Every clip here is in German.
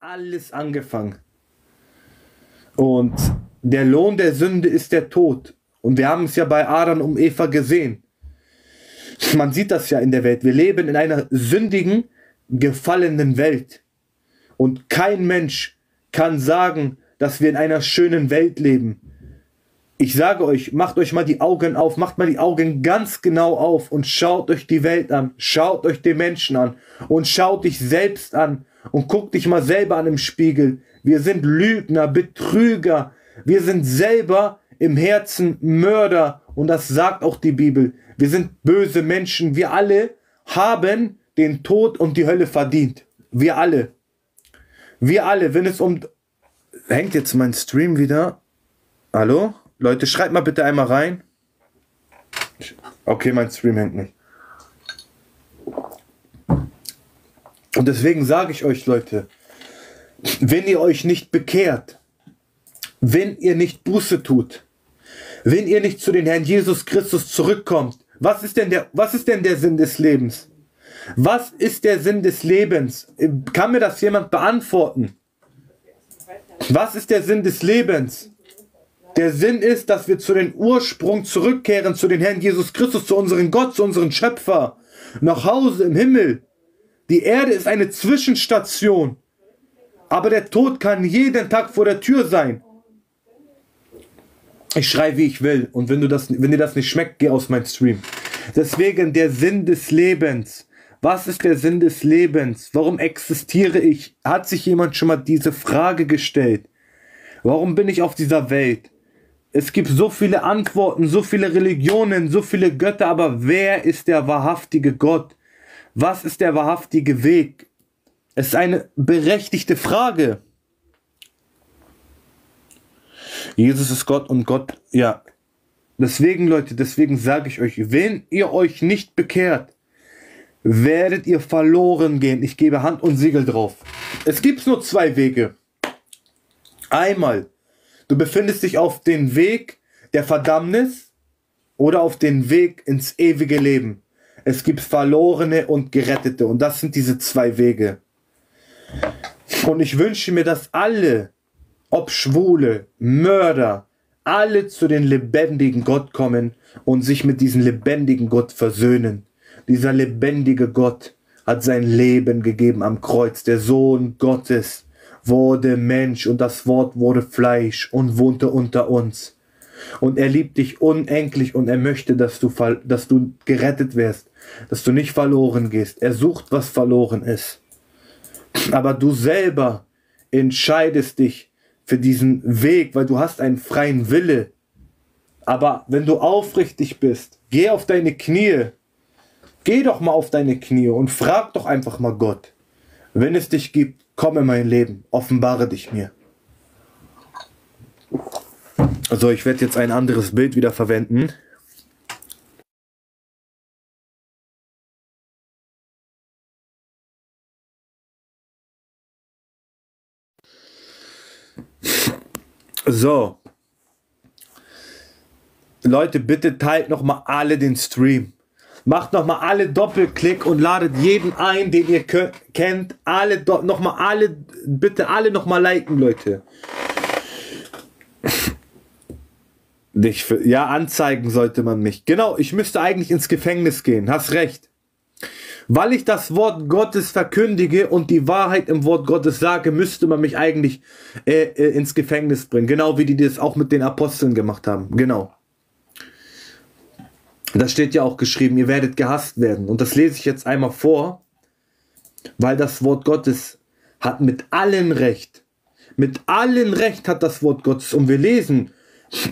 alles angefangen. Und der Lohn der Sünde ist der Tod. Und wir haben es ja bei Adam und Eva gesehen. Man sieht das ja in der Welt. Wir leben in einer sündigen, gefallenen Welt. Und kein Mensch kann sagen, dass wir in einer schönen Welt leben. Ich sage euch, macht euch mal die Augen auf, macht mal die Augen ganz genau auf und schaut euch die Welt an, schaut euch den Menschen an und schaut dich selbst an und guckt dich mal selber an im Spiegel. Wir sind Lügner, Betrüger, wir sind selber im Herzen Mörder und das sagt auch die Bibel. Wir sind böse Menschen, wir alle haben den Tod und die Hölle verdient. Wir alle. Wir alle, wenn es um... Hängt jetzt mein Stream wieder? Hallo? Leute, schreibt mal bitte einmal rein. Okay, mein Stream hängt nicht. Und deswegen sage ich euch, Leute, wenn ihr euch nicht bekehrt, wenn ihr nicht Buße tut, wenn ihr nicht zu den Herrn Jesus Christus zurückkommt, was ist denn der, was ist denn der Sinn des Lebens? Was ist der Sinn des Lebens? Kann mir das jemand beantworten? Was ist der Sinn des Lebens? Der Sinn ist, dass wir zu den Ursprung zurückkehren, zu den Herrn Jesus Christus, zu unserem Gott, zu unserem Schöpfer, nach Hause im Himmel. Die Erde ist eine Zwischenstation. Aber der Tod kann jeden Tag vor der Tür sein. Ich schreie, wie ich will. Und wenn, du das, wenn dir das nicht schmeckt, geh aus meinem Stream. Deswegen der Sinn des Lebens. Was ist der Sinn des Lebens? Warum existiere ich? Hat sich jemand schon mal diese Frage gestellt? Warum bin ich auf dieser Welt? Es gibt so viele Antworten, so viele Religionen, so viele Götter, aber wer ist der wahrhaftige Gott? Was ist der wahrhaftige Weg? Es ist eine berechtigte Frage. Jesus ist Gott und Gott, ja. Deswegen, Leute, deswegen sage ich euch, wenn ihr euch nicht bekehrt, werdet ihr verloren gehen. Ich gebe Hand und Siegel drauf. Es gibt nur zwei Wege. Einmal Du befindest dich auf dem Weg der Verdammnis oder auf dem Weg ins ewige Leben. Es gibt Verlorene und Gerettete und das sind diese zwei Wege. Und ich wünsche mir, dass alle, ob Schwule, Mörder, alle zu den lebendigen Gott kommen und sich mit diesem lebendigen Gott versöhnen. Dieser lebendige Gott hat sein Leben gegeben am Kreuz, der Sohn Gottes wurde Mensch und das Wort wurde Fleisch und wohnte unter uns. Und er liebt dich unendlich und er möchte, dass du, dass du gerettet wirst, dass du nicht verloren gehst. Er sucht, was verloren ist. Aber du selber entscheidest dich für diesen Weg, weil du hast einen freien Wille. Aber wenn du aufrichtig bist, geh auf deine Knie. Geh doch mal auf deine Knie und frag doch einfach mal Gott, wenn es dich gibt, Komm in mein Leben, offenbare dich mir. Also ich werde jetzt ein anderes Bild wieder verwenden. So. Leute, bitte teilt noch mal alle den Stream. Macht nochmal alle Doppelklick und ladet jeden ein, den ihr kennt. Alle, nochmal alle, bitte alle nochmal liken, Leute. Ich, ja, anzeigen sollte man mich. Genau, ich müsste eigentlich ins Gefängnis gehen. Hast recht. Weil ich das Wort Gottes verkündige und die Wahrheit im Wort Gottes sage, müsste man mich eigentlich äh, äh, ins Gefängnis bringen. Genau wie die das auch mit den Aposteln gemacht haben. Genau. Da steht ja auch geschrieben, ihr werdet gehasst werden. Und das lese ich jetzt einmal vor, weil das Wort Gottes hat mit allen Recht. Mit allen Recht hat das Wort Gottes. Und wir lesen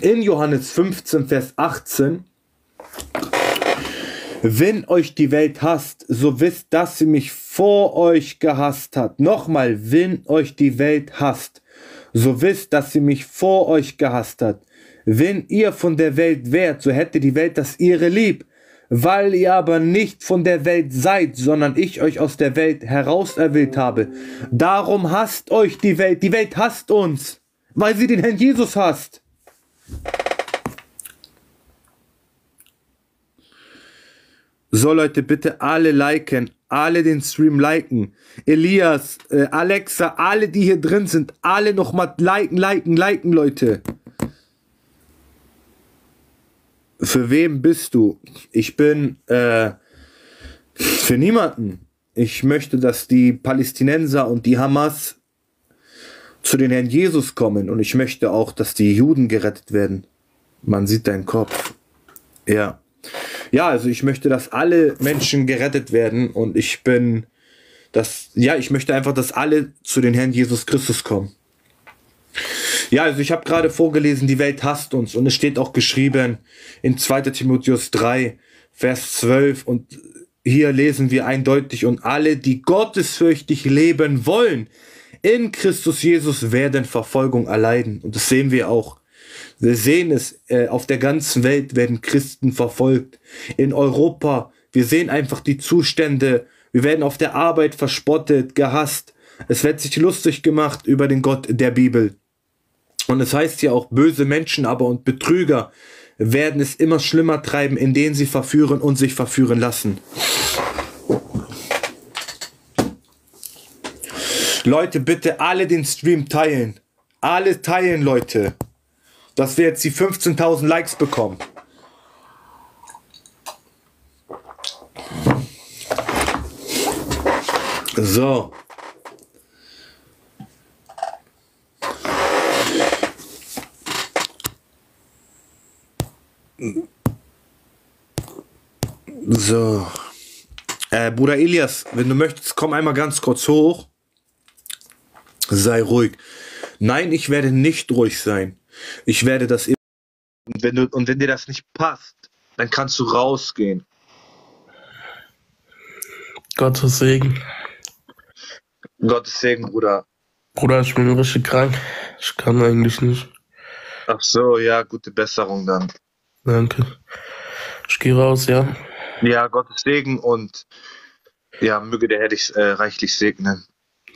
in Johannes 15, Vers 18, wenn euch die Welt hasst, so wisst, dass sie mich vor euch gehasst hat. Nochmal, wenn euch die Welt hasst, so wisst, dass sie mich vor euch gehasst hat. Wenn ihr von der Welt wärt, so hätte die Welt das ihre lieb. Weil ihr aber nicht von der Welt seid, sondern ich euch aus der Welt herauserwählt habe. Darum hasst euch die Welt. Die Welt hasst uns, weil sie den Herrn Jesus hasst. So Leute, bitte alle liken, alle den Stream liken. Elias, äh, Alexa, alle, die hier drin sind, alle nochmal liken, liken, liken, Leute. Für wem bist du? Ich bin äh, für niemanden. Ich möchte, dass die Palästinenser und die Hamas zu den Herrn Jesus kommen und ich möchte auch, dass die Juden gerettet werden. Man sieht deinen Kopf. Ja. Ja, also ich möchte, dass alle Menschen gerettet werden und ich bin das ja, ich möchte einfach, dass alle zu den Herrn Jesus Christus kommen. Ja, also ich habe gerade vorgelesen, die Welt hasst uns und es steht auch geschrieben in 2. Timotheus 3, Vers 12 und hier lesen wir eindeutig und alle, die gottesfürchtig leben wollen, in Christus Jesus werden Verfolgung erleiden und das sehen wir auch. Wir sehen es, äh, auf der ganzen Welt werden Christen verfolgt. In Europa, wir sehen einfach die Zustände. Wir werden auf der Arbeit verspottet, gehasst. Es wird sich lustig gemacht über den Gott der Bibel. Und es heißt ja auch, böse Menschen aber und Betrüger werden es immer schlimmer treiben, indem sie verführen und sich verführen lassen. Leute, bitte alle den Stream teilen. Alle teilen, Leute. Dass wir jetzt die 15.000 Likes bekommen. So. So. Äh, Bruder Elias, wenn du möchtest, komm einmal ganz kurz hoch. Sei ruhig. Nein, ich werde nicht ruhig sein. Ich werde das. Und wenn, du, und wenn dir das nicht passt, dann kannst du rausgehen. Gottes Segen. Gottes Segen, Bruder. Bruder, ich bin richtig krank. Ich kann eigentlich nicht. Ach so, ja, gute Besserung dann. Danke. Ich gehe raus, ja. Ja, Gottes Segen und ja, möge der Herr dich äh, reichlich segnen.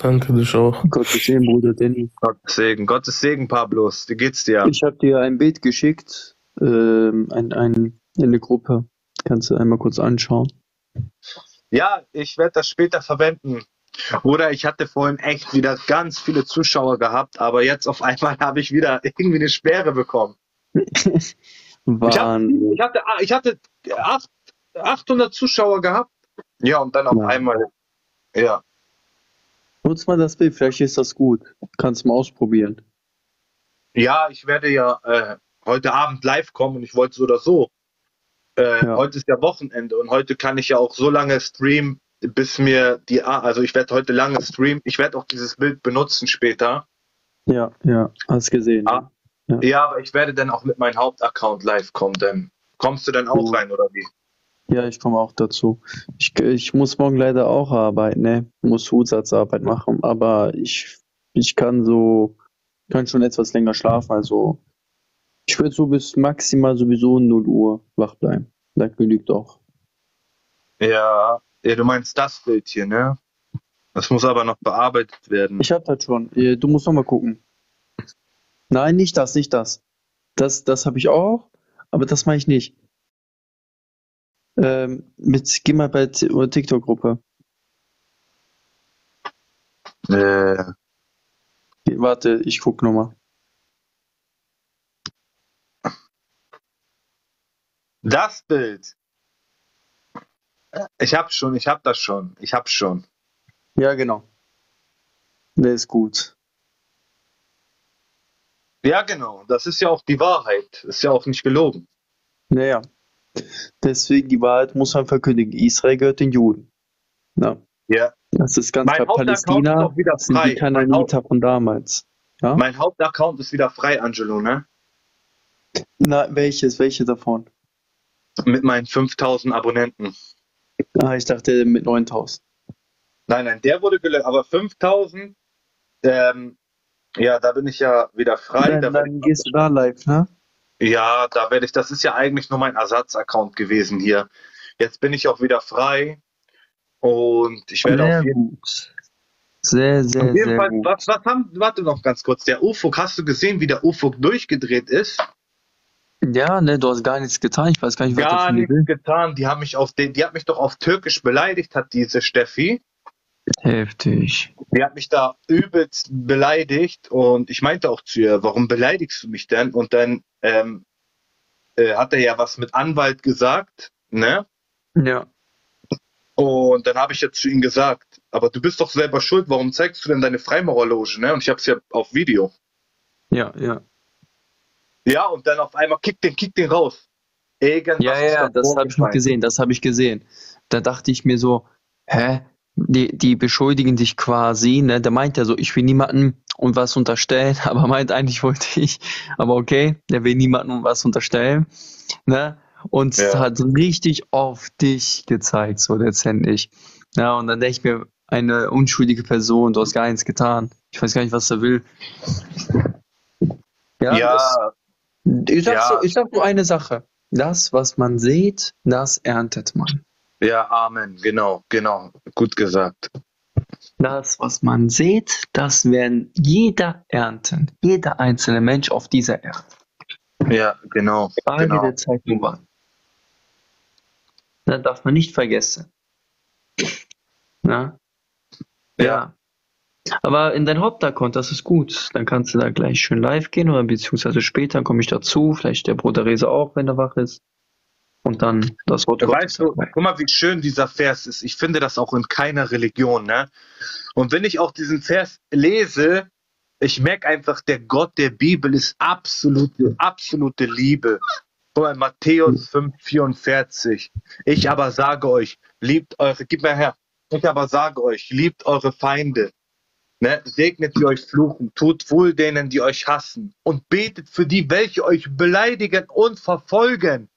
Danke dich auch. Gottes Segen, Bruder Danny. Gottes Segen, Gottes Segen, Pablos. Wie geht's dir? Ich habe dir ein Bild geschickt, ähm, ein, ein, in eine Gruppe. Kannst du einmal kurz anschauen. Ja, ich werde das später verwenden. Bruder, ich hatte vorhin echt wieder ganz viele Zuschauer gehabt, aber jetzt auf einmal habe ich wieder irgendwie eine Sperre bekommen. Ich, hab, Wahnsinn. ich hatte, ich hatte acht, 800 Zuschauer gehabt. Ja, und dann auf Ja. einmal. Ja. Nutz mal das Bild, vielleicht ist das gut. Kannst mal ausprobieren. Ja, ich werde ja äh, heute Abend live kommen und ich wollte so oder so. Äh, Ja. Heute ist ja Wochenende und heute kann ich ja auch so lange streamen, bis mir die, A- also ich werde heute lange streamen. Ich werde auch dieses Bild benutzen später. Ja, ja, hast gesehen. Ah. Ja, aber ich werde dann auch mit meinem Hauptaccount live kommen, denn kommst du dann auch Ja. rein oder wie? Ja, ich komme auch dazu. Ich, ich muss morgen leider auch arbeiten, ne? Muss Zusatzarbeit machen, aber ich, ich kann so, kann schon etwas länger schlafen, also ich würde so bis maximal sowieso 0 Uhr wach bleiben. Das genügt auch. Ja, ja, du meinst das Bild hier, ne? Das muss aber noch bearbeitet werden. Ich hab das schon. Äh, Du musst noch mal gucken. Nein, nicht das, nicht das. Das, das habe ich auch, aber das mache ich nicht. Ähm, mit, geh mal bei TikTok-Gruppe. Äh, Warte, ich guck noch mal. das Bild. Ich hab schon, ich hab das schon, ich hab schon. Ja, genau. Der ist gut. Ja, genau. Das ist ja auch die Wahrheit. Ist ja auch nicht gelogen. Naja. Deswegen die Wahrheit muss man verkündigen. Israel gehört den Juden. Ja. Ja. Das ist ganz Mein klar. Ist Palästina auch wieder sind frei. die Kananiter von damals. Ja? Mein Hauptaccount ist wieder frei, Angelo, ne? Na, welches? Welche davon? Mit meinen 5000 Abonnenten. Ah, ich dachte mit 9000. Nein, nein, der wurde gelöscht, aber 5000, ähm, ja, da bin ich ja wieder frei. Dann, Da dann gehst du da live, ne? Ja, da werde ich, das ist ja eigentlich nur mein Ersatzaccount gewesen hier. Jetzt bin ich auch wieder frei und ich werde Sehr auf jeden gut. Sehr, sehr, Auf jeden sehr Fall, gut. was, was haben, warte noch ganz kurz, der UFO, hast du gesehen, wie der UFO durchgedreht ist? Ja, ne, du hast gar nichts getan. Ich weiß gar nicht, was Gar du mir nichts getan. Die haben mich auf den, die hat mich doch auf Türkisch beleidigt, hat diese Steffi. Heftig. Die hat mich da übelst beleidigt und ich meinte auch zu ihr, warum beleidigst du mich denn? Und dann ähm, äh, hat er ja was mit Anwalt gesagt, ne? Ja. Und dann habe ich ja zu ihm gesagt, aber du bist doch selber schuld, warum zeigst du denn deine Freimaurerloge, ne? Und ich habe es ja auf Video. Ja, ja. Ja, und dann auf einmal kick den, kick den raus. Irgendwas Ja, ja, da das habe ich noch gesehen, das habe ich gesehen. Da dachte ich mir so, hä? Die, die beschuldigen dich quasi, ne? Der meint ja so, ich will niemandem und was unterstellen, aber meint eigentlich wollte ich, aber okay, der will niemandem was unterstellen, ne? Und Ja. hat richtig auf dich gezeigt, so letztendlich. Ja, und dann denke ich mir, eine unschuldige Person, du hast gar nichts getan. Ich weiß gar nicht, was er will. Ja, das, Ja, ich sag, Ja. so, ich sag nur eine Sache. Das, was man sieht, das erntet man. Ja, Amen, genau, genau, gut gesagt. Das, was man sieht, das werden jeder ernten. Jeder einzelne Mensch auf dieser Erde. Ja, genau, Frage genau. der Zeit nur wann. Das darf man nicht vergessen. Na? Ja. Aber in dein Hauptaccount, das ist gut. Dann kannst du da gleich schön live gehen oder beziehungsweise später komme ich dazu. Vielleicht der Bruder Rese auch, wenn er wach ist. Und dann das Wort Weißt du, guck mal, wie schön dieser Vers ist. Ich finde das auch in keiner Religion, ne? Und wenn ich auch diesen Vers lese, ich merke einfach, der Gott der Bibel ist absolute, absolute Liebe. Guck mal, Matthäus 5, 44. Ich aber sage euch, liebt eure, gib mir her. Ich aber sage euch, liebt eure Feinde. Ne? Segnet die euch fluchen, tut wohl denen, die euch hassen und betet für die, welche euch beleidigen und verfolgen.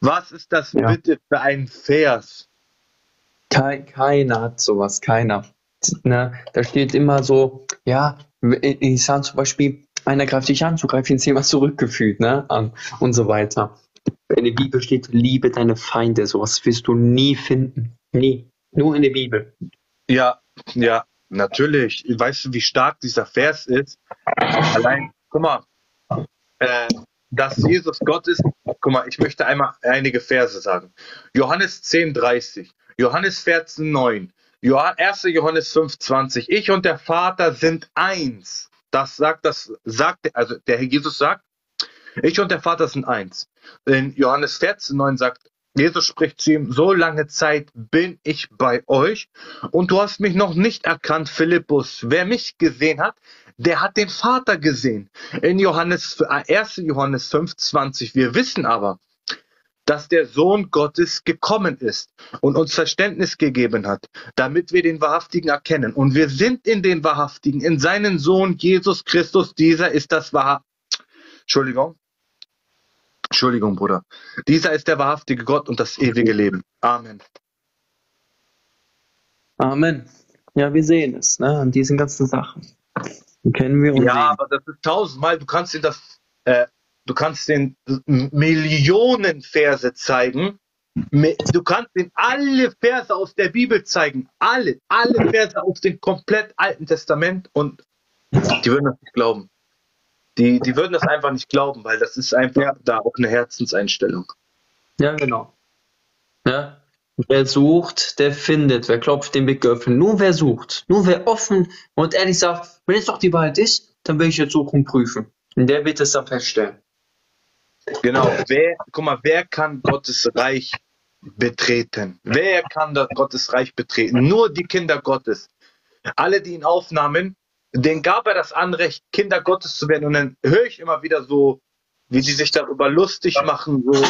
Was ist das Ja. bitte für ein Vers? Kei- keiner hat sowas, keiner. Ne? Da steht immer so, ja, in Islam zum Beispiel, einer greift dich an, so greif ihn zehnmal zurückgefühlt, ne, an und so weiter. In der Bibel steht, liebe deine Feinde, sowas wirst du nie finden. Nie. Nur in der Bibel. Ja, ja, natürlich. Weißt du, wie stark dieser Vers ist? Allein, guck mal, äh, dass Jesus Gott ist. Guck mal, ich möchte einmal einige Verse sagen. Johannes 10, 30, Johannes 14, 9, Johann, 1. Johannes 5, 20. Ich und der Vater sind eins. Das sagt, das sagt, also der Herr Jesus sagt, ich und der Vater sind eins. In Johannes 14, 9 sagt, Jesus spricht zu ihm, so lange Zeit bin ich bei euch und du hast mich noch nicht erkannt, Philippus. Wer mich gesehen hat, der hat den Vater gesehen. In Johannes, äh, 1. Johannes 5, 20. Wir wissen aber, dass der Sohn Gottes gekommen ist und uns Verständnis gegeben hat, damit wir den Wahrhaftigen erkennen. Und wir sind in den Wahrhaftigen, in seinen Sohn Jesus Christus. Dieser ist das Wahr. Entschuldigung. Entschuldigung, Bruder. Dieser ist der wahrhaftige Gott und das ewige Leben. Amen. Amen. Ja, wir sehen es, ne, an diesen ganzen Sachen. Die kennen wir und Ja, sehen. aber das ist tausendmal. Du kannst den das, äh, du kannst den Millionen Verse zeigen. Du kannst den alle Verse aus der Bibel zeigen. Alle, alle Verse aus dem komplett Alten Testament und die würden das nicht glauben. Die, die würden das einfach nicht glauben, weil das ist einfach da auch eine Herzenseinstellung. Ja, genau. Ja. Wer sucht, der findet. Wer klopft, den Weg geöffnet. Nur wer sucht. Nur wer offen und ehrlich sagt, wenn es doch die Wahrheit ist, dann will ich jetzt suchen und prüfen. Und der wird es dann feststellen. Genau. Wer, guck mal, wer kann Gottes Reich betreten? Wer kann das Gottes Reich betreten? Nur die Kinder Gottes. Alle, die ihn aufnahmen, denen gab er das Anrecht, Kinder Gottes zu werden. Und dann höre ich immer wieder so, wie die sich darüber lustig machen. So,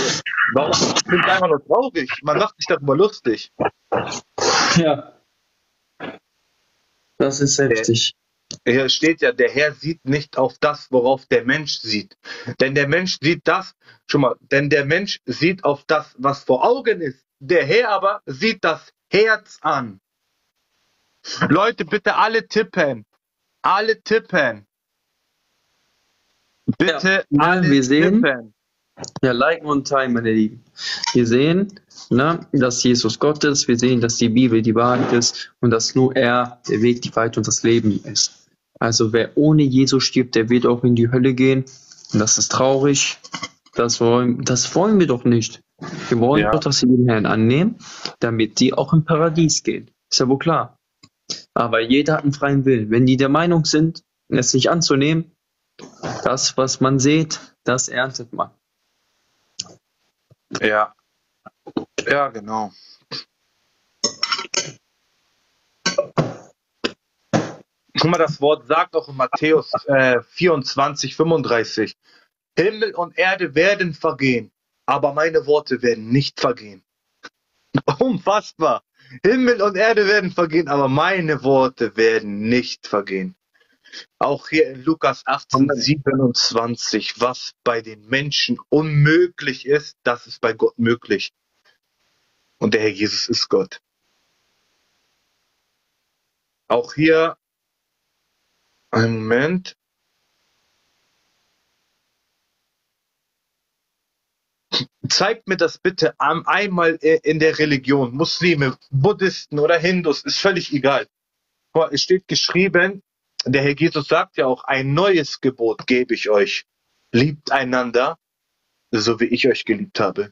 warum? Ich finde einfach nur traurig. Man macht sich darüber lustig. Ja. Das ist heftig. Hier steht ja, der Herr sieht nicht auf das, worauf der Mensch sieht. Denn der Mensch sieht das, schon mal, denn der Mensch sieht auf das, was vor Augen ist. Der Herr aber sieht das Herz an. Leute, bitte alle tippen. Alle tippen. Bitte Ja, alle wir sehen- tippen. Ja, liken und teilen, meine Lieben. Wir sehen, ne, dass Jesus Gott ist. Wir sehen, dass die Bibel die Wahrheit ist und dass nur er der Weg, die Wahrheit und das Leben ist. Also wer ohne Jesus stirbt, der wird auch in die Hölle gehen. Und das ist traurig. Das wollen, das wollen wir doch nicht. Wir wollen Ja. doch, dass sie den Herrn annehmen, damit die auch im Paradies gehen. Ist ja wohl klar. Aber jeder hat einen freien Willen. Wenn die der Meinung sind, es nicht anzunehmen, das, was man sieht, das erntet man. Ja. Ja, genau. Guck mal, das Wort sagt auch in Matthäus äh, 24, 35. Himmel und Erde werden vergehen, aber meine Worte werden nicht vergehen. Unfassbar. Himmel und Erde werden vergehen, aber meine Worte werden nicht vergehen. Auch hier in Lukas 18, 27, was bei den Menschen unmöglich ist, das ist bei Gott möglich. Und der Herr Jesus ist Gott. Auch hier, einen Moment. Zeigt mir das bitte einmal äh, in der Religion. Muslime, Buddhisten oder Hindus, ist völlig egal. Es steht geschrieben, der Herr Jesus sagt ja auch, ein neues Gebot gebe ich euch. Liebt einander, so wie ich euch geliebt habe.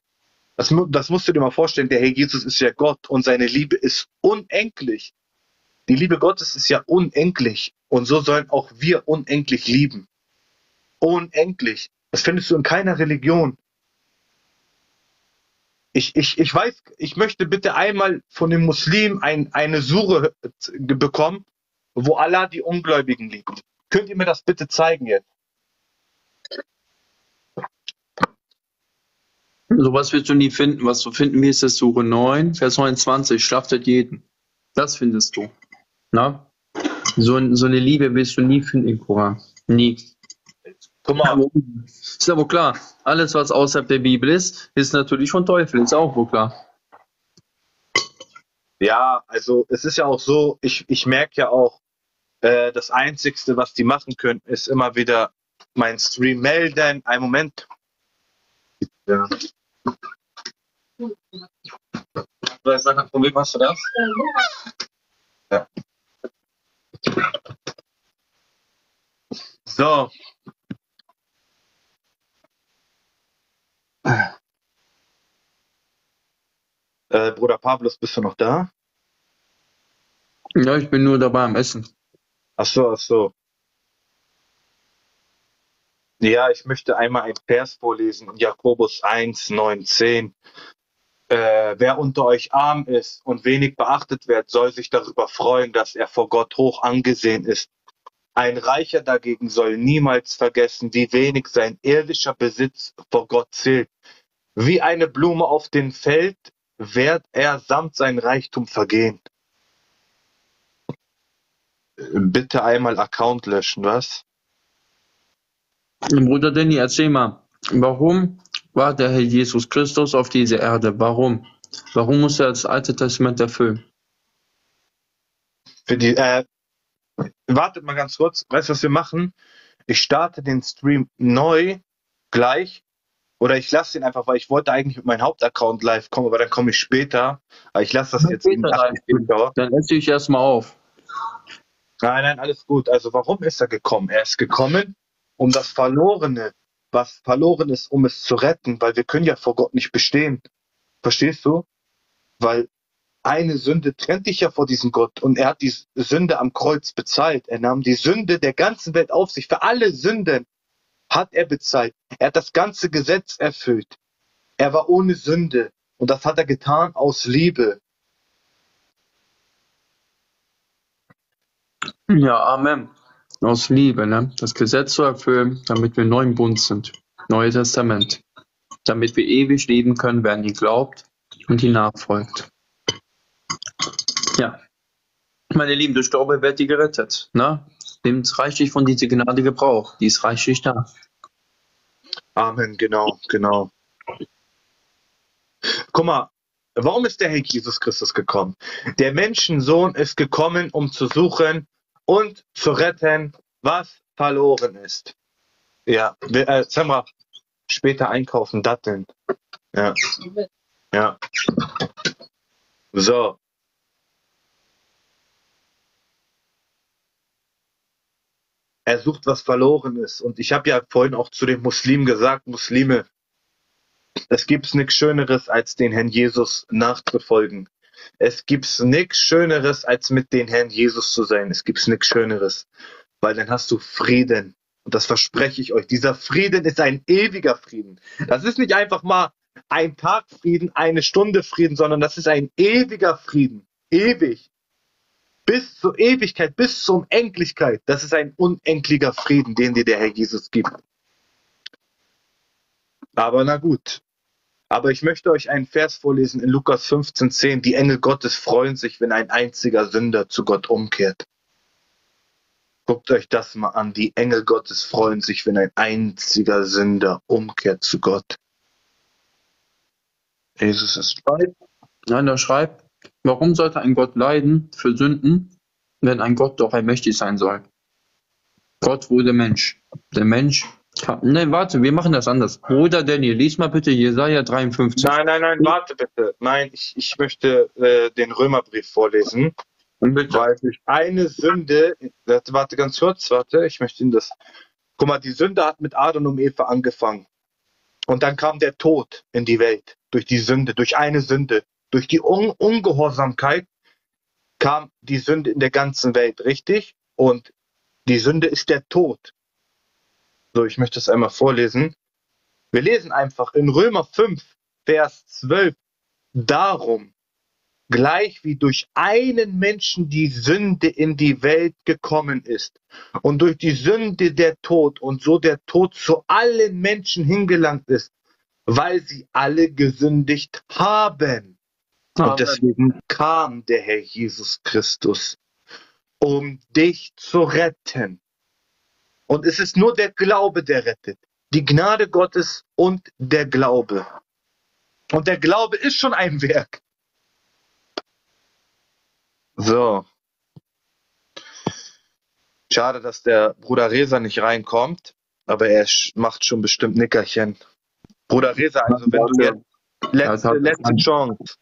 Das, das musst du dir mal vorstellen, der Herr Jesus ist ja Gott und seine Liebe ist unendlich. Die Liebe Gottes ist ja unendlich und so sollen auch wir unendlich lieben. Unendlich. Das findest du in keiner Religion. Ich, ich, ich weiß, ich möchte bitte einmal von dem Muslim ein, eine Sure bekommen, wo Allah die Ungläubigen liebt. Könnt ihr mir das bitte zeigen jetzt? Sowas wirst du nie finden. Was du finden wirst, ist Sure 9, Vers 29, schlachtet jeden. Das findest du. Na? So, so eine Liebe wirst du nie finden im Koran. Nie. Guck mal, Ist wohl klar. Alles, was außerhalb der Bibel ist, ist natürlich von Teufel. Ist auch wohl klar. Ja, also es ist ja auch so, ich, ich merke ja auch, äh, das Einzigste, was die machen können, ist immer wieder mein Stream melden. Ein Moment. Ja. Wem hast du das? Ja. So. Äh, Bruder Pablos, bist du noch da? Ja, ich bin nur dabei am Essen. Ach so, ach so. Ja, ich möchte einmal ein Vers vorlesen, Jakobus 1, 9, 10. Äh, wer unter euch arm ist und wenig beachtet wird, soll sich darüber freuen, dass er vor Gott hoch angesehen ist. Ein Reicher dagegen soll niemals vergessen, wie wenig sein irdischer Besitz vor Gott zählt. Wie eine Blume auf dem Feld wird er samt sein Reichtum vergehen. Bitte einmal Account löschen, was? Bruder Danny, erzähl mal, warum war der Herr Jesus Christus auf dieser Erde? Warum? Warum muss er das Alte Testament erfüllen? Für die, äh, wartet mal ganz kurz. Weißt du, was wir machen? Ich starte den Stream neu gleich. Oder ich lasse den einfach, weil ich wollte eigentlich mit meinem Hauptaccount live kommen, aber dann komme ich später. Aber ich lasse das Ja, jetzt in. Dann esse ich erstmal auf. Nein, nein, alles gut. Also warum ist er gekommen? Er ist gekommen, um das Verlorene, was verloren ist, um es zu retten, weil wir können ja vor Gott nicht bestehen. Verstehst du? Weil eine Sünde trennt dich ja vor diesem Gott und er hat die Sünde am Kreuz bezahlt. Er nahm die Sünde der ganzen Welt auf sich. Für alle Sünden hat er bezahlt. Er hat das ganze Gesetz erfüllt. Er war ohne Sünde und das hat er getan aus Liebe. Ja, Amen. Aus Liebe, ne? Das Gesetz zu erfüllen, damit wir neu im Bund sind. Neue Testament. Damit wir ewig leben können, wer an ihn glaubt und ihn nachfolgt. Meine Lieben, durch Glaube werdet ihr gerettet. Ne? Nehmt reichlich von dieser Gnade Gebrauch. Die ist reichlich da. Amen, genau, genau. Guck mal, warum ist der Herr Jesus Christus gekommen? Der Menschensohn ist gekommen, um zu suchen und zu retten, was verloren ist. Ja, äh, sag mal, später einkaufen, Datteln. Ja, ja. So. Er sucht, was verloren ist. Und ich habe ja vorhin auch zu den Muslimen gesagt, Muslime, Es gibt nichts Schöneres, als den Herrn Jesus nachzufolgen. Es gibt nichts Schöneres, als mit den Herrn Jesus zu sein. Es gibt nichts Schöneres, weil dann hast du Frieden. Und das verspreche ich euch. Dieser Frieden ist ein ewiger Frieden. Das ist nicht einfach mal ein Tag Frieden, eine Stunde Frieden, sondern das ist ein ewiger Frieden. Ewig. Bis zur Ewigkeit, bis zur Unendlichkeit. Das ist ein unendlicher Frieden, den dir der Herr Jesus gibt. Aber na gut. Aber ich möchte euch einen Vers vorlesen in Lukas 15,10. Die Engel Gottes freuen sich, wenn ein einziger Sünder zu Gott umkehrt. Guckt euch das mal an. Die Engel Gottes freuen sich, wenn ein einziger Sünder umkehrt zu Gott. Jesus ist. Nein, da schreibt, warum sollte ein Gott leiden für Sünden, wenn ein Gott doch allmächtig sein soll? Gott wurde Mensch. Der Mensch Ne, warte, wir machen das anders. Bruder Danny, lies mal bitte Jesaja 53. Nein, nein, nein, warte bitte. Nein, ich, ich möchte äh, den Römerbrief vorlesen. Bitte. Weil durch eine Sünde, warte, warte ganz kurz, warte, ich möchte Ihnen das. Guck mal, die Sünde hat mit Adam und Eva angefangen. Und dann kam der Tod in die Welt. Durch die Sünde, durch eine Sünde. Durch die Un Ungehorsamkeit kam die Sünde in der ganzen Welt, richtig? Und die Sünde ist der Tod. So, ich möchte es einmal vorlesen. Wir lesen einfach in Römer 5, Vers 12. Darum, gleich wie durch einen Menschen die Sünde in die Welt gekommen ist und durch die Sünde der Tod und so der Tod zu allen Menschen hingelangt ist, weil sie alle gesündigt haben. Amen. Und deswegen kam der Herr Jesus Christus, um dich zu retten. Und es ist nur der Glaube, der rettet. Die Gnade Gottes und der Glaube. Und der Glaube ist schon ein Werk. So. Schade, dass der Bruder Reza nicht reinkommt, aber er macht schon bestimmt Nickerchen. Bruder Reza, also wenn du jetzt letzte, letzte Chance.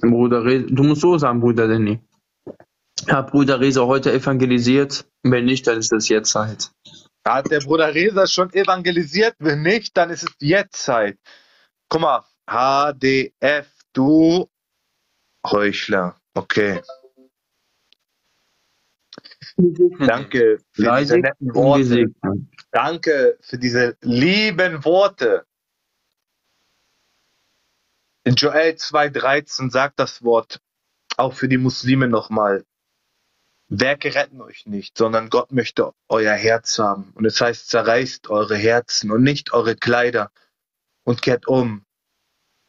Bruder Re du musst so sagen, Bruder Danny. Hat Bruder Reza heute evangelisiert? Wenn nicht, dann ist es jetzt Zeit. Hat der Bruder Reza schon evangelisiert? Wenn nicht, dann ist es jetzt Zeit. Guck mal, HDF, du Heuchler. Okay, danke für diese netten Worte. Danke für diese lieben Worte. In Joel 2,13 sagt das Wort auch für die Muslime nochmal. Werke retten euch nicht, sondern Gott möchte euer Herz haben. Und es heißt, zerreißt eure Herzen und nicht eure Kleider und kehrt um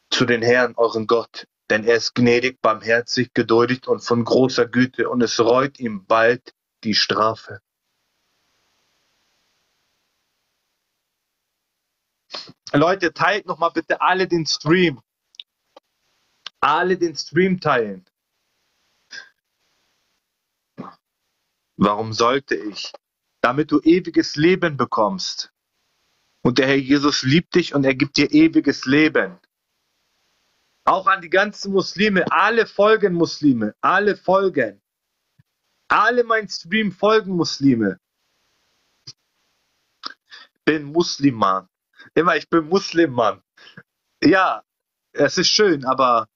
zu den Herrn, euren Gott. Denn er ist gnädig, barmherzig, geduldig und von großer Güte und es reut ihm bald die Strafe. Leute, teilt noch mal bitte alle den Stream. Alle den Stream teilen. Warum sollte ich? Damit du ewiges Leben bekommst. Und der Herr Jesus liebt dich und er gibt dir ewiges Leben. Auch an die ganzen Muslime, alle folgen Muslime, alle folgen. Alle mein Stream folgen Muslime. Bin Muslimmann. Immer, ich bin Muslimmann. Ja, es ist schön, aber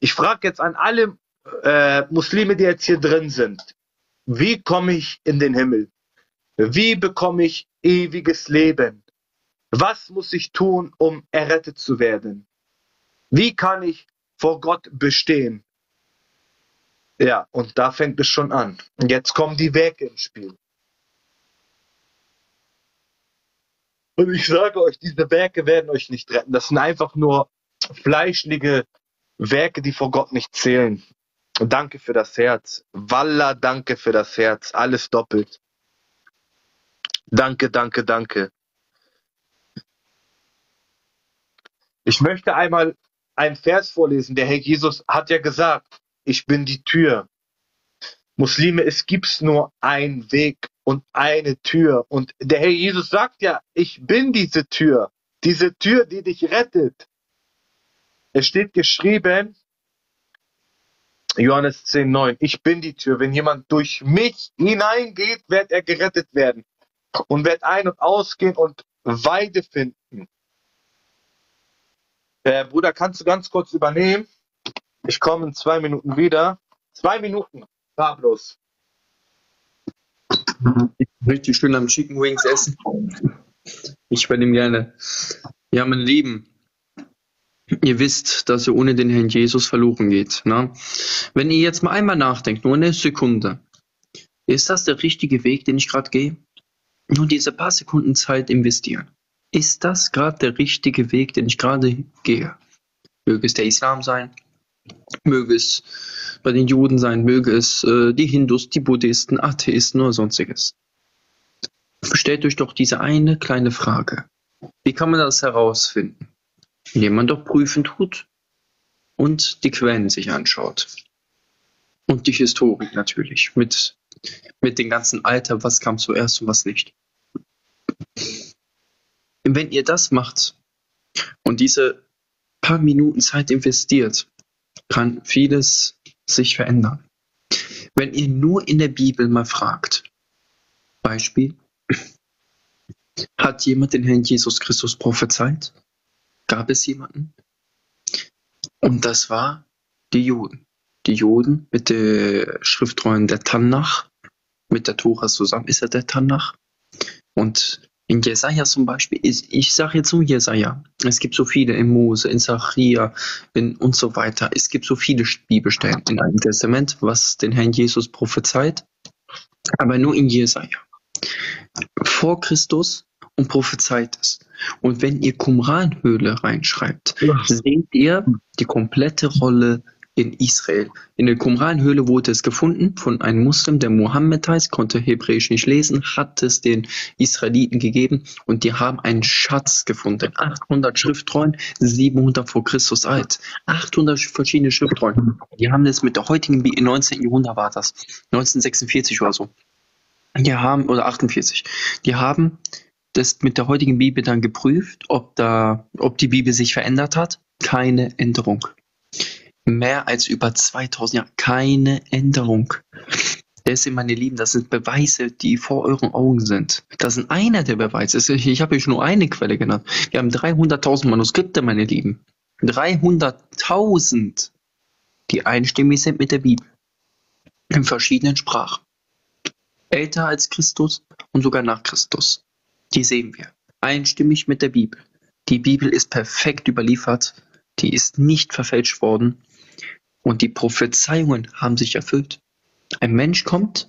ich frage jetzt an alle äh, Muslime, die jetzt hier drin sind, wie komme ich in den Himmel? Wie bekomme ich ewiges Leben? Was muss ich tun, um errettet zu werden? Wie kann ich vor Gott bestehen? Ja, und da fängt es schon an. Jetzt kommen die Werke ins Spiel. Und ich sage euch, diese Werke werden euch nicht retten. Das sind einfach nur fleischliche Werke, die vor Gott nicht zählen. Danke für das Herz. Walla, danke für das Herz. Alles doppelt. Danke, danke, danke. Ich möchte einmal einen Vers vorlesen. Der Herr Jesus hat ja gesagt, ich bin die Tür. Muslime, es gibt nur einen Weg und eine Tür. Und der Herr Jesus sagt ja, ich bin diese Tür. Diese Tür, die dich rettet. Es steht geschrieben, Johannes 10,9, ich bin die Tür. Wenn jemand durch mich hineingeht, wird er gerettet werden. Und wird ein- und ausgehen und Weide finden. Äh, Bruder, kannst du ganz kurz übernehmen? Ich komme in zwei Minuten wieder. Zwei Minuten. Fahr bloß. Richtig schön am Chicken Wings essen. Ich übernehme gerne. Ja, meine Lieben, ihr wisst, dass ihr ohne den Herrn Jesus verloren geht. Ne? Wenn ihr jetzt mal einmal nachdenkt, nur eine Sekunde, ist das der richtige Weg, den ich gerade gehe? Nur diese paar Sekunden Zeit investieren. Ist das gerade der richtige Weg, den ich gerade gehe? Möge es der Islam sein, möge es bei den Juden sein, möge es äh, die Hindus, die Buddhisten, Atheisten oder sonstiges. Stellt euch doch diese eine kleine Frage. Wie kann man das herausfinden? Indem man doch prüfen tut und die Quellen sich anschaut. Und die Historik natürlich, mit, mit dem ganzen Alter, was kam zuerst und was nicht. Wenn ihr das macht und diese paar Minuten Zeit investiert, kann vieles sich verändern. Wenn ihr nur in der Bibel mal fragt, Beispiel, hat jemand den Herrn Jesus Christus prophezeit? Gab es jemanden? Und das war die Juden. Die Juden mit der Schriftrollen der Tanach, mit der Tora zusammen ist er der Tanach. Und in Jesaja zum Beispiel, ich, ich sage jetzt nur Jesaja. Es gibt so viele in Mose, in Zachariah in, und so weiter. Es gibt so viele Bibelstellen im Alten Testament, was den Herrn Jesus prophezeit, aber nur in Jesaja. Vor Christus und prophezeit es. Und wenn ihr Qumran-Höhle reinschreibt, seht ihr die komplette Rolle in Israel. In der Qumran-Höhle wurde es gefunden von einem Muslim, der Mohammed heißt, konnte Hebräisch nicht lesen, hat es den Israeliten gegeben und die haben einen Schatz gefunden. 800 Schriftrollen, 700 vor Christus alt. 800 verschiedene Schriftrollen. Die haben das mit der heutigen, im 19. Jahrhundert war das, 1946 oder so. Die haben, oder 48, die haben das mit der heutigen Bibel dann geprüft, ob da, ob die Bibel sich verändert hat. Keine Änderung mehr als über 2000 Jahre keine Änderung. Deswegen, meine Lieben, das sind Beweise, die vor euren Augen sind. Das sind einer der Beweise. Ich habe euch nur eine Quelle genannt. Wir haben 300.000 Manuskripte, meine Lieben. 300.000, die einstimmig sind mit der Bibel. In verschiedenen Sprachen. Älter als Christus und sogar nach Christus. Die sehen wir. Einstimmig mit der Bibel. Die Bibel ist perfekt überliefert. Die ist nicht verfälscht worden. Und die Prophezeiungen haben sich erfüllt. Ein Mensch kommt,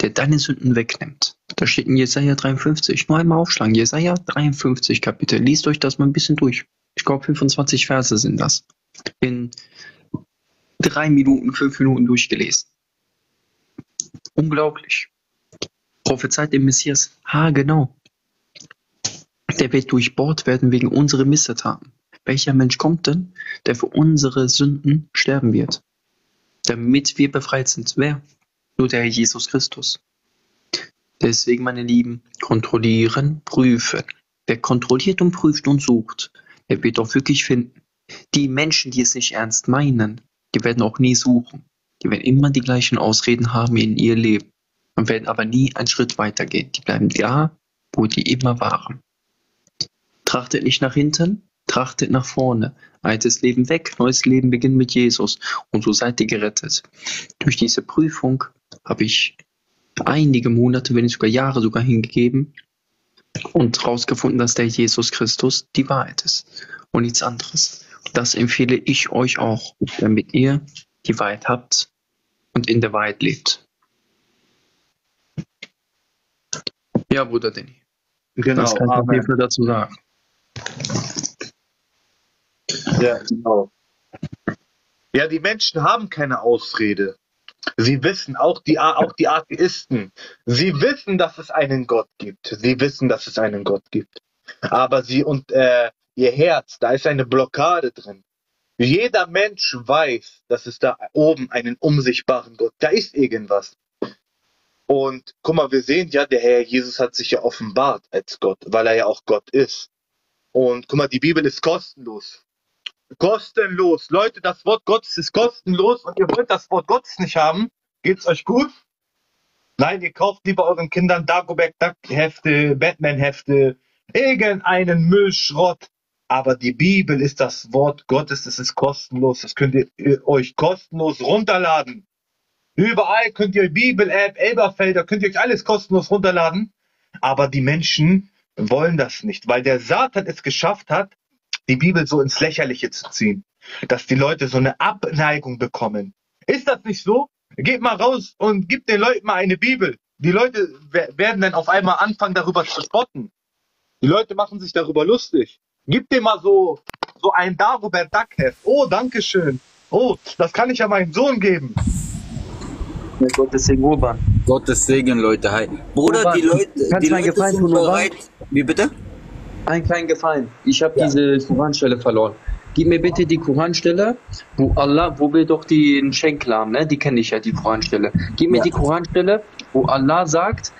der deine Sünden wegnimmt. Da steht in Jesaja 53. Nur einmal aufschlagen. Jesaja 53 Kapitel. Liest euch das mal ein bisschen durch. Ich glaube, 25 Verse sind das. In drei Minuten, fünf Minuten durchgelesen. Unglaublich. Prophezeit dem Messias. Ha, genau. Der wird durchbohrt werden wegen unserer Missetaten. Welcher Mensch kommt denn, der für unsere Sünden sterben wird, damit wir befreit sind? Wer? Nur der Herr Jesus Christus. Deswegen, meine Lieben, kontrollieren, prüfen. Wer kontrolliert und prüft und sucht, der wird auch wirklich finden. Die Menschen, die es nicht ernst meinen, die werden auch nie suchen. Die werden immer die gleichen Ausreden haben in ihr Leben und werden aber nie einen Schritt weitergehen. Die bleiben da, wo die immer waren. Trachtet nicht nach hinten, Trachtet nach vorne. Altes Leben weg, neues Leben beginnt mit Jesus. Und so seid ihr gerettet. Durch diese Prüfung habe ich einige Monate, wenn nicht sogar Jahre sogar hingegeben und herausgefunden, dass der Jesus Christus die Wahrheit ist und nichts anderes. Das empfehle ich euch auch, damit ihr die Wahrheit habt und in der Wahrheit lebt. Ja, Bruder Danny. Genau, Was kann ich dazu sagen? Ja, genau. Ja, die Menschen haben keine Ausrede. Sie wissen, auch die, auch die Atheisten, sie wissen, dass es einen Gott gibt. Sie wissen, dass es einen Gott gibt. Aber sie und äh, ihr Herz, da ist eine Blockade drin. Jeder Mensch weiß, dass es da oben einen unsichtbaren Gott, da ist irgendwas. Und guck mal, wir sehen ja, der Herr Jesus hat sich ja offenbart als Gott, weil er ja auch Gott ist. Und guck mal, die Bibel ist kostenlos. Kostenlos. Leute, das Wort Gottes ist kostenlos und ihr wollt das Wort Gottes nicht haben. Geht's euch gut? Nein, ihr kauft lieber euren Kindern Dagobert Duck Hefte, Batman Hefte, irgendeinen Müllschrott. Aber die Bibel ist das Wort Gottes, es ist kostenlos. Das könnt ihr äh, euch kostenlos runterladen. Überall könnt ihr Bibel-App, Elberfelder, könnt ihr euch alles kostenlos runterladen. Aber die Menschen wollen das nicht, weil der Satan es geschafft hat, die Bibel so ins Lächerliche zu ziehen. Dass die Leute so eine Abneigung bekommen. Ist das nicht so? Geht mal raus und gib den Leuten mal eine Bibel. Die Leute wer- werden dann auf einmal anfangen, darüber zu spotten. Die Leute machen sich darüber lustig. Gib dir mal so, so ein Dagobert Duck-Heft. Oh, danke schön. Oh, das kann ich ja meinem Sohn geben. Mit Gottes Segen Urban. Gottes Segen, Leute. Hi. Bruder, Urban, die Leute, die Leute Gefallen sind tun, Urban? bereit. Wie bitte? Einen kleinen Gefallen. Ich habe diese Koranstelle verloren. Gib mir bitte die Koranstelle, wo Allah, wo wir doch den Schenkel haben, ne? Die kenne ich ja, die Koranstelle. Gib mir Ja. die Koranstelle, wo Allah sagt,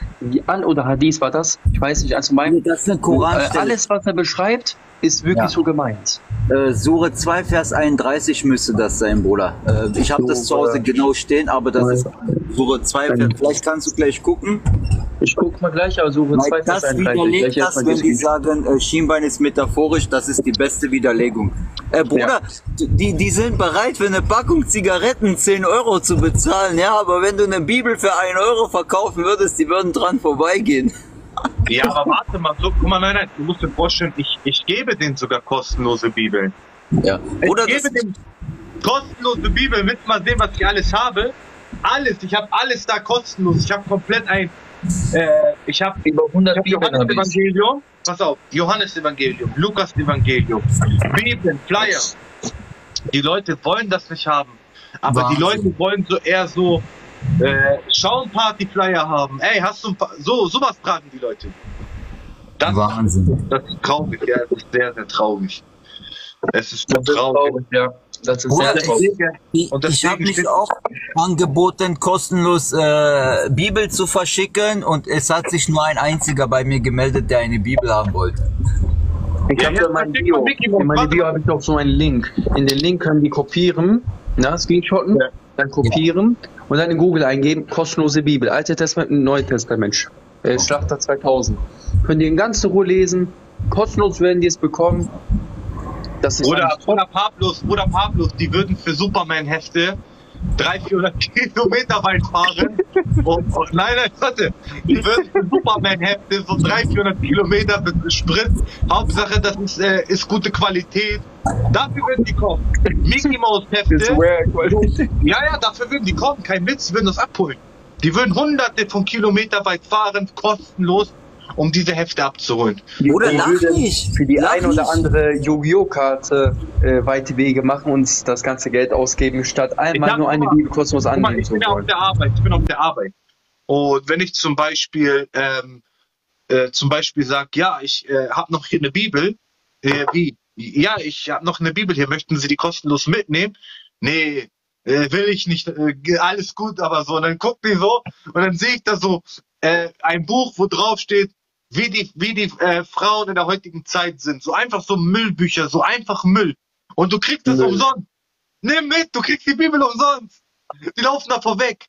an oder Hadith war das? Ich weiß nicht, also mein, Das ist eine äh, Koranstelle. alles, was er beschreibt, ist wirklich Ja. so gemeint. Äh, Sure 2, Vers 31 müsste das sein, Bruder. Äh, ich habe das zu Hause genau stehen, aber das ist Sure 2, Vers. Vielleicht kannst du gleich gucken. Ich guck mal gleich, aber zwei das Vers 31. widerlegt Gleich das, wenn die sagen, äh, Schienbein ist metaphorisch, das ist die beste Widerlegung. Äh, Bruder, die, die sind bereit für eine Packung Zigaretten 10 Euro zu bezahlen, ja, aber wenn du eine Bibel für 1 Euro verkaufen würdest, die würden dran vorbeigehen. Ja, aber warte mal, so, guck mal, nein, nein, du musst dir vorstellen, ich, ich gebe denen sogar kostenlose Bibeln. Ja. Ich Oder gebe dem kostenlose Bibel, willst du mal sehen, was ich alles habe? Alles, ich habe alles da kostenlos. Ich habe komplett ein, äh, ich habe Über 100 ich hab Bibeln Johannes. Evangelium, pass auf, Johannes Evangelium, Lukas Evangelium, Bibeln, Flyer. Die Leute wollen das nicht haben, aber die Wahnsinn. Leute wollen so eher so äh, Schaumparty-Flyer haben. Ey, hast du ein paar, so, sowas tragen die Leute. Das, Wahnsinn. das ist traurig, ja, das ist sehr, sehr traurig. Es ist so Das ist traurig. traurig, ja. Das ist sehr traurig. Ich, ich habe mich auch angeboten, kostenlos äh, Bibel zu verschicken und es hat sich nur ein einziger bei mir gemeldet, der eine Bibel haben wollte. Ich Ja, habe jetzt in meinem versteht Bio, in meinem Bio habe ich doch so einen Link. In den Link können die kopieren, na, Screenshotten, Ja. dann kopieren und dann in Google eingeben, kostenlose Bibel, Alte Testament und Neue Testament. Äh, Schlachter 2000. Können die in ganzer Ruhe lesen, kostenlos werden die es bekommen. Das ist Bruder, Bruder Pablos, Bruder Pablos, die würden für Superman-Hefte 300, 400 Kilometer weit fahren. und, und, nein, nein, warte. Die würden Superman-Hefte so 300, 400 Kilometer mit Sprit. Hauptsache, das ist, äh, ist gute Qualität. Dafür würden die kommen. Mickey Mouse-Hefte. Ja, ja, dafür würden die kommen. Kein Witz, die würden das abholen. Die würden hunderte von Kilometer weit fahren, kostenlos, um diese Hefte abzuholen. Die lach nicht. Für die Lach ein oder nicht. andere Yu-Gi-Oh! Karte äh, weite Wege machen und das ganze Geld ausgeben, statt einmal nur eine Bibel kostenlos annehmen ich zu bin ja auf wollen. der Arbeit. Ich bin auf der Arbeit. Und wenn ich zum Beispiel, ähm, äh, zum Beispiel sage, ja, ich äh, habe noch hier eine Bibel. Äh, wie? Ja, ich habe noch eine Bibel hier. Möchten Sie die kostenlos mitnehmen? Nee, äh, will ich nicht. Äh, alles gut, aber so. Und dann guckt die so und dann sehe ich da so äh, ein Buch, wo drauf steht, wie die, wie die äh, Frauen in der heutigen Zeit sind. So einfach so Müllbücher, so einfach Müll. Und du kriegst das Müll. umsonst. Nimm mit, du kriegst die Bibel umsonst. Die laufen davor weg.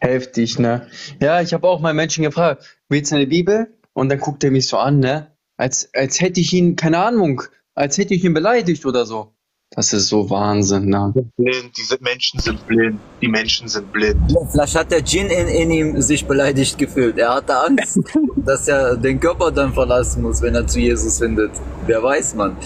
Heftig, ne? Ja, ich habe auch mal Menschen gefragt, willst du eine Bibel? Und dann guckt er mich so an, ne? Als, als hätte ich ihn, keine Ahnung, als hätte ich ihn beleidigt oder so. Das ist so Wahnsinn, ne? Blind, diese Menschen sind blind. Die Menschen sind blind. Vielleicht hat der Djinn in, in ihm sich beleidigt gefühlt. Er hatte Angst, dass er den Körper dann verlassen muss, wenn er zu Jesus findet. Wer weiß man.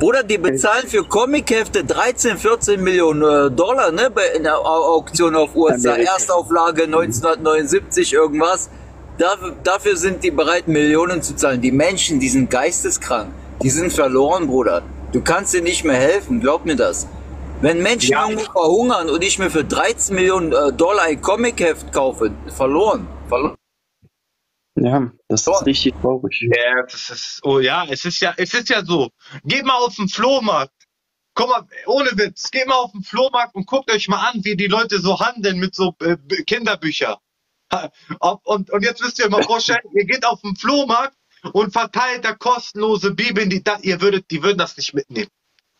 Bruder, die bezahlen für Comichefte 13, 14 Millionen äh, Dollar, ne? Bei, in der Au- Auktion auf USA. Amerika. Erstauflage 1979 irgendwas. Dafür, dafür sind die bereit, Millionen zu zahlen. Die Menschen, die sind geisteskrank. Die sind verloren, Bruder. Du kannst dir nicht mehr helfen, glaub mir das. Wenn Menschen Ja. irgendwo verhungern und ich mir für 13 Millionen äh, Dollar ein Comicheft kaufe, verloren. verloren. Ja, das ist richtig traurig. Ja, das ist, oh ja, es ist ja, es ist ja so. Geht mal auf den Flohmarkt. Guck mal, ohne Witz, geht mal auf den Flohmarkt und guckt euch mal an, wie die Leute so handeln mit so äh, B- Kinderbücher. Ha, ob- Und, und jetzt müsst ihr mal vorstellen, ihr geht auf den Flohmarkt und verteilt da kostenlose Bibeln, die da, ihr würdet, die würden das nicht mitnehmen.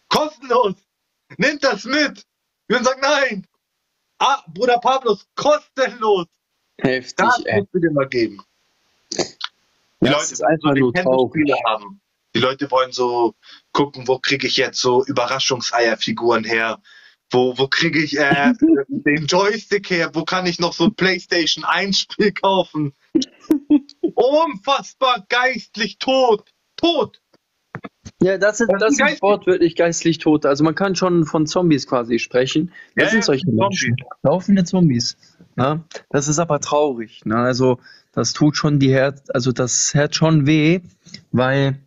Kostenlos! Nehmt das mit! Wir würden sagen, nein! Ah, Bruder Pablos, kostenlos! Heftig, Das ey. musst du dir mal geben. Die Das Leute ist wollen einfach so nur Nintendo-Spiele haben. Die Leute wollen so gucken, wo kriege ich jetzt so Überraschungseierfiguren her? Wo, wo kriege ich äh, den Joystick her? Wo kann ich noch so ein PlayStation 1 Spiel kaufen? Unfassbar geistlich tot. Tot. Ja, das ist, Das geistig. wortwörtlich geistlich tot. Also man kann schon von Zombies quasi sprechen. Das Ja, sind ja, solche Zombies. Menschen. Laufende Zombies. Ja, das ist aber traurig. Ne? Also das tut schon die Herz, also das Herz schon weh, weil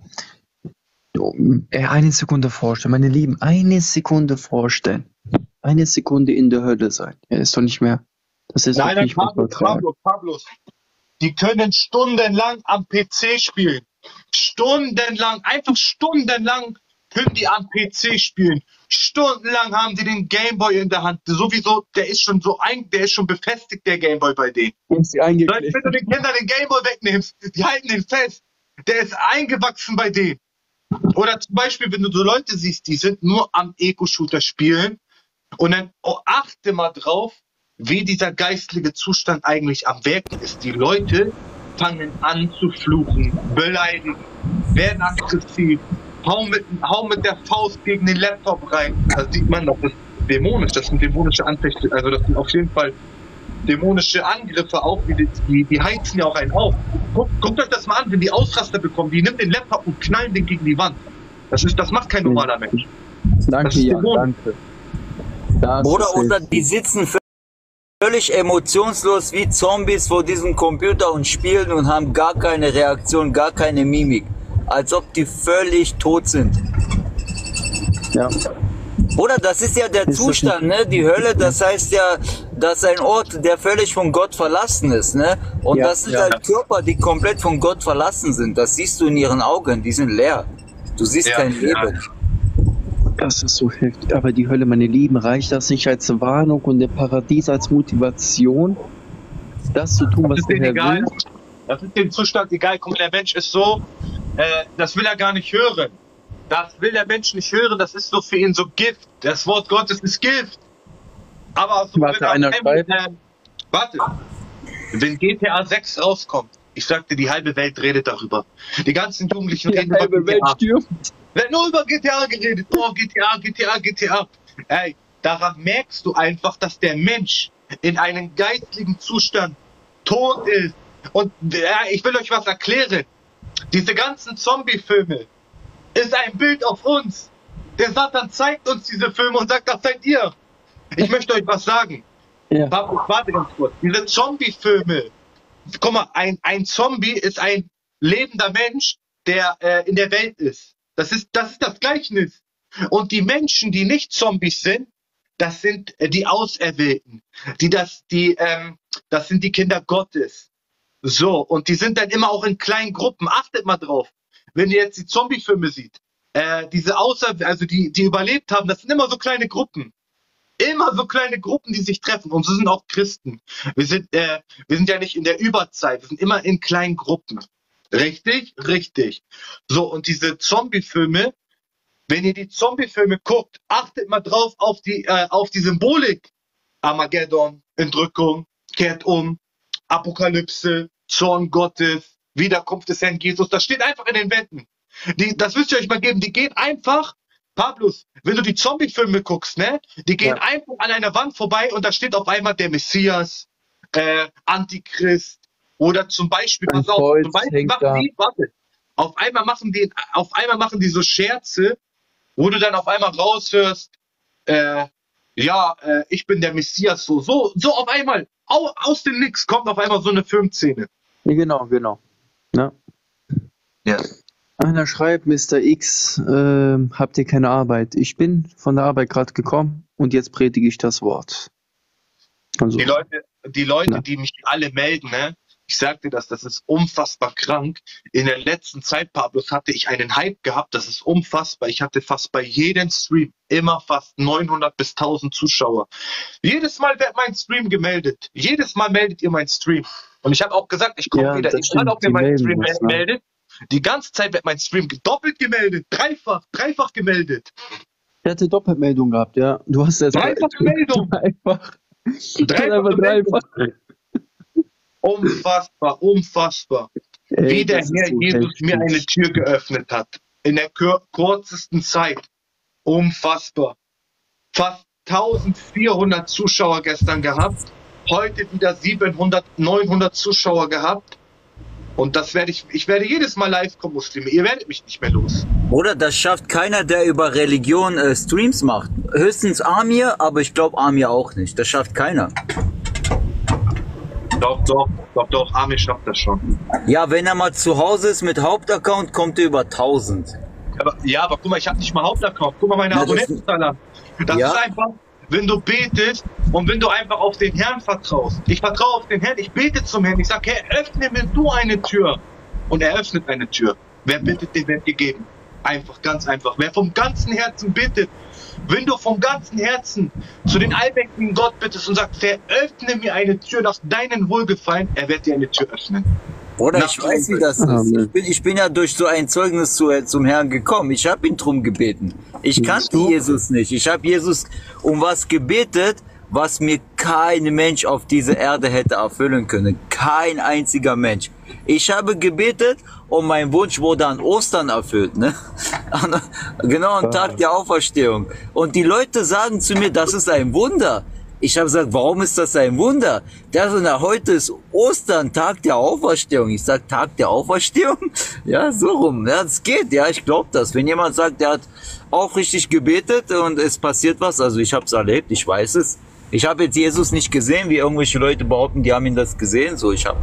äh, eine Sekunde vorstellen, meine Lieben, eine Sekunde vorstellen, eine Sekunde in der Hölle sein. Ja, ist doch nicht mehr. Das ist doch Nein, nein, nicht mehr Pablo. Pablo, Pablo. Die können stundenlang am PC spielen. Stundenlang, einfach stundenlang können die am PC spielen. Stundenlang haben die den Gameboy in der Hand. Sowieso, der ist schon so ein, der ist schon befestigt, der Gameboy bei denen. Leute, eingeklebt. wenn du den Kindern den Gameboy wegnimmst, die halten den fest. Der ist eingewachsen bei denen. Oder zum Beispiel, wenn du so Leute siehst, die sind nur am Ego-Shooter spielen und dann oh, achte mal drauf, wie dieser geistliche Zustand eigentlich am Werken ist. Die Leute fangen an zu fluchen, beleidigen, werden aggressiv, hauen mit, hauen mit der Faust gegen den Laptop rein. Da sieht man, das ist dämonisch, das sind dämonische Anfechte, also das sind auf jeden Fall dämonische Angriffe auch, die, die, die heizen ja auch einen auf. Guckt, guckt euch das mal an, wenn die Ausraster bekommen, die nimmt den Laptop und knallen den gegen die Wand. Das ist, das macht kein normaler Mensch. Das Danke, ist Jan, danke. Das Oder, oder die sitzen völlig emotionslos wie Zombies vor diesem Computer und spielen und haben gar keine Reaktion, gar keine Mimik. Als ob die völlig tot sind. Ja. Oder das ist ja der Ist Zustand, ne? Die Hölle, das heißt ja, das ist ein Ort, der völlig von Gott verlassen ist, ne? Und Ja, das sind ja. halt Körper, die komplett von Gott verlassen sind. Das siehst du in ihren Augen, die sind leer. Du siehst Ja, kein ja. Leben. Das ist so heftig. Aber die Hölle, meine Lieben, reicht das nicht als Warnung und der Paradies als Motivation, das zu tun, was Das ist der Herr egal. will? Das ist dem Zustand egal. Guck mal, der Mensch ist so, äh, das will er gar nicht hören. Das will der Mensch nicht hören. Das ist so für ihn so Gift. Das Wort Gottes ist Gift. Aber so, Warte, einer schreibt. äh, warte. Wenn GTA 6 rauskommt, ich sagte, die halbe Welt redet darüber. Die ganzen Jugendlichen Die reden halbe über Welt GTA. stirbt. Wird nur über GTA geredet. Oh, GTA, GTA, GTA. Ey, daran merkst du einfach, dass der Mensch in einem geistlichen Zustand tot ist. Und ja, ich will euch was erklären. Diese ganzen Zombie-Filme ist ein Bild auf uns. Der Satan zeigt uns diese Filme und sagt, das seid ihr. Ich möchte euch was sagen. Ja. Warte, warte ganz kurz. Diese Zombie-Filme. Guck mal, ein, ein Zombie ist ein lebender Mensch, der äh, in der Welt ist. Das ist, das ist das Gleichnis. Und die Menschen, die nicht Zombies sind, das sind äh, die Auserwählten. Die das, die, ähm, das sind die Kinder Gottes. So, und die sind dann immer auch in kleinen Gruppen. Achtet mal drauf. Wenn ihr jetzt die Zombie-Filme sieht, äh, diese Außer, also die, die überlebt haben, das sind immer so kleine Gruppen. Immer so kleine Gruppen, die sich treffen. Und so sind auch Christen. Wir sind, äh, wir sind ja nicht in der Überzeit. Wir sind immer in kleinen Gruppen. Richtig? Richtig. So, und diese Zombie-Filme, wenn ihr die Zombie-Filme guckt, achtet mal drauf auf die, äh, auf die Symbolik. Armageddon, Entrückung, kehrt um, Apokalypse, Zorn Gottes, Wiederkunft des Herrn Jesus. Das steht einfach in den Wänden. Die, das müsst ihr euch mal geben. Die gehen einfach, Pablos, wenn du die Zombie-Filme guckst, ne? Die gehen Ja. einfach an einer Wand vorbei und da steht auf einmal der Messias, äh, Antichrist oder zum Beispiel, pass auf, zum Beispiel machen die, warte, auf einmal machen die, auf einmal machen die so Scherze, wo du dann auf einmal raushörst, äh, ja, äh, ich bin der Messias, so, so, so auf einmal, au, aus dem Nix kommt auf einmal so eine Filmszene. Genau, genau. Ja. Ja. Einer schreibt, Mr. X, ähm, habt ihr keine Arbeit? Ich bin von der Arbeit gerade gekommen und jetzt predige ich das Wort. Also, Die Leute, die Leute, Ja. die mich alle melden, ne? Ich sagte das, das ist unfassbar krank. In der letzten Zeit, Pablos, hatte ich einen Hype gehabt, das ist unfassbar. Ich hatte fast bei jedem Stream immer fast 900 bis 1000 Zuschauer. Jedes Mal wird mein Stream gemeldet. Jedes Mal meldet ihr meinen Stream. Und ich habe auch gesagt, ich komme Ja, wieder, egal ob ihr meinen Stream das, ne? meldet. Die ganze Zeit wird mein Stream doppelt gemeldet, dreifach, dreifach gemeldet. er hatte Doppelmeldung gehabt, ja. Du hast jetzt Dreifache Meldung. Dreifach. Dreifache einfach dreifach. Unfassbar, unfassbar. Ey, wie der Herr so Jesus heftig. mir eine Tür geöffnet hat. In der kür kürzesten Zeit. Unfassbar. Fast 1400 Zuschauer gestern gehabt. Heute wieder 700, 900 Zuschauer gehabt. Und das werde ich, ich werde jedes Mal live kommen, Muslime. Ihr werdet mich nicht mehr los. Oder das schafft keiner, der über Religion äh, Streams macht. Höchstens Amir, aber ich glaube Amir auch nicht. Das schafft keiner. Doch, doch, doch, doch, Armin schafft das schon. Ja, wenn er mal zu Hause ist mit Hauptaccount, kommt er über 1000. Aber, ja, aber guck mal, ich habe nicht mal Hauptaccount. Guck mal meine Abonnentenzahl an. Das Ja. ist einfach, wenn du betest und wenn du einfach auf den Herrn vertraust. Ich vertraue auf den Herrn, ich bete zum Herrn. Ich sage, Herr, öffne mir du eine Tür. Und er öffnet eine Tür. Wer bittet, dem wird gegeben. Einfach, ganz einfach. Wer vom ganzen Herzen bittet, wenn du vom ganzen Herzen zu den allmächtigen Gott bittest und sagst, Herr, öffne mir eine Tür nach deinen Wohlgefallen, er wird dir eine Tür öffnen. Bruder, Na, ich weiß, wie das ist. Ich bin, ich bin ja durch so ein Zeugnis zu, zum Herrn gekommen. Ich habe ihn drum gebeten. Ich kannte? Jesus nicht. Ich habe Jesus um was gebetet, was mir kein Mensch auf dieser Erde hätte erfüllen können. Kein einziger Mensch. Ich habe gebetet und mein Wunsch wurde an Ostern erfüllt. Ne? Genau am Tag der Auferstehung. Und die Leute sagen zu mir, das ist ein Wunder. Ich habe gesagt, warum ist das ein Wunder? Der so, na, heute ist Ostern, Tag der Auferstehung. Ich sag, Tag der Auferstehung? Ja, so rum. Ja, das geht, ja, ich glaube das. Wenn jemand sagt, der hat aufrichtig gebetet und es passiert was, also ich habe es erlebt, ich weiß es. Ich habe jetzt Jesus nicht gesehen, wie irgendwelche Leute behaupten, die haben ihn das gesehen. So, ich habe,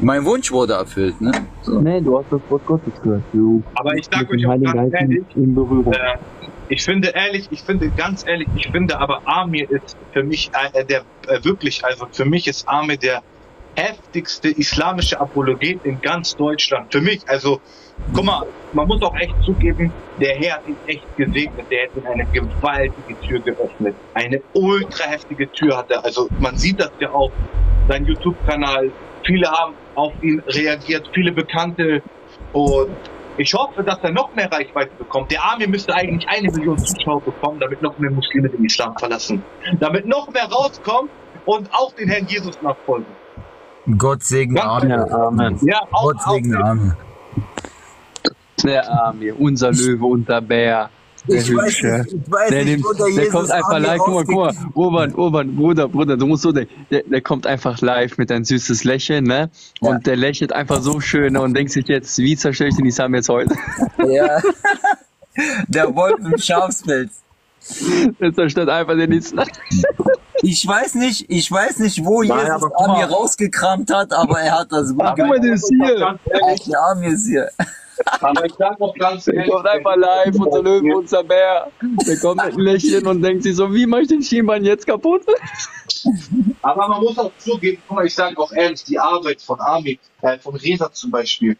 mein Wunsch wurde erfüllt, ne? So. Nee, du hast das Wort Gottes gehört. Du Aber ich sag euch auch ganz ehrlich, in Berührung. Äh, ich finde ehrlich, ich finde ganz ehrlich, ich finde aber Amir ist für mich äh, der äh, wirklich, also für mich ist Amir der heftigste islamische Apologet in ganz Deutschland. Für mich, also guck mal, man muss auch echt zugeben, der Herr hat ihn echt gesegnet. Der hat ihm eine gewaltige Tür geöffnet. Eine ultra heftige Tür hat er. Also man sieht das ja auch, sein YouTube-Kanal. Viele haben auf ihn reagiert, viele Bekannte und ich hoffe, dass er noch mehr Reichweite bekommt. Der Army müsste eigentlich eine Million Zuschauer bekommen, damit noch mehr Muslime den Islam verlassen. Damit noch mehr rauskommen und auch den Herrn Jesus nachfolgen. Gott segne Amen. Ja, Amen. Ja, auch, Gott segne Amen. Der Amir, unser Löwe, unser Bär. Der Ich weiß nicht, ich weiß Der, nicht, nimmt, wo der der kommt einfach live. Guck mal, guck mal. Urban, Urban, Bruder, Bruder, du musst so, der, der, der kommt einfach live mit ein süßes Lächeln, ne? Und Ja. der lächelt einfach so schön ne? und denkt sich jetzt, wie zerstöre ich den Islam jetzt heute? Ja. Der Wolf im Schafspelz. Der zerstört einfach den Islam. Ich weiß nicht, ich weiß nicht, wo Nein, Jesus. Amir rausgekramt hat, aber er hat das gut Ach, guck mal, der ist hier. Der Amir ist hier. Aber ich sag noch ganz ehrlich, kommt einfach live, unser Löwe, unser Bär. Der kommt mit einem Lächeln und denkt sich so, wie mache ich den Schienbein jetzt kaputt? Aber man muss auch zugeben, guck mal, ich sage auch ehrlich, die Arbeit von Army, äh, von Resa zum Beispiel,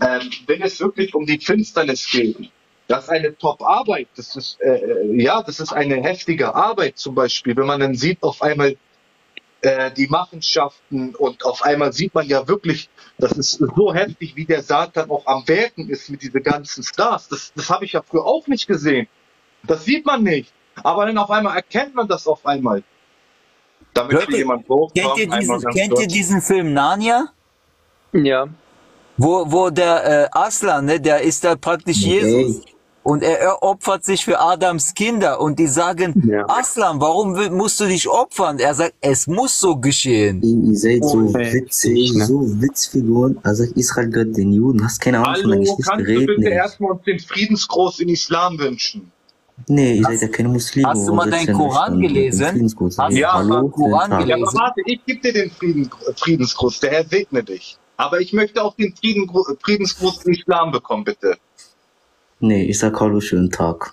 ähm, wenn es wirklich um die Finsternis geht, das ist eine Top-Arbeit. Das ist, äh, äh, ja, das ist eine heftige Arbeit zum Beispiel, wenn man dann sieht auf einmal äh, die Machenschaften und auf einmal sieht man ja wirklich, das ist so heftig, wie der Satan auch am Werken ist mit diesen ganzen Stars. Das, das habe ich ja früher auch nicht gesehen. Das sieht man nicht. Aber dann auf einmal erkennt man das auf einmal. Damit Leute, jemand hochkommt, Kennt ihr diesen, kennt ihr diesen Film Narnia? Ja. Wo, wo der äh, Aslan, ne, der ist da praktisch Jesus. Und er, er opfert sich für Adams Kinder. Und die sagen, Ja. Aslan, warum musst du dich opfern? Er sagt, es muss so geschehen. Ihr, seid so Okay. witzig, Ne? so Witzfiguren. Also Israel gehört den Juden. Hast keine Ahnung von der Hallo, Geschichte, kannst du bitte erstmal uns den Friedensgruß in Islam wünschen? Nee, ihr seid ja keine Muslime. Hast du mal deinen Koran gelesen? Hast mal Hallo, den Koran Tag. Ja, gelesen? aber warte, ich gebe dir den Frieden, Friedensgruß. Der Herr segne dich. Aber ich möchte auch den Frieden, Friedensgruß in Islam bekommen, bitte. Nee, ich sag Hallo, schönen Tag.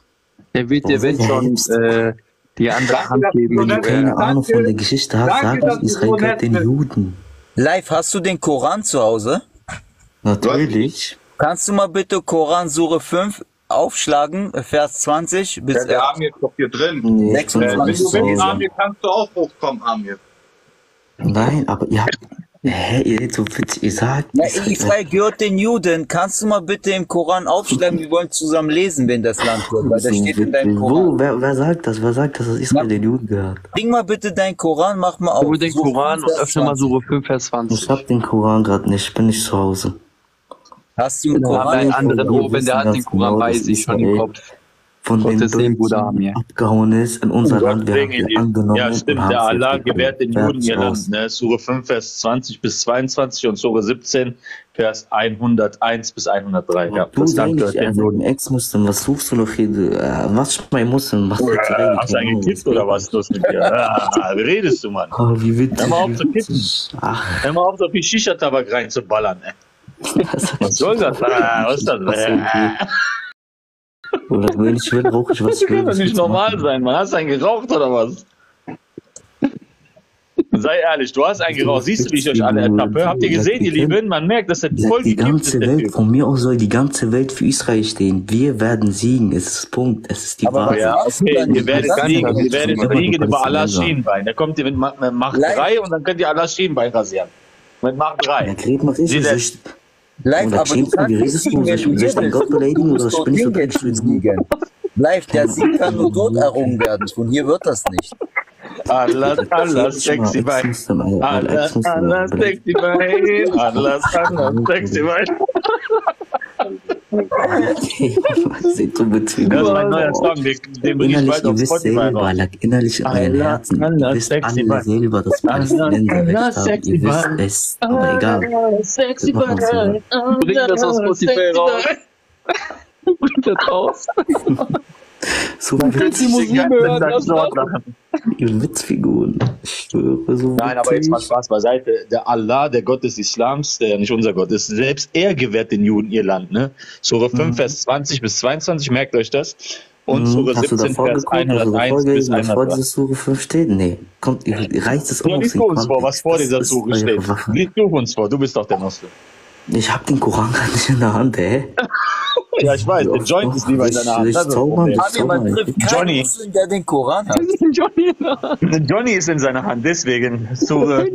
Der wird dir, wenn schon, äh, die andere Hand geben. Wenn du keine. Ahnung von der Geschichte hast, sag ich, Israel gehört den. Juden. Live, hast du den Koran zu Hause? Natürlich. Kannst du mal bitte Koran Sure 5 aufschlagen, Vers 20 bis Ja, äh, Amir ist doch hier drin. Nee, ich bin Äh, 26 wenn du willst. Amir, kannst du auch hochkommen, Amir. Nein, aber ihr habt. Hä, ihr seid so witzig. Ihr sagt, Na, Israel gehört den Juden. Kannst du mal bitte im Koran aufschlagen? Wir wollen zusammen lesen, wenn das Land gehört, weil das steht in deinem witzig. Wo? Koran. Wer, wer sagt das? Wer sagt, dass das Israel den Juden gehört? Bring mal bitte deinen Koran, mach mal auf. Hol den Koran 5, und öffne mal 20. Sure 5, Vers 20. Ich hab den Koran gerade nicht. Ich bin nicht zu Hause. Hast du einen haben wir Koran? einen anderen oben, wissen der hat den Koran genau, bei dass sich schon im Kopf. Von den Gottes Segen, Bruder Deutschen abgehauen ist in unser Land. Gottes Wir angenommen Ja, und stimmt. haben Der Allah gewährt den Juden ihr. Land. Ne? Sure 5, Vers 20 bis 22 und Sure 17, Vers 101 bis 103. Ja, Du das Land gehört den also Juden. ein Ex-Muslim, was suchst du noch hier? Äh, was bei Muslim? Was reden? hast du einen gekifft oder was ist los mit dir? Ah, wie redest du, Mann? Oh, wie witzig. Hör mal auf zu witzig. Ach, Hör mal auf, so viel Shisha-Tabak reinzuballern. Das Was soll das? Ah, was ist das? Oder wenn ich will, rauche ich was Das ich will. kann doch nicht normal machen? sein, man. Hast du einen geraucht oder was? Sei ehrlich, du hast einen geraucht. Siehst du, wie ich euch alle ertappe? Habt ihr gesehen, ihr Lieben? Man merkt, dass er Sagt, voll die ist, ganze der Welt, Typ. von mir aus soll die ganze Welt für Israel stehen. Wir werden siegen. Es ist Punkt. Es ist die Aber Wahrheit. Ja, okay, ihr werdet siegen, ihr werdet siegen über Allahs Palästinenser. Schienbein. Da kommt ihr mit Ma- mit Macht Live. 3 und dann könnt ihr Allahs Schienbein rasieren. Mit Macht Ja, 3. red mal richtig. Sie Live, Oder aber du James, wie kannst nicht redest du? siegen, Soll wenn ich- du soll hier ich deinen bist. Gott beleidigen Du oder siegen. Live, der Sieg kann nur dort errungen werden. Von hier wird das nicht. Allahs, Allahs sexy Ex-Muslim, Allahs Alter. sexy Bein. Allahs, Allahs sexy Bein. Witzig. Das ist mein neuer Song, den, den bringe ich Innerlich, bald ihr auf wisst Spotify selber, raus. like, innerlich in euren Allah, Herzen, ihr wisst sexy alle selber, dass Allah, Palästinenser Allah, recht haben, sexy ihr wisst es, aber egal. Wir. Bring das auf Spotify raus. Bring das raus. So kannst die Musik hören, das Ihr Witzfiguren. Ich schwöre, so Nein, aber jetzt mal. Spaß beiseite. Der Allah, der Gott des Islams, der ja nicht unser Gott ist, selbst er gewährt den Juden ihr Land. Ne? Sure 5, Vers 20 bis 22, merkt euch das. Und Mhm, du 17, davor Vers geguckt? Hast du 101 davor bis gelesen, was vor 103. dieser Sure 5 steht? Nee. Kommt, ihr reicht es Ja, lies du uns vor, was vor Das dieser eure steht. Lies du uns vor, du bist doch der Muslim. Ich hab den Koran gar nicht in der Hand, hä? Ja, ich weiß, der Joint ist lieber in deiner Hand. das zaubern, Problem. trifft keinen Johnny. Muslim, der den Koran hat. Johnny, Johnny ist in seiner Hand, deswegen. Sure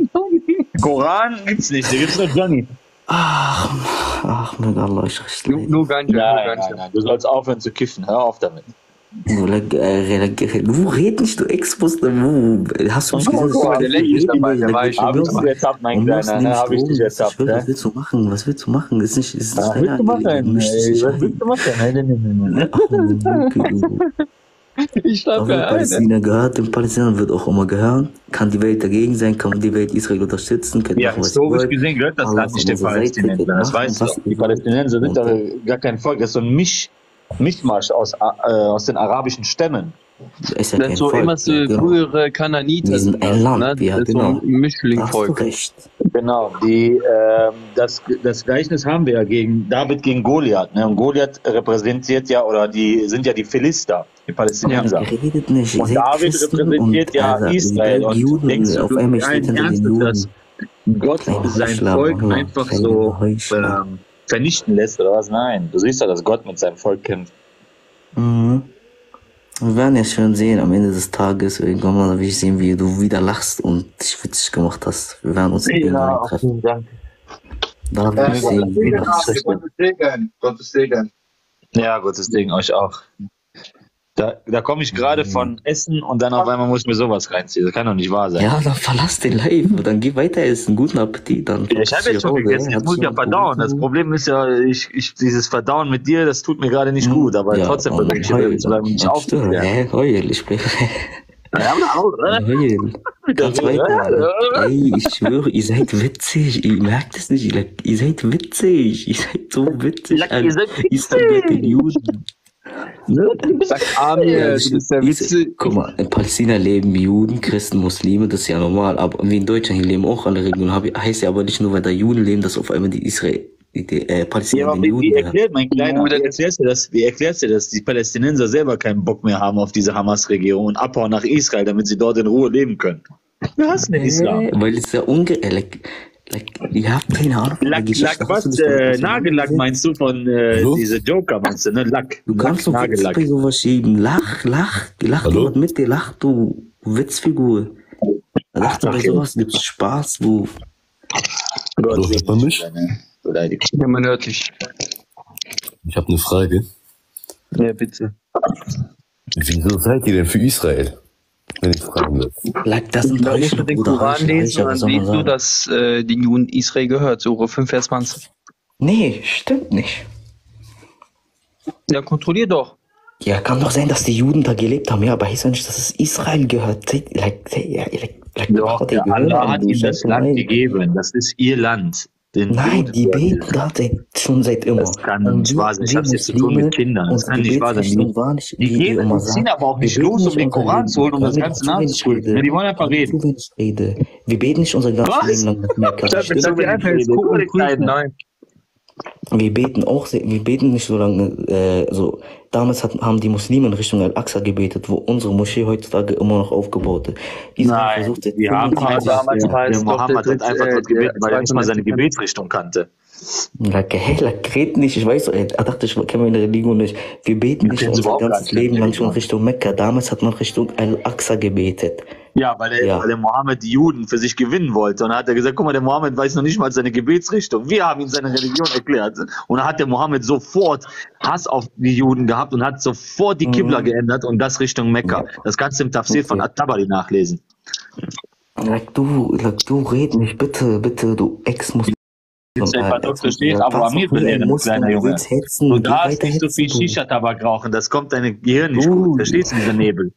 Koran gibt's nicht, hier gibt's nur Johnny. Ach, ach, mit Allah, ich nur, nur ganz schön, nur Nein, ganz nein, du sollst aufhören zu kiffen, hör auf damit. Du, äh, du red nicht, du. Wo- Hast du mich Oh, guck mal, der Ich lächelt dabei, der weiß ich schon. Dich ertappt, mein Kleiner, ne? Hab ich dich Ich schwöre, ne? was willst du machen? Was willst du machen? Ist nicht, ist Was willst du machen? Was willst du machen? Ich schlaf Aber ja ein. Palästina gehört, dem Palästinensern wird auch immer gehören. Kann die Welt dagegen sein, kann die Welt Israel unterstützen, kann Ja, historisch gesehen gehört das Land nicht den Palästinensern, das weißt du. Die Palästinenser sind da gar kein Volk, das ist so ein Misch, Mischmasch aus, äh, aus den arabischen Stämmen. Ist ja Das ist so Volk, immer so ja, genau. frühere Kananiter. Wir sind ein Land, ne? ja, Das ist so genau. ein du Mischlingvolk. Genau, die, ähm, das, das Gleichnis haben wir ja gegen David gegen Goliath. Ne? Und Goliath repräsentiert ja, oder die sind ja die Philister, die Palästinenser. Ihr redet nicht. Und David Christen repräsentiert und, ja Alter, Israel. Und Juden, denkst auf du einmal steht dass. Gott sein Volk einfach so ähm, vernichten lässt oder was? Nein, du siehst ja, dass Gott mit seinem Volk kämpft. Mhm. Wir werden ja schon sehen, am Ende des Tages, irgendwann mal will ich sehen, wie du wieder lachst und dich witzig gemacht hast. Wir werden uns irgendwann treffen. Dank. Da Äh, ich sehen, wie du Gottes Segen, Gottes Segen. Ja, Gottes Segen euch auch. Da, da komme ich gerade von Essen und dann auf einmal muss ich mir sowas reinziehen. Das kann doch nicht wahr sein. Ja, dann verlass den Live, dann geh weiter essen. Guten Appetit. Dann Ich habe jetzt schon gegessen, jetzt muss ich ja verdauen. Das Problem ist ja, ich, ich, dieses Verdauen mit dir, das tut mir gerade nicht gut, aber trotzdem versuche ich hier zu bleiben und nicht aufzuklären. Hä, heul, ich bin. Ja, aber- Heul. Ganz weiter. Ey, ich schwöre, ihr seid witzig. Ihr merkt es nicht. Ihr, ihr seid witzig. Ihr seid so witzig. Like, ihr seid Israel mit den Juden. Sag Amir, du bist der Witze. Guck mal, in Palästina leben Juden, Christen, Muslime, das ist ja normal. Aber wie in Deutschland hier leben auch alle Religionen. Hab- Heißt ja aber nicht nur, weil da Juden leben, dass auf einmal die Israel, die, die äh, Ja, Palästina aber wie, Juden wie erklärt mein Kleiner, Bruder, wie erklärst, du das, wie erklärst du das, die Palästinenser selber keinen Bock mehr haben auf diese Hamas-Regierung und abhauen nach Israel, damit sie dort in Ruhe leben können? Wir hassen den Islam. Weil es ja unge... Ihr habt keine Ahnung. von der Lack. Lack, was? du Äh, Nagellack meinst du von äh, Hallo? diese Joker, meinst du, ne? Lack. Du kannst Lack, doch Witz Nagellack. bei sowas schieben. Lach, lach, lach Hallo? du mit dir, lach du Witzfigur. Lach du bei Okay. sowas, gibt's Spaß, wo. Hallo, hört man mich? Ja, man hört dich. Ich habe eine Frage. Ja, bitte. Wieso seid ihr denn für Israel? Wenn ich fragen darf. Like, das Da musst du den Bruder, Koran lesen, dann siehst du, dass äh, die Juden Israel gehört. Sure 5, Vers 20. Nee, stimmt nicht. Ja, kontrollier doch. Ja, kann doch sein, dass die Juden da gelebt haben, ja, aber heißt ja nicht, dass es Israel gehört. Like, like, like, like, Doch, der Allah hat ihnen das Land gegeben. Das ist ihr Land. Den Nein, Juden die beten seit, schon seit immer. Das kann Und nicht wir- wahr sein. Ich hab's jetzt zu tun mit Kindern. Das kann nicht wahr sein. Die- nicht, Die gehen, ziehen aber auch nicht los, um den Koran zu holen, um das ich Ganze nachzuprüfen. Ja, die wollen einfach ich reden. zu wenig rede. Wir beten nicht unser ganzes Was? Leben lang nach Mekka. Das Stimmt? sag ich einfach jetzt gucken und prüfen. Nein. Wir beten auch, sehr- wir beten nicht so lange, äh, so. Damals hat, haben die Muslime in Richtung Al-Aqsa gebetet, wo unsere Moschee heutzutage immer noch aufgebaut ist. Israel Nein, versucht die haben 25 damals, damals es der Mohammed hat einfach dort äh, gebeten, weil er nicht mal seine Gebetsrichtung kannte. Like, hey, like, red nicht, ich weiß, ey, er dachte, ich kenne meine Religion nicht. Wir beten Wir nicht unser ganzes Leben die lang schon Religion. Richtung Mekka. Damals hat man Richtung Al-Aqsa gebetet. Ja, weil, er, Ja. weil der Mohammed die Juden für sich gewinnen wollte. Und dann hat er gesagt, guck mal, der Mohammed weiß noch nicht mal seine Gebetsrichtung. Wir haben ihm seine Religion erklärt. Und dann hat der Mohammed sofort Hass auf die Juden gehabt und hat sofort die Qibla geändert und das Richtung Mekka. Das kannst du im Tafsir Okay. von At-Tabari nachlesen. Like, du, like, du red nicht, bitte, bitte, du Ex-Muslim. Jetzt einfach Amir belehren, kleiner du Junge. willst hetzen, Du geh darfst nicht so viel. Shisha-Tabak rauchen, das kommt deine Gehirn nicht Du. gut. Verstehst du, dieser Nebel?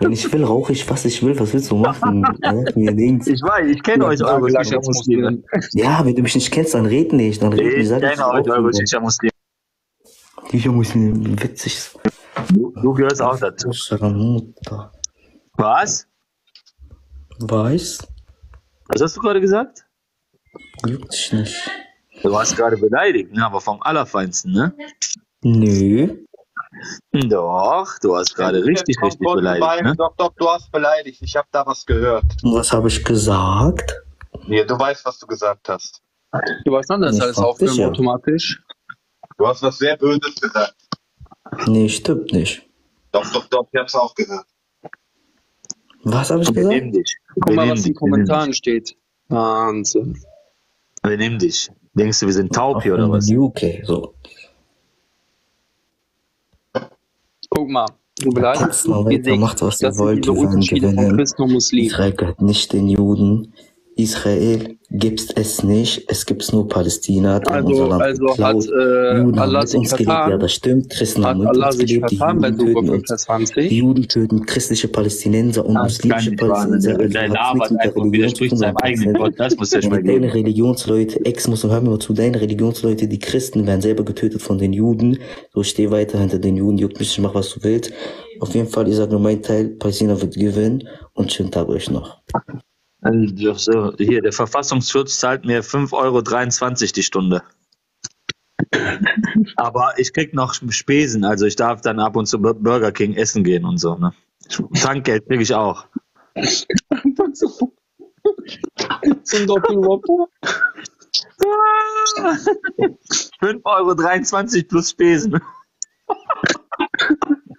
Wenn ich will, rauche ich, was ich will, was willst du machen? äh, mir Dings. Ich weiß, ich kenne euch eure Shisha-Muslime. Ja, wenn du mich nicht kennst, dann red nicht, dann red nicht, Ich kenne euch eure Shisha-Muslime. Sicher Muslim, witzig. Du, du gehörst auch dazu. Scharamuta. Was? Weiß? Was hast du gerade gesagt? Juckt dich nicht. Du warst gerade beleidigt, ne? aber vom Allerfeinsten, ne? Nö. Doch, du hast gerade richtig, richtig beleidigt, vorbei. ne? Doch, doch, du hast beleidigt. Ich habe da was gehört. Was habe ich gesagt? Nee, du weißt, was du gesagt hast. Du weißt dann, dass alles aufhören ja. automatisch. Du hast was sehr Böses gesagt. Nee, stimmt nicht. Doch, doch, doch, ich hab's auch gehört. Was habe ich Benimm gesagt? dich. Guck mal, Benimm was in den Kommentaren steht. Wahnsinn. Benimm dich. Denkst du, wir sind taub hier oder was? UK, so. Guck mal, du beleidigst die weiter, macht, was ihr wollt, wir und Muslimen. Israel gehört nicht den Juden. Israel gibt es nicht, es gibt nur Palästina. Also, also hat äh, Juden Allah sich uns gelebt, ja, vertan. das stimmt. Christen Hat haben mit Allah uns gelebt, die vertan Juden töten uns. 25? Die Juden töten christliche Palästinenser und muslimische. Palästinenser. Also Religion zu widerspricht seinem eigenen Gott. Das muss Deine, mal deine. Religionsleute, Ex-Muslim, hör mir mal zu, deine Religionsleute, die Christen werden selber getötet von den Juden. So, ich stehe weiter hinter den Juden, juckt mich, ich mach was du willst. Auf jeden Fall, ich sage nur mein Teil, Palästina wird gewinnen und schönen Tag euch noch. Also, so, hier, der Verfassungsschutz zahlt mir 5,23 Euro die Stunde. Aber ich krieg noch Spesen, also ich darf dann ab und zu Bur- Burger King essen gehen und so. Ne? Tankgeld krieg ich auch. Zum Doppelwopper. 5,23 Euro plus Spesen.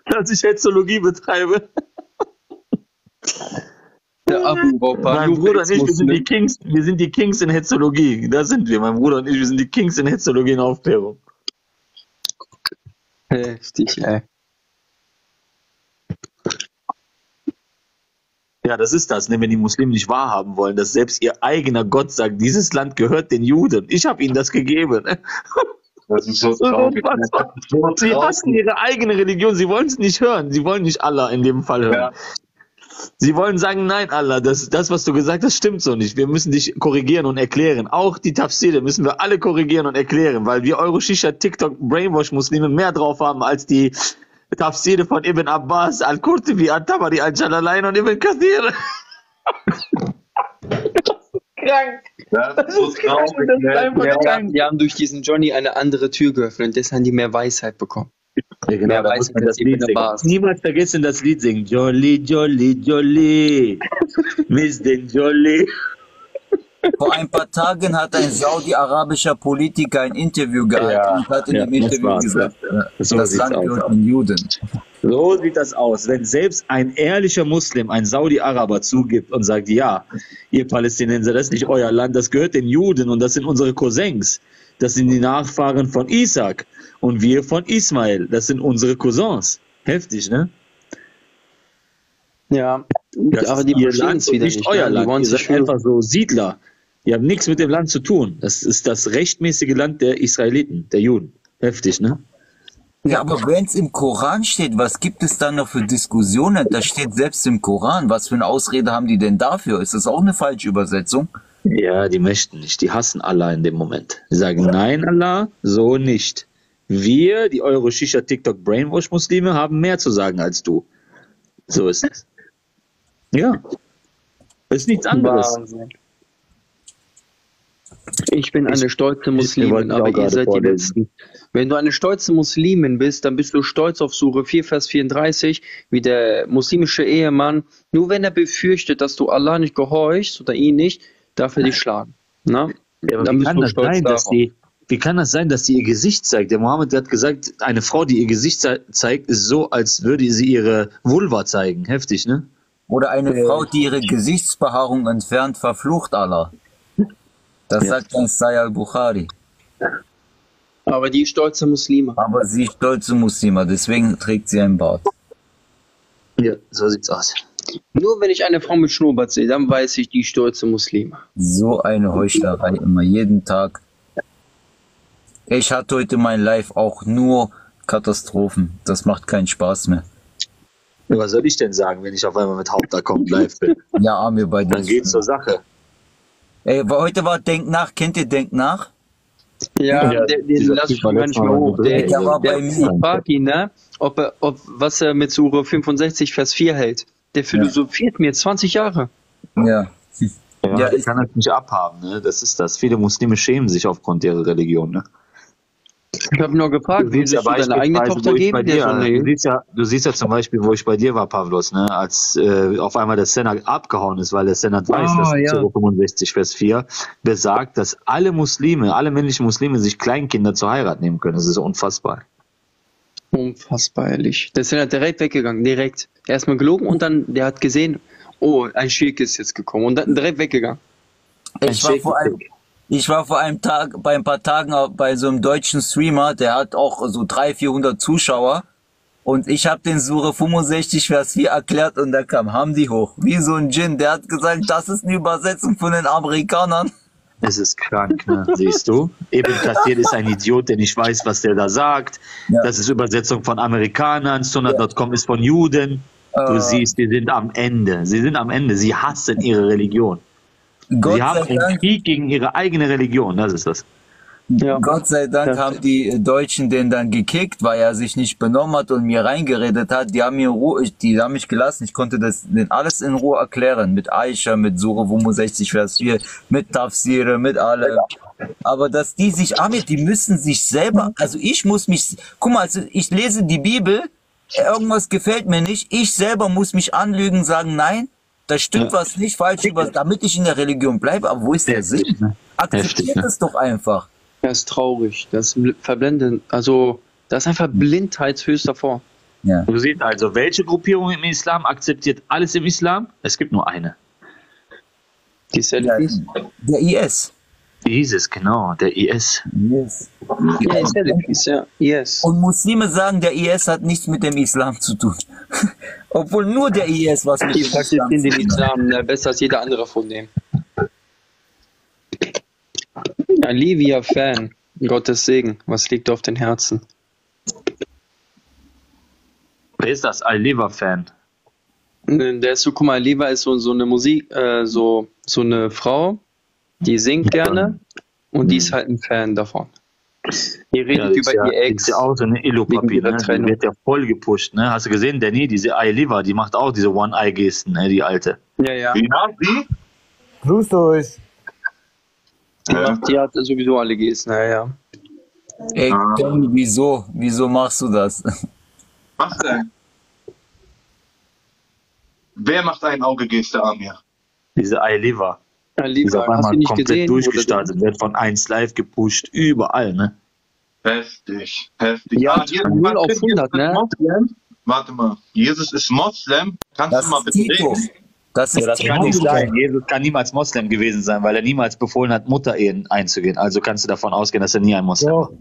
Dass ich Hetzologie betreibe. Der Abu-Wopper. mein Bruder und ich, wir sind die Kings, wir sind die Kings in Hetzologie. Da sind wir, mein Bruder und ich, wir sind die Kings in Hetzologie und Aufklärung. Heftig, ey. Ja, das ist das, ne, wenn die Muslime nicht wahrhaben wollen, dass selbst ihr eigener Gott sagt, dieses Land gehört den Juden. Ich habe ihnen das gegeben. Ne? Das ist so So traurig. Sie hassen ihre eigene Religion, sie wollen es nicht hören. Sie wollen nicht Allah in dem Fall hören. Ja. Sie wollen sagen, nein, Allah, das, das, was du gesagt hast, stimmt so nicht. Wir müssen dich korrigieren und erklären. Auch die Tafsire müssen wir alle korrigieren und erklären, weil wir eure Shisha, TikTok, Brainwash-Muslime mehr drauf haben als die Tafsire von Ibn Abbas, Al-Qurtubi, Al-Tabari, Al-Jalalain und Ibn Kathir. Das ist so traurig. ne? Die haben, die haben durch diesen Johnny eine andere Tür geöffnet. Deshalb haben die mehr Weisheit bekommen. Ja, genau, Wer da weiß, muss man das Lied singen. Abbas- Niemals vergessen das Lied singen. Jolly, jolly, jolly. Miss den Jolly. Vor ein paar Tagen hat ein saudi-arabischer Politiker ein Interview gehalten Ja, und hat in ja, dem Interview gesagt, äh, So das Land gehört den Juden. So sieht das aus. Wenn selbst ein ehrlicher Muslim, ein Saudi-Araber zugibt und sagt, ja, ihr Palästinenser, das ist nicht euer Land, das gehört den Juden und das sind unsere Cousins. Das sind die Nachfahren von Isaac und wir von Ismail. Das sind unsere Cousins. Heftig, ne? Ja, Das aber die ihr verstehen Land es wieder nicht euer ne? Die Land. wollen Ihr seid einfach so Siedler. Die haben nichts mit dem Land zu tun. Das ist das rechtmäßige Land der Israeliten, der Juden. Heftig, ne? Ja, aber wenn es im Koran steht, was gibt es dann noch für Diskussionen? Das steht selbst im Koran. Was für eine Ausrede haben die denn dafür? Ist das auch eine falsche Übersetzung? Ja, die möchten nicht. Die hassen Allah in dem Moment. Die sagen, nein, Allah, so nicht. Wir, die Euro Shisha TikTok Brainwash Muslime, haben mehr zu sagen als du. So ist es. Ja. Das ist nichts anderes. Wahnsinn. Ich bin eine stolze Muslimin, aber ihr seid die vorlesen. Letzten. Wenn du eine stolze Muslimin bist, dann bist du stolz auf Sure 4, Vers 34, wie der muslimische Ehemann. Nur wenn er befürchtet, dass du Allah nicht gehorchst oder ihn nicht, darf er dich schlagen. Na? Ja, Dann bist du stolz sein, dass darauf. die, wie kann das sein, dass sie ihr Gesicht zeigt? Der Mohammed hat gesagt, eine Frau, die ihr Gesicht ze zeigt, ist so, als würde sie ihre Vulva zeigen. Heftig, ne? Oder eine Frau, die ihre Gesichtsbehaarung entfernt, verflucht Allah. Das Ja. sagt dann Sayal al-Bukhari. Aber die stolze Muslime. Aber sie ist stolze Muslima, deswegen trägt sie einen Bart. Ja, so sieht's aus. Nur wenn ich eine Frau mit Schnurrbart sehe, dann weiß ich, die stolze Muslime. So eine Heuchlerei immer, jeden Tag. Ich hatte heute mein Live auch nur Katastrophen. Das macht keinen Spaß mehr. Was soll ich denn sagen, wenn ich auf einmal mit Hauptaccount live bin? Ja, Amir, bei dir. Dann geht's zur Sache. Ey, heute war Denk nach. Kennt ihr Denk nach? Ja, Ja, der, den dieser lass Typ ich gar nicht mehr Mal hoch. Der. Der war bei ich mir. ihn, ne, ob er, ob, was er mit Sure 65, Vers 4 hält. Der philosophiert mir 20 Jahre. Ja. Ja, Ja, der ich- kann das nicht abhaben, ne? Das ist das. Viele Muslime schämen sich aufgrund ihrer Religion, ne? Ich habe nur gefragt, siehst ja du deine eigene Tochter ich geben? Der dir, so, du, nee. siehst ja, du siehst ja zum Beispiel, wo ich bei dir war, Pavlos, ne? als äh, auf einmal der Senat abgehauen ist, weil der Senat weiß, Ah, dass ja. Surah 65 Vers 4 besagt, dass alle Muslime, alle männlichen Muslime sich Kleinkinder zur Heirat nehmen können. Das ist unfassbar. Unfassbar ehrlich. Der ist ja direkt weggegangen, direkt. Erstmal gelogen und dann, der hat gesehen, oh, ein Schick ist jetzt gekommen und dann direkt weggegangen. Ich war vor einem, ich war vor einem Tag, bei ein paar Tagen bei so einem deutschen Streamer, der hat auch so 300, 400 Zuschauer. Und ich habe den Sure 65 Vers 4 erklärt und da kam Hamdi hoch. Wie so ein Djinn. Der hat gesagt, das ist eine Übersetzung von den Amerikanern. Es ist krank, ne? siehst du? Eben Kassir ist ein Idiot, der nicht weiß, was der da sagt. Ja. Das ist Übersetzung von Amerikanern. Sunna.com ist von Juden. Du Äh. siehst, die sind am Ende. Sie sind am Ende. Sie hassen ihre Religion. Gott Sie haben sei einen Dank, Krieg gegen ihre eigene Religion. Das ist das. Ja. Gott sei Dank haben die Deutschen den dann gekickt, weil er sich nicht benommen hat und mir reingeredet hat. Die haben mir Ruhe, die haben mich gelassen. Ich konnte das den alles in Ruhe erklären. Mit Aisha, mit Sure 65 Vers 4, mit Tafsire, mit allem. Aber dass die sich, Amir, die müssen sich selber, also ich muss mich, guck mal, also ich lese die Bibel, irgendwas gefällt mir nicht, ich selber muss mich anlügen, sagen, nein, da stimmt was nicht, falsch, was, damit ich in der Religion bleibe, aber wo ist der Sinn? ne? Akzeptiert ne? es doch einfach. Das ist traurig. Das ist verblendend. Also, das ist einfach Blindheit höchster Form. Ja. Du siehst also, welche Gruppierung im Islam akzeptiert alles im Islam? Es gibt nur eine. Die Selfies. Der IS. ISIS, genau, der IS. Yes. Ja, die Selfies, ja. Yes. Und Muslime sagen, der IS hat nichts mit dem Islam zu tun. Obwohl nur der IS was mit dem Islam den zu tun hat. Islam äh, besser als jeder andere von denen. Ein Livia-Fan. Gottes Segen. Was liegt auf den Herzen? Wer ist das? Al-Lever-Fan. Äh, Der ist so, guck mal, Liva ist so, so eine Musik, äh, so, so eine Frau, die singt gerne und die ist halt ein Fan davon. Die redet Ja, die über ja, ihr die Ex. ist ja auch so eine ihrer ne? Die wird ja voll gepusht, ne? Hast du gesehen, Danny, diese Al-Lever, die macht auch diese One-Eye-Gesten, ne? Die alte. Ja, ja. Ja, wie? Grüßt euch. Die, macht, die hat sowieso alle Gesten, ja, ja. Ey, Ah. Tommy, wieso? Wieso machst du das? Was denn? Wer macht ein Auge-Geste, Amir? Diese Al-Lever. Ja, ist auf hast einmal komplett gesehen? durchgestartet, wird von 1 Live gepusht, überall, ne? Heftig, heftig. Ja, Ah, hier, von null warte, auf Jesus 100, ist ne? Moslem. Warte mal, Jesus ist Moslem. Kannst Das du mal reden? Das ist Ja, das kann nicht sein. Jesus kann niemals Moslem gewesen sein, weil er niemals befohlen hat, Mutterehen einzugehen. Also kannst du davon ausgehen, dass er nie ein Moslem war.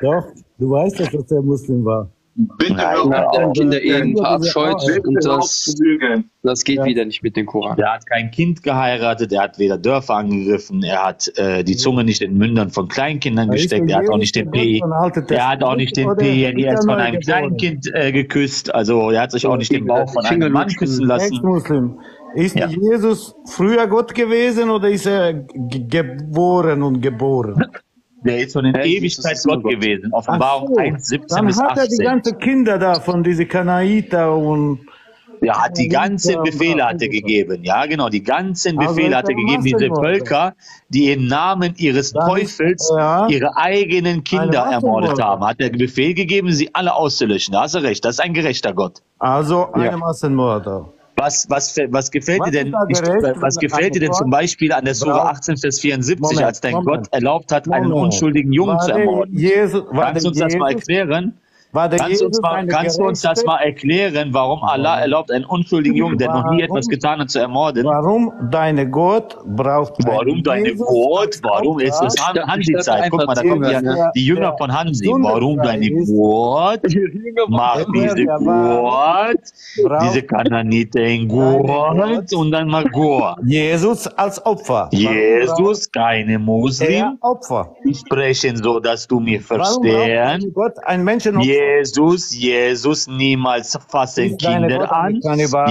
Doch, doch, du weißt doch, dass er Muslim war. Bitte Nein, Kinderehen verabscheut und das, das geht wieder nicht mit dem Koran. Der hat kein Kind geheiratet, er hat weder Dörfer angegriffen, er hat äh, die Zunge nicht in Mündern von Kleinkindern gesteckt, er hat auch nicht den P, er hat auch nicht den PNIS von einem Kleinkind äh, geküsst, also er hat sich auch nicht den Bauch von einem Mann küssen lassen. Ist Ja. Jesus früher Gott gewesen oder ist er ge- geboren und geboren? Der ist von in Hey, Ewigkeit Gott Gott. gewesen. Offenbarung 1, 17 Dann bis hat er die 18. ganzen Kinder da von diese Kanaiter und Er hat die ganzen Befehle hat er gegeben. Ja, genau, die ganzen Also Befehle hat er gegeben. Diese. Völker, die im Namen ihres Dann Teufels ja. ihre eigenen Kinder ermordet haben. Hat er Befehl gegeben, sie alle auszulöschen. Da hast du recht. Das ist ein gerechter Gott. also ein Ja. Massenmörder. Was, was, was gefällt Was dir denn, gerecht? was gefällt dir denn zum Beispiel an der Sura Brauch- 18, Vers 74, Moment, als dein Moment. Gott erlaubt hat, einen Moment. unschuldigen Jungen zu ermorden? Jesus, Kannst du uns das mal Jesus, erklären? War der Kannst du uns Jesus mal, kannst du uns das mal erklären, warum Allah erlaubt, einen unschuldigen Jungen, der noch nie Warum? etwas getan hat, zu ermorden? Warum deine Gott braucht Warum deine Jesus Gott? Warum ist das Han- Hansi-Zeit? Guck mal, da kommen ja die Jünger von Hansi. Warum deine. Gott? Mach diese Gott, diese Kananite in Gott und dann mal Gott. Jesus als Opfer. Jesus, keine Warum Muslim, Opfer. die sprechen so, dass du mir Warum verstehen. Gott ein Menschenopfer? Jesus, Jesus, niemals fassen Kinder an.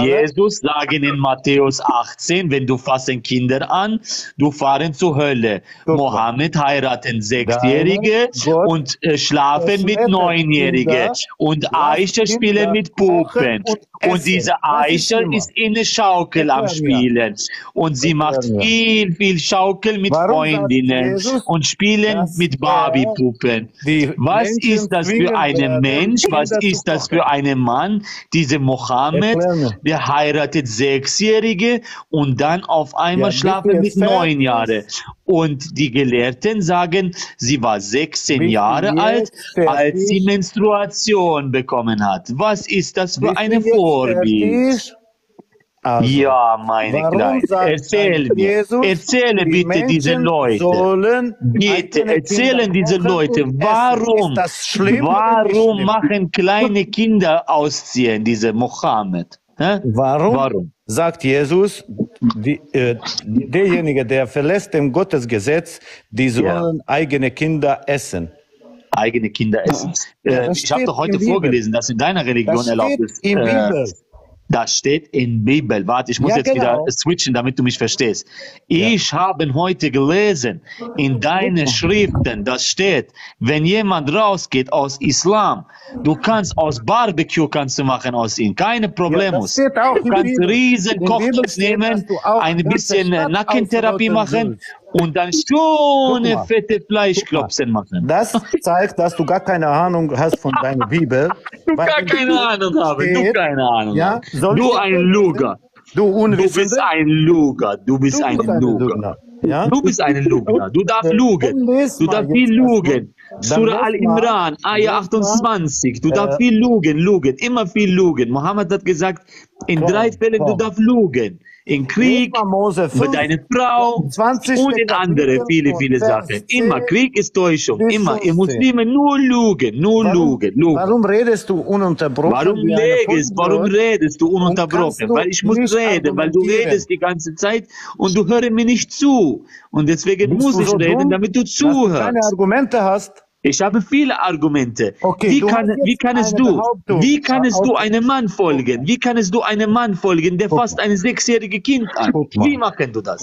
Jesus sagen in Matthäus 18, wenn du fassen Kinder an, du fahren zur Hölle. Mohammed heiraten Sechsjährige und äh, schlafen mit verschleppert Neunjährige. Kinder, Und Aisha spielen mit Puppen. Und diese Was ist ist in eine Schaukel am. Spielen. Und sie macht viel, viel Schaukel mit Warum Freundinnen und spielen mit Barbiepuppen. Was ist das für werden, Mensch? Was ist das für einen Mann? Diese Mohammed, der heiratet Sechsjährige und dann auf einmal Ja, schlafen mit neun Jahre. Und die Gelehrten sagen, sie war 16 Bist du Jahre alt, als sie Menstruation bekommen hat. Was ist das für eine jetzt Vorbild? Also, Ja, meine Kleine, erzähl mir, Jesus, erzähle die bitte diese Leute. Bitte erzählen diese Leute, warum, warum machen kleine Kinder ausziehen, diese Mohammed? Hä? Warum, Warum? sagt Jesus, die, äh, derjenige, der verlässt dem Gottesgesetz, die sollen eigene Kinder essen. Eigene Kinder essen. Äh, das ich habe doch heute vorgelesen, dass in deiner Religion Das erlaubt ist. in äh, Bibel. Das steht in Bibel. Warte, ich muss Ja, jetzt genau. wieder switchen, damit du mich verstehst. Ich habe heute gelesen in deinen Schriften, das steht, wenn jemand rausgeht aus Islam, du kannst aus Barbecue kannst du machen aus ihm, keine Probleme. auch du kannst Bibel. riesen Kochtopf nehmen, ein bisschen äh, Nackentherapie machen. Und dann schöne fette Fleischklopsen machen. Das zeigt, dass du gar keine Ahnung hast von deiner Bibel. Du gar in keine Ahnung habe, du keine Ahnung. Ja, Du ein Luger. Du Du bist ein Luger. Du bist Du ein bist ein Luger. Lügner. Ja? Du bist ein Lügner. Du darfst Und lügen. Du darfst viel lügen. Surah mal- Al-Imran, Ayah lies mal, 28. Du darfst äh, viel lügen, lügen. Immer viel lügen. Mohammed hat gesagt, in drei Fällen, du darfst lügen. In Krieg, 5, deine Frau 20. und in andere viele, viele Sachen. Immer 10 Krieg ist Täuschung. Immer. Ihr 15. Muslime nur lügen, nur Warum, lügen, lügen. warum redest du ununterbrochen? Warum redest, warum redest du ununterbrochen? du Weil ich muss reden, weil du redest die ganze Zeit und du hörst mir nicht zu. Und deswegen muss ich reden, damit du dass du keine zuhörst. Argumente hast? Ich habe viele Argumente. Okay, wie, kann, wie kannst du, Behauptung wie kannst du einem Mann folgen? Wie kannst du einem Mann folgen, der Guck fasst ein sechsjähriges Kind an? Wie machen du das?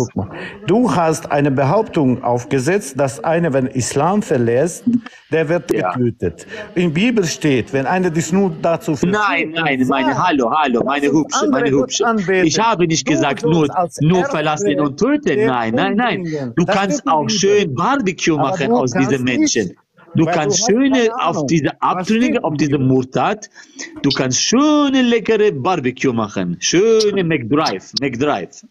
Du hast eine Behauptung aufgesetzt, dass einer, wenn Islam verlässt, der wird Ja. getötet. In Bibel steht, wenn einer dich nur dazu verführt, Nein, nein, meine, hallo, hallo, meine Hübsche, meine Hübsche. Ich habe nicht gesagt, nur, nur verlassen und töten. Nein, nein, nein. Du kannst auch schön Barbecue machen aus diesen Menschen. Du weil du kannst hast schöne, auf diese Abtrünnige, auf diese? Murtat, du kannst schöne, leckere Barbecue machen. Schöne McDrive, McDrive.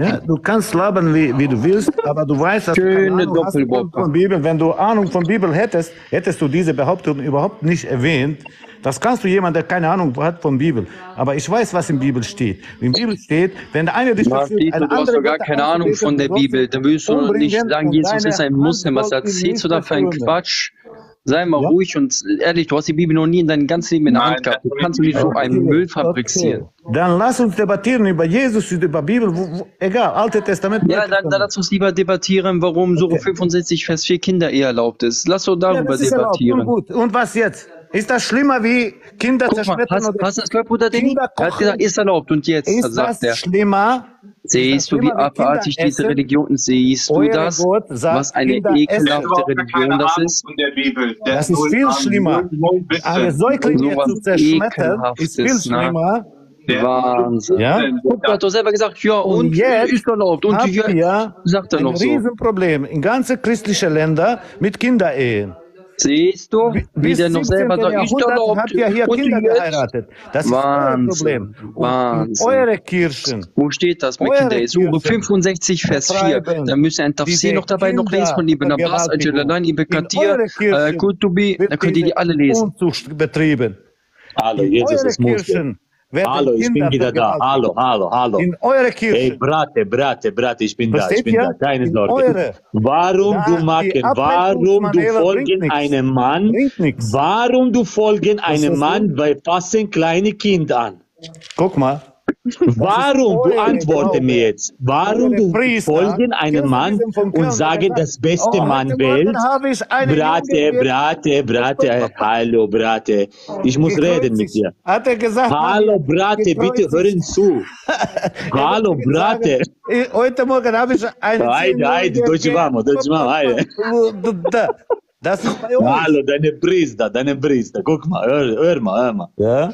Ja, du kannst labern, wie, wie du willst, aber du weißt, dass du Schöne keine Ahnung hast Doppelbock. von Bibel. Wenn du Ahnung von Bibel hättest, hättest du diese Behauptung überhaupt nicht erwähnt. Das kannst du jemand, der keine Ahnung hat von Bibel. Aber ich weiß, was in Bibel steht. In Bibel steht, wenn der eine dich verführt, Dieter, eine du hast gar keine Ahnung von der du Bibel. Dann willst du nicht sagen, und Jesus ist ein Muslim. Was erzählst du da für einen. Quatsch? sei mal Ja? ruhig und ehrlich, du hast die Bibel noch nie in deinem ganzen Leben in der Hand gehabt. Du kannst doch nicht so einen Müll fabrizieren. Dann lass uns debattieren über Jesus, über Bibel, wo, wo, egal, Alte Testament. Ja, dann, dann lass uns lieber debattieren, warum Sure Okay. 65 Vers 4 Kinder ehe erlaubt ist. Lass uns Ja, darüber das ist erlaubt. Und debattieren. gut. Und was jetzt? Ist das schlimmer wie Kinder Guck mal, zerschmettern hast, oder hast du das gehört, Bruder? Kinder Er hat kochen? gesagt, ist erlaubt. Und jetzt Ist sagt das er, schlimmer? siehst du, wie abartig Kinder diese? Religion ist? Siehst du das? Gott sagt, Was eine Kinder ekelhafte Religion das ist? von der Bibel. Der Das ist viel schlimmer. Eine Säuglinge zu zerschmettern ist viel ne? schlimmer. Der- Wahnsinn. Ja? Guck, hat doch selber gesagt, ja, Und und, jetzt ist erlaubt. Und ihr sagt er ein noch so. Riesenproblem in ganzen christlichen Ländern mit Kinderehen. Siehst du, wie Bis der noch 17. selber sagt, ist Jahrhundert erlaubt. habt ihr hier Kinder geheiratet. Das ist euer Wahnsinn, Problem. Und in Wahnsinn. eure Kirchen Wo steht das Kinder? Sure Kirchen 65, Vers 4. vertreiben Da müsst ihr ein Tafsir noch dabei noch lesen von Ibn Abbas. Al-Jalalain, Ibn äh, Kirchen Kutubi, da könnt ihr die diese alle lesen. Unzucht betrieben. Hallo, In Jesus ist Muslim. Werden Hallo, ich bin Kinder wieder da. Hallo, hallo, hallo. In eure Hey, Kirchen. Brate, Brate, Brate, ich bin da, ich Versteht bin ihr? da, keine In Sorge. Warum Da, du machen, warum du folgen einem Mann, warum du folgen einem Mann bei fassen kleine Kind an? Guck mal. Warum? Du antworte Glaube. mir jetzt. Warum du folgen einem Mann und sagen, das beste Mann Welt? Brate, Brate, Brate, hallo, Brate. Ich muss reden mit dir. Hat er gesagt, Hallo, Brate, bitte hören zu. Hallo, Brate. Heute Morgen habe ich einen Heide, heide, deutsche Mama, deutsche Mama, heide. Da. Das ist bei uns. Hallo, deine Priester, deine Priester. Guck mal, hör, hör mal, hör mal. Ja?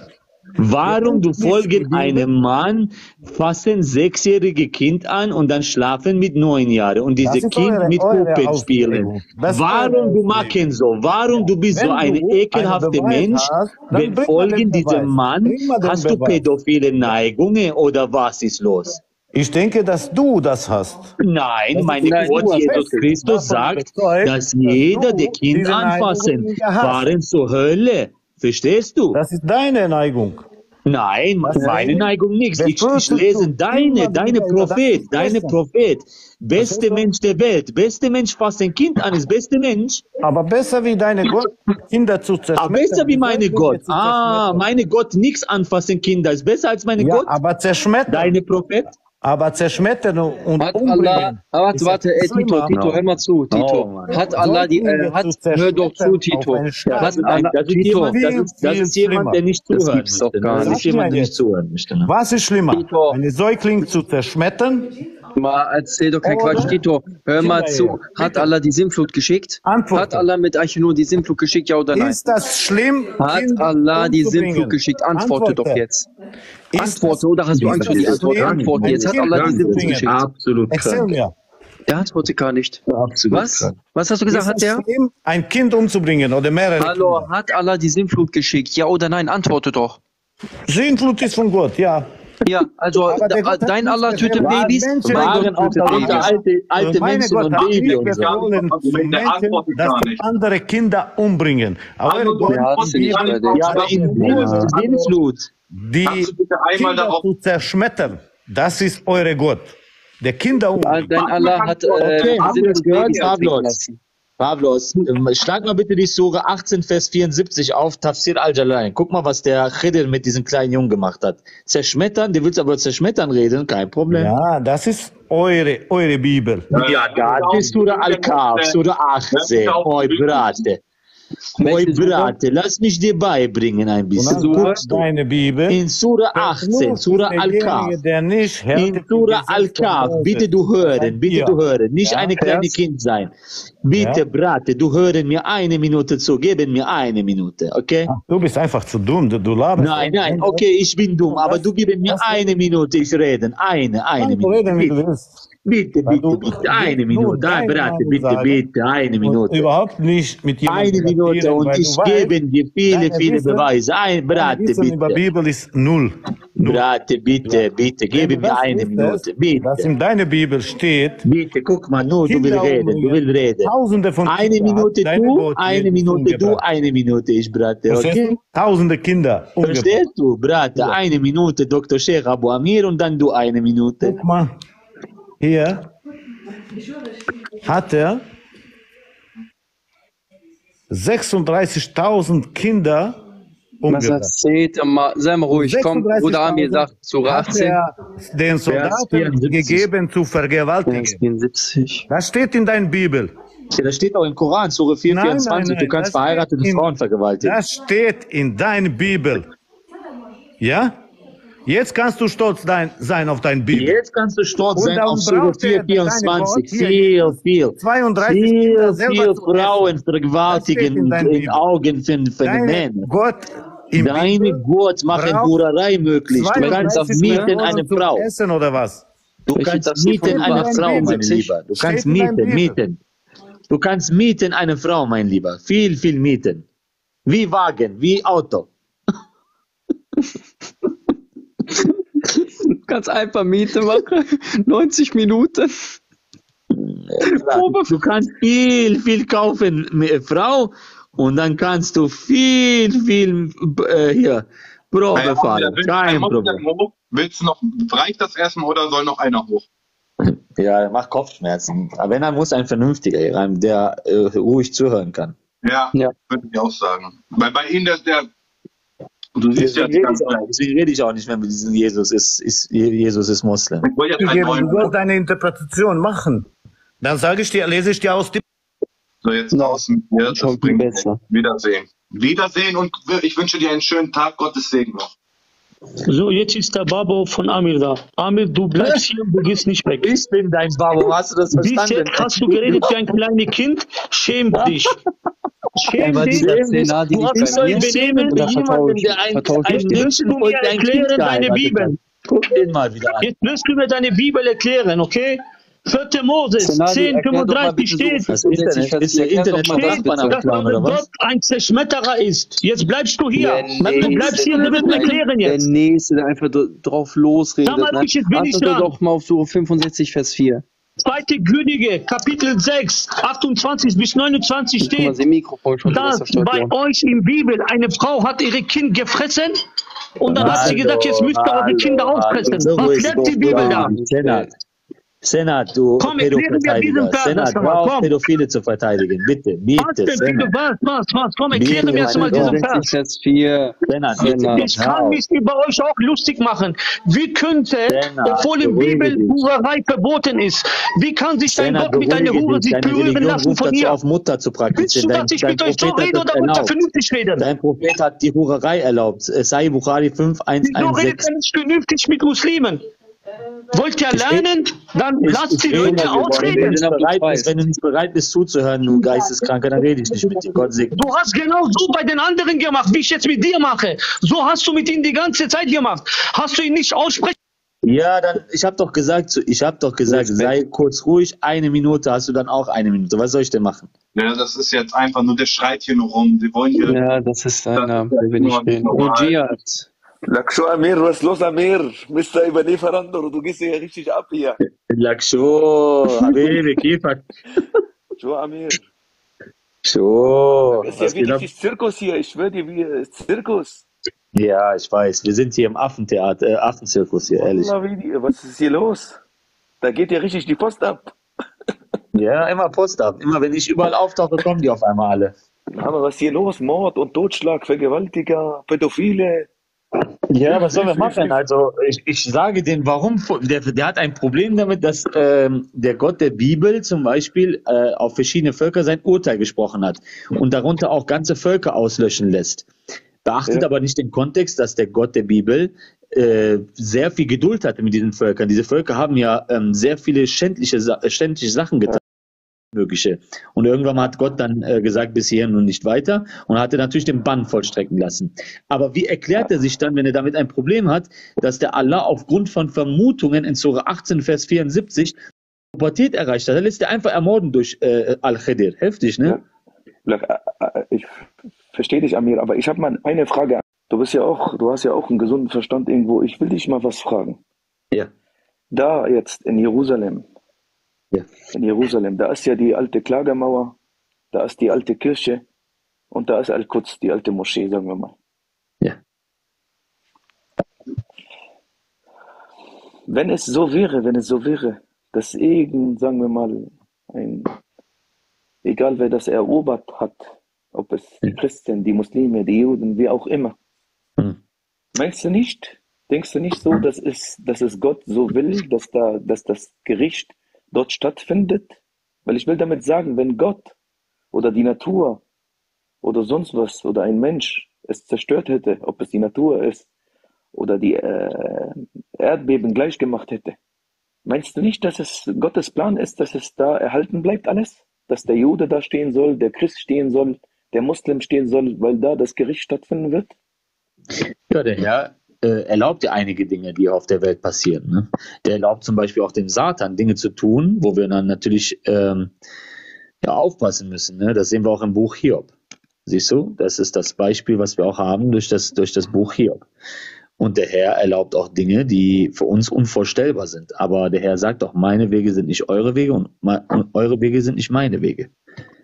Warum du folgen einem Mann, fassen sechsjährige Kind an und dann schlafen mit neun Jahren und diese Kind eure- mit Puppen spielen? Warum du machen so? Warum du bist Wenn so ein ekelhafter Mensch? hast, Wenn folgen diesem. Mann, hast du pädophile Neigungen oder was ist los? Ich denke, dass du das hast. Nein, Das mein ist Nein, Gott, Jesus. Christus sagt, dass jeder, dass der Kind anfassen, fahren zur Hölle. Verstehst du? Das ist deine Neigung. Nein, Was meine? Neigung nichts. Ich, ich lese deine, deine Prophet, deine. Prophet. Beste? Mensch der Welt. Beste Mensch fasst ein Kind an, ist beste Mensch. Aber besser wie deine Gott, Kinder zu zerschmettern. Aber besser wie meine Gott. Ah, meine Gott, nichts anfassen Kinder. Ist besser als meine Ja, Gott. aber zerschmettern. Deine Prophet. Aber zerschmettern und Hat umbringen. Allah, warte, ist warte, ey, Tito. Tito, hör mal zu, Tito. Oh, hat Allah die, äh, hat, hör doch zu, Tito. Hat Allah, das ist Tito, jemand, das ist, das ist jemand, der nicht Das zuhören gibt's doch gar Das nicht. ist jemand, der nicht jetzt. zuhören möchte. ne? Was ist schlimmer? Tito. Eine Säugling zu zerschmettern? Mal erzähl doch kein Oder Quatsch, Tito. Hör mal zu. Hat Bitte. Allah die Sinnflut geschickt? Antworten. Hat Allah mit Eiche nur die Sinnflut geschickt, ja oder nein? Ist das schlimm? Hat Allah die? Sinnflut geschickt? Antworte doch Antworte. jetzt. Ist Antworte, oder hast du Angst vor die Antwort? Antworte jetzt. Hat Allah die Sinnflut geschickt? Absolut Erzähl mir. Der antwortet gar nicht. Absolut Was? krank. Was hast du gesagt? Ist Hat der? schlimm, ein Kind umzubringen oder mehrere Hallo, Kinder? hat Allah die Sinnflut geschickt? Ja oder nein? Antworte doch. Sinnflut ist von Gott, ja. Ja, also da, dein Allah tötet Babys, Menschen mein Gott auch tötet Babys. alte, alte Meine Menschen Gott und hat Baby nicht und so. Menschen, dass andere Kinder umbringen. Aber Also, Gott Ja. Ja, in Ja. Sinnflut. die Kinder zu zerschmettern, das ist eure Gott. Der Kinder umbringen. Dein Allah hat äh, Okay, haben wir das gehört, Babys Pavlos? ähm, schlag mal bitte die Sure 18, Vers 74 auf, Tafsir al-Jalalain. Guck mal, was der Khidr mit diesem kleinen Jungen gemacht hat. Zerschmettern, der willst aber zerschmettern reden, kein Problem. Ja, das ist eure, eure Bibel. Ja, das ist Surah Al-Kaf, Surah 18. Oi, Brate. Oi, Brate, lass mich dir beibringen ein bisschen. du? deine Bibel. In Surah 18, Surah Al-Kaf. In Gesetze Al-Kaf, bitte du hören, bitte Ja. du hören, nicht Ja, eine kleine. Kind sein. Bitte, Ja. Brate, du hören mir eine Minute zu, geben mir eine Minute, okay? Ach, du bist einfach zu dumm, du, du laberst. Nein, nein, okay, ich bin dumm, aber du gibst mir eine Minute, ich reden, eine, eine du reden, wie Minute. du willst. Bitte, bitte, du- bitte, eine Minute, deine Brate, bitte, bitte, eine Minute. überhaupt nicht mit jemandem Eine Minute und ich gebe dir viele, viele Beweise. Ein, Brate, über bitte. Bibel ist null. null. Brate, bitte, bitte, gebe mir eine Minute, Was bitte. in deiner Bibel steht, Bitte, guck mal, nur, du willst reden, du willst reden. Tausende von Eine Minute deine du, eine Minute du, eine Minute ich, Brate, okay? Tausende Kinder. Verstehst du, Brate? Eine Minute, Dr. Sheikh Abu Amir und dann du eine Minute. Guck mal, hier hat er 36.000 Kinder umgebracht. Sei mal ruhig, komm, Bruder Amir sagt, hat 18. er den Soldaten 74. gegeben zu vergewaltigen. 74. Das steht in deiner Bibel. Ja, das steht auch im Koran, Sure 4, Nein, 24. nein, du kannst verheiratete Frauen vergewaltigen. Das steht in deiner Bibel. Ja? Jetzt kannst du stolz dein, sein auf deine Bibel. Jetzt kannst du stolz sein auf Sure braucht 4, er deine Gott 24. hier Viel, viel. 32 Viel, viel Frauen vergewaltigen in. Augen von, Männern. Gott im Deine Bibel Gott machen Hurerei möglich. Du kannst 32 mieten eine Frau. Essen oder was? Du kannst mieten eine Frau, mein Lieber. Du kannst mieten, mieten. Du kannst mieten eine Frau, mein Lieber. Viel, viel mieten. Wie Wagen, wie Auto. Du kannst einfach Miete machen. 90 Minuten. Du kannst viel, viel kaufen, Frau, und dann kannst du viel, viel äh, hier Probe fahren. willst, Kein Problem. hoch? Willst du noch, reicht das erstmal oder soll noch einer hoch? Ja, er macht Kopfschmerzen. Aber wenn, dann muss ein Vernünftiger hier rein, der äh, ruhig zuhören kann. Ja, Ja. würde ich auch sagen. Weil bei ihnen, der, der du siehst ja, Deswegen rede, ich auch, deswegen rede ich auch nicht mehr mit diesem Jesus ist, ist Jesus ist Moslem. ich wollte jetzt einen Gegeben. Du sollst deine Interpretation machen. Dann sage ich dir, lese ich dir aus dem So, jetzt Ja, raus mit schon Das bringt. Wiedersehen. Wiedersehen und ich wünsche dir einen schönen Tag. Gottes Segen noch. So, jetzt ist der Babo von Amir da. Amir, du bleibst hier und du gehst nicht weg. Ich bin dein Babo, hast du das Bis verstanden? jetzt hast du geredet wie ein kleines Kind. Schäm dich. Schäm Einfach dich. die Du hast nicht so Benehmen. Oder jemanden, der ein, ein Jetzt wirst du mir Menschenvolk, der ein Kind deine Bibel. Guck den mal wieder an. Jetzt wirst du mir deine Bibel erklären, okay? 4. Moses Senadi, 10, erklär doch mal 35 bitte so steht, Das Internet, ist der Internetverband am dass? Gott ein Zerschmetterer ist. Jetzt bleibst du hier. Der Du bleibst hier, du wirst mir erklären Der jetzt. Nächste, der einfach dr- drauf losredet. Sag mal, welches bin ich dran? doch mal auf Sure 65, Vers 4. Zweite Könige, Kapitel 6, 28 bis 29 Guck mal, steht, dass bei euch in Bibel eine Frau hat ihre Kind gefressen und dann hat sie gesagt, jetzt müsst ihr eure Kinder aufpressen. Was lernt die Bibel da? Senat. Du Komm, Pädoverteidiger. Senat, komm. Pädophile zu verteidigen. Bitte, Was bitte, denn, Bibel? Senat. Was, was, was? Komm, erkläre mir erst mal diesen 65, Vers. Vers 4. Senat, bitte, Senat. Ich kann mich über euch auch lustig machen. Wie könnte, Senat, obwohl in beruhige Bibel dich. Hurerei verboten ist, wie kann sich dein Senat, Gott mit einer Hure sich berühren lassen von ihr? auf, Mutter zu Willst du, praktizieren. Dein, dass ich dein mit euch so rede oder wollt ihr vernünftig reden? Dein Prophet hat die Hurerei erlaubt. Sai Bukhari 5,1, Wieso 1, redet 6. ihr nicht vernünftig mit Muslimen? Wollt ihr Ich lernen? Dann lasst die Leute Wenn ausreden. du, nicht bereit bist, wenn du nicht bereit bist zuzuhören, du Geisteskranker, dann rede ich nicht mit dir. Gott segne. Du hast genau so bei den anderen gemacht, wie ich jetzt mit dir mache. So hast du mit ihnen die ganze Zeit gemacht. Hast du ihn nicht aussprechen Ja, dann, ich habe doch gesagt, ich habe doch gesagt, sei kurz ruhig, eine Minute hast du dann auch eine Minute. Was soll ich denn machen? Ja, das ist jetzt einfach nur, der schreit hier nur rum. Die wollen hier. Ja, das ist einer, der will nicht reden. Laksho Amir, was ist los, Amir? Mr. Ibani Farandor, du gehst hier richtig ab hier. Laksho, Habibi, Kifak. Schon Amir. So, Das ist ja wie richtig Zirkus hier, ich schwöre dir, wie Zirkus. Ja, ich weiß. Wir sind hier im Affentheater, äh, Affenzirkus hier, ehrlich. Was ist hier los? Da geht ja richtig die Post ab. Ja, immer Post ab. Immer wenn ich überall auftauche, kommen die auf einmal alle. Aber was ist hier los? Mord und Totschlag, Vergewaltiger, Pädophile. Ja, was sollen wir machen? Also ich, ich sage den, warum, der, der hat ein Problem damit, dass ähm, der Gott der Bibel zum Beispiel äh, auf verschiedene Völker sein Urteil gesprochen hat und darunter auch ganze Völker auslöschen lässt. Beachtet Ja. aber nicht den Kontext, dass der Gott der Bibel äh, sehr viel Geduld hatte mit diesen Völkern. Diese Völker haben ja ähm, sehr viele schändliche, schändliche Sachen getan. Mögliche. Und irgendwann hat Gott dann äh, gesagt, bis hierhin und nicht weiter und hatte natürlich den Bann vollstrecken lassen. Aber wie erklärt er sich dann, wenn er damit ein Problem hat, dass der Allah aufgrund von Vermutungen in Surah 18, Vers 74 Pubertät erreicht hat? Er lässt er einfach ermorden durch äh, Al-Khidir. Heftig, ne? Äh, Ich verstehe dich, Amir, aber ich habe mal eine Frage. Du bist ja auch, du hast ja auch einen gesunden Verstand irgendwo. Ich will dich mal was fragen. Ja. Da jetzt in Jerusalem, Ja. in Jerusalem, da ist ja die alte Klagemauer, da ist die alte Kirche und da ist Al-Quds, die alte Moschee, sagen wir mal. Ja. Wenn es so wäre, wenn es so wäre, dass irgend, sagen wir mal, ein, egal wer das erobert hat, ob es die Christen, die Muslime, die Juden, wie auch immer. Meinst du nicht? Denkst du nicht so, dass es, dass es Gott so will, dass da, dass das Gericht dort stattfindet? Weil ich will damit sagen, wenn Gott oder die Natur oder sonst was oder ein Mensch es zerstört hätte, ob es die Natur ist oder die äh, Erdbeben gleich gemacht hätte, meinst du nicht, dass es Gottes Plan ist, dass es da erhalten bleibt alles? Dass der Jude da stehen soll, der Christ stehen soll, der Muslim stehen soll, weil da das Gericht stattfinden wird? Ja, der Herr äh, erlaubt ja einige Dinge, die auf der Welt passieren. Ne? Der erlaubt zum Beispiel auch dem Satan Dinge zu tun, wo wir dann natürlich ähm, ja, aufpassen müssen. Ne? Das sehen wir auch im Buch Hiob. Siehst du, das ist das Beispiel, was wir auch haben durch das, durch das Buch Hiob. Und der Herr erlaubt auch Dinge, die für uns unvorstellbar sind. Aber der Herr sagt auch, meine Wege sind nicht eure Wege und, und eure Wege sind nicht meine Wege.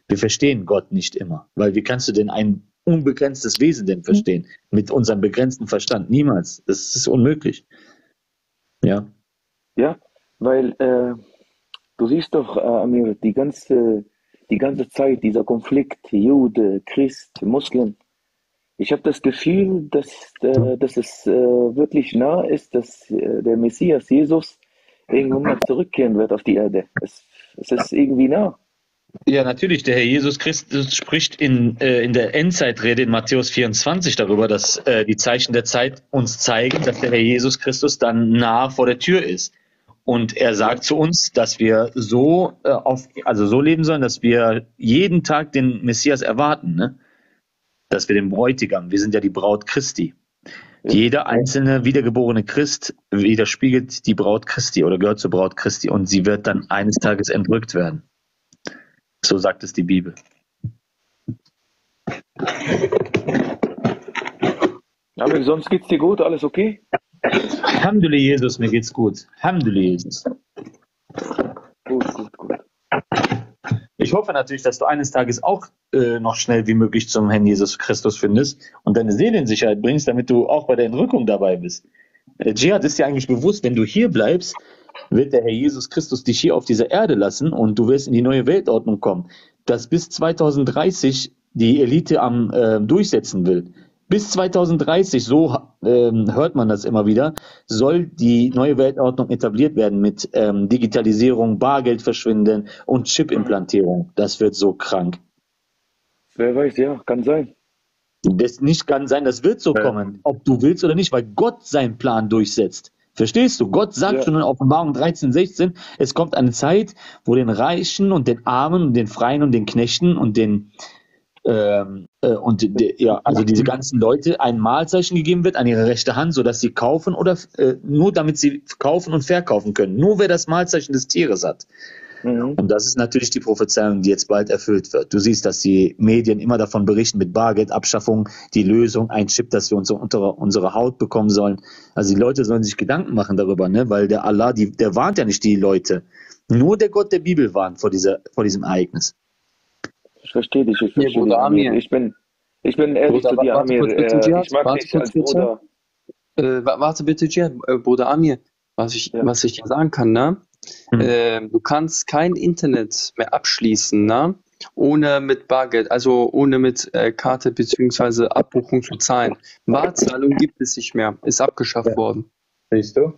Wir verstehen Gott nicht immer. Weil wie kannst du denn ein unbegrenztes Wesen denn verstehen? Mit unserem begrenzten Verstand? Niemals. Das ist unmöglich. Ja. Ja, weil äh, du siehst doch, äh, Amir, die ganze, die ganze Zeit, dieser Konflikt, Jude, Christ, Muslim, ich habe das Gefühl, dass, äh, dass es äh, wirklich nah ist, dass äh, der Messias Jesus irgendwann mal zurückkehren wird auf die Erde. Es, es ist irgendwie nah. Ja, natürlich. Der Herr Jesus Christus spricht in, äh, in der Endzeitrede in Matthäus 24 darüber, dass äh, die Zeichen der Zeit uns zeigen, dass der Herr Jesus Christus dann nah vor der Tür ist. Und er sagt zu uns, dass wir so äh, auf, also so leben sollen, dass wir jeden Tag den Messias erwarten, ne? Dass wir den Bräutigam, wir sind ja die Braut Christi. Jeder einzelne wiedergeborene Christ widerspiegelt die Braut Christi oder gehört zur Braut Christi und sie wird dann eines Tages entrückt werden. So sagt es die Bibel. Aber sonst geht's dir gut, alles okay? Alhamdulillah, Jesus, mir geht's gut. Alhamdulillah, Jesus. Gut, gut, gut. Ich hoffe natürlich, dass du eines Tages auch äh, noch schnell wie möglich zum Herrn Jesus Christus findest und deine Seele in Sicherheit bringst, damit du auch bei der Entrückung dabei bist. Äh, Dschihad ist dir eigentlich bewusst, wenn du hier bleibst, wird der Herr Jesus Christus dich hier auf dieser Erde lassen und du wirst in die neue Weltordnung kommen, dass bis 2030 die Elite am äh, durchsetzen will. Bis 2030, so ähm, hört man das immer wieder, soll die neue Weltordnung etabliert werden mit ähm, Digitalisierung, Bargeld verschwinden und Chip-Implantierung. Das wird so krank. Wer weiß, ja, kann sein. Das nicht kann sein, das wird so kommen, ob du willst oder nicht, weil Gott seinen Plan durchsetzt. Verstehst du? Gott sagt Ja. schon in Offenbarung 13, 16, es kommt eine Zeit, wo den Reichen und den Armen und den Freien und den Knechten und den ähm, äh, und de, ja, also diese ganzen Leute ein Mahlzeichen gegeben wird an ihre rechte Hand, sodass sie kaufen oder äh, nur damit sie kaufen und verkaufen können. Nur wer das Mahlzeichen des Tieres hat. Und das ist natürlich die Prophezeiung, die jetzt bald erfüllt wird. Du siehst, dass die Medien immer davon berichten mit Bargeldabschaffung, die Lösung, ein Chip, dass wir uns unter unsere Haut bekommen sollen. Also die Leute sollen sich Gedanken machen darüber, ne? weil der Allah, die, der warnt ja nicht die Leute. Nur der Gott der Bibel warnt vor, dieser, vor diesem Ereignis. Ich verstehe dich, ich verstehe Bruder dich, Amir. Amir. Ich bin, ich bin ehrlich Bruder, zu dir, warte Amir. kurz bitte, Äh, ich mag warte dich kurz als bitte. Bruder. Äh, wa- warte bitte, Dschihad, äh, Bruder Amir, was ich, was ich dir sagen kann, ne? Äh, du kannst kein Internet mehr abschließen, ne? Ohne mit Bargeld, also ohne mit äh, Karte beziehungsweise Abbuchung zu zahlen. Barzahlung gibt es nicht mehr, ist abgeschafft worden. Siehst du?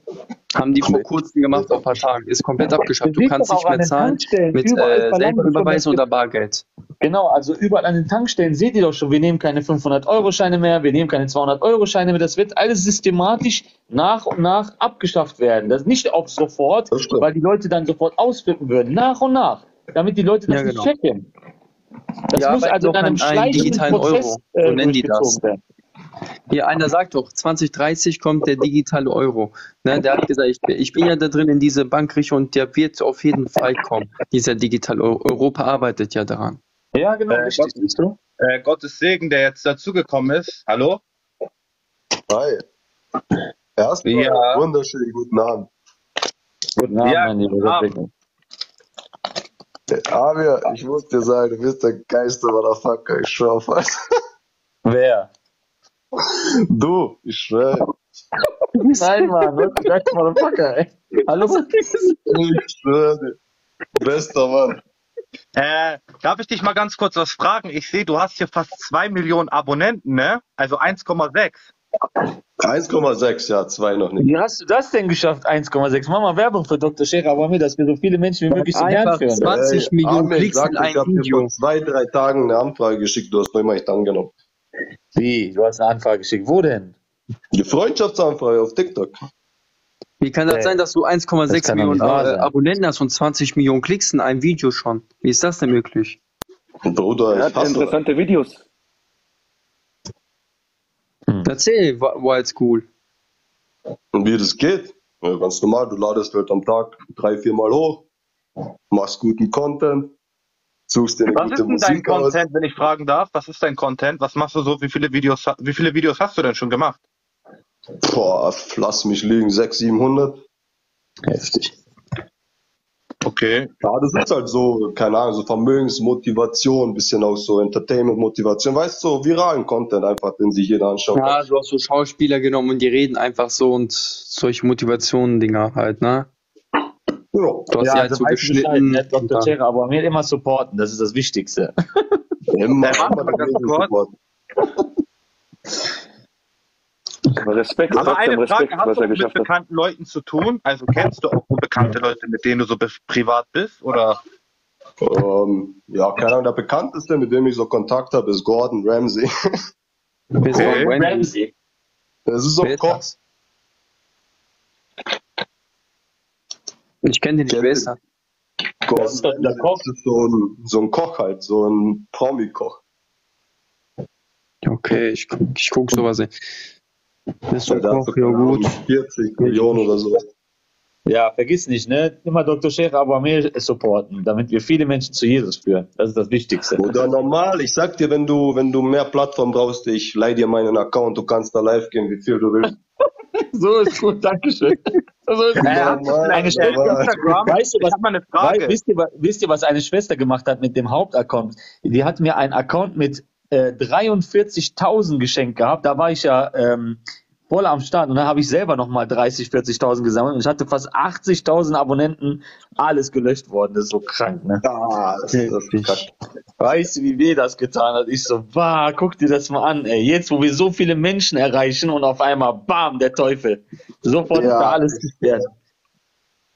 Haben die vor kurzem gemacht, vor ein paar Tagen. Ist komplett abgeschafft. Du kannst nicht mehr zahlen mit äh, verlangen selber die schon, Überweisung dass oder Bargeld. Genau, also überall an den Tankstellen seht ihr doch schon, wir nehmen keine 500-Euro-Scheine mehr, wir nehmen keine 200-Euro-Scheine mehr. Das wird alles systematisch nach und nach abgeschafft werden. Das nicht auch sofort, weil die Leute dann sofort ausflippen würden. Nach und nach, damit die Leute das Ja, nicht genau. checken. Das Ja, muss also in einem schleichenden Prozess Euro. äh, So nennen die das. werden. Hier, einer sagt doch, 2030 kommt der digitale Euro. Ne, der hat gesagt, ich, bin- ich bin ja da drin in diese Bankrichtung und der wird auf jeden Fall kommen. Dieser digitale Euro. Europa arbeitet ja daran. Ja, genau, Äh, richtig. Gott- siehst du? Äh, Gottes Segen, der jetzt dazugekommen ist. Hallo? Hi. Erstmal Ja. wunderschönen guten Abend. Guten Abend, Ja, mein lieber. Äh, Amir, ich muss dir sagen, du bist der geilste Motherfucker, ich schwör auf alles. Wer? Du, ich schwör. Nein, Mann, was ist das Motherfucker, ey? Hallo? Ich schwör dir. Bester Mann. Äh, darf ich dich mal ganz kurz was fragen? Ich sehe, du hast hier fast 2 Millionen Abonnenten, ne? Also 1,6. 1,6, ja, zwei noch nicht. Wie hast du das denn geschafft, 1,6? Mach mal Werbung für Dr. Scherer, aber mir, dass wir so viele Menschen wie möglich zum Herrn führen. 20 Ey, Millionen Klicks in ich ein habe dir Video. vor zwei, drei Tagen eine Anfrage geschickt, du hast noch immer nicht angenommen. Wie? Du hast eine Anfrage geschickt. Wo denn? Die Freundschaftsanfrage auf TikTok. Wie kann das Ey, sein, dass du das 1,6 kann doch Millionen äh. Abonnenten hast und 20 Millionen Klicks in einem Video schon? Wie ist das denn möglich? Bruder, Er ich hat interessante Videos. Erzähl, war, war jetzt cool. Und wie das geht? Ja, ganz normal, du ladest halt am Tag drei, vier Mal hoch, machst guten Content, suchst dir eine Was gute ist denn dein Musik aus. Content, wenn ich fragen darf? Was ist dein Content? Was machst du so? Wie viele Videos, wie viele Videos hast du denn schon gemacht? Boah, lass mich liegen, 600, 700. Heftig. Okay. Ja, das ist halt so, keine Ahnung, so Vermögensmotivation, bisschen auch so Entertainment-Motivation, weißt du, so viralen Content einfach, den sich jeder anschaut. Ja, du hast so Schauspieler genommen und die reden einfach so und solche Motivationen-Dinger halt, ne? Ja. Du hast Ja, sie halt also so Bescheid, geschnitten. und Dr. Scherer, aber mir immer supporten, das ist das Wichtigste. Immer, Respekt, Aber trotzdem eine Frage, Respekt, hast was du er mit geschafft hat. bekannten Leuten zu tun? Also kennst du auch bekannte Leute, mit denen du so privat bist? Oder? Ähm, ja, keine Ahnung, der bekannteste, mit dem ich so Kontakt habe, ist Gordon Ramsay. Okay. Gordon Ramsay? Ramsey. Das ist so Koch. Ich kenne den nicht, wer ist das? Gordon doch der Koch. das ist so ein, so ein Koch halt, so ein Promi-Koch. Okay, ich, guck- ich guck sowas. ey. Das ist so Der hat so, ja keine Ahnung, gut. 40 Millionen oder so. Ja, vergiss nicht, ne? Immer Dr. Scherer, aber mir supporten, damit wir viele Menschen zu Jesus führen. Das ist das Wichtigste. Oder normal, ich sag dir, wenn du, wenn du mehr Plattform brauchst, ich leih dir meinen Account, du kannst da live gehen, wie viel du willst. So ist gut, Dankeschön. So ist gut. Du Normal, vielleicht Eine normal. Instagram? Weißt du, Ich was, habe mal eine Frage. wisst, ihr, wisst ihr, was eine Schwester gemacht hat mit dem Hauptaccount? Die hat mir einen Account mit äh, 43.000 geschenkt gehabt. Da war ich ja ähm, voll am Start und dann habe ich selber nochmal 30.000, 40.000 gesammelt und ich hatte fast 80.000 Abonnenten. Alles gelöscht worden. Das ist so krank, ne? Ah, das, ist kacke. Weißt du, wie weh das getan hat? Ich so, bah, guck dir das mal an, ey. Jetzt, wo wir so viele Menschen erreichen und auf einmal, bam, der Teufel. Sofort ist Ja. da alles gesperrt.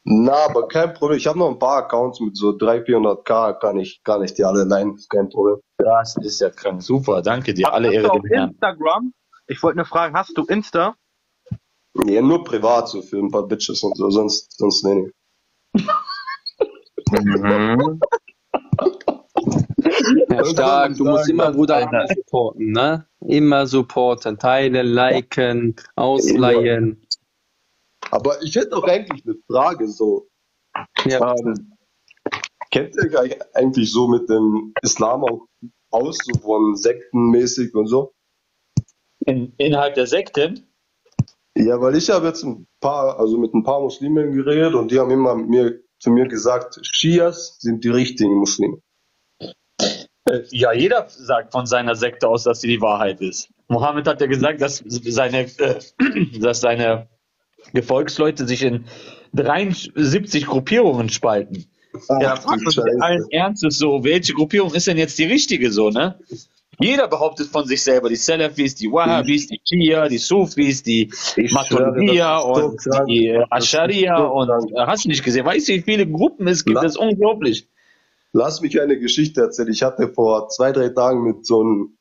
Na, aber kein Problem. Ich habe noch ein paar Accounts mit so 300, 400k, kann ich, kann ich die alle leihen, ist kein Problem. Das ist ja krank. Super, danke dir. Alle Ehre dem Herrn. Instagram? Ich wollte nur fragen, hast du Insta? Ja, nur privat, so für ein paar Bitches und so, sonst, sonst nee, nee. Ja, stark. Du musst immer Bruder Armin supporten, ne? Immer supporten, teilen, liken, ausleihen. Aber ich hätte auch eigentlich eine Frage, so. Ja, Ähm, kennt ihr euch eigentlich so mit dem Islam auch aus, so von sektenmäßig und so? In, innerhalb der Sekten? Ja, weil ich habe jetzt ein paar, also mit ein paar Muslimen geredet und die haben immer mir, zu mir gesagt, Schias sind die richtigen Muslime. Äh, Ja, jeder sagt von seiner Sekte aus, dass sie die Wahrheit ist. Mohammed hat ja gesagt, dass seine, äh, dass seine Gefolgsleute sich in 73 Gruppierungen spalten. Ja, Ach, Scheiße. allen Ernstes so, welche Gruppierung ist denn jetzt die richtige so, ne? Jeder behauptet von sich selber, die Salafis, die Wahhabis, die Shia, die Sufis, die Maturidiyya und die äh, Asharia und äh, hast du nicht gesehen? Weißt du, wie viele Gruppen es gibt? Das ist unglaublich. Lass mich eine Geschichte erzählen. Ich hatte vor zwei, drei Tagen mit so einem,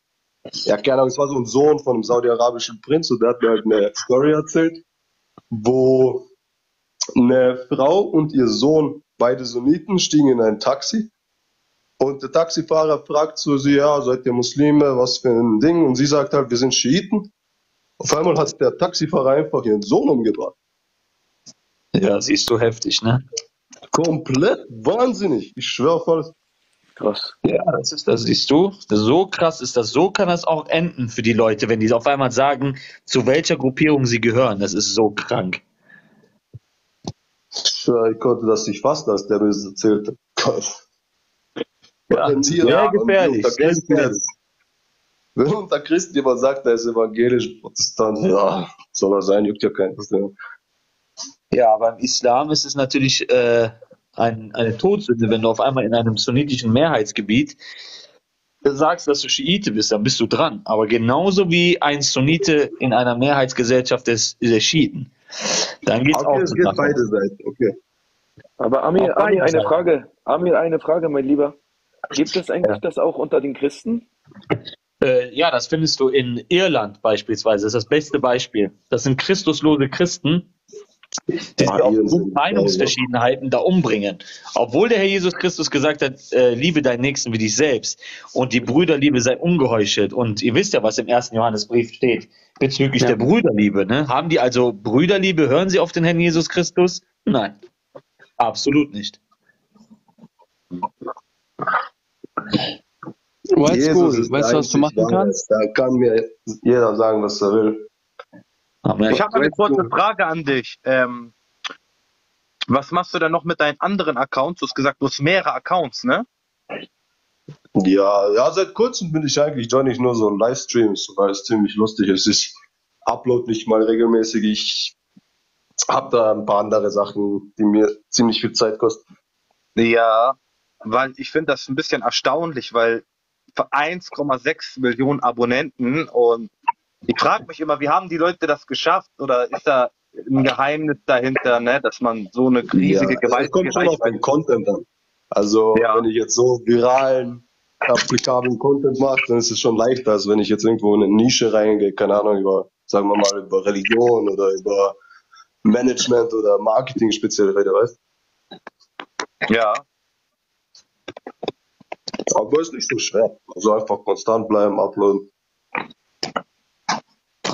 ja, keine Ahnung, es war so ein Sohn von einem saudi-arabischen Prinz und der hat mir halt eine Story erzählt, wo eine Frau und ihr Sohn, beide Sunniten, stiegen in ein Taxi und der Taxifahrer fragt so sie, ja, seid ihr Muslime, was für ein Ding? Und sie sagt halt, wir sind Schiiten. Auf einmal hat der Taxifahrer einfach ihren Sohn umgebracht. Ja, siehst du heftig, ne? Komplett wahnsinnig. Ich schwöre voll. Krass. Ja, das ist das, siehst du? So krass ist das. So kann das auch enden für die Leute, wenn die auf einmal sagen, zu welcher Gruppierung sie gehören. Das ist so krank. Ich ich konnte das nicht fassen, als der mir das erzählte. Gott. Ja, Wenn die- sehr ja, gefährlich, unter sehr gefährlich. Wenn unter Christen jemand sagt, er ist evangelisch, Protestant, ja, soll er sein, juckt ja keinen. Ja. Ja, aber im Islam ist es natürlich äh, ein, eine Todsünde, wenn du auf einmal in einem sunnitischen Mehrheitsgebiet sagst, dass du Schiite bist, dann bist du dran. Aber genauso wie ein Sunnite in einer Mehrheitsgesellschaft des, der Schiiten. Dann geht's Okay, auch es geht beide Seiten. Okay. Aber Amir, Amir, eine. Frage. Amir, eine Frage, mein Lieber. Gibt es eigentlich das auch unter den Christen? Äh, ja, das findest du in Irland beispielsweise. Das ist das beste Beispiel. Das sind christuslose Christen, die sich Ah, aufgrund Meinungsverschiedenheiten da umbringen. Obwohl der Herr Jesus Christus gesagt hat, äh, liebe deinen Nächsten wie dich selbst und die Brüderliebe sei ungeheuchelt. Und ihr wisst ja, was im ersten Johannesbrief steht bezüglich der Brüderliebe. Ne? Haben die also Brüderliebe? Hören sie auf den Herrn Jesus Christus? Nein, absolut nicht. White Jesus School, ist weißt du, was du machen kannst? Da kann mir jeder sagen, was er will. Ich habe eine kurze Frage an dich. Ähm, was machst du denn noch mit deinen anderen Accounts? Du hast gesagt, du hast mehrere Accounts, ne? Ja, ja, seit kurzem bin ich eigentlich join ich nur so Livestreams, weil es ziemlich lustig ist. Ich upload nicht mal regelmäßig. Ich habe da ein paar andere Sachen, die mir ziemlich viel Zeit kosten. Ja, weil ich finde das ein bisschen erstaunlich, weil für 1,6 Millionen Abonnenten und ich frage mich immer, wie haben die Leute das geschafft oder ist da ein Geheimnis dahinter, ne, dass man so eine riesige ja, Gewalt es kommt schon auf den Content an. Also wenn ich jetzt so viralen, applikablen Content mache, dann ist es schon leichter, als wenn ich jetzt irgendwo in eine Nische reingehe, keine Ahnung, über, sagen wir mal, über Religion oder über Management oder Marketing speziell rede, weißt Ja. Aber ist nicht so schwer. Also einfach konstant bleiben, uploaden.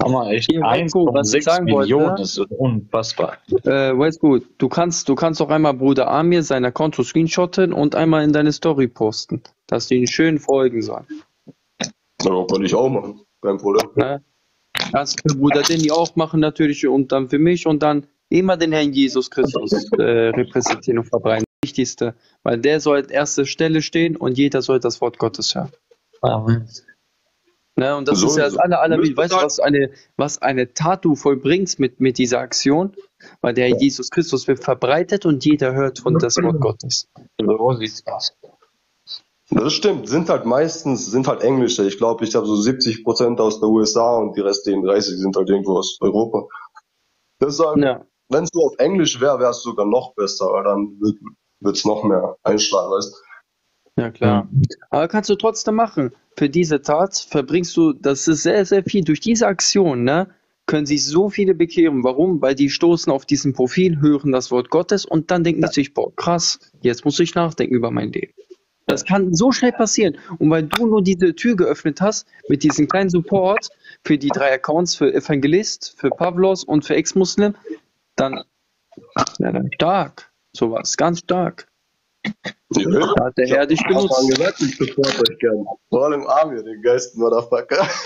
Hammer, echt. Hier, School, was ich 1,6 sagen Millionen wollte, ist unfassbar. äh, School, du kannst, du kannst auch einmal Bruder Amir sein Account so screenshotten und einmal in deine Story posten, dass die ihn schön folgen sollen. Ja, kann ich auch machen. Kein Problem. Ne? Kannst für Bruder Danny auch machen natürlich und dann für mich und dann immer den Herrn Jesus Christus äh, repräsentieren und verbreiten. Wichtigste, weil der soll an erster Stelle stehen und jeder soll das Wort Gottes hören. Amen. Ne, und das So ist ja das aller, aller, weißt du, was eine, was eine Tat du vollbringst mit, mit dieser Aktion? Weil der Herr Jesus Christus wird verbreitet und jeder hört von das Wort Gottes. So sieht's aus. Das stimmt, sind halt meistens, sind halt Englische. Ich glaube, ich habe so 70 Prozent aus der USA und die restlichen 30 sind halt irgendwo aus Europa. Deshalb, Ja. wenn es so auf Englisch wäre, wäre es sogar noch besser, weil dann wird es noch mehr einschlagen, weißt du? Ja, klar. Aber kannst du trotzdem machen. Für diese Tat verbringst du, das ist sehr, sehr viel. Durch diese Aktion, ne, können sich so viele bekehren. Warum? Weil die stoßen auf diesen Profil, hören das Wort Gottes und dann denken die sich, boah, krass, jetzt muss ich nachdenken über mein Leben. Das kann so schnell passieren. Und weil du nur diese Tür geöffnet hast, mit diesem kleinen Support für die drei Accounts, für Evangelist, für Pavlos und für Ex-Muslim, dann, ja, dann stark. Sowas, ganz stark. Ja, Da hat der Herr dich Ich benutzt. mal gesagt, ich support euch gern. Vor allem Amir, den geilsten Motherfucker.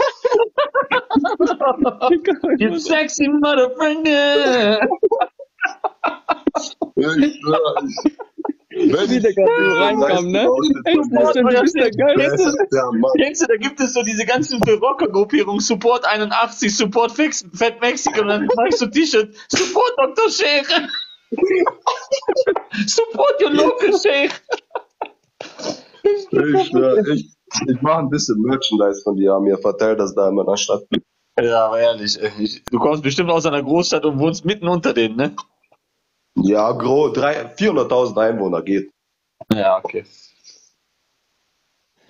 You sexy motherfucker! Ich schwör, ich- Wenn Wie der gerade so reinkam, ne? Ja. Kennst du, da gibt es so diese ganzen Rocker-Gruppierungen, Support 81, Support Fix, Fat Mexican, und dann machst du T-Shirt, Support Dr. Sheikh, Support your local Sheikh. Ich schwör, ich, ich mache ein bisschen Merchandise von dir, Amir. Verteil das da immer in der Stadt. Ja, aber ehrlich, ey, ich, du kommst bestimmt aus einer Großstadt und wohnst mitten unter denen, ne? Ja, gro, drei- 400.000 Einwohner geht. Ja, okay.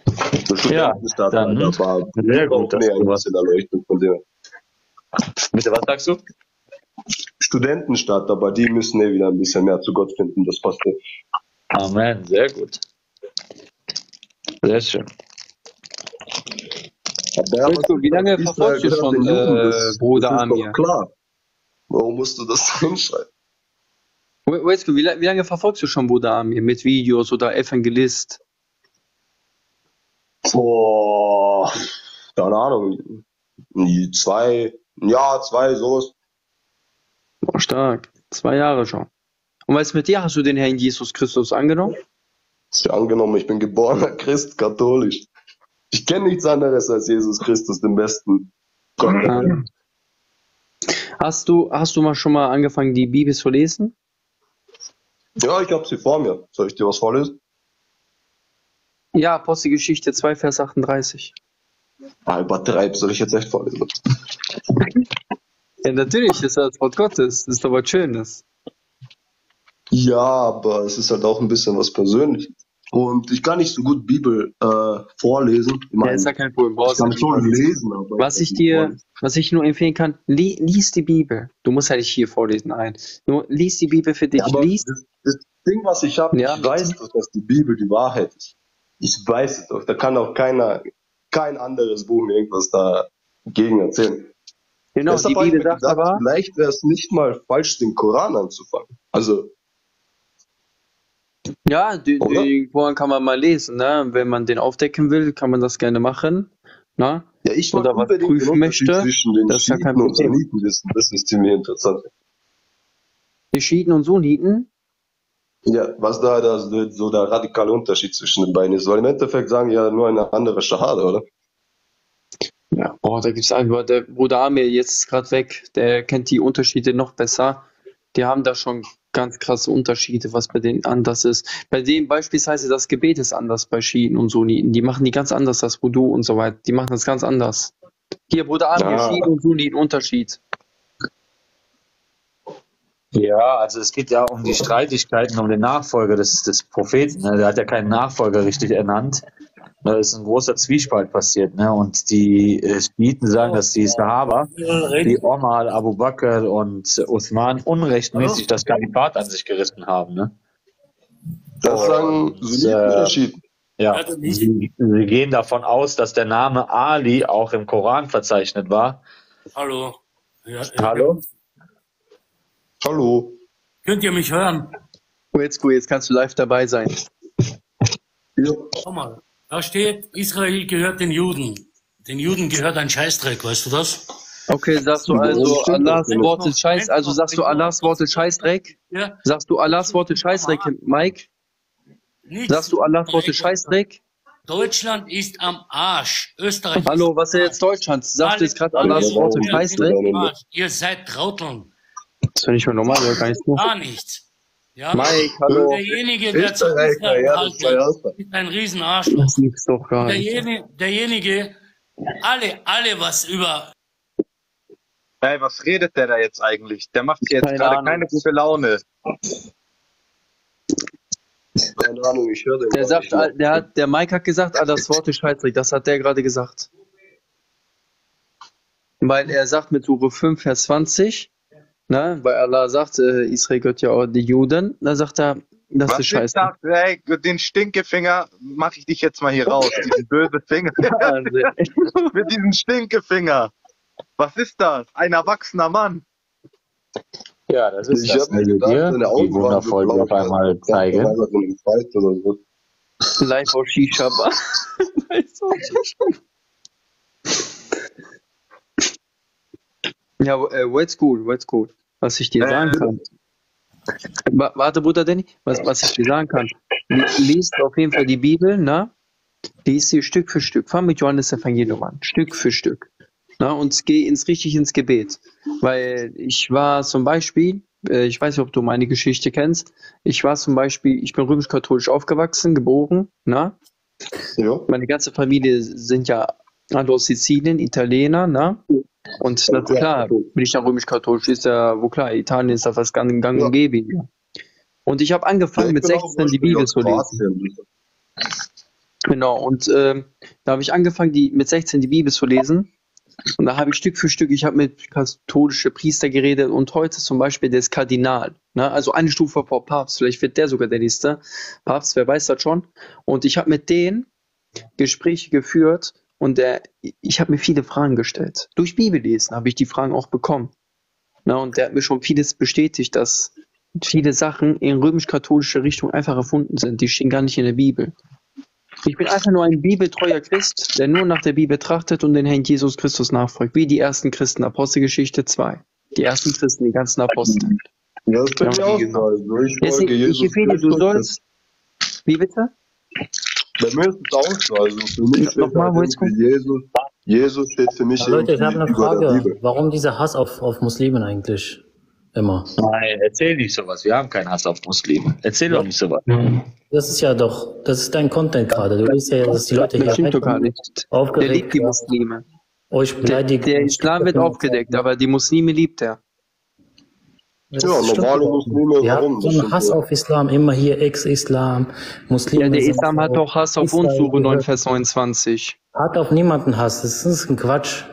Das ist Ja, Studentenstadt, dann aber sehr gut, dass du was. bisschen Erleuchtung von dem. Bitte, was sagst du? Studentenstadt, aber die müssen eh wieder ein bisschen mehr zu Gott finden, das passt eh. Amen, sehr gut. Sehr schön. Aber ja, wie lange verfolgst du schon, äh, Bruder ist doch Amir? Klar. Warum musst du das hinschreiben? We- Weißt du, wie, wie lange verfolgst du schon Bruder Amir mit Videos oder Evangelist? Boah, keine Ahnung. Zwei, ein Jahr, zwei, sowas. Boah, stark. Zwei Jahre schon. Und du, mit dir hast du den Herrn Jesus Christus angenommen? Ist ja angenommen, ich bin geborener Christ, katholisch. Ich kenne nichts anderes als Jesus Christus, den besten Gott. Welt. Hast du, hast du mal schon mal angefangen, die Bibel zu lesen? Ja, ich habe sie vor mir. Soll ich dir was vorlesen? Ja, Apostelgeschichte 2, Vers 38. Ah, übertreib, soll ich jetzt echt vorlesen? Ja, natürlich, das ist das Wort Gottes. Das ist doch was Schönes. Ja, aber es ist halt auch ein bisschen was Persönliches. Und ich kann nicht so gut Bibel äh, vorlesen. Ich Ja, meine, ist ja kein Problem. ich Brauchst du kann schon lesen, Was ich nicht dir, vorlesen. was ich nur empfehlen kann, li lies die Bibel. Du musst ja nicht hier vorlesen, nein. Nur lies die Bibel für dich. Ja, aber lies. das, das Ding, was ich habe, Ja. ich weiß doch, dass die Bibel die Wahrheit ist. Ich weiß es doch. Da kann auch keiner, kein anderes Buch mir irgendwas dagegen erzählen. Genau, Deshalb die Bibel sagt gedacht, aber, vielleicht wäre es nicht mal falsch, den Koran anzufangen. Also, ja, die, die Koran kann man mal lesen, ne? Wenn man den aufdecken will, kann man das gerne machen. Ne? ja, ich Oder wollte was den prüfen möchte, zwischen den das ist ja kein Schiiten und Problem. Sunniten wissen. Das ist ziemlich interessant. Die Schiiten und Sunniten, Ja, was da das, so der radikale Unterschied zwischen den beiden ist. Weil im Endeffekt sagen die ja nur eine andere Schahade, oder? Ja, oh, da gibt's einen, der Bruder Amir, jetzt ist gerade weg, der kennt die Unterschiede noch besser. Die haben da schon ganz krasse Unterschiede, was bei denen anders ist. Bei denen beispielsweise das Gebet ist anders bei Schiiten und Sunniten. Die machen die ganz anders, das Wudu und so weiter. Die machen das ganz anders. Hier, Bruder Amir, Ja. Schiiten und Sunniten, Unterschied. Ja, also es geht ja um die Streitigkeiten um den Nachfolger des, des Propheten. Ne? Der hat ja keinen Nachfolger richtig ernannt. Da ist ein großer Zwiespalt passiert. Ne? Und die äh, Schiiten sagen, dass die Sahaba, die Omar, Abu Bakr und Uthman unrechtmäßig das Kalifat an sich gerissen haben. Ne? Das sagen Sunniten äh, oder Schiiten. Ja, sie, sie gehen davon aus, dass der Name Ali auch im Koran verzeichnet war. Hallo. Ja, äh, Hallo? Hallo. Könnt ihr mich hören? Oh, jetzt gut, jetzt kannst du live dabei sein. Ja. Schau mal, da steht, Israel gehört den Juden. Den Juden gehört ein Scheißdreck, weißt du das? Okay, sagst du also, Allahs Wort ist Scheiß, also sagst du Allahs Wort ist Scheißdreck? Ja. Sagst du Allahs Wort ist Scheißdreck, Mike? Nichts. Sagst du Allahs Wort ist Scheißdreck? Deutschland ist am Arsch. Österreich Hallo, ist was ist jetzt Deutschland? Sagt jetzt gerade Allahs Wort ist ihr Scheißdreck? Ihr seid Trauteln. Das finde ich mal normal, oder gar nicht so. Gar nichts. Ja? Mike, hallo. Derjenige, der zu Israel ja, das war ist ein Riesenarschloch. Das gibt's doch gar nicht. Derjenige, derjenige, alle, alle was über Ey, was redet der da jetzt eigentlich? Der macht jetzt Keine gerade Ahnung. keine gute Laune. Keine Ahnung, ich höre den Der sagt, der hat, der Mike hat gesagt, Allahs Wort ist Scheißdreck. Das hat der gerade gesagt. Weil er sagt mit Sure 5, Vers 20, ne, weil Allah sagt, äh, Israel gehört ja auch die Juden, da sagt er, das Was ist Scheißdreck. das? Ey, den Stinkefinger mache ich dich jetzt mal hier raus. Diesen böse Finger. Mit diesem Stinkefinger. Was ist das? Ein erwachsener Mann. Ja, das ist Ich das Melodie, die wundervoll blau. auf einmal zeigen. Live auf Shisha Bar. Ja, äh, what's cool, what's cool. Was ich dir sagen kann. Wa- Warte, Bruder Danny, was, was ich dir sagen kann. Li- Liest auf jeden Fall die Bibel, ne? Lies sie Stück für Stück. Fang mit Johannes Evangelium an. Stück für Stück. Na, und geh ins, richtig ins Gebet. Weil ich war zum Beispiel, äh, ich weiß nicht, ob du meine Geschichte kennst, ich war zum Beispiel, ich bin römisch-katholisch aufgewachsen, geboren, na? Ja. Meine ganze Familie sind ja aus Sizilien, Italiener, na? Und na klar, bin ich dann römisch-katholisch, ist ja, wo klar, Italien ist da fast gang, gang und gäbe. Ja. Und ich habe angefangen Ja, ich mit bin auch 16 die Bibel zu lesen. Genau, und ähm, da habe ich angefangen, die, mit 16 die Bibel zu lesen. Und da habe ich Stück für Stück, ich habe mit katholischen Priester geredet und heute zum Beispiel der ist Kardinal. Ne? Also eine Stufe vor Papst, vielleicht wird der sogar der nächste Papst, wer weiß das schon. Und ich habe mit denen Gespräche geführt und der, ich habe mir viele Fragen gestellt. Durch Bibellesen habe ich die Fragen auch bekommen. Na, und der hat mir schon vieles bestätigt, dass viele Sachen in römisch-katholische Richtung einfach erfunden sind. Die stehen gar nicht in der Bibel. Ich bin einfach nur ein bibeltreuer Christ, der nur nach der Bibel trachtet und den Herrn Jesus Christus nachfolgt, wie die ersten Christen, Apostelgeschichte 2. Die ersten Christen, die ganzen Apostel. Ja, das bin ich auch Deswegen, ich empfehle, du sollst. Wie bitte? Bei mir ist es auch so. Also für mich steht Nochmal, halt wo jetzt irgendwie Jesus, Jesus steht für mich Leute, ich habe eine der Frage. Warum dieser Hass auf, auf Muslimen eigentlich? Immer. Nein, erzähl nicht sowas. Wir haben keinen Hass auf Muslime. Erzähl doch nicht sowas. Das ist ja doch, das ist dein Content gerade. Du willst ja, dass die Leute hier Das stimmt doch gar nicht. Der aufgeregt liebt die Muslime. euch Der, beleidigen. der Islam wird aufgedeckt, aber die Muslime liebt er. Das Ja, normale. Muslime, Ihr warum? so einen stimmt Hass auf Islam, immer hier Ex-Islam, Muslime Ja, der sind Islam hat doch Hass auf uns, Israel Sure 9, gehört- Vers 29. Hat auf niemanden Hass, das ist ein Quatsch.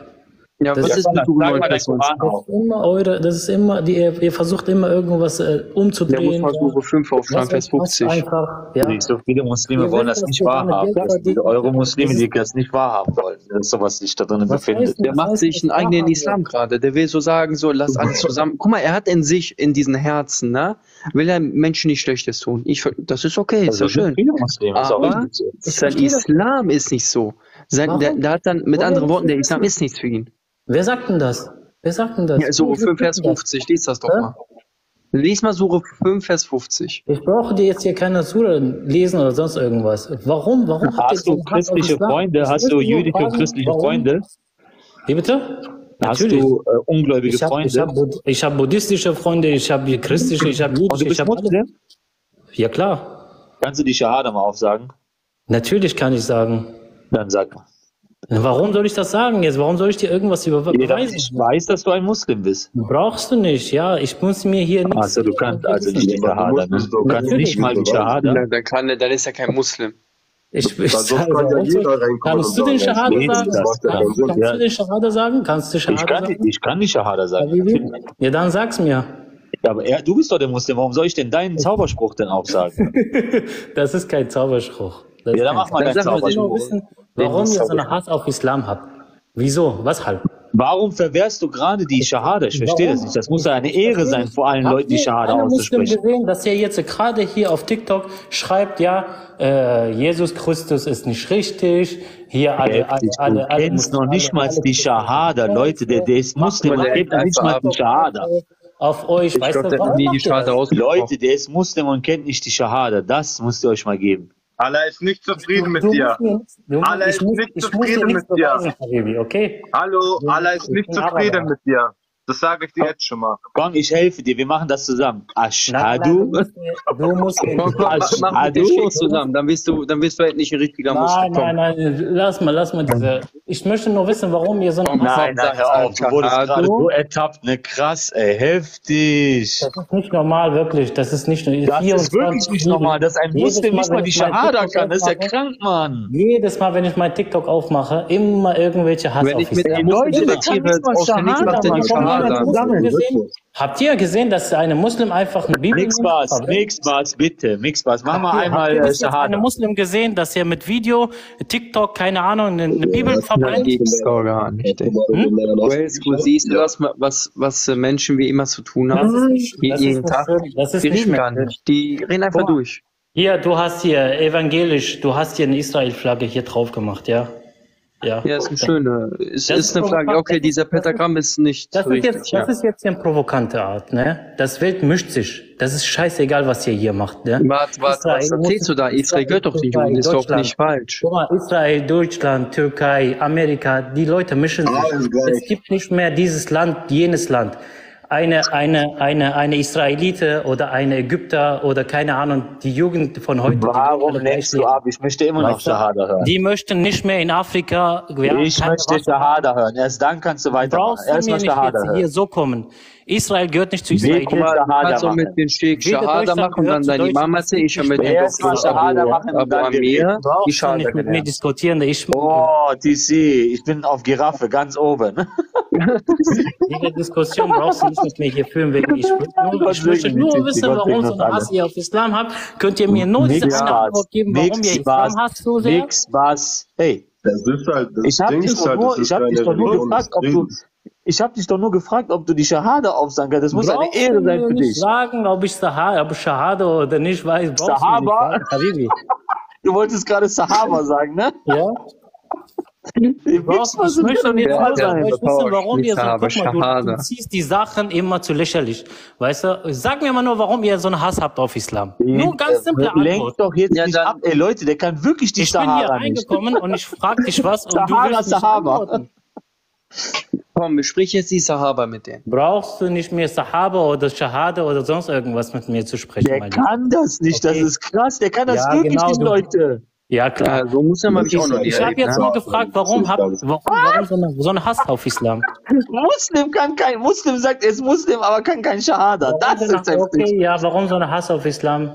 Ja, Das was ist mit Sure 9, Vers 29? Das ist immer eure, das ist immer, die, ihr, ihr versucht immer irgendwas äh, Der umzudrehen. muss mal Sure 5 aufschlagen, Vers euch passt 50. Einfach, ja. Nicht so viele Muslime Ihr wollen das dass nicht wahrhaben. Geld Das sind eure Muslime, Das die das nicht wahrhaben wollen. Das ist sowas sich da drin befindet. heißt Der macht sich einen eigenen Islam gerade. Der will so sagen, so, lass alles zusammen. Guck mal, er hat in sich, in diesen Herzen, ne, will er Menschen nicht Schlechtes tun. Ich, das ist okay, ist Also ja schön. Muslime, Aber sein das. Islam ist nicht so. Sein, der, der hat dann, mit anderen Worten, der das Islam ist nichts für ihn. Wer sagt denn das? Wer sagt denn das? Ja, Sure Wo- wo 5, Vers steht denn das? 50, lies das doch Hä? mal. Lies mal Sure 5, Vers 50. Ich brauche dir jetzt hier keine Sura lesen oder sonst irgendwas. Warum? Warum ihr Hast du christliche? Freunde? Ich Hast du jüdische und christliche warum? Freunde? Wie bitte? Hast Natürlich. du äh, ungläubige Ich habe ich Freunde? hab, Bud- ich hab buddhistische Freunde, ich habe christliche, ich habe Und jüdische, du ich bist habe alle. Muslim? Ja klar. Kannst du die Shahada mal aufsagen? Natürlich kann ich sagen. Dann sag mal. Warum soll ich das sagen jetzt? Warum soll ich dir irgendwas über Jeder beweisen? ich weiß, dass du ein Muslim bist. Brauchst du nicht, ja. Ich muss mir hier nichts. Also du kannst also nicht die Shahada, ne? Du kannst nicht mal die Shahada. Dann, dann, kann, dann ist er kein Muslim. Ich, ich, sonst kann ja jeder reinkommen kannst du den Shahada sagen? das Kannst, Sinn. kannst Ja. du den Shahada sagen? Kannst du Ich Shahada kann, sagen? die- ich kann die Shahada sagen. ja, dann sag's mir. Ja, aber er, du bist doch der Muslim. Warum soll ich denn deinen Zauberspruch denn aufsagen? Das ist kein Zauberspruch. Das Ja, ist dann mach mal kein deinen Zauberspruch. Ich wissen, warum ihr so einen Hass auf Islam habt. Wieso? Weshalb? Warum verwehrst du gerade die Shahada? Ich verstehe das nicht. Das muss ja eine Ehre sein, vor allen Habt Leuten die ihr Shahada alle Muslim auszusprechen. gesehen, dass er jetzt gerade hier auf TikTok schreibt, ja, äh, Jesus Christus ist nicht richtig, hier alle, alle, Heftig, alle, du alle kennst noch alle- nicht mal alle- die Shahada, Leute. Der, der ist Muslim und der kennt noch nicht mal die Shahada. Auf euch, Ich weißt glaube, du, der hat nie die Schade ausgesprochen. Leute, der ist Muslim und kennt nicht die Shahada. Das müsst ihr euch mal geben. Allah ist nicht zufrieden mit dir. musst Allah ich ist muss- nicht zufrieden mit dir. Hallo, Allah ist ich nicht zufrieden mit dir. Das sage ich dir jetzt schon mal. Komm, ich helfe dir. Wir machen das zusammen. Nein, nein, du musst mir, du musst den. Sheikhs zusammen, dann bist du, dann bist du endlich ein richtiger Muslim. Nein, nein, nein, lass mal, lass mal diese. Ich möchte nur wissen, warum ihr so Hass Nein, habt. nein, hör auf. Du wurdest gerade so ertappt. Ne, krass, ey. Heftig. Das ist nicht normal, wirklich. Das ist nicht Das ist wirklich nicht normal, dass ein Muslim nicht mal die Shahada TikTok kann. Das ist ja krank, Mann. Jedes Mal, wenn ich mein TikTok aufmache, immer irgendwelche Hass Wenn ich mit Islam. einem Muslim Leute, der debattiere, nicht aus der Nichts Shahada machen. Habt ihr einen gesehen? Habt ihr gesehen, dass eine Muslim einfach eine Bibel Nix? Spaß, nix Spaß, bitte. Nix Spaß. Mach mal Habt ihr- einmal habt ihr äh, jetzt einen Shahada. Muslim gesehen, dass er mit Video, TikTok, keine Ahnung, eine, eine Bibel Da verbrennt? gibt's doch gar nicht. Wales, du siehst du das, was, was äh, Menschen wie immer zu tun Das haben? ist nicht, Je- das ist jeden nicht Tag. Das ist Die nicht reden gar nicht. Die reden einfach durch. Hier, du hast hier evangelisch, du hast hier eine Israel-Flagge hier drauf gemacht, ja? Ja. Ja, ist eine schöne. Es Das ist eine ist Frage. Okay, dieser ist- Pentagramm ist nicht Das ist, jetzt, ja. das ist jetzt eine provokante Art, ne? Das Welt mischt sich. Das ist scheißegal, was ihr hier macht, ne? Warte, warte, was erzählst du da? Israel gehört doch den Juden, ist doch Deutschland. nicht falsch. Guck mal, Israel, Deutschland, Türkei, Amerika, die Leute mischen sich. Es gibt nicht mehr dieses Land, jenes Land. Eine, eine, eine, eine Israelite oder eine Ägypter oder keine Ahnung, die Jugend von heute. Warum lenkst du ab? Ich möchte immer noch? Shahada hören. Die möchten nicht mehr in Afrika. Ich möchte Shahada hören. Erst dann kannst du weitermachen. Brauchst du mir nicht Shahada jetzt hier hören. so kommen. Israel gehört nicht zu Israel. Du kannst auch machen. mit den Sheikh Shahada machen dann deine Mama erzählen, ich habe mit dem Doktor Shahada machen und Abu dann Amir du Shahada nicht mit mir diskutieren. Ich, Oh, TC, ich bin auf Giraffe, ganz oben. diese Diskussion brauchst du nicht mit mir hier führen. Wegen ich, nur, ich möchte nur wissen, warum so alle. Hass ihr auf Islam habt. Könnt ihr mir nur diese. Antwort geben, warum Nix ihr Islam hasst so sehr? Nix Spaß. Hey, Das ist halt, das ich habe Ding dich doch halt, nur, ich hab dich doch nur gefragt, ob du. Ich habe dich doch nur gefragt, ob du die Shahada aufsagen kannst. Das muss eine Brauchst du Ehre sein für nicht dich. sagen, ob ich Sahara, ob ich Shahada oder nicht weiß. Brauchst du mir nicht Sahaba? sagen. Du wolltest gerade Sahaba sagen, ne? Ja? Die Brauchst, ich möchte schon jetzt von euch der wissen, warum ihr so, Sahaba, guck mal, du, du ziehst die Sachen immer zu lächerlich. Weißt du? Sag mir mal nur, warum ihr so einen Hass habt auf Islam. Nur ganz simple Antwort. Lenk doch jetzt Ja, nicht ab. Ey Leute, der kann wirklich die Ich bin hier Sahara nicht. reingekommen und ich frag dich was und du Sahara, willst nicht Sahaba. antworten. Komm, besprich jetzt die Sahaba mit denen. Brauchst du nicht mehr Sahaba oder Shahada oder sonst irgendwas mit mir zu sprechen? Der kann das nicht, das ist krass. Der kann das Ja, wirklich genau, nicht, Leute. Ja, klar. so muss er mal ich Ich habe jetzt nur gefragt, warum, hab, warum, warum so, eine, so eine Hass auf Islam? Muslim kann kein, Muslim sagt, er ist Muslim, aber kann kein Shahada. Das ist heftig. Okay, ja, warum so eine Hass auf Islam?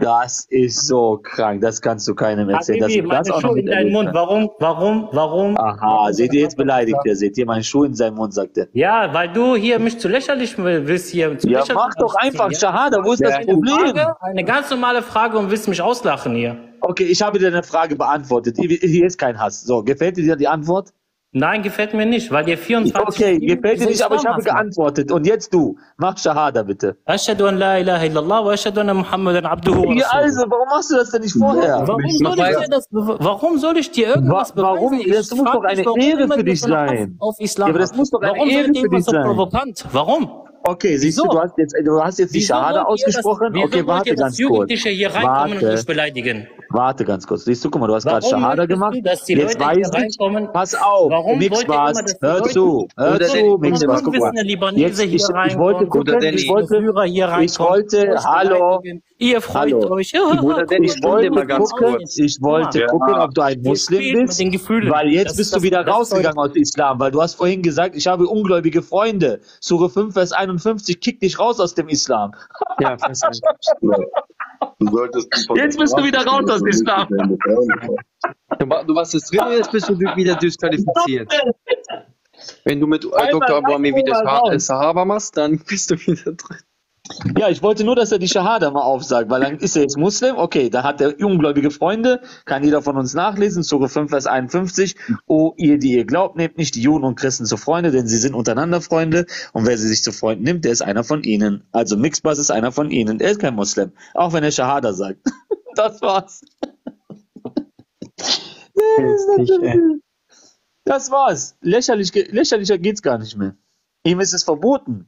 Das ist so krank, das kannst du keinem erzählen. Habibi, du meine das Schuhe in deinen Mund. Warum, warum, warum? Aha, seht ihr jetzt beleidigt, er seht ihr meinen Schuh in seinen Mund, sagt er. Ja, weil du hier mich zu lächerlich willst hier. Zu Ja, lächerlich mach doch einfach ausziehen, Shahada, wo ist das Problem? Frage, eine ganz normale Frage und willst mich auslachen hier. Okay, ich habe dir eine Frage beantwortet. Hier ist kein Hass. So, gefällt dir die Antwort? Nein, gefällt mir nicht, weil ihr 24 Okay, gefällt dir nicht, aber ich habe geantwortet. Und jetzt du, mach Shahada bitte. Ashadu an la ilaha illallah wa ashadu anna Muhammadan abduhu Ja, also, warum machst du das denn nicht vorher? Warum soll ich dir, das, warum soll ich dir irgendwas beweisen? Warum? Das muss doch eine Ehre für dich sein. Auf, Islam. aber das muss doch eine warum Ehre für dich sein. provokant? Warum? Okay, siehst du, du hast jetzt, du hast jetzt die Shahada ausgesprochen. okay, warte ganz kurz. Wieso Jugendliche hier reinkommen und euch beleidigen? Warte ganz kurz. Siehst du, guck mal, du hast gerade Shahada möchtest gemacht. du, dass die Jetzt Leute weiß ich, pass auf, Warum dass die Hör zu, hör zu, oder was. Guck mal. Jetzt, ich, ich wollte gucken, ich wollte, ich wollte, hallo. Ihr freut hallo. euch. Ja, Ich wollte mal ganz gucken, kurz. ich wollte Ja. gucken, ob du ein Muslim bist, weil jetzt Das- bist du wieder rausgegangen aus Islam, weil du hast vorhin gesagt, ich habe ungläubige Freunde. Sure 5, Vers 51, kick dich raus aus dem Islam. Ja. Du solltest Jetzt bist du wieder raus aus. Du, wa- du warst jetzt drin, jetzt bist du wieder disqualifiziert. Wenn du mit Einmal Dr. Abrami wieder Sahaba machst, dann bist du wieder drin. Ja, ich wollte nur, dass er die Shahada mal aufsagt, weil dann ist er jetzt Muslim, okay, dann hat er ungläubige Freunde, kann jeder von uns nachlesen, Sure 5, Vers 51, O ihr, die ihr glaubt, nehmt nicht die Juden und Christen zu Freunde, denn sie sind untereinander Freunde, und wer sie sich zu Freunden nimmt, der ist einer von ihnen. Also Mixbus ist einer von ihnen, er ist kein Muslim, auch wenn er Shahada sagt. Das war's. Das war's. Lächerlich, lächerlicher geht's gar nicht mehr. Ihm ist es verboten.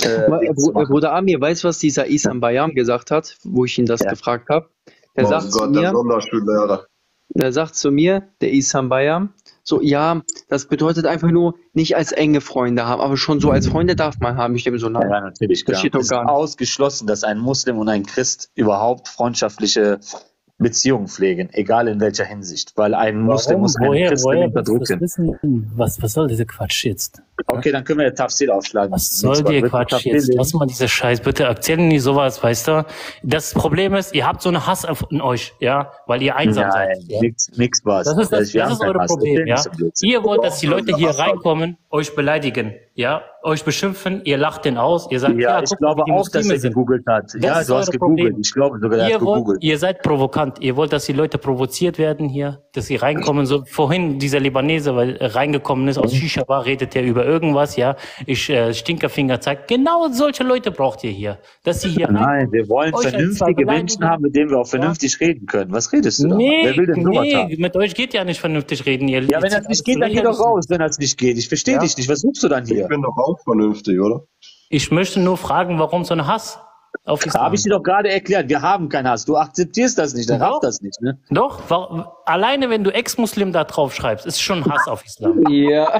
Äh, Br- Br- Bruder Amir, weißt du, was dieser Isam Bayam gesagt hat, wo ich ihn das gefragt habe? Der Oh sagt zu Gott, der mir, Sonderschullehrer. der sagt zu mir, der Isam Bayam, so, ja, das bedeutet einfach nur, nicht als enge Freunde haben, aber schon so als Freunde darf man haben. Ich denke so, nein, Ja, natürlich, das klar. steht doch Es ist gar nicht. ausgeschlossen, dass ein Muslim und ein Christ überhaupt freundschaftliche Beziehungen pflegen, egal in welcher Hinsicht, weil ein Muslim muss einen woher, Christen woher unterdrücken. wissen? Was, was soll dieser Quatsch jetzt? Okay, dann können wir Tafsir aufschlagen. Was soll der Quatsch jetzt? Lass mal diese Scheiß, bitte erzählen nie sowas, weißt du? Das Problem ist, ihr habt so eine Hass auf- in euch, ja, weil ihr einsam Nein, seid. Ja? nix, nix was. Das ist, das, das ist Hass. Problem, Erzähl ja. nicht. Ihr wollt, dass die Leute hier reinkommen, euch beleidigen, ja, euch beschimpfen, ihr lacht den aus, ihr sagt, Ja, ja, ich guck glaube auch, dass er sind. gegoogelt hat. Das Ja, ist du hast gegoogelt. Problem. Ich glaube sogar, ihr, hat wollt, gegoogelt. ihr seid provokant. Ihr wollt, dass die Leute provoziert werden hier, dass sie reinkommen. So vorhin dieser Libanese, weil er reingekommen ist aus Shisha Bar, redet er über irgendwas. Ja, ich äh, Stinkerfinger zeigt. Genau solche Leute braucht ihr hier, dass sie hier Nein, wir wollen vernünftige Menschen haben, mit denen wir auch vernünftig reden können. Was redest du da? Nee, Wer will denn sowas nee, haben? mit euch geht ja nicht vernünftig reden. Ihr Ja, wenn das nicht geht, dann geh doch raus, wenn das nicht geht. Ich verstehe Ja. dich nicht. Was suchst du dann hier? Ich bin doch auch vernünftig, oder? Ich möchte nur fragen, warum so ein Hass auf Da Islam? habe ich dir doch gerade erklärt. Wir haben keinen Hass. Du akzeptierst das nicht. Dann Doch. das nicht, ne? Doch, alleine wenn du Ex-Muslim da drauf schreibst, ist schon Hass auf Islam. Ja.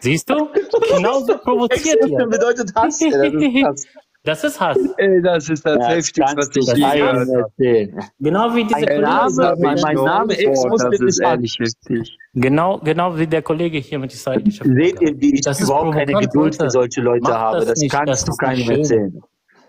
Siehst du? Genauso provoziert. Ex-Muslim bedeutet Hass. Ja, das ist Hass. Das ist Hass. Ey, das ist das Ja, Heftigste, was ich je gehört habe. Genau wie dieser Ein. Name, mein, mein Name Boah, Ex-Muslim das ist ehrlich heftig. Genau, genau wie der Kollege hier mit israelischer Seht ihr, wie ich Das überhaupt keine Geduld für solche Leute habe? das Das nicht, kannst das du ist keinem nicht schön. erzählen.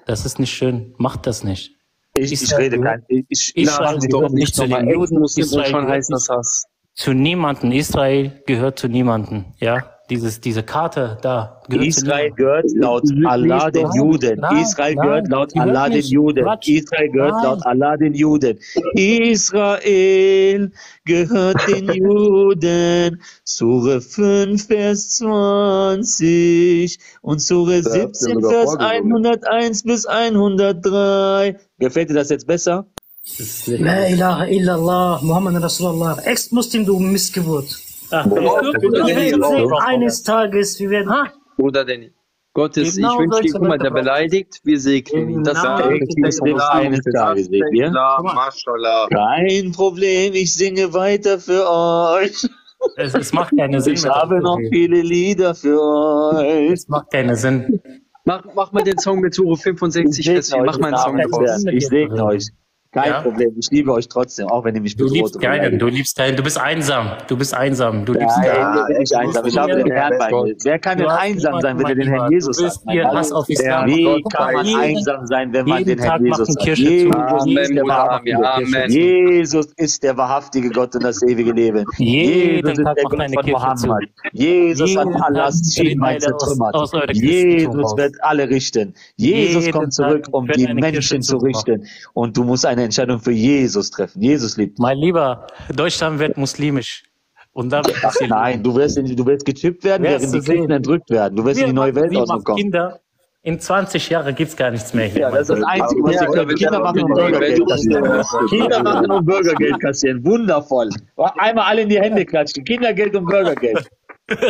Das ist nicht schön. Macht das nicht. Ich, ich Israel rede kein. Ich, ich, gehört doch nicht zu nochmal den Juden. Israel schon heißt das Hass. zu niemanden. Israel gehört zu niemanden. Ja, dieses, diese Karte da gehört Israel gehört laut Allah den Juden. Israel gehört laut Allah den. Juden. Israel gehört laut Allah den Juden. Israel gehört den Juden. Sure 5, Vers 20 und Sure habt ihr 17, mir doch Vers vorgesungen. 101 bis 103. Gefällt dir das jetzt besser? La ilaha illallah, Muhammad Rasulullah. Ex-Muslim, du Missgeburt. Ach, Wir werden eines Tages, wir werden. Ha? Bruder Danny. Gottes, Genau ich wünsche dir, guck mal, der beleidigt, wir segnen ihn. Das Genau ist eines Tages. Kein Problem, ich singe weiter für euch. Es, es macht keinen Sinn. Ich habe noch viele Lieder für euch. Es macht keinen Sinn. Mach, mach mal den Song mit Suro 65 Ich Festi. Mach mal einen Song draus. ich segne euch. Kein Ja? Problem. Ich liebe euch trotzdem, auch wenn ihr mich Du bedroht. liebst und keinen, du liebst keinen, du bist einsam. Du bist einsam. Du liebst keinen. ich bin nicht einsam. Ich habe den Herrn bei mir. Wer kann denn Du einsam sein, wenn er den Herrn Jesus hat? Du hier Hass auf Islam. Wie kann man jeden- einsam sein, wenn man den Herrn Jesus hat? Jesus ist der wahrhaftige Amen. Gott. Jesus ist der wahrhaftige Gott und das ewige Leben. Jesus ist der Gott von. Mohammed. Jesus hat Allahs Schienbein zertrümmert. Jesus wird alle richten. Jesus kommt zurück, um die Menschen zu richten. Und du musst eine Entscheidung für Jesus treffen. Jesus liebt. Mein Lieber, Deutschland wird muslimisch. Und dann Ach nein, du wirst, in, du wirst gechippt werden, Wirst während du die Christen sehen. entrückt werden. Du wirst in die neue Weltordnung kommen. Kinder. In 20 Jahren gibt es gar nichts mehr hier. Ja, das ist das Einzige, was Ja, sie können. aber Kinder wir- machen und wir- Bürgergeld wir- kassieren. Kinder machen und Bürgergeld kassieren. Wundervoll. Einmal alle in die Hände klatschen. Kindergeld und Bürgergeld.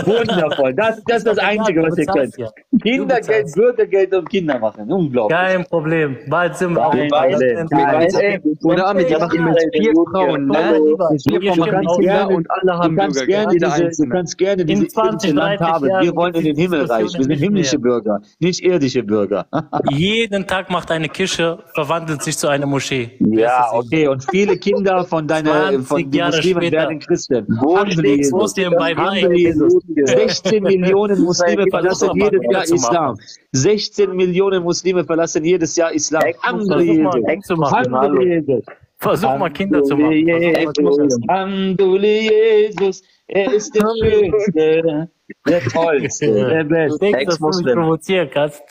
Wundervoll. Das, das ist das Einzige, was ihr könnt. Kindergeld, Bürgergeld und Kinder machen. Unglaublich. Kein Problem. Bald sind wir Kein Problem. sind Kein wir- machen mit vier Frauen, ne? Vier Du Frauen gerne, und alle haben Bürgergeld. diese, du kannst gerne In diese 20, irdische Land 30 haben. Wir wollen in den Himmel reich. Wir sind himmlische mehr. Bürger, nicht irdische Bürger. Jeden Tag macht eine Kirche, verwandelt sich zu einer Moschee. Ja, okay. Und viele Kinder von deiner, 20 von den Muslimen werden Christen. Wo Jesus. Muslim bei Handle Blei? Jesus. 16 Millionen Muslime verlassen jedes Jahr. Islam. 16 Millionen Muslime verlassen jedes Jahr Islam. Versuch mal. Kinder zu machen. Jesus. Versuch mal Kinder zu machen. Handle Jesus. Er ist der Schönste, der Tollste, der Du Beste. denkst, dass du mich provozieren kannst.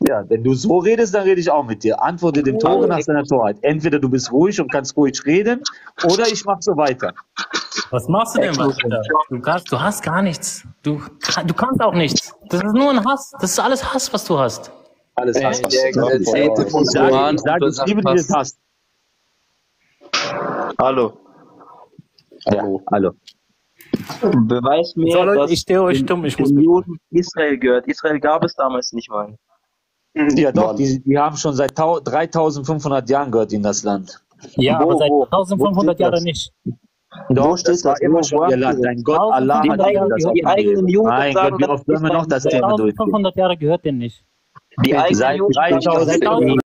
Ja, wenn du so redest, dann rede ich auch mit dir. Antworte dem Tore nach seiner Torheit. Entweder du bist ruhig und kannst ruhig reden, oder ich mache so weiter. Was machst du denn, Walter? Du, kannst, du hast gar nichts. Du, du kannst auch nichts. Das ist nur ein Hass. Das ist alles Hass, was du hast. Alles Ey, Hass. der erzählte von Ich sage, Koran ich, sage, ich das liebe dieses Hass. Hallo. Hallo. Hallo. Beweis mir, So, Leute, dass ich stehe euch stumm, ich muss den Juden Israel gehört. Israel gab es damals nicht mal. Mhm. Ja, doch, die, die, haben schon seit 3500 Jahren gehört ihnen das Land. Ja, wo, aber seit 1500 Jahren nicht. Doch, wo steht das, das immer schon ihr Land. Dein Gott, Allah hat ihnen das Die eigenen Juden Mein Gott, wie oft hören wir noch das Thema durch? 1500 Jahre gehört denen nicht. Die eigenen Juden.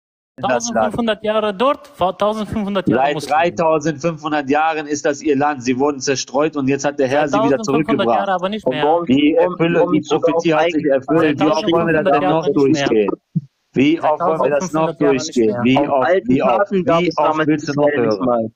1500 Jahre dort, 1500 Jahre Seit Muslime. 3500 Jahren ist das ihr Land. Sie wurden zerstreut und jetzt hat der Herr sie wieder 1500 Jahre zurückgebracht. aber nicht Und mehr. warum- Die Erfülle, die Prophetie hat sich erfüllt. Wie oft wollen wir das denn noch 1500 Jahre nicht durchgehen? Wie oft wollen wir das noch 1500 Jahre nicht durchgehen? Wie oft, wie oft, wie oft willst du noch hören?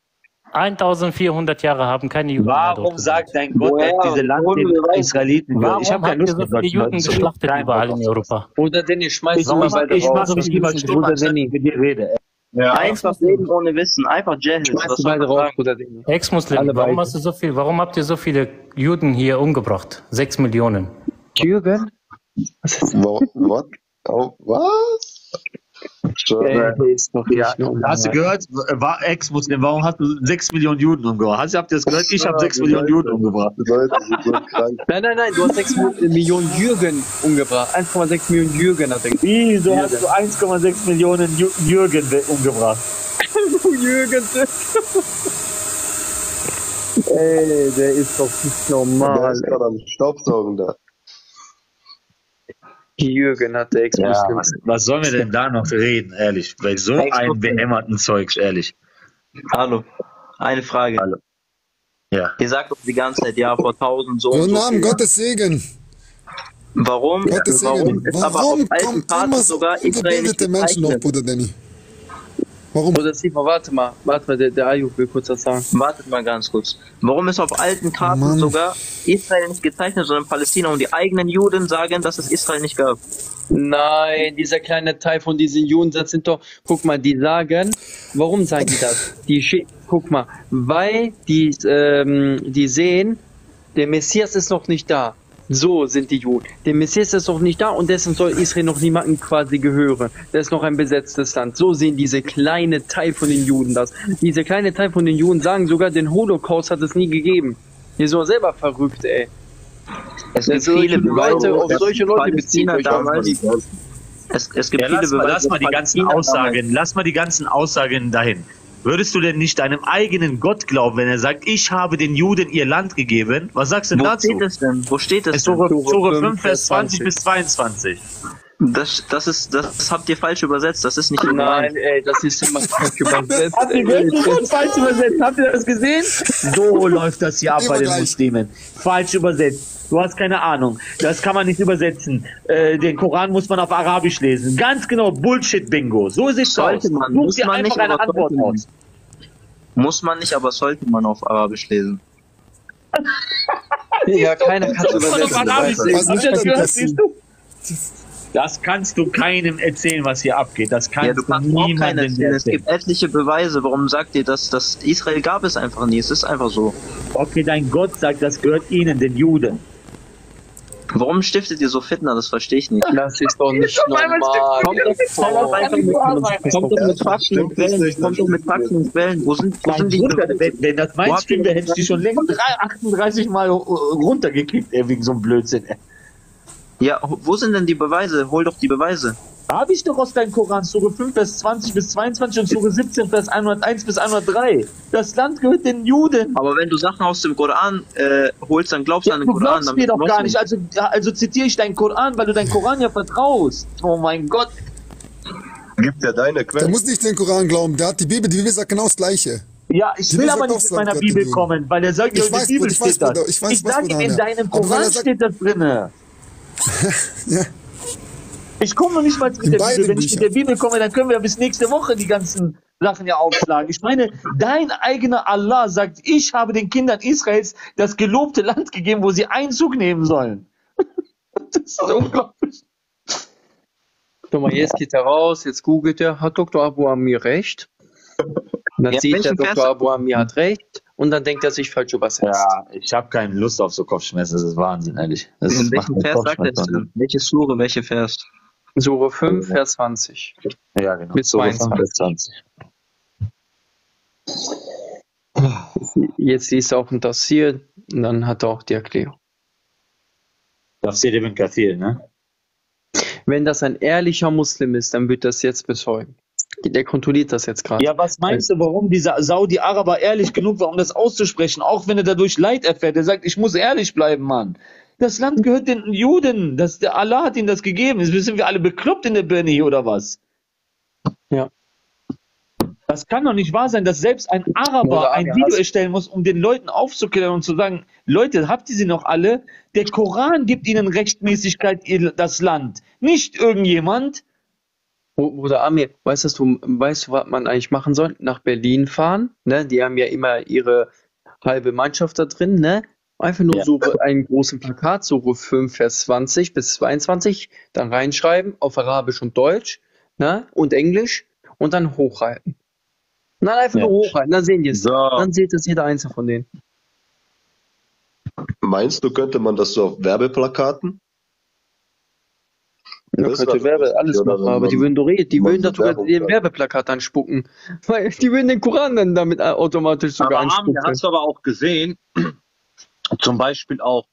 Mal. 1400 Jahre haben keine Juden mehr Warum dort sagt dein Gott, dass diese Land den? Israeliten gehört? Warum Ich habe keine Lust so mit viele Juden Leuten zu reden. geschlachtet überall in Europa? Bruder Dennis, schmeiß mal ich, beide ich mache mich lieber stumm, Bruder Dennis. mit dir rede. Ja. Einfach reden ohne Wissen. Einfach Jahil. Was. Ex-Muslim, warum hast du so viel, warum habt ihr so viele Juden hier umgebracht? Sechs Millionen. What? Oh, was? Ey, der ist Ja, normal. hast du gehört, war Ex-Muslim, warum hast du 6 Millionen Juden umgebracht? Hast, habt ihr das gehört? Ich habe 6 Millionen Juden umgebracht. Die Leute sind so krank. Nein, nein, nein, du hast 6 Millionen Jürgen umgebracht. 1,6 Millionen Jürgen hat er Wieso hast du 1,6 Millionen Jürgen umgebracht? Jürgen. Ey, der ist doch nicht Der normal. ist gerade am Staubsaugen da. Jürgen hat der Ja, Ex-Muslim. was, was sollen wir denn da noch reden, ehrlich? Bei so einem behämmerten Zeugs, ehrlich. Hallo. Eine Frage. Hallo. Ja. Ihr sagt doch die ganze Zeit, ja, vor 1000 so und Guten so. Abend, Gottes Segen. Warum, Gottes Segen. warum Warum auf Karten immer so sogar Israel nicht ungebildete Menschen noch, gezeichnet? Bruder Danny? Warum? Bruder Sifa, warte mal. Warte mal, der, der Ayub will kurz was sagen. Wartet mal ganz kurz. Warum ist auf alten Karten Mann. sogar Israel nicht gezeichnet, sondern Palästina und die eigenen Juden sagen, dass es Israel nicht gab? Nein, dieser kleine Teil von diesen Juden, das sind doch, guck mal, die sagen, warum sagen die das? Die, guck mal, weil die, ähm, die sehen, der Messias ist noch nicht da. So sind die Juden. Der Messias ist noch nicht da und deshalb soll Israel noch niemandem quasi gehören. Das ist noch ein besetztes Land. So sehen diese kleine Teil von den Juden das. Diese kleine Teil von den Juden sagen sogar, den Holocaust hat es nie gegeben. Ihr seid selber verrückt, ey. Es gibt sind viele Leute, Beweise, auf solche Leute bezieht Palästina euch damals. damals. Es, es gibt Ja, viele lass mal, Beweise, lass mal die ganzen Aussagen, lass mal die ganzen Aussagen dahin. Würdest du denn nicht deinem eigenen Gott glauben, wenn er sagt, ich habe den Juden ihr Land gegeben? Was sagst du denn Wo dazu? steht es denn? Wo steht Sure, denn? Sure 5, Vers 20 bis 22. Das, das ist, das habt ihr falsch übersetzt. Das ist nicht Nein, ey, das ist immer falsch übersetzt. Habt ihr wirklich falsch übersetzt? Habt ihr das gesehen? So läuft das hier ab bei den. Muslimen. Falsch übersetzt. Du hast keine Ahnung. Das kann man nicht übersetzen. Äh, den Koran muss man auf Arabisch lesen. Ganz genau, Bullshit-Bingo. So sieht es aus. Sollte man, Such muss dir man einfach nicht, eine aber Antwort sollte man. aus. Muss man nicht, aber sollte man auf Arabisch lesen. Ja, keiner kann es Muss man auf übersetzen. Arabisch du lesen. Hast du das gehört? Du? Das kannst du keinem erzählen, was hier abgeht. Das kannst Ja, du kannst auch keine niemandem erzählen. Es gibt etliche Beweise. Warum sagt ihr das? Das Israel gab es einfach nie. Es ist einfach so. Okay, dein Gott sagt, das gehört ihnen, den Juden. Warum stiftet ihr so Fitner? Das verstehe ich nicht. Das ist doch nicht normal. Kommt doch, kommt doch einfach mit, kommt doch mit Fakten und Quellen. Kommt doch mit Fakten und Quellen. Wo sind, wo sind die Bruder, wenn, wenn das mein Wo habt Stream ihr wäre, hätte ich dich schon längst drei- 38 Mal äh, runtergekickt, wegen so einem Blödsinn. Ja, wo sind denn die Beweise? Hol doch die Beweise. Habe ich doch aus deinem Koran, Sure 5, Vers 20 bis 22 und Sure 17, Vers 101 bis 103. Das Land gehört den Juden. Aber wenn du Sachen aus dem Koran äh, holst, dann glaubst du Ja, an den du Koran. glaubst dann mir doch gar du nicht. Also, also zitiere ich deinen Koran, weil du deinen Koran ja vertraust. Oh mein Gott. Gibt ja deine Der Quelle. muss nicht den Koran glauben, der hat die Bibel, die Bibel sagt genau das Gleiche. Ja, ich Die will aber nicht mit meiner Bibel kommen, weil er sagt, Ich weiß, der Bibel ich weiß, steht das. Bruder, ich weiß, ich sage in deinem Koran sagt- steht das drinne. Ja. Ich komme noch nicht mal mit In der Bibel. Wenn ich mit der Bibel komme, dann können wir bis nächste Woche die ganzen Sachen ja aufschlagen. Ich meine, dein eigener Allah sagt, ich habe den Kindern Israels das gelobte Land gegeben, wo sie Einzug nehmen sollen. Das ist unglaublich. Guck mal, jetzt geht er raus, jetzt googelt er, hat Dr. Abu Amir recht? Dann Ja, sieht er, Dr. Abu Amir hat recht und dann denkt er sich falsch übersetzt. Ja, ich habe keine Lust auf so Kopfschmerzen. Das ist Wahnsinn, ehrlich. Das In mir Vers sagt er denn? Welche Sure, welche Vers? Sure 5, Vers 20. Ja, genau. Bis 22. Vers 20. Jetzt liest er auch ein Tafsir und dann hat er auch die Erklärung. Tafsir ibn Kathir, ne? Wenn das ein ehrlicher Muslim ist, dann wird das jetzt bezeugen. Der kontrolliert das jetzt gerade. Ja, was meinst du, warum dieser Saudi-Araber ehrlich genug war, um das auszusprechen, auch wenn er dadurch Leid erfährt? Er sagt, ich muss ehrlich bleiben, Mann. Das Land gehört den Juden. Das, der Allah hat ihnen das gegeben. Jetzt sind wir alle bekloppt in der Birne hier, oder was? Ja. Das kann doch nicht wahr sein, dass selbst ein Araber ein Video erstellen muss, um den Leuten aufzuklären und zu sagen, Leute, habt ihr sie noch alle? Der Koran gibt ihnen Rechtmäßigkeit, das Land. Nicht irgendjemand. Br- Bruder Amir, weißt du, weißt du, was man eigentlich machen soll? Nach Berlin fahren, ne? Die haben ja immer ihre halbe Mannschaft da drin, ne? Einfach nur Ja. so einen großen Plakat, Suche 5, Vers 20 bis 22, dann reinschreiben auf Arabisch und Deutsch, ne? Und Englisch und dann hochhalten. Nein, einfach Ja. nur hochhalten, dann sehen die es. So. Dann sieht es jeder einzelne von denen. Meinst du, könnte man das so auf Werbeplakaten? Ja, Das könnte Werbe alles machen, aber die würden doch reden, die wenn man würden doch sogar den. Werbeplakat anspucken. Weil die würden den Koran dann damit äh, automatisch sogar Aber anspucken. hast du aber auch gesehen, zum Beispiel auch,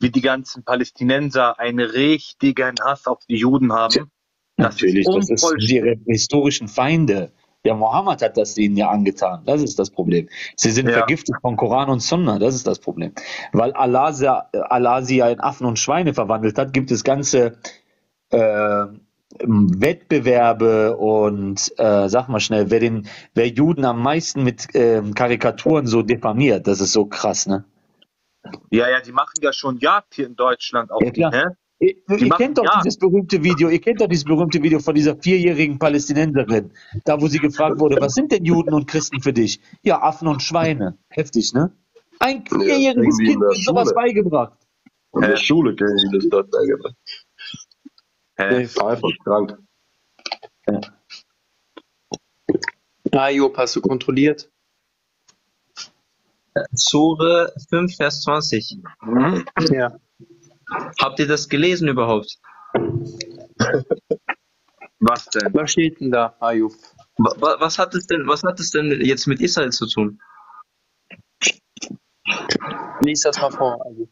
wie die ganzen Palästinenser einen richtigen Hass auf die Juden haben. Das Natürlich, das ist ihre historischen Feinde. Der Mohammed hat das ihnen ja angetan. Das ist das Problem. Sie sind Ja. vergiftet von Koran und Sunna. Das ist das Problem. Weil Allah, sie- Allah sie ja in Affen und Schweine verwandelt hat, gibt es ganze äh, Wettbewerbe und äh, sag mal schnell, wer den, wer Juden am meisten mit ähm, Karikaturen so diffamiert, das ist so krass, ne? Ja, ja, die machen ja schon Jagd hier in Deutschland auf Ja, die, klar. ne? Ihr, Die ihr kennt doch Jagd. dieses berühmte Video, ihr kennt doch dieses berühmte Video von dieser vierjährigen Palästinenserin, da wo sie gefragt wurde, was sind denn Juden und Christen für dich? Ja, Affen und Schweine. Heftig, ne? Ein vierjähriges in Kind der wird sowas Schule. beigebracht. In der Schule können die das dort beigebracht. Hä? Einfach krank. Ah, Job, hast du kontrolliert? Sure 5, Vers 20. Ja. Habt ihr das gelesen überhaupt? Was denn? Was steht denn da, Ayub? Wa- wa- Was hat es denn, was hat es denn jetzt mit Israel zu tun? Lies das mal vor, Ayub.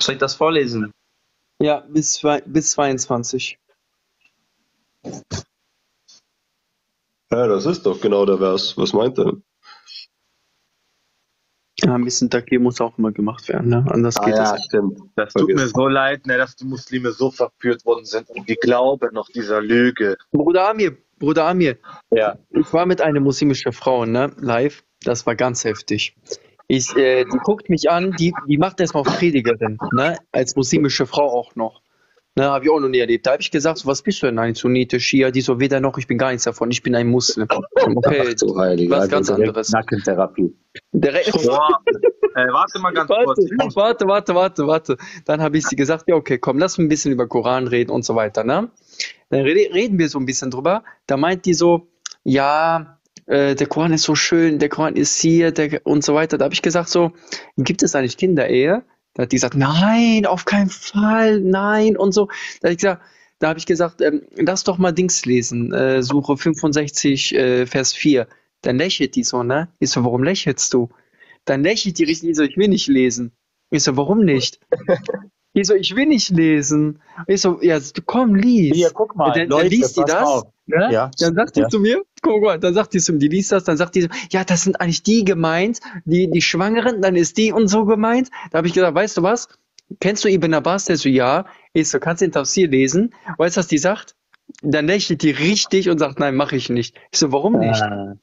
Soll ich das vorlesen? Ja, bis, zwei, bis 22. Ja, das ist doch genau der Vers. Was meint er? Ja, ein bisschen Takir muss auch immer gemacht werden, ne? Anders Ah geht ja, das. stimmt. Das tut mir so leid, ne, dass die Muslime so verführt worden sind und die glauben noch dieser Lüge. Bruder Amir, Bruder Amir. Ja. Ich war mit einer muslimischen Frau, ne? Live. Das war ganz heftig. Ich, äh, die guckt mich an, die, die macht erstmal auf Predigerin, ne? Als muslimische Frau auch noch. Ne, habe ich auch noch nie erlebt. Da habe ich gesagt, so, was bist du denn ein Sunnite, Schia? Die so, weder noch, ich bin gar nichts davon, ich bin ein Muslim. Okay, So heilig. was also ganz direkt anderes. Nackentherapie. Der Re Boah, äh, warte mal ganz warte, kurz. warte, warte, warte, warte. Dann habe ich sie gesagt, ja, okay, komm, lass uns ein bisschen über Koran reden und so weiter, ne? Dann rede, reden wir so ein bisschen drüber. Da meint die so, ja, äh, der Koran ist so schön, der Koran ist hier, der, und so weiter. Da habe ich gesagt, so, gibt es eigentlich Kinderehe? Da hat die gesagt, nein, auf keinen Fall, nein, und so. Da habe ich gesagt, da habe ich gesagt, ähm, lass doch mal Dings lesen, äh, Suche 65, äh, Vers 4. Dann lächelt die so, ne? Ich so, warum lächelst du? Dann lächelt die richtig, ich so, ich will nicht lesen. Ich so, warum nicht? Ich so, ich will nicht lesen. Ich so, ja, komm, lies. Hier, guck mal, dann, Leute, dann liest die das. Ne? Ja. Dann sagt die Ja. zu mir, guck mal, dann sagt die mir, die liest das, dann sagt die so, ja, das sind eigentlich die gemeint, die, die Schwangeren, dann ist die und so gemeint. Da habe ich gesagt, weißt du was? Kennst du Ibn Abbas? Der so, ja. Ich so, kannst du den Tafsir lesen? Weißt du, was die sagt? Dann lächelt die richtig und sagt, nein, mache ich nicht. Ich so, warum nicht? Ah.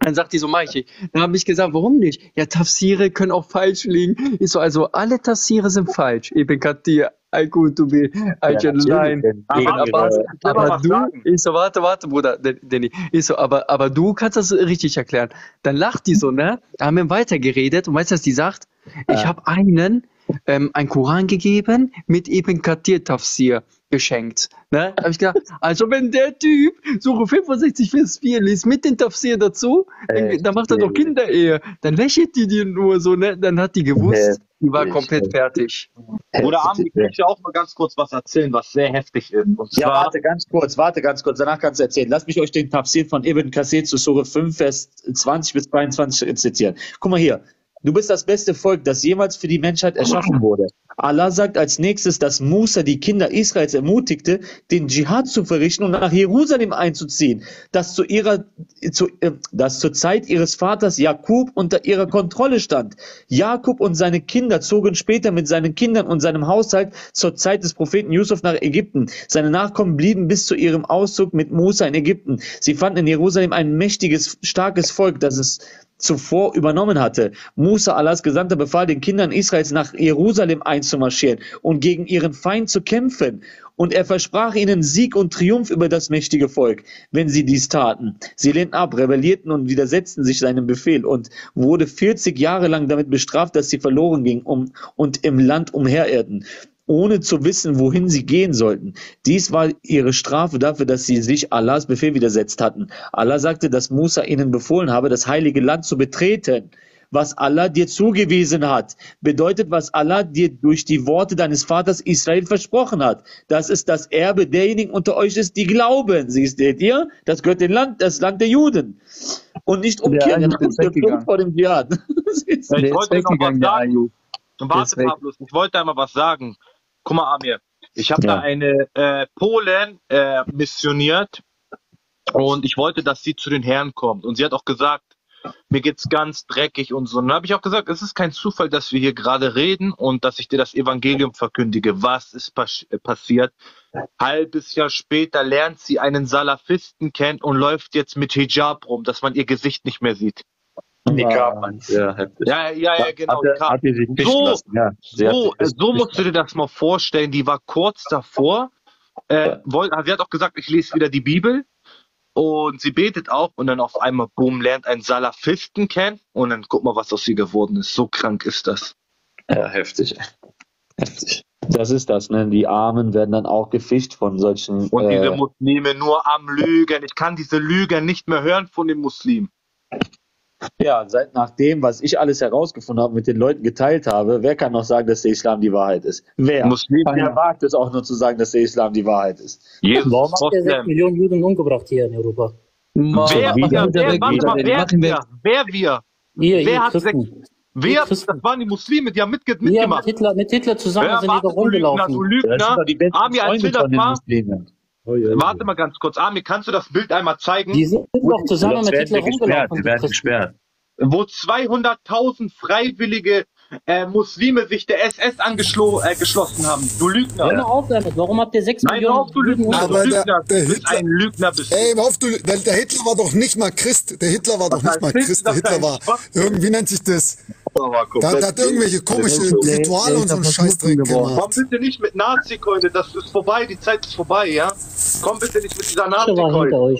Dann sagt die so, mach ich nicht. Dann habe ich gesagt, warum nicht? Ja, Tafsire können auch falsch liegen. Ich so, also alle Tafsire sind falsch. Ibn Kathir, Al-Qutubi, Al-Jalalain, natürlich. Ibn Aber- Abbas. aber Aber was du, sagen. ich so, warte, warte, Bruder, Danny. Ich so, aber, aber du kannst das richtig erklären. Dann lacht die so, ne? Da haben wir weitergeredet und weißt du, was die sagt? Ich habe einen ähm, einen Koran gegeben mit Ibn Kathir Tafsir geschenkt. Ne? Da habe ich gedacht, also wenn der Typ Suche 65 Vers 4 liest mit den Tafsir dazu, dann, dann macht er doch Kinderehe. Dann lächelt die dir nur so, ne? Dann hat die gewusst, die war komplett fertig. Bruder Armin, ich möchte auch mal ganz kurz was erzählen, was sehr heftig ist. Und Ja, warte ganz kurz, warte ganz kurz, danach kannst du erzählen. Lass mich euch den Tafsir von Ibn Kassir zu Sure 5, Vers 20 bis 22 zitieren. Guck mal hier. Du bist das beste Volk, das jemals für die Menschheit erschaffen wurde. Allah sagt als nächstes, dass Musa die Kinder Israels ermutigte, den Dschihad zu verrichten und nach Jerusalem einzuziehen, das zu ihrer, zu, äh, das zur Zeit ihres Vaters Jakub unter ihrer Kontrolle stand. Jakub und seine Kinder zogen später mit seinen Kindern und seinem Haushalt zur Zeit des Propheten Yusuf nach Ägypten. Seine Nachkommen blieben bis zu ihrem Auszug mit Musa in Ägypten. Sie fanden in Jerusalem ein mächtiges, starkes Volk, das es zuvor übernommen hatte. Musa, Allahs Gesandter, befahl den Kindern Israels nach Jerusalem einzumarschieren und gegen ihren Feind zu kämpfen. Und er versprach ihnen Sieg und Triumph über das mächtige Volk, wenn sie dies taten. Sie lehnten ab, rebellierten und widersetzten sich seinem Befehl und wurde 40 Jahre lang damit bestraft, dass sie verloren gingen und im Land umherirrten ohne zu wissen, wohin sie gehen sollten. Dies war ihre Strafe dafür, dass sie sich Allahs Befehl widersetzt hatten. Allah sagte, dass Musa ihnen befohlen habe, das heilige Land zu betreten. Was Allah dir zugewiesen hat, bedeutet, was Allah dir durch die Worte deines Vaters Israel versprochen hat. Das ist das Erbe derjenigen unter euch ist, die glauben. Siehst ihr? Das gehört dem Land, das Land der Juden. Und nicht umkehren, Der das ist weggegangen. vor dem Dschihad. ich wollte noch was sagen. Warte. Pablos, ich wollte einmal was sagen. Guck mal, Amir, ich habe Ja. da eine äh, Polen äh, missioniert und ich wollte, dass sie zu den Herren kommt. Und sie hat auch gesagt, mir geht's ganz dreckig und so. Und dann habe ich auch gesagt, es ist kein Zufall, dass wir hier gerade reden und dass ich dir das Evangelium verkündige. Was ist pas äh, passiert? Halbes Jahr später lernt sie einen Salafisten kennen und läuft jetzt mit Hijab rum, dass man ihr Gesicht nicht mehr sieht. Ja, heftig. Ja, ja, ja, genau. Hat hat so, ja. So, so musst du dir das mal vorstellen. Die war kurz davor. Äh, wollte, sie hat auch gesagt, ich lese wieder die Bibel. Und sie betet auch und dann auf einmal, boom, lernt einen Salafisten kennen. Und dann guck mal, was aus ihr geworden ist. So krank ist das. Ja, heftig. Heftig. Das ist das, ne? Die Armen werden dann auch gefischt von solchen. Und diese Äh, Muslime nur am Lügen. Ich kann diese Lügen nicht mehr hören von den Muslimen. Ja, seit nach dem, was ich alles herausgefunden habe, mit den Leuten geteilt habe, wer kann noch sagen, dass der Islam die Wahrheit ist? Wer? Muslim, Wer wagt es auch nur zu sagen, dass der Islam die Wahrheit ist? Jesus, Warum hat er sechs Moslem. Millionen Juden umgebracht hier in Europa? Mann, Wer, wieder wer, weg, warte mal, wer, wer, wer wir? Ihr, Wer ihr hat sechs, wer, das waren die Muslime, die haben mitge Ja, mit mitgemacht. Hitler, mit Hitler zusammen Ja, sind die da warte, du Lügner, rumgelaufen. du Das sind Lügner. doch die besten Freunde das von den mal. Muslimen. Warte mal ganz kurz. Amir, kannst du das Bild einmal zeigen? Die sind doch zusammen mit Hitler rumgelaufen. Die werden gesperrt. wo 200.000 freiwillige äh, Muslime sich der SS angeschlossen äh, geschlossen haben. Du Lügner. Hör mal auf damit. Warum habt ihr 6 Nein, hör Millionen auf, du Lügner. Aber du der, Lügner. der Du bist Hitler, ein Lügner bist du. ey, hör auf, du, der, der Hitler war doch nicht mal Christ. Der Hitler war doch nicht mal Christ. Der Hitler war, irgendwie nennt sich das, der, der hat irgendwelche komischen Rituale und so einen Scheißdreck Komm gemacht. bitte nicht mit Nazi-Keule, das ist vorbei, die Zeit ist vorbei, ja? Komm bitte nicht mit dieser war Nazi-Keule.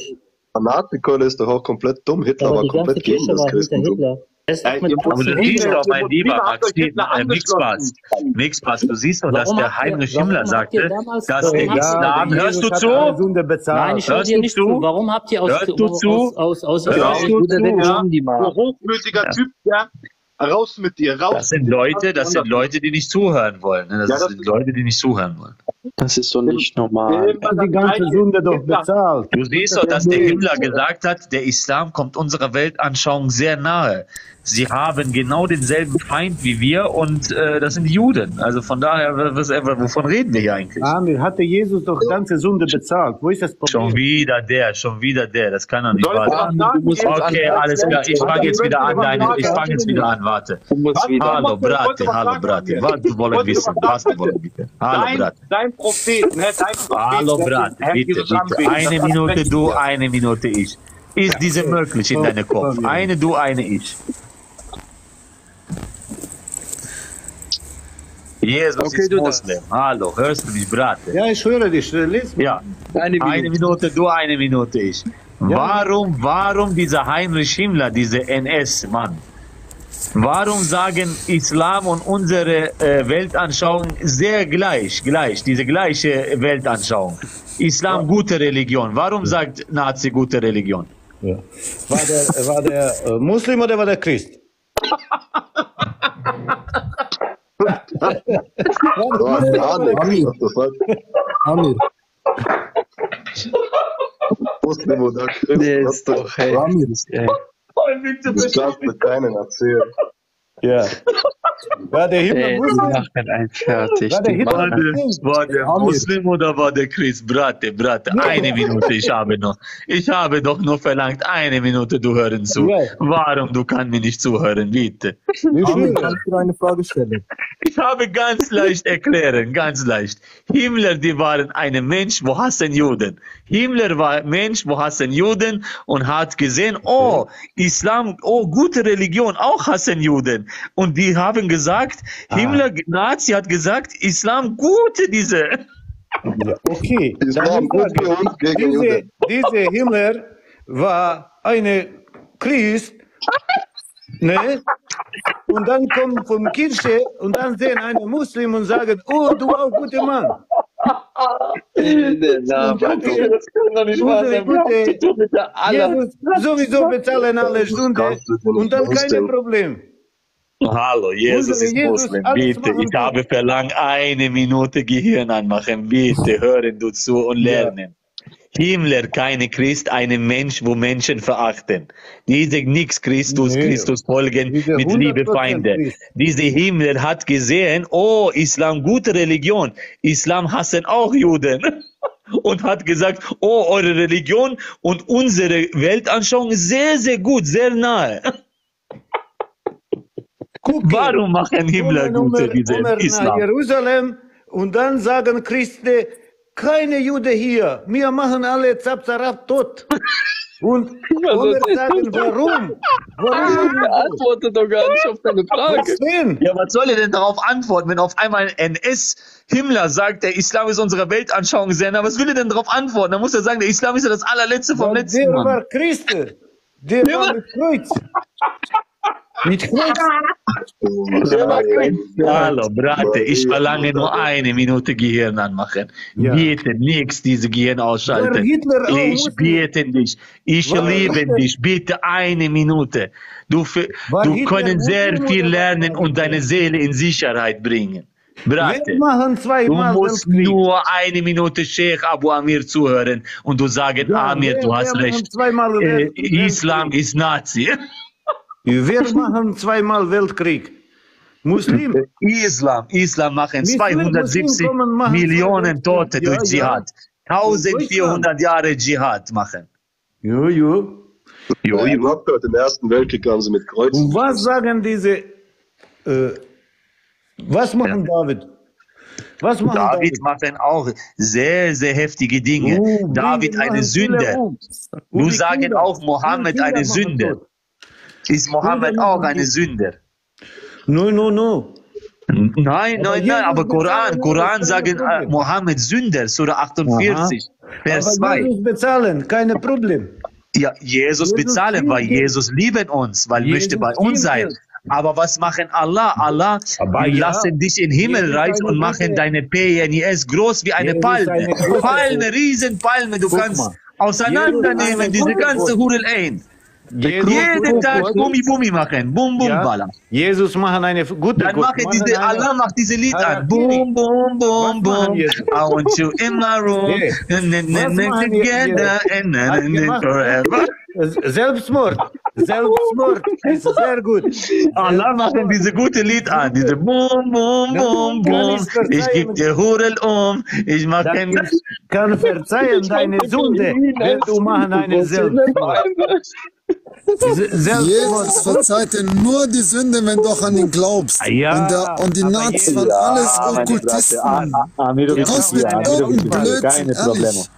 Nazi-Keule ist doch auch komplett dumm. Hitler Aber war komplett gegen das war Christentum. Hitler. Das ist Ey, Aber du siehst doch, mein lieber habt euch Maxi, Hitler äh, Mixpass. Mixpass, du siehst doch, dass Warum der habt ihr- Heinrich warum Himmler habt ihr sagte, damals- dass warum der habt ihr- Islam, Jesus hörst du zu? alle Sünde bezahlt. Nein, ich höre Hörst dir du nicht zu? zu. Warum habt ihr aus, Hörst du aus, zu? aus, aus, aus Hörst Ja, du Bruder, der zu? schon die du mal. hochmütiger Typ, ja? Raus mit dir, raus. Das sind Leute, das sind Leute, die nicht zuhören wollen. ne? Das, Ja, das sind Leute, die nicht zuhören wollen. Das ist doch nicht normal. Die ganze. Sünde doch bezahlt. Du siehst doch, dass der Himmler gesagt hat, der Islam kommt unserer Weltanschauung sehr nahe. Sie haben genau denselben Feind wie wir und äh, das sind die Juden. Also von daher, was, wovon reden wir hier eigentlich? Amir, hatte Jesus doch ganze Sünde bezahlt. Wo ist das Schon Problem? wieder der, schon wieder der. Das kann doch nicht wahr sein. Du Okay, alles klar. Ich fange jetzt wieder an, deine, ich fange jetzt wieder an, warte. Du. Hallo, Brate, hallo, Brate. Was Ich wollen wissen? was sagen, wollen bitte. Hallo, Brate. dein Prophet, ne? Dein Prophet. Hallo, Brate. Bitte, bitte. Eine Minute du, eine Minute ich. Ist diese möglich in deinem Kopf? Eine du, eine ich. Jesus Okay, ist du darfst. Moslem. Hallo, hörst du mich, Brate? Ja, ich höre dich. Lies. Ja. Eine Eine Minute. Minute du, eine Minute ich. Warum, warum dieser Heinrich Himmler, diese NS-Mann? Warum sagen Islam und unsere äh, Weltanschauung sehr gleich, gleich, diese gleiche Weltanschauung? Islam gute Religion. Warum sagt Nazi gute Religion? Ja. War der, war der äh, Muslim oder war der Christ? Ja, gar nichts. Das war War der einen fertig. War der Hitler War der, Muslim oder war der Christ? Brate, Brate, eine Minute, ich habe noch. Ich habe doch nur verlangt, eine Minute, du hören zu. Warum du kannst mir nicht zuhören, bitte? Ich du eine Frage stellen? Ich habe ganz leicht erklären, ganz leicht. Himmler, die waren ein Mensch, wo hassen Juden. Himmler war ein Mensch, wo hassen Juden und hat gesehen, oh, Islam, oh, gute Religion, auch hassen Juden. Und die haben gesagt, Himmler, Nazi hat gesagt, Islam, gute diese. Ja, okay. Islam Dann gut sage für ich, uns gegen diese, diese Himmler war eine Christ, ne? Und dann kommen vom Kirche und dann sehen eine Muslim und sagen, oh, du auch guter Mann. Das kann doch nicht wahr sein. Haben Jesus sowieso bezahlen alle Stunde und dann kein Problem. Hallo, Jesus ist Muslim, bitte. Ich habe verlangt, eine Minute Gehirn anmachen, bitte. Hören du zu und lernen. Himmler, keine Christ, ein Mensch, wo Menschen verachten. Diese nix Christus, Nee. Christus folgen mit Liebe 100% Feinde. Christ. Diese Himmler hat gesehen, oh, Islam, gute Religion. Islam hassen auch Juden. Und hat gesagt, oh, eure Religion und unsere Weltanschauung sehr, sehr gut, sehr nahe. Warum machen Himmler Kommen gute Umar- diese Umar nach Islam? Jerusalem und dann sagen Christen, keine Jude hier, wir machen alle Zapzarab tot. Und Umar sagen, warum? Warum? Der antwortet doch gar nicht auf deine Frage. Ja, was soll er denn darauf antworten, wenn auf einmal ein NS-Himmler sagt, der Islam ist unsere Weltanschauung sehr nah? Was will er denn darauf antworten? Da muss er sagen, der Islam ist ja das allerletzte vom Weil letzten der Mann. war Christ. Der war mit Kreuz. Hallo, Brate, ich verlange nur eine Minute Gehirn anmachen. Ja. Bitte nichts diese Gehirn ausschalten. Ich bitte dich, ich liebe dich, bitte eine Minute. Du, du können sehr viel lernen er und deine Seele in Sicherheit bringen. Brate. Du musst nur eine Minute Sheikh Abu Amir zuhören und du sagen, Ja, Amir, du hast recht. Äh. Islam ist Nazi. Wir machen zweimal Weltkrieg. Muslim. Islam, Islam machen Wie viele 270 Muslime kommen, machen Millionen? Tote durch Ja, ja. Dschihad. 1400 Jahre Dschihad machen. Jo, jo. Jo, jo. Gott, im Ersten Weltkrieg haben sie mit Kreuzen. Und was sagen diese, äh, was machen David? Was machen David macht dann auch sehr, sehr heftige Dinge. Oh, David eine Sünde. um. Die sagen auch Mohammed eine Sünde. Ist Mohammed auch machen eine die- Sünde? No, no, no. Nein, nein, nein, aber Koran, Koran sagen äh. Mohammed Sünder, Surah 48, Vers Aber 2. Jesus bezahlen, keine Problem. Ja, Jesus Jesus bezahlen, weil. Jesus lieben uns, weil Jesus möchte bei uns sein. Aber was machen Allah? Allah Aber ja, lassen dich in den Himmel Jesus reisen eine und machen deine PNIS groß wie eine Palme. eine Palme, Riesenpalme, du Guck kannst mal. auseinandernehmen, diese ganze Hurel ein. Jesus Jeden Tag Bummi Bummi machen, Bum Bum Ja. Balla. Jesus machen eine gute Dann mache diese, Allah macht diese Lied Harakiri. an. Boom, boom, boom, Was machen boom. Jesus? I want you in my room. Together and forever. Selbstmord. Selbstmord. Ist sehr gut. Allah macht diese gute Lied an. Diese Boom, boom, boom, Dann kann boom. ich's Ich verzeihen. geb dir Hurel um. Ich mach kein... kann verzeihen deine Sünde, wenn du machen eine Selbstmord. Jesus verzeiht dir nur die Sünde, wenn du auch an ihn glaubst. Ja, und, der, und die Nazis waren alles Okkultisten. Ah, ah, Du kommst ist mit hier. Blödsinn, ehrlich.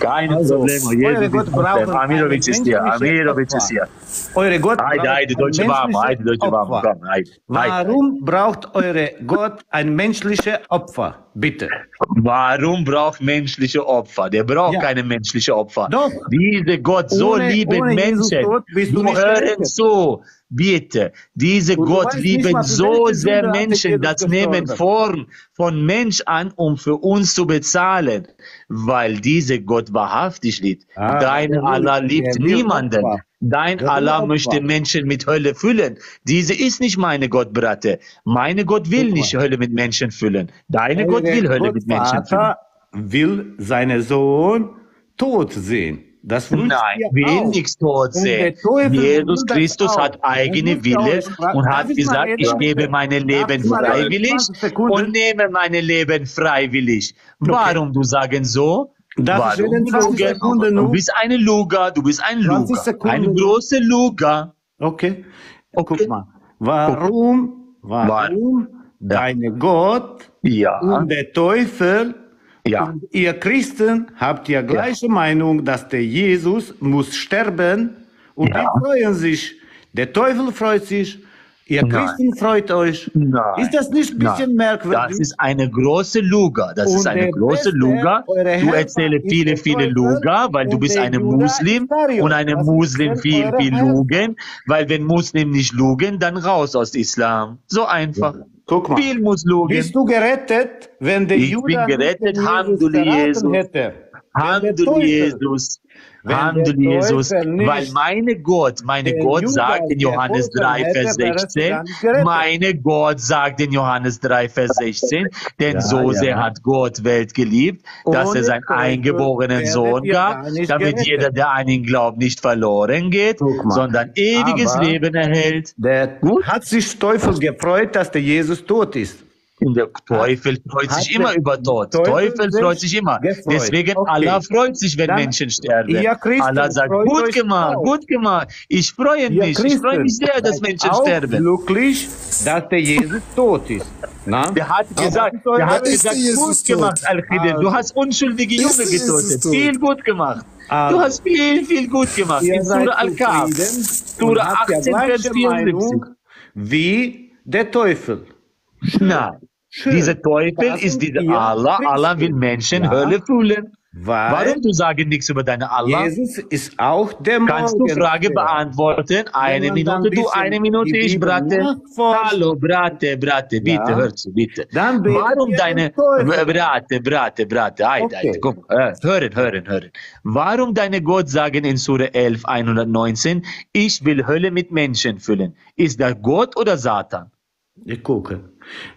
Keine Also, Probleme. eure Gott brauchen. Amirovic ist hier. Amirovic ist hier. Eure Gott Heide, braucht heide, deutsche Warme. Heide, deutsche Warme. Opfer. Komm, heide. Warum braucht eure Gott ein menschliches Opfer? Bitte. Warum braucht menschliche Opfer? Der braucht Ja. keine menschliche Opfer. Doch. Diese Gott so Ohne- lieben ohne Menschen. Nicht hören zu, bitte. Diese Und Gott lieben so sehr Sünde Menschen, das nehmen. Form von Mensch an, um für uns zu bezahlen, weil diese Gott wahrhaftig liebt. Ah, Dein Allah liebt niemanden. Dein Der Allah möchte Menschen mit Hölle füllen. Diese ist nicht meine Gott, Bratte. Meine Gott will nicht. Hölle mit Menschen füllen. Deine Gott will Hölle mit Menschen füllen. Will seinen Sohn tot sehen. Das Nein, will nichts tot sehen. Jesus das Christus hat eigene Wille und hat gesagt, ich gebe Darf Leben freiwillig 20 Sekunden? und nehme meine Leben freiwillig. Warum du sagen so? Ich Warum reden? 20 Lüge? Du bist eine Luga, du bist ein 20 Luga, Sekunden ein nur? großer Luga. Okay. Guck mal. Warum, warum deine Gott Ja. und der Teufel Ja. und ihr Christen habt ja gleiche Meinung, dass der Jesus muss sterben und Ja. die freuen sich. Der Teufel freut sich, ihr Nein. Christen freut euch. Nein. Ist das nicht ein bisschen Nein. merkwürdig? Das ist eine große Luga. Das Und ist eine große Beste, Luga. Du ist viele, viele Luga, weil du bist eine Judah Muslim und eine Das Muslim viel, viel lugen, weil wenn Muslim nicht lugen, dann raus aus Islam. So einfach. Guck mal. Viel muss lugen. Bist du gerettet, wenn der Ich Judah bin gerettet, Jesus Jesus. hätte? Hamdul Jesus. Hamdul Jesus. Weil meine Gott, meine Gott sagt in Johannes geholfen 3, hätte, Vers wärst du 16, gar nicht gerettet. meine Gott sagt in Johannes 3, Vers 16, denn Ja, so ja. sehr hat Gott Welt geliebt, dass er seinen eingeborenen Sohn gab, damit jeder, der an ihn glaubt, nicht verloren geht, sondern ewiges Aber Leben erhält. Der hat sich Teufel gefreut, dass der Jesus tot ist. Und der Teufel freut sich immer über Tod. Teufel Teufel freut sich immer. gefreut. Deswegen Okay. Allah freut sich, wenn Dann, Menschen sterben. Christen Allah sagt, gut gemacht, auch. gut gemacht. Ich freue mich. Ich freue mich sehr, dass Menschen auch sterben. glücklich, dass der Jesus tot ist. Na? Der hat gesagt, Aber der hat gesagt, gut gemacht, tot? Al-Khidr. Du Also. hast unschuldige Junge getötet. Viel gut gemacht. Also. Du hast viel, viel gut gemacht. Ihr In Surah Al-Kahf. Surah habt ja 18, Vers gleiche 74. Meinung wie der Teufel. Nein. Schön. Dieser Teufel ist dieser Allah. Allah will. Menschen Ja. Hölle fühlen. Weil Warum du sagen nichts über deine Allah? Jesus ist auch der Kannst du Frage beantworten? Eine Minute, du eine Minute, die ich Brate. Hallo, Brate, Brate, bitte, Ja. hör zu, bitte. Dann Warum deine. Brate, Brate, Brate, Eid, Okay. Eid, guck, äh, hören, hören, hören. Warum deine Gott sagen in Surah 11, 119, ich will Hölle mit Menschen füllen? Ist das Gott oder Satan? Ich gucke.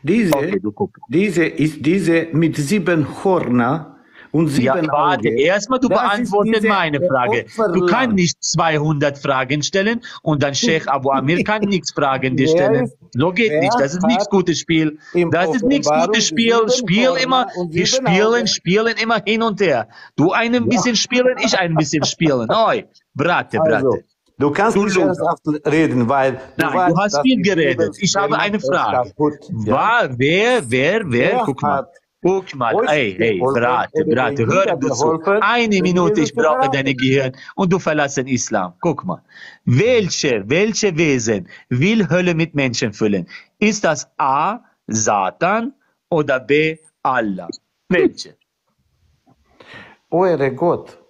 Diese, Okay, diese ist diese mit sieben Hörner, und sieben Ja, warte, Augen. erstmal du Das beantwortest meine Frage. Du kannst nicht 200 Fragen stellen und dann Sheikh Abu Amir kann nichts Fragen dir stellen. So geht nicht, das ist nichts gutes Spiel. Das ist nichts gutes Spiel. Spiel immer, wir spielen, spielen immer hin und her. Du ein bisschen spielen, ich ein bisschen spielen. Oi, Brate, Also, Brate. Du kannst nicht ernsthaft reden, weil du, Nein, weißt, du hast viel geredet. Ich habe eine Frage. War, wer, wer, wer, guck mal. Guck mal, ey, hey, geholfen Brate, Brate, hör du zu. Eine Minute, ich brauche dein Gehirn und du verlässt den Islam. Guck mal. Welche, welche Wesen will Hölle mit Menschen füllen? Ist das A, Satan oder B, Allah? Welche? Eure Gott.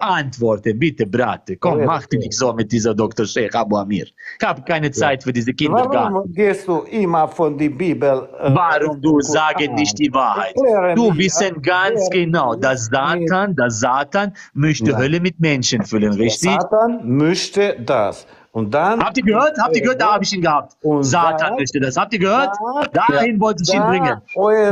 Antworte, bitte, Brate. Komm, Eure mach dich nicht so mit dieser Dr. Sheikh Abu Amir. Ich habe keine Zeit für diese Kindergarten. Warum gehst du immer von der Bibel? Äh, Warum du sagen nicht die Wahrheit? Du wissen ganz genau, dass Satan, dass Satan möchte Ja. Hölle mit Menschen füllen, richtig? Satan möchte das. Und dann. Habt ihr gehört? Habt ihr gehört? Da habe ich ihn gehabt. Und Satan dann- möchte das. Habt ihr gehört? Da- Dahin wollte ich ihn bringen.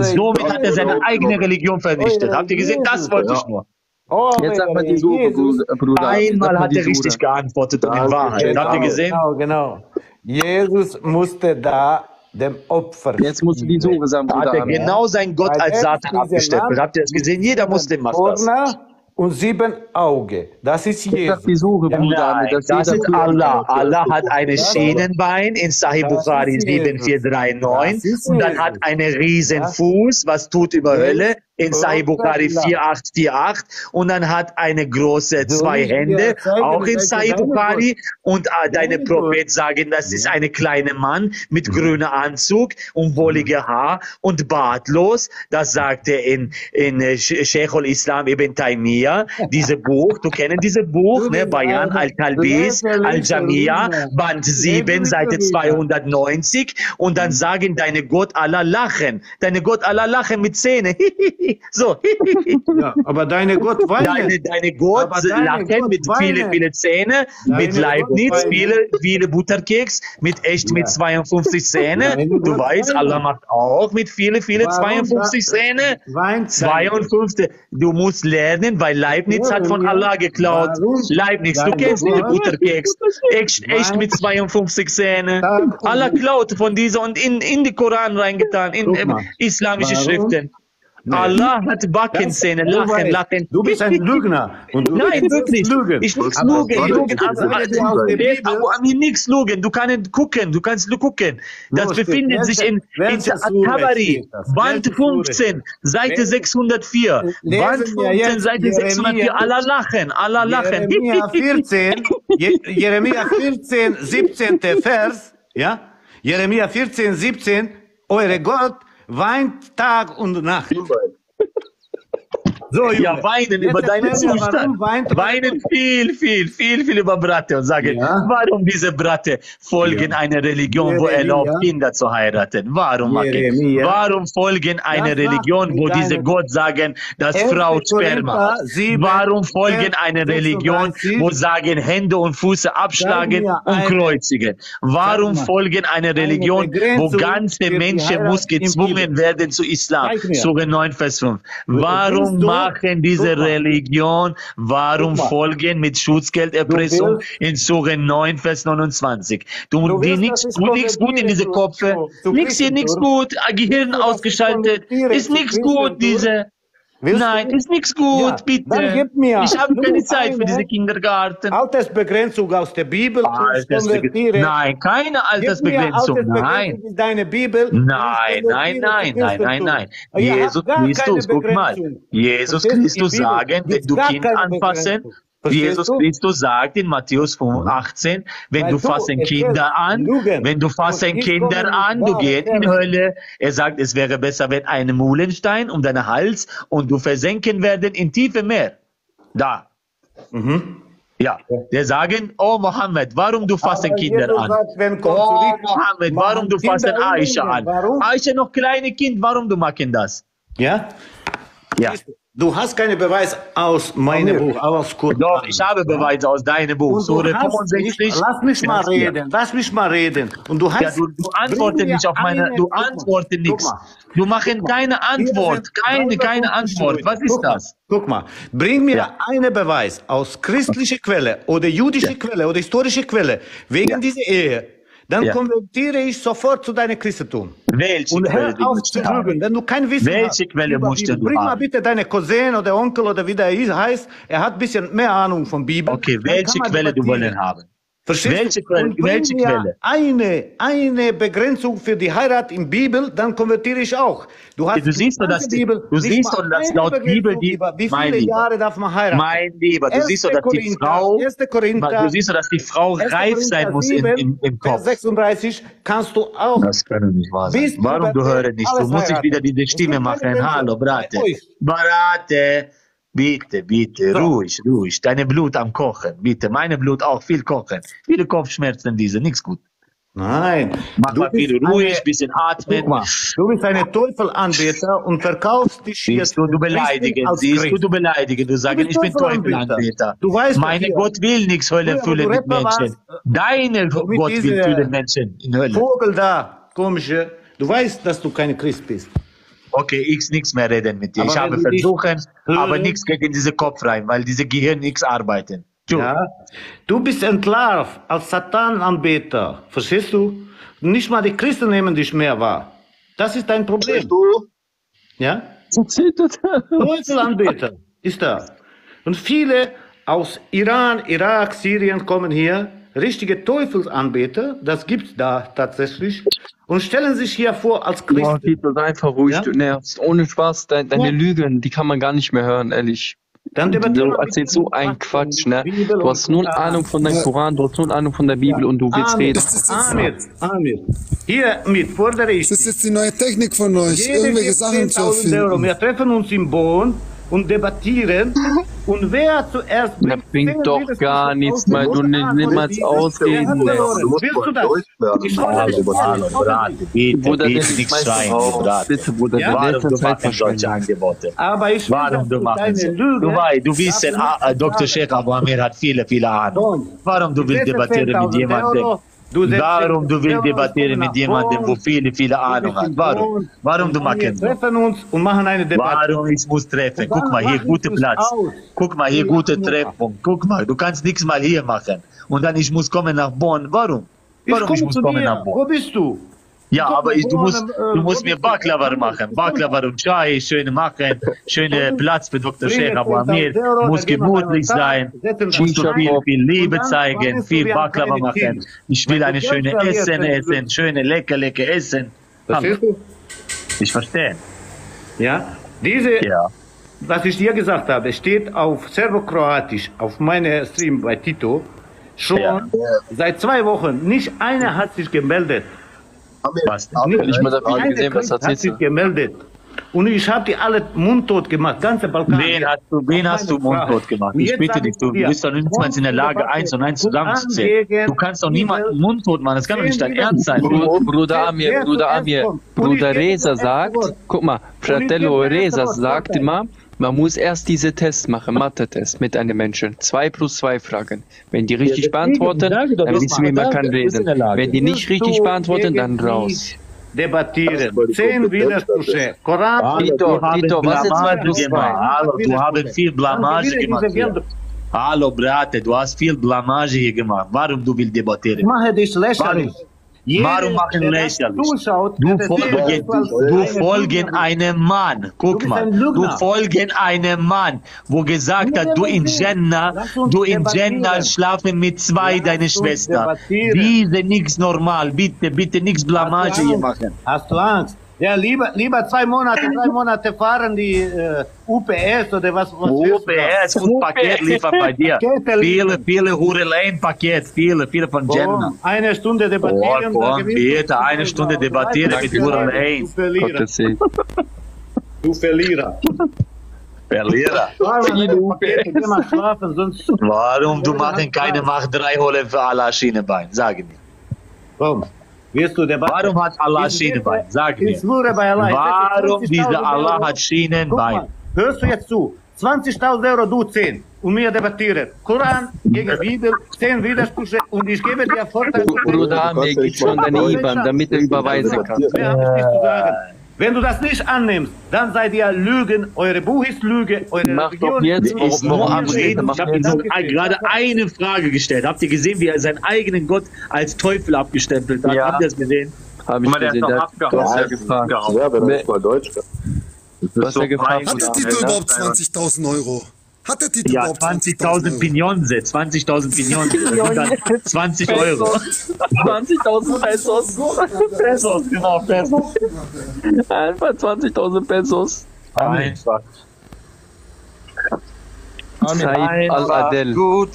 Somit hat er seine eigene Religion vernichtet. Habt ihr gesehen? Das wollte ich Ja. nur. Oh, Jetzt sag mal die Jesus. Suche, Bruder. Einmal mal hat die er richtig geantwortet und in Wahrheit. Genau, Habt ihr gesehen? Genau, genau. Jesus musste da dem Opfer. Jetzt musst du die Suche sagen, Da hat er genau seinen Gott Weil als Satan ist abgestempelt. Habt ihr das gesehen? Jeder Muslim macht das. Und sieben Augen. Das ist Jesus. sag die Suche, Bruder. Nein, das jeder ist. Allah. Allah hat eine Das- Schienenbein in Sahih das Bukhari ist Jesus. 7439 Das ist und dann hat eine riesen Fuß, was tut über. Hölle in Sahih Bukhari Allah. 4848 und dann hat eine große zwei Hände, auch in Sahih Bukhari und äh, deine Prophet sagen, das ist eine kleine Mann mit grüner Anzug und wollige Haar und bartlos. Das sagt er in, in äh, Sh- Sheikh al-Islam ibn Taymiyyah, diese Buch, du kennst dieses Buch, ne, Bayan ein- al-Talbis, ein al-Jamia. Band Du 7, bist ein Seite Lügner. 290 und dann sagen deine Gott Allah lachen, deine Gott Allah lachen mit Zähne, so, Ja, aber deine Gott weinen. Deine, deine deine lachen mit weinen. viele, viele Zähne, Deine mit Leibniz, viele, viele Butterkeks, mit echt mit 52 Zähne. Deine Du weißt. Allah macht auch mit viele, viele Warum 52 da- Zähne. Weint 52. Du musst lernen, weil Leibniz hat von Ja, Allah geklaut. warum? Leibniz, du kennst diese Butterkeks. Echt, echt mit 52 Zähne. Sag- Allah klaut von dieser und in, in die Koran reingetan, in mal. islamische Warum? Schriften. Nee. Allah hat Backenzähne, lachen, lachen. Du bist ein Lügner. Und du Nein, wirklich. Lügen. Ich muss lügen. ich Ich lüge. sage dir aus der Bibel- Aber an mir nichts lügen. Du kannst gucken. Du kannst nur gucken. Das steht? befindet sich in, in Tabari? Band Welche Sure? 15, Seite Welche- 604. Lesen Band wir 15, jetzt Seite Jeremia. 604. Allah lachen. Allah lachen. Jeremia 14, Je, Jeremia 14, 17. Vers, ja? Jeremia 14, 17, eure Gott weint Tag und Nacht. So, Junge. Ja, weinen Jetzt über deinen Zustand. Weinen viel, viel, viel, viel über Bratte und sagen, Ja. warum diese Bratte folgen Ja. einer Religion, wo Jeremia. erlaubt, Kinder zu heiraten? Warum, Maki? Jeremia. Warum folgen einer Religion, wo diese Gott sagen, dass 1. Frau Sperma Korinther hat? 7, Warum folgen einer Religion, 36? wo sagen, Hände und Füße abschlagen und kreuzigen? Warum folgen einer Religion, wo ganze Menschen muss gezwungen werden zu Islam? Surah 9, Vers 5. Warum machen diese. Religion, warum folgen mit Schutzgelderpressung in Surah 9, Vers 29? Du, Du willst, nichts gut, nichts gut in diese Köpfe. Nix hier, nichts gut. Gehirn ausgeschaltet. Ist nichts gut, diese. Willst du- Nein, ist nichts gut, Ja, bitte. dann gib mir. Ich habe Du keine Zeit für diese Kindergarten. Altersbegrenzung aus der Bibel Altersbegrenzung. Nein, keine Altersbegrenzung. Nein. Ist deine Bibel. Nein, nein, nein, nein, nein, nein. Jesus Christus, guck mal. Jesus du? Christus sagen, wenn du Kind anfassen. Verstehst Jesus du? Christus sagt in Matthäus 18, wenn Weil du fassen Kinder an, Lügen. wenn du fassen Kinder an, du gehst in. Hölle. Er sagt, es wäre besser, wenn ein Mulenstein um deinen Hals und du versenken werden in tiefe Meer. Da. Mhm. Ja, der sagen, oh Mohammed, warum du fassen Kinder an? sagt, Oh Mohammed, warum du fassen Aisha an? Warum? Aisha noch kleine Kind, warum du machen das? Ja? Ja. Du hast keinen Beweis aus meinem Buch, aus Koran. Doch, ich habe Beweise aus deinem Buch. Sure hast 65. nicht, lass mich mal reden, lass mich mal reden. Und du hast, Ja, du, du antwortest nicht auf meine, eine- du antwortest nichts. Du machst keine Antwort, keine, keine 350 Antwort. Was ist das? Guck mal, bring mir einen Beweis aus christlicher Quelle oder jüdischer Quelle oder historischer Quelle wegen dieser Ehe. Dann Ja. konvertiere ich sofort zu deinem Christentum. Welche Und Quelle hör die auf zu lügen, wenn du kein Wissen Welche hast. Quelle musst du Bring mal haben? bitte deine Cousin oder Onkel oder wie der heißt. Er hat ein bisschen mehr Ahnung von Bibel. Okay, welche Quelle du wollen haben? Verstehst Welche du? Quelle- welche Quelle? Eine, eine Begrenzung für die Heirat in Bibel, dann konvertiere ich auch. Du hast Du siehst doch, die dass die- Bibel, du siehst doch, dass laut Begrenzung Bibel die- wie viele. Jahre darf man heiraten? Mein Lieber, du siehst doch, dass die Frau, 1. Korinther, du siehst doch, dass die Frau 1. reif sein muss in, 7, im, im Vers Kopf. 36 kannst du auch. Das kann nicht wahr sein. Warum du hörst nicht? Du musst dich wieder diese Es Stimme machen. Hallo, Brate. Brate. Bitte, bitte, ruhig, ruhig. Deine Blut am Kochen. Bitte, meine Blut auch viel kochen. Viele Kopfschmerzen, diese, nichts gut. Nein. Mach Du mal bist viel ruhig, eine- bisschen atmen. Mal, du bist ein Teufelanbeter und verkaufst dich Siehst du, du beleidigen, siehst du, du beleidigen, du sagst, bist ich bin Teufelanbeter. Du weißt Meine hier- Gott will nichts Hölle wo füllen mit Menschen. Deine Gott will füllen Menschen in Hölle. Vogel da, komische. Du weißt, dass du kein Christ bist. Okay, ich nichts mehr reden mit dir. Aber ich habe du versucht, aber nichts gegen diese Kopf rein, weil diese Gehirn nichts arbeiten. Ja? Du bist entlarvt als Satananbeter. Verstehst du? Nicht mal die Christen nehmen dich mehr wahr. Das ist dein Problem. Ja? Teufelanbeter ist da. Und viele aus Iran, Irak, Syrien kommen hier, richtige Teufelsanbeter, das gibt's da tatsächlich, und stellen sich hier vor als Boah, Christen. Tito, sei einfach ruhig, Ja? du nervst. Ohne Spaß, dein, deine Ja. Lügen, die kann man gar nicht mehr hören, ehrlich. Dann du erzählst so einen Quatsch, ne? Du hast null Koran. Ahnung von deinem Koran, du hast null Ahnung von der Bibel und du willst Amir, reden. Amir, Amir. Hier mit fordere ich. Das ist jetzt die neue Technik von euch, irgendwelche Sachen zu 10.000 Euro. erfinden. Wir treffen uns im Bonn und debattieren. Und wer zuerst Das bringt doch gar nichts, weil du ni- niemals ausreden lässt. Willst du das? Ich Bruder, bitte, das nichts ist Brate. Bitte, Bruder, Ja? der Warum letzte du Zeit machst solche. Angebote? Aber ich will, Warum du machst? Lüge Du weißt, du weißt, nicht Dr. Sheikh Abu Amir hat viele, viele Ahnung. Warum du willst debattieren mit 10.000 jemandem? Du setzt Warum du 10.000 willst debattieren mit jemandem, wo viele, viele Ahnung hat? Warum? Warum du machen machst Wir treffen uns und machen eine Debatte. Warum ich muss treffen? Guck mal, hier ich guter Platz. aus. Guck mal, hier guter ja. Treffpunkt. Guck mal, du kannst nichts mal hier machen. Und dann ich muss kommen nach Bonn. Warum? Ich Warum ich komme muss kommen nach Bonn? Wo bist du? Ja, aber ich, du musst, äh, du musst mir? Baklava machen. Baklava und Chai, schön machen. Schöner Platz für Dr. Sheikh Abu Amir. 10.000 Euro, Muss gemütlich sein. du rein. viel, viel Liebe zeigen, viel Baklava machen. Ich will eine schöne Essen essen, schöne lecker, lecker Essen. Verstehst du? Ich verstehe. Ja? Diese, Ja. was ich dir gesagt habe, steht auf Serbokroatisch auf meinem Stream bei Tito schon Ja. seit zwei Wochen. Nicht einer hat sich gemeldet. Was? Hab ich mal dafür Keine gesehen, was hat sich gemeldet. Und ich habe die alle mundtot gemacht, ganze Balkan. Wen hast du, wen hast du mundtot gemacht? Ich bitte dich, du bist doch nicht mal in der Lage, eins und eins zusammenzuzählen. Du kannst doch niemanden mundtot machen, das kann doch nicht dein Ernst sein. Bru- Bruder Amir, Bruder Amir, Bruder Reza sagt, guck mal, Fratello Reza sagt immer, man muss erst diese Tests machen, Mathe-Test mit einem Menschen. Zwei plus zwei Fragen. Wenn die richtig deswegen, beantworten, dann wissen wir, man kann reden. Wenn die nicht richtig beantworten, dann raus. Debattieren. Zehn Widersprüche. Koran. Tito, du hast Tito, was ist zwei Blamage plus zwei? gemacht. Hallo, du hast viel Blamage gemacht. Hallo, Brate, du hast viel Blamage hier gemacht. Warum du willst Ich debattieren? mache dich lächerlich. Warum machen lächerlich? Zuschaut, Du, folgen, du, folgen einem Mann. Guck mal, du folgen einem Mann, wo gesagt hat, du in. Jannah, du in. Jannah schlafen mit zwei deine Schwestern. Diese nichts normal, bitte, bitte nichts Blamage hier machen. Hast du Angst? Ja, lieber, lieber zwei Monate, drei Monate fahren die äh, UPS oder was. was UPS und Paket liefern bei dir. Pakete Viele, viele Hurelein-Paket, viele, viele von Jannah. Komm, eine Stunde Oh, debattieren. dann komm, du bitte, eine Stunde debattieren mit Du Hurelein. Verlierer. Gottes Segen. Du Verlierer. Verlierer. Warum du machen keine Macht drei holen für Allah Schienenbein? Sag mir. Komm, wirst du. Warum hat Allah Schienenbein? Sag mir. Ich schwöre bei Allah. ich setze Warum 50.000 dieser Allah hat Schienenbein? Guck mal, hörst du jetzt zu? 20.000 Euro, du 10. Und wir debattieren. Koran gegen Bibel, 10 Widersprüche und ich gebe dir Vorteil. Bruder, mir gib schon deine IBAN, damit du überweisen kannst. Mehr habe ich nicht zu sagen. Wenn du das nicht annimmst, dann seid ihr Lügen, eure Buch ist Lüge, eure Mach Religion doch jetzt, ist ist am Reden. Ich habe ihm so gerade eine Frage gestellt. Habt ihr gesehen, wie er seinen eigenen Gott als Teufel abgestempelt hat? Ja. Habt ihr das gesehen? Hab ich gesehen, der hat Gott sehr gefragt. Ja, wenn er mal Deutsch kann. Was er gefragt Hat Titel überhaupt 20.000 Euro? Hat der Titel Ja, überhaupt 20.000 Pinonse, 20.000 Pinonse, das sind dann 20 Euro. 20.000 Pesos. Pesos, genau, Pesos. Einfach 20.000 Pesos. Einfach. Einfach Al-Adel. gut,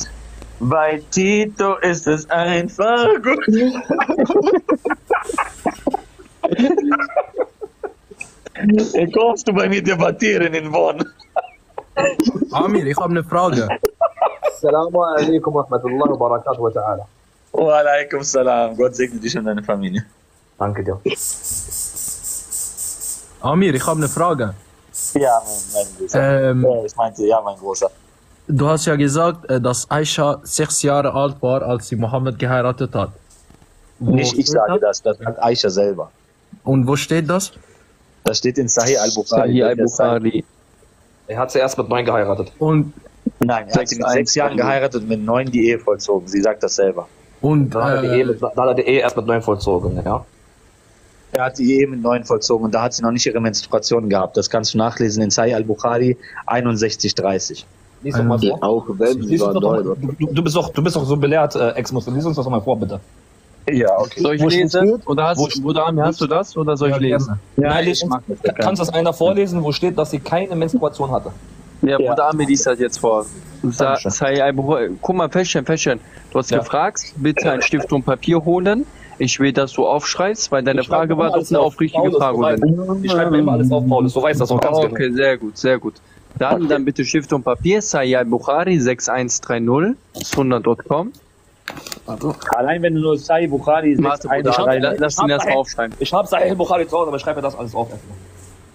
bei Tito ist es einfach gut. Dann kommst du bei mir debattieren in Bonn. Amir, ich habe eine Frage. Assalamu alaikum wa rahmatullahi wa barakatuh wa ta'ala. Wa alaikum salam. Gott segne dich und deine Familie. Danke dir. Amir, ich habe eine Frage. Ja, mein, mein Großer. Ähm, ich meinte, ja, mein Großer. Du hast ja gesagt, äh, dass Aisha sechs Jahre alt war, als sie Mohammed geheiratet hat. Wo Nicht ich sage das, das sagt Aisha selber. Und wo steht das? Das steht in Sahih al-Bukhari. Sahih al-Bukhari. Er hat sie erst mit neun geheiratet. Und Nein, er hat sie mit sechs Jahren geheiratet und mit neun die Ehe vollzogen. Sie sagt das selber. Und Da hat er die äh, Ehe, mit, da hat er die Ehe erst mit neun vollzogen, ja. Er hat die Ehe mit neun vollzogen und da hat sie noch nicht ihre Menstruation gehabt. Das kannst du nachlesen in Sahih al-Bukhari 6130. Lies doch mal vor. Auch wenn sie Lies war du, du, bist doch, du bist doch so belehrt, äh, Ex-Muslim. Lies uns das doch mal vor, bitte. Ja, okay. Soll ich Wo lesen? Oder hast, wo Ami, hast du das? Oder soll ich lesen? Nein, ich mach das, ja, kannst du das einer vorlesen, wo steht, dass sie keine Menstruation hatte? Ja, Bruder Ami liest das jetzt vor. Sa al-Bukhari. Guck mal, Fäschchen, Fäschchen. Du hast Ja. gefragt, bitte ein Stift und Papier holen. Ich will, dass du aufschreibst, weil deine Frage war, dass eine aufrichtige Frage oder Ich schreibe mir immer alles auf, Paulus. Du weißt das auch ganz genau. Okay, sehr gut, sehr gut. Dann, dann bitte Stift und Papier, Sahih al-Bukhari 6130, 100.com. Allein wenn du nur Sahih Bukhari lass ich hab ihn erst aufschreiben. Ich habe Sahih Bukhari zu Hause, aber ich schreibe mir das alles auf. erstmal.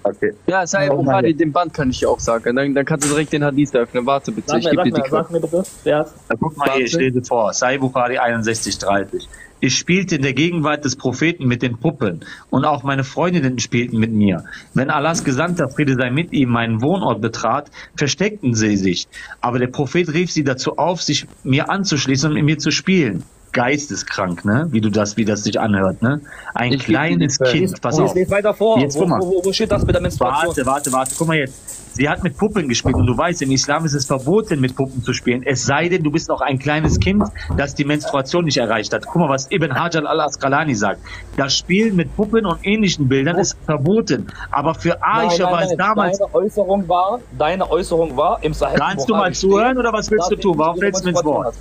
Okay. Ja, Sahih al-Bukhari, den Band kann ich dir auch sagen. Dann, dann kannst du direkt den Hadith öffnen. Warte bitte, Sag ich gebe dir die Quelle. sag mir bitte, wer hat Na, guck mal hier, ich lese vor. Sahih Bukhari 6130. Ich spielte in der Gegenwart des Propheten mit den Puppen und auch meine Freundinnen spielten mit mir. Wenn Allahs Gesandter, Friede sei mit ihm, meinen Wohnort betrat, versteckten sie sich. Aber der Prophet rief sie dazu auf, sich mir anzuschließen und mit mir zu spielen. Geisteskrank, ne? Wie du das, wie das sich anhört, ne? Ein Ich kleines. Kind, pass Lies, auf. lies weiter vor. Jetzt wo, guck mal. wo, wo steht das mit der Menstruation? Warte, warte, warte. Guck mal jetzt. Sie hat mit Puppen gespielt und du weißt, im Islam ist es verboten, mit Puppen zu spielen. Es sei denn, du bist noch ein kleines Kind, das die Menstruation nicht erreicht hat. Guck mal, was Ibn Hajar al-Asqalani sagt. Das Spielen mit Puppen und ähnlichen Bildern ist verboten. Aber für Aisha war es damals... Deine Äußerung war, deine Äußerung war im Sahih Kannst du mal zuhören oder was willst du tun? Warum fällst du mir ins Wort?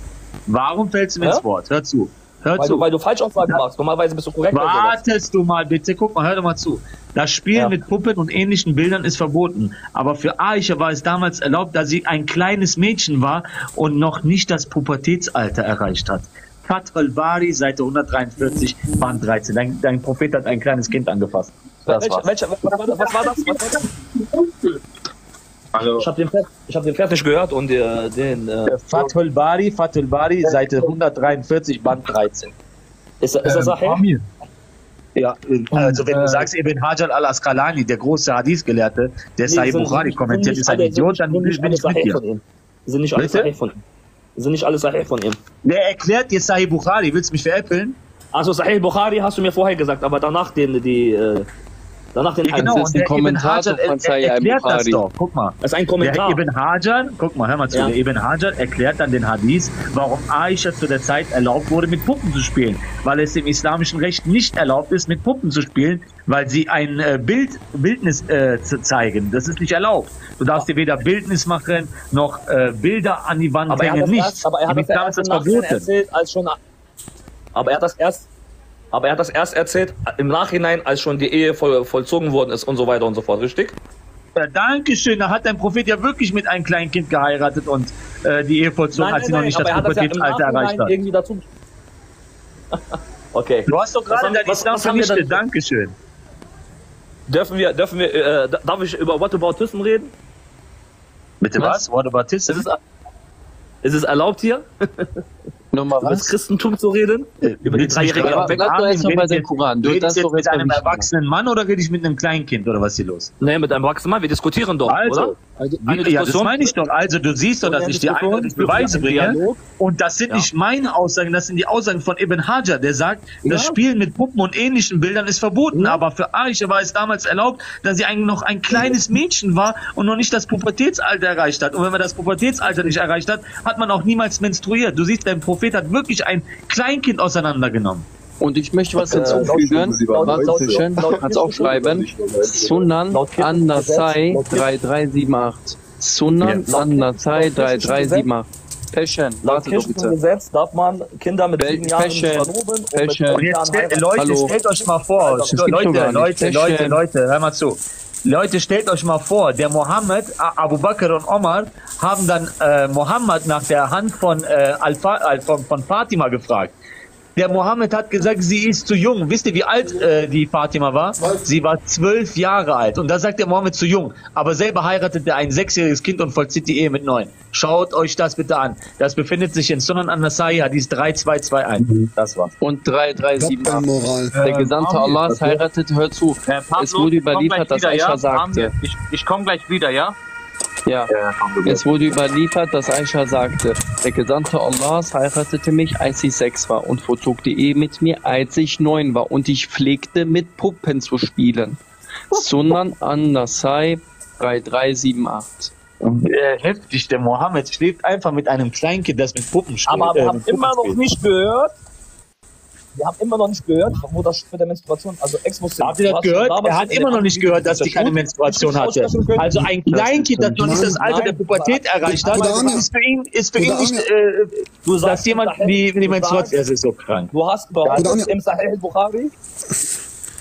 Warum fällst du mir ins? Wort? Hör zu. Hör. Weil zu. du, weil du Falschaussagen machst. Normalerweise bist du korrekt. Wartest du mal bitte, guck mal, hör doch mal zu. Das Spielen Ja. mit Puppen und ähnlichen Bildern ist verboten. Aber für Aisha war es damals erlaubt, da sie ein kleines Mädchen war und noch nicht das Pubertätsalter erreicht hat. Fath al-Bari, Seite 143, Band 13. Dein, dein Prophet hat ein kleines Kind angefasst. Das Welcher, war's. welcher, was, war das? was war das? Also, Ich habe den, ich hab den Vers nicht gehört und äh, den. Äh, Fath al-Bari, Fath al-Bari, Seite 143, Band 13. ist, ist das Sahih? Amir, Ja, also wenn äh, du sagst, Ibn Hajar al-Asqalani, der große Hadith-Gelehrte, der Nee, Sahih Bukhari kommentiert, ist ein Idiot, dann sind bin nicht ich alle mit Sahih von dir. ihm. Sind nicht alle? Sahih von ihm. Sind nicht alle Sahih von ihm. Der erklärt dir Sahih Bukhari, willst du mich veräppeln? Also Sahih Bukhari hast du mir vorher gesagt, aber danach den, die, äh, danach den Ja, genau, und der Ibn Kommentator Hajar von das al-Bukhari. doch, guck mal. Das ist ein Der Kommentar. Ibn Hajar, guck mal, hör mal zu, Ja. der Ibn Hajar erklärt dann den Hadith, warum Aisha zu der Zeit erlaubt wurde, mit Puppen zu spielen. Weil es im islamischen Recht nicht erlaubt ist, mit Puppen zu spielen, weil sie ein äh, Bild, Bildnis äh, zu zeigen. Das ist nicht erlaubt. Du darfst dir weder Bildnis machen, noch äh, Bilder an die Wand aber er hängen, das nichts. erst, aber er hat das das verboten. erzählt, als schon. Aber er hat das erst. Aber er hat das erst erzählt im Nachhinein, als schon die Ehe voll, vollzogen worden ist und so weiter und so fort, richtig? Ja, Dankeschön, da hat dein Prophet ja wirklich mit einem kleinen Kind geheiratet und äh, die Ehe vollzogen, als sie noch nicht das er das ja Pubertätsalter erreicht hat. irgendwie dazu. okay. Du hast doch Was gerade dein was- Islam was vernichtet, Dankeschön. Dürfen wir, dürfen wir, äh, darf ich über Whataboutism reden? Bitte was? Whataboutism? Ist es, ist es erlaubt hier? Nochmal Über das Christentum zu reden? Über die dreijährige noch bei dem Koran. Du, Redest jetzt doch mit einem erwachsenen Mann oder rede ich mit einem Kleinkind oder was ist hier los? Nee, mit einem erwachsenen Mann. Wir diskutieren doch, Also, oder? Eine ja, das meine ich doch. Also, du siehst doch, dass ich dir eindeutig Beweise bringe. Dialog. Und das sind Ja. nicht meine Aussagen, das sind die Aussagen von Ibn Hajar, der sagt, das Spielen mit Puppen und ähnlichen Bildern ist verboten. Aber für Aisha war es damals erlaubt, da sie eigentlich noch ein kleines Mädchen war und noch nicht das Pubertätsalter erreicht hat. Und wenn man das Pubertätsalter nicht erreicht hat, hat man auch niemals menstruiert. Du siehst, dein Prophet hat wirklich ein Kleinkind auseinandergenommen. Und ich möchte was Äh, hinzufügen. laut- Fischen, laut- kannst aufschreiben. Sunan An-Nasai 3378. Sunan Ja. An-Nasai 3378. Fashion, Laut warte doch bitte. Kirchengesetz darf man Kinder mit sieben Jahren Fashion, verloben und mit jetzt, Jahren heiraten. Leute, Hallo. stellt euch mal vor, Leute. Leute, Leute. Leute, hör mal zu. Leute, stellt euch mal vor, der Mohammed, Abu Bakr und Omar haben dann äh, Mohammed nach der Hand von, äh, Al von, von Fatima gefragt. Der Mohammed hat gesagt, sie ist zu jung. Wisst ihr, wie alt äh, die Fatima war? Sie war zwölf Jahre alt. Und da sagt der Mohammed zu jung. Aber selber heiratet er ein sechsjähriges Kind und vollzieht die Ehe mit neun. Schaut euch das bitte an. Das befindet sich in Sunan an-Nasai, Hadith 3221. Das war's. Und 3378. Moral. Der Gesandte Amir, Allahs okay. heiratete, hör zu. Äh, Pablo, Es wurde überliefert, dass wieder, Aisha ja? sagte. Amir, Ich, ich komme gleich wieder, ja? Ja. Es wurde überliefert, dass Aisha sagte, der Gesandte Allahs heiratete mich, als ich sechs war und vollzog die Ehe mit mir, als ich neun war und ich pflegte mit Puppen zu spielen. Sunan an-Nasai 3378. Äh, heftig, der Mohammed schläft einfach mit einem Kleinkind, das mit Puppen spielt. Aber wir äh, haben immer noch nicht gehört, wir haben immer noch nicht gehört, wo das mit der Menstruation, also Ex-Muslim. Habt ihr das gehört? Er hat immer noch nicht gehört, dass die keine Menstruation hatte. Also ein Kleinkind, das noch nicht das Alter der Pubertät erreicht hat, ist für ihn, ist für ihn nicht, äh, dass jemand die, die Menstruation, das ist so krank. Du hast behauptet, im Sahih Bukhari,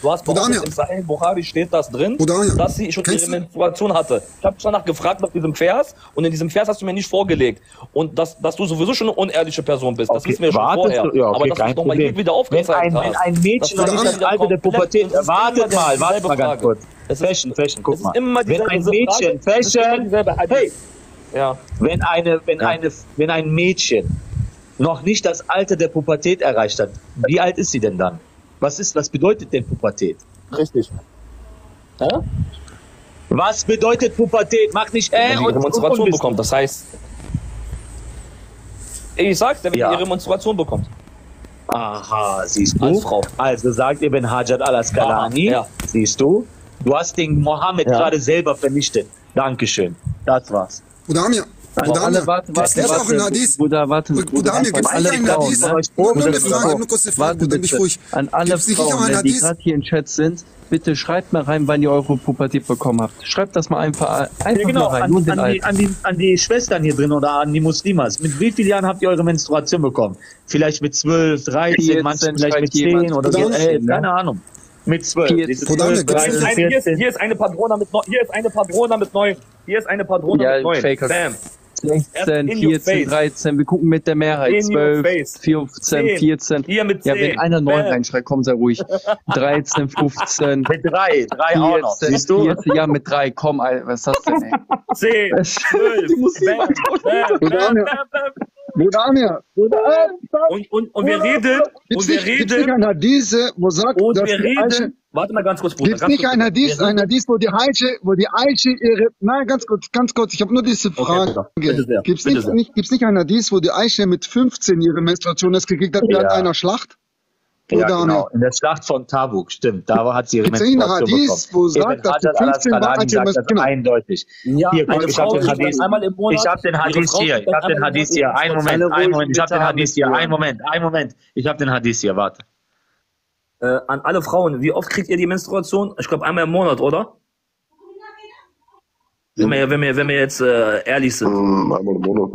du hast behauptet, im Sahih Bukhari steht das drin, dass sie schon ihre Menstruation hatte. Ich habe danach gefragt nach diesem Vers und in diesem Vers hast du mir nicht vorgelegt. Und dass, dass du sowieso schon eine unehrliche Person bist, das Okay, wissen wir schon vorher. du? Ja, okay, Aber dass du nochmal hier wieder Wenn aufgezeigt ein, wenn hast. ein Mädchen noch das nicht ist das Alter der Pubertät, das wartet mal, wartet mal ganz kurz. Es ist- Fashion, Fashion, guck es mal. ist immer Wenn ein Mädchen, Fashion, hey, Ja. wenn eine, wenn eine, wenn ein Mädchen noch nicht das Alter der Pubertät erreicht hat, wie alt ist sie denn dann? Was ist, was bedeutet denn Pubertät? Richtig. Ja? Was bedeutet Pubertät? Mach nicht äh Wenn und ihre Menstruation und- bekommt, das heißt, ich sag's wenn Ja. sie ihre Menstruation bekommt. Aha, siehst du? Als Frau. Also sagt Ibn Hajat al-Asqalani, ja. siehst du? Du hast den Mohammed Ja. gerade selber vernichtet. Dankeschön. Das war's. Bruder Amir, Warte, gibt's warte, nicht auch in warte, Hadith? Bruder, warte, Amir, gibt's nicht einen Hadith? Nur eine Frage, nur kurze Frage, Warte Bruder, bin ich bitte. ruhig. An alle Frauen, einen ne, die gerade hier im Chat sind, bitte schreibt mal rein, wann ihr eure Pubertät bekommen habt. Schreibt das mal einfach, einfach Ja, genau, mal rein, an, an, die, an, die, an die Schwestern hier drin oder an die Muslimas. Mit wie vielen Jahren habt ihr eure Menstruation bekommen? Vielleicht mit 12, 13, 14 manche vielleicht mit 10 jemand. oder so, Bruder Amir, 11, ne? keine Ahnung. Mit 12. 14. Diese Bruder Amir, 12, gibt's Hier ist, 13, eine, hier, ist, 14. hier ist eine Padrona mit neun. Hier ist eine Padrona mit neun. Hier ist eine Padrona Ja, mit neun. Faker. Bam. 16, In your 14, face. 13, wir gucken mit der Mehrheit. In your 12, face. 14, 10. 14. Hier mit Ja, 10. wenn einer 9 Bam. reinschreibt, komm, sei ruhig. 13, 15, Mit 3, 3 auch noch. 14, Siehst du? 14, ja, mit 3, komm, Alter, was ist das denn, ey? 10, 12, bam, bam, Bruder bam, Amir, bam, bam. Bruder Amir, Bruder. Und, und, und wir reden, und wir nicht, gibt's nicht reden, ein Hadith, wo sagt, und dass wir reden, warte mal ganz kurz, Bruder. ganz nicht kurz, ein Bruder. Hadith, ein reden- Hadith, wo die Aisha, wo die Aisha ihre, nein, ganz kurz, ganz kurz, ich habe nur diese Frage. Sehr, Gibt's bitte nicht, nicht, gibt's nicht ein Hadith, wo die Aisha mit 15 ihre Menstruation erst gekriegt hat während einer Schlacht? Ja, genau. In der Schlacht von Tabuk, stimmt. Da hat sie ihre Menstruation Hadith, bekommen. wo sagt, dass sie Hajat 15 war, al-Asqalani als sie sagt das genau. eindeutig. Ja, Hier, guck, eine ich habe den Hadith. einmal im Monat, Ich habe den ihre Hadith Frau hier. Ich habe den Hadith hier. Einen Moment, einen Moment. Ich habe den Hadith hier. Einen Moment, einen Moment. Ich habe den Hadith hier. Warte. Äh, an alle Frauen, wie oft kriegt ihr die Menstruation? Ich glaube einmal im Monat, oder? Wenn wir, wenn wir, wenn wir jetzt äh, ehrlich sind. Einmal im Monat.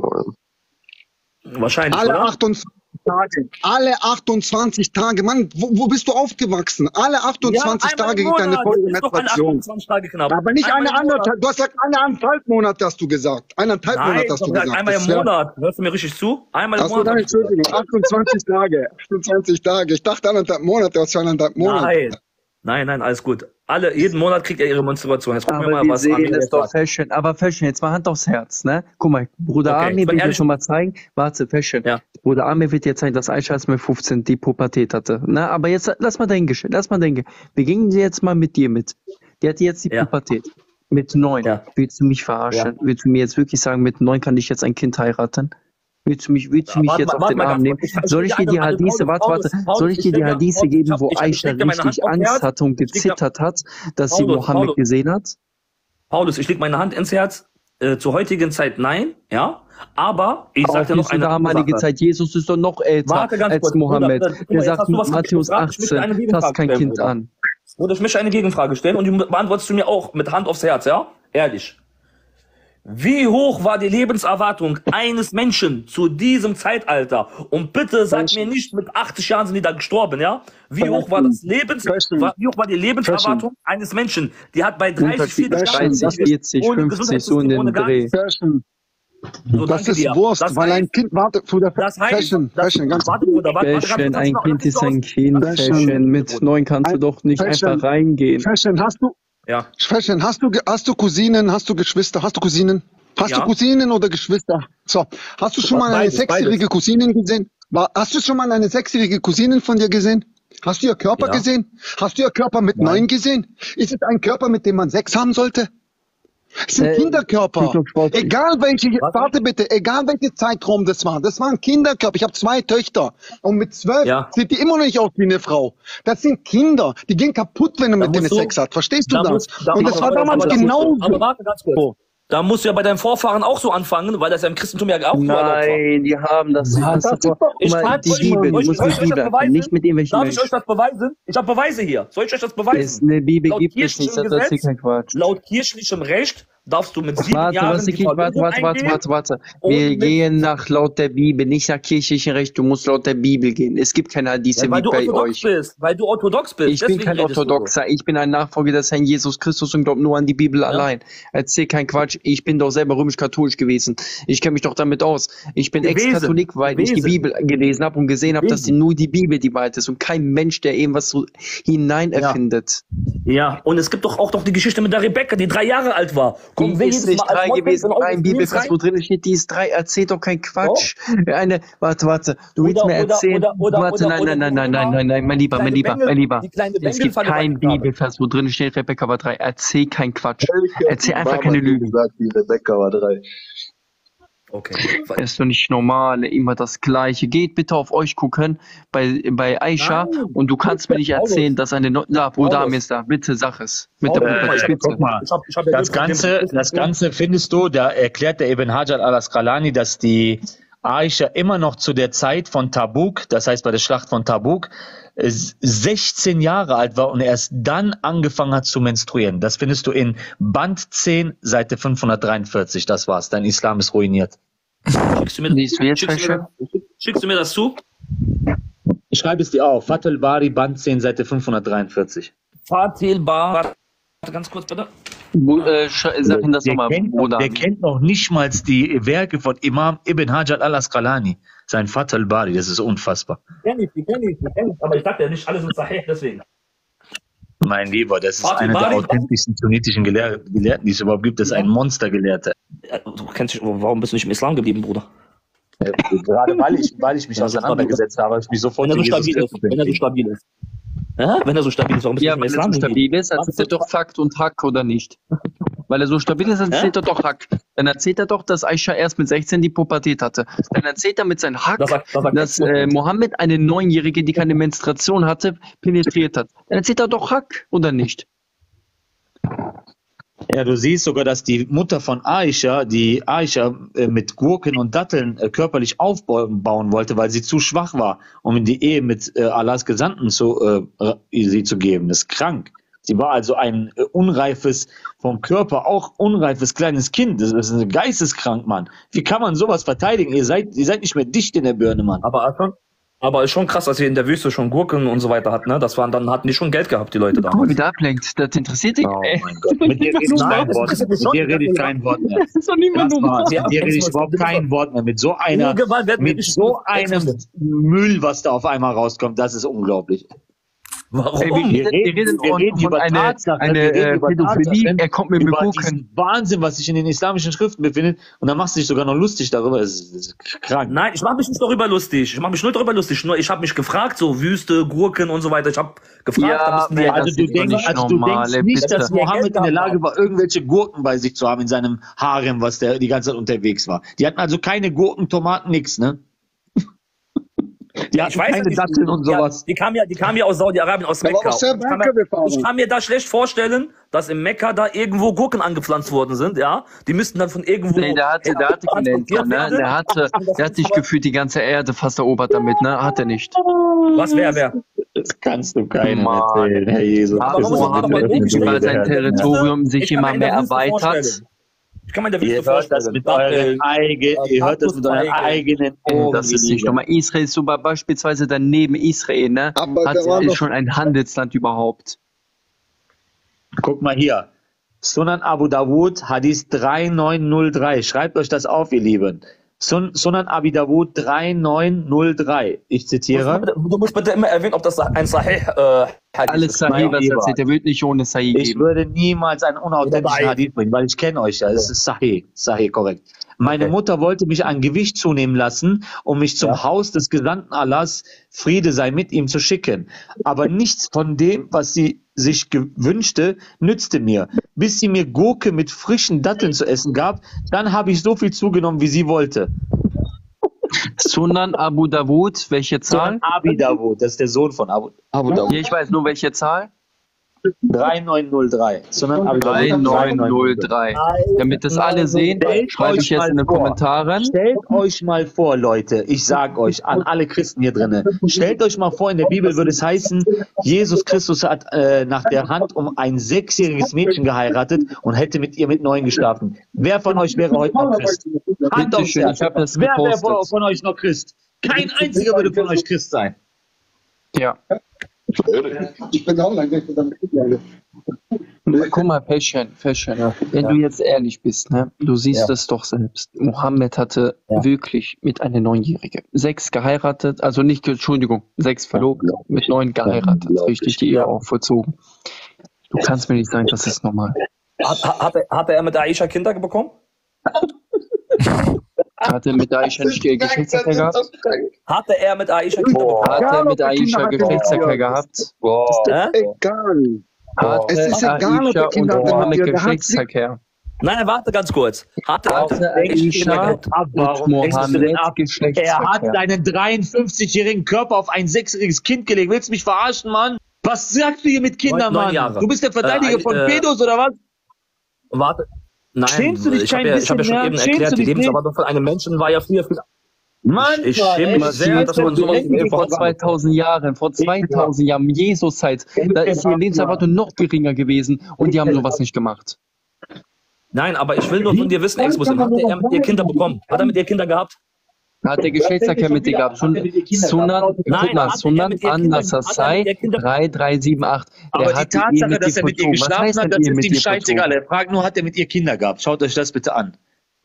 Wahrscheinlich, Alle oder? 28 Tage. Alle 28 Tage. Mann, wo, wo bist du aufgewachsen? Alle 28 einmal Tage im gibt eine Monat. Folge Das ist doch eine Menstruation. 28 Tage knapp. Aber nicht Einmal eine anderthalb. Du hast gesagt, eine anderthalb Monate hast du gesagt. Eineinhalb Nein, Monate hast du gesagt, gesagt. einmal im Monat. Hörst du mir richtig zu? Einmal im Achso, Monat. Entschuldigung. 28 Tage. 28 Tage. Ich dachte eineinhalb Monate, du hast schon eineinhalb Monate. Nein. Nein, nein, alles gut. Alle, jeden Monat kriegt er ihre Menstruation. Jetzt gucken wir Aber mal, wir was sehen jetzt doch. Fashion. Aber Fashion, jetzt mal Hand aufs Herz, ne? Guck mal, Bruder Okay, bin will dir schon mal zeigen. Warte, Fashion. Bruder Amir wird dir zeigen, dass Aisha als mit 15 die Pubertät hatte. Ne? Aber jetzt lass mal denken, lass mal denken. Wir gingen jetzt mal mit dir mit. Die hatte jetzt die Pubertät. Mit neun. Willst du mich verarschen? Willst du mir jetzt wirklich sagen, mit neun kann ich jetzt ein Kind heiraten? Willst du mich, willst du mich warte jetzt mal, auf warte den Arm nehmen? Soll ich dir die Hadithe, warte, warte, soll ich dir die Hadithe geben, wo Aisha richtig Angst hatte und gezittert hat, dass sie Mohammed gesehen hat? Paulus, ich leg meine Hand ins Herz. Äh, zur heutigen Zeit nein, ja. Aber ich sag dir noch eine zur damaligen Sache. Zeit. Jesus ist doch noch älter Warte als kurz, Mohammed. Bruder, mal, Der sagt Matthäus gefragt, ich möchte eine 18, Gegenfrage fasst kein Kind an. Bruder, ich möchte eine Gegenfrage stellen und die beantwortest du mir auch mit Hand aufs Herz, ja? Ehrlich. Wie hoch war die Lebenserwartung eines Menschen zu diesem Zeitalter? Und bitte sag mir nicht, mit 80 Jahren sind die da gestorben, ja? Wie hoch war das Lebens, war, wie hoch war die Lebenserwartung eines Menschen? Die hat bei 30, 40 Jahren 30, 40, ohne 50, so in den Dreh. So, das ist dir. Wurst, Das weil ein heißt- Kind, warte, Bruder, Das heißt, Fashion, das- Fashion, ganz warte, Bruder, warte, Fashion, ein Kind ist ein Kind. Fashion. Fashion, mit neun kannst du doch nicht Fashion. einfach reingehen. Fashion, hast du, Ja. Fashion, hast du, hast du Cousinen, hast du Geschwister, hast du Cousinen? Hast Ja. du Cousinen oder Geschwister? So, hast du schon mal eine Beides, sechsjährige Cousine gesehen? Hast du schon mal eine sechsjährige Cousine von dir gesehen? Hast du ihr Körper Ja. gesehen? Hast du ihr Körper mit neun gesehen? Ist es ein Körper, mit dem man Sex haben sollte? Es sind Äh, Kinderkörper. Egal welche, warte bitte, egal welcher Zeitraum das war. Das waren Kinderkörper. Ich habe zwei Töchter. Und mit zwölf Ja. sieht die immer noch nicht aus wie eine Frau. Das sind Kinder. Die gehen kaputt, wenn du mit denen Sex hast. Verstehst du da das? musst- da- Und das war damals das genauso. Aber warte ganz kurz. Da musst du ja bei deinen Vorfahren auch so anfangen, weil das ja im Christentum ja auch. Nein, die haben das. Ja, das ist ist ich mal, die Bibel, du soll ich- musst die ich euch das Bibel erkennen, nicht mit irgendwelchen Darf ich euch das beweisen? Ich habe Beweise hier. Soll ich euch das beweisen? Es, eine Bibel Laut gibt es nicht, das Gesetz, kein Quatsch. laut kirchlichem Recht darfst du mit sieben Warte, Jahren was die warte, warte, warte, warte, warte. Wir gehen nach laut der Bibel, nicht nach kirchlichem Recht. Du musst laut der Bibel gehen. Es gibt keine Hadithe Ja, weil wie du bei orthodox euch. bist. Weil du orthodox bist. Ich bin kein du. Orthodoxer, ich bin ein Nachfolger des Herrn Jesus Christus und glaube nur an die Bibel allein. Erzähl kein Quatsch, ich bin doch selber römisch-katholisch gewesen. Ich kenne mich doch damit aus. Ich bin Gewesen. Ex-Katholik, weil ich die Gewesen. Bibel gelesen habe und gesehen habe, dass die, nur die Bibel die Wahrheit ist und kein Mensch, der irgendwas so hinein erfindet. Ja, und es gibt doch auch noch die Geschichte mit der Rebecca, die drei Jahre alt war. Kommen Die ist nicht drei gewesen, in eure ein Streams Bibelvers, wo drin steht, die ist drei, erzähl doch kein Quatsch. Eine, warte, warte, du willst Oder- mir erzählen, oder- oder- warte, oder- nein, oder nein, nein, nein, nein, nein, nein, mein Lieber, mein Lieber, Bengel- mein Lieber. Es gibt kein. Bibelvers, wo drin steht, Rebecca war drei. Erzähl kein Quatsch. Erzähl einfach keine Lügen. gesagt, die Rebecca war drei. Okay. Ist doch nicht normal, immer das Gleiche. Geht bitte auf euch gucken bei, bei Aisha Nein. und du kannst mir nicht erzählen, dass eine Neu Da, Bruder da. Bitte sag es. Mit Paulus, der hab- Spitze. Guck mal, Ich hab- ich hab ja das Ganze, das Ganze findest du, da erklärt der Ibn Hajar al-Asqalani, dass die Aisha immer noch zu der Zeit von Tabuk, das heißt bei der Schlacht von Tabuk, äh, 16 Jahre alt war und erst dann angefangen hat zu menstruieren. Das findest du in Band 10, Seite 543. Das war's. Dein Islam ist ruiniert. Schickst du mir, jetzt, schickst, du mir, schickst du mir das zu? Ich schreibe es dir auf. Fatul Bari, Band 10, Seite 543. Fatil Bar. Warte ganz kurz bitte. Bu- äh, sag ihm das der, nochmal, kennt, Bruder. der kennt noch nicht mal die Werke von Imam Ibn Hajar al-Asqalani. Sein Fatul Bari, das ist unfassbar. Kenn ich, kenn ich, kenn ich. Aber ich dachte ja nicht, alles ist sahih, deswegen. Mein Lieber, das ist einer der authentischsten sunnitischen Gelehr Gelehrten, die es überhaupt gibt. Das ist ein Monstergelehrter. Ja, Du kennst dich, warum bist du nicht im Islam geblieben, Bruder? Äh, Gerade weil ich, weil ich mich auseinandergesetzt habe, habe ich mich sofort Wenn er so stabil ist. Wenn er so stabil ist. Hä? Wenn er so stabil ist, warum bist du Ja, nicht weil im er so Islam stabil geblieben? ist, erzählt er doch Fakt und Hack oder nicht? Weil er so stabil ist, erzählt er doch Hack. Dann erzählt er doch, dass Aisha erst mit 16 die Pubertät hatte. Dann erzählt er mit seinem Hack, Das sagt- das sagt dass äh, Mohammed eine Neunjährige, die keine Menstruation hatte, penetriert hat. Dann erzählt er doch Hack oder nicht? Ja, du siehst sogar, dass die Mutter von Aisha, die Aisha äh, mit Gurken und Datteln äh, körperlich aufbauen wollte, weil sie zu schwach war, um in die Ehe mit äh, Allahs Gesandten zu, äh, sie zu geben. Das ist krank. Sie war also ein äh, unreifes, vom Körper auch unreifes kleines Kind. Das ist ein geisteskrank, Mann. Wie kann man sowas verteidigen? Ihr seid, ihr seid nicht mehr dicht in der Birne, Mann. Aber schon, aber ist schon krass, dass sie in der Wüste schon Gurken und so weiter hat, ne? Das waren, dann hatten die schon Geld gehabt, die Leute Guck mal, damals. wie der ablenkt. Das interessiert dich. Oh mein Gott. Mit dir rede ich kein Wort. interessiert mich Mit schon. dir rede ich kein Wort mehr. Das ist doch war's. normal. Mit dir rede ich überhaupt kein Wort mehr. Mit so einer, mit so einem Müll, was da auf einmal rauskommt, das ist unglaublich. Warum? Ey, wir, Wir reden, wir reden über eine, Tatsachen, eine wir reden äh, über Pädophilie. Er kommt mit mir über diesen Wahnsinn, was sich in den islamischen Schriften befindet, und dann machst du dich sogar noch lustig darüber. Das ist, das ist krank. Nein, ich mache mich nicht darüber lustig. Ich mache mich nur darüber lustig. Nur ich habe mich gefragt, so Wüste, Gurken und so weiter. Ich habe gefragt, Ja, da müssen die ey, also das du denkst, nicht Also du normal, denkst nicht, bitte. dass Mohammed in der Lage war, irgendwelche Gurken bei sich zu haben in seinem Harem, was der die ganze Zeit unterwegs war. Die hatten also keine Gurken, Tomaten, nix, ne? Die hatten ich weiß keine nicht, Datteln und ja, sowas. die kamen ja, die kamen ja aus Saudi-Arabien, aus Mekka. Ich kann, mir, ich kann mir da schlecht vorstellen, dass in Mekka da irgendwo Gurken angepflanzt worden sind, ja. Die müssten dann von irgendwo. Nee, der hatte, der hatte keine Enter, ne? Der hatte, der hat nicht gefühlt die ganze Erde fast erobert damit, ne? Hat er nicht. Was, wer, wer? Das kannst du keinem Mann. erzählen, Herr Jesus. Aber Mohammed, öffentliche weil sein. Territorium sich immer mehr erweitert. Ich kann mir in der Ihr hört das vorstellen. mit Da, euren eigenen, ihr hört das mit euren eigenen Ohren. Das ist nicht normal. Israel ist sogar beispielsweise daneben Israel, ne? Aber Hat, da ist schon ein Handelsland überhaupt. Guck mal hier. Sunan Abu Dawud, Hadith 3903. Schreibt euch das auf, ihr Lieben. Sun, Sunan Abu Dawud 3903. Ich zitiere. Du musst bitte immer erwähnen, ob das ein Sahih äh, Hadith Alles ist. Sahih, was er erzählt, der wird nicht ohne Sahih Ich geben. würde niemals einen unauthentischen Hadith bringen, weil ich kenne euch ja. Es ist Sahih. Sahih, korrekt. Meine Okay. Mutter wollte mich an Gewicht zunehmen lassen, um mich zum Haus des Gesandten Allahs, Friede sei mit ihm, zu schicken. Aber nichts von dem, was sie sich gewünschte, nützte mir. Bis sie mir Gurke mit frischen Datteln zu essen gab, dann habe ich so viel zugenommen, wie sie wollte. Sunan Abu Dawud, welche Zahl? Sunan Abi Dawud, das ist der Sohn von Abu, Abu Dawud. Ja, ich weiß nur welche Zahl. 3903. Sunan Abi Dawud 3903. Damit das alle sehen, Stellt schreibe euch ich jetzt in den vor. Kommentaren. Stellt euch mal vor, Leute, ich sag euch, an alle Christen hier drinnen, stellt euch mal vor, in der Bibel würde es heißen, Jesus Christus hat äh, nach der Hand um ein sechsjähriges Mädchen geheiratet und hätte mit ihr mit neun geschlafen. Wer von euch wäre heute noch Christ? Hand aufs schön, Herz. Wer wäre von euch noch Christ? Kein einziger würde von euch Christ sein. Ja. Ich bin online, ich bin damit. Guck mal, Fashion, Fashion. Wenn du jetzt ehrlich bist, ne, du siehst Ja. das doch selbst. Mohammed hatte wirklich mit einer Neunjährigen sechs geheiratet, also nicht, Entschuldigung, sechs verlobt, mit neun geheiratet, richtig, die Ehe auch vollzogen. Du kannst mir nicht sagen, das ist normal. Hat, hat, hat hatte er mit Aisha Kinder bekommen? Hat er mit Aisha nicht Geschlechtsverkehr gehabt? Hatte er mit Aisha bekommen? Hat er mit Aisha Geschlechtsverkehr gehabt? Hä? Egal. Hat Es ist egal, ob und Kinder hat Mohammed Geschlechtsverkehr? Nein, warte ganz kurz. Hatte, Hatte Aisha denn Mohammed ab? Er hat Geschlechtsverkehr? deinen 53-jährigen Körper auf ein sechsjähriges Kind gelegt. Willst du mich verarschen, Mann? Was sagst du hier mit Kindern, Mann? Du bist der Verteidiger Äh, von äh, Pedos oder was? Warte. Nein, Schämst du dich ich habe ja, ich hab ja schon mehr? eben erklärt, die? Lebenserwartung von einem Menschen war ja früher viel. Mann, ich schäme mich sehr, dass man sowas Vor vor 2000 Jahren, vor 2000 Jahren, Jesus-Zeit, da ist die Lebenserwartung noch geringer gewesen und die haben sowas nicht gemacht. Nein, aber ich will nur von dir wissen, Ex-Muslim, hat er mit dir Kinder bekommen? Hat er mit dir Kinder gehabt? Hat der Geschlechtsverkehr mit dir gehabt? Sun, Sunan, guck mal, Sunan mit ihr an Kinder- Nassasai hat mit ihr Kinder- 3378. Aber Der die Tatsache, dass er mit ihr geschlafen hat, das ist mit ihm scheißegal. Er fragt nur, hat er mit ihr Kinder gehabt? Schaut euch das bitte an.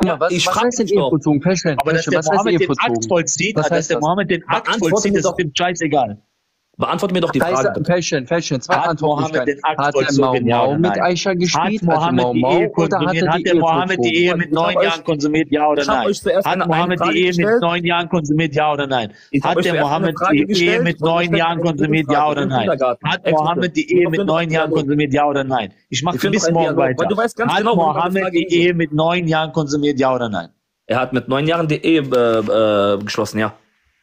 Mal, was, Ich was frag heißt denn. Ehevollzogen? Fashion, Aber dass der Mohammed den? Akt vollzieht, Was dass heißt der? Mohammed den Akt vollzieht, ist ihm scheißegal. Beantworte mir doch die Frage. Fashion, Fashion, zwei Hat. Mohammed den Akt Hat er Mau vollzogen, ja Mau mit? Aisha Hat gespielt, also Mohammed Mau die Ehe hat Hat die der Ehe Mohammed die Ehe mit neun Jahren konsumiert, ja oder nein? Hat Mohammed die Ehe mit neun Jahren konsumiert, ja oder nein? Hat der Mohammed die Ehe mit neun Jahren konsumiert, ja oder nein? Hat. Mohammed die Ehe mit neun Jahren konsumiert, ja oder nein? Ich mache bis morgen weiter. Hat Mohammed die. Ehe mit neun Jahren konsumiert, ja oder nein? Er hat mit neun Jahren die Ehe äh, äh, geschlossen, ja.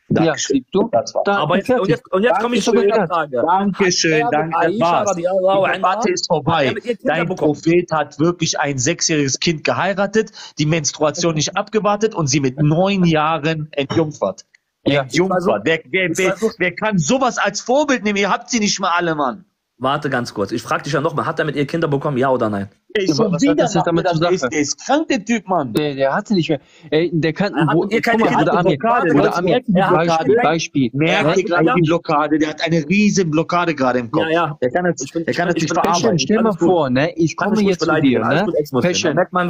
Ja, siehst du? Da, Aber jetzt, und jetzt, und jetzt komme ich zu meiner Frage. Dankeschön, danke, Aisha war's. Die Debatte ist vorbei. Dein? Prophet hat wirklich ein sechsjähriges Kind geheiratet, die Menstruation nicht abgewartet und sie mit neun Jahren entjungfert. Ja. Entjungfert. Wer, wer, wer, wer kann sowas als Vorbild nehmen? Ihr habt sie nicht mal alle, Mann. Warte ganz kurz. Ich frage dich ja nochmal, hat er mit ihr Kinder bekommen, ja oder nein? Ey, schon was wieder hat das jetzt macht er damit zu Der ist, sagen? der ist krank, der Typ, Mann. Der, der hatte nicht mehr. Ey, der kann. Er hat ihr keine mal, Amir, Amir, hat Beispiel, Beispiel. Merkt ihr gerade die Blockade? Der hat eine riesen Blockade gerade im Kopf. Ja, ja. Der kann bin- der kann ich nicht verarbeiten. stell mal vor, ne? Ich komme jetzt zu dir, ne? Fashion,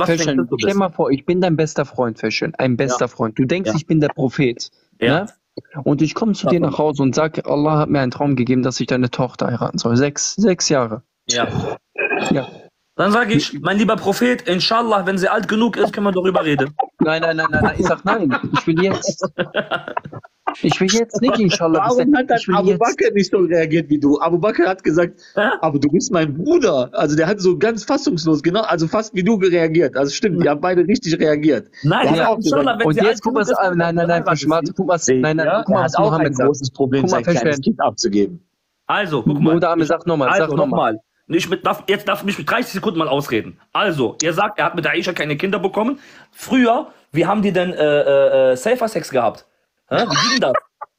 Fashion, stell mal vor, ich bin dein bester Freund, Fashion. Ein bester Ja. Freund. Du denkst, ich bin der Prophet. Ja. Und ich komme zu dir nach Hause und sage, Allah hat mir einen Traum gegeben, dass ich deine Tochter heiraten soll. Sechs, sechs Jahre. Ja. Ja. Dann sage ich, mein lieber Prophet, inshallah, wenn sie alt genug ist, können wir darüber reden. Nein, nein, nein, nein, nein. Ich sag nein. Ich will jetzt. Ich will jetzt nicht, inshallah. Warum hat dann Abu jetzt. Bakr nicht so reagiert wie du? Abu Bakr hat gesagt, aber du bist mein Bruder. Also der hat so ganz fassungslos, genau, also fast wie du reagiert. Also stimmt, die haben beide richtig reagiert. Nein, hat auch gesagt, Und jetzt guck mal, nein, nein, nein, warte, guck mal, nein, nein, Ja, guck mal, hat auch ein großes Problem, sein kleines. Kind abzugeben. Also, guck mal. Bruder Ahmed, sag nochmal, also, sag nochmal. nochmal. Ich mit, darf, jetzt darf mich mit 30 Sekunden mal ausreden. Also, ihr sagt, er hat mit Aisha keine Kinder bekommen. Früher, wie haben die denn äh, äh, äh, Safer Sex gehabt? Hä? Wie ging das?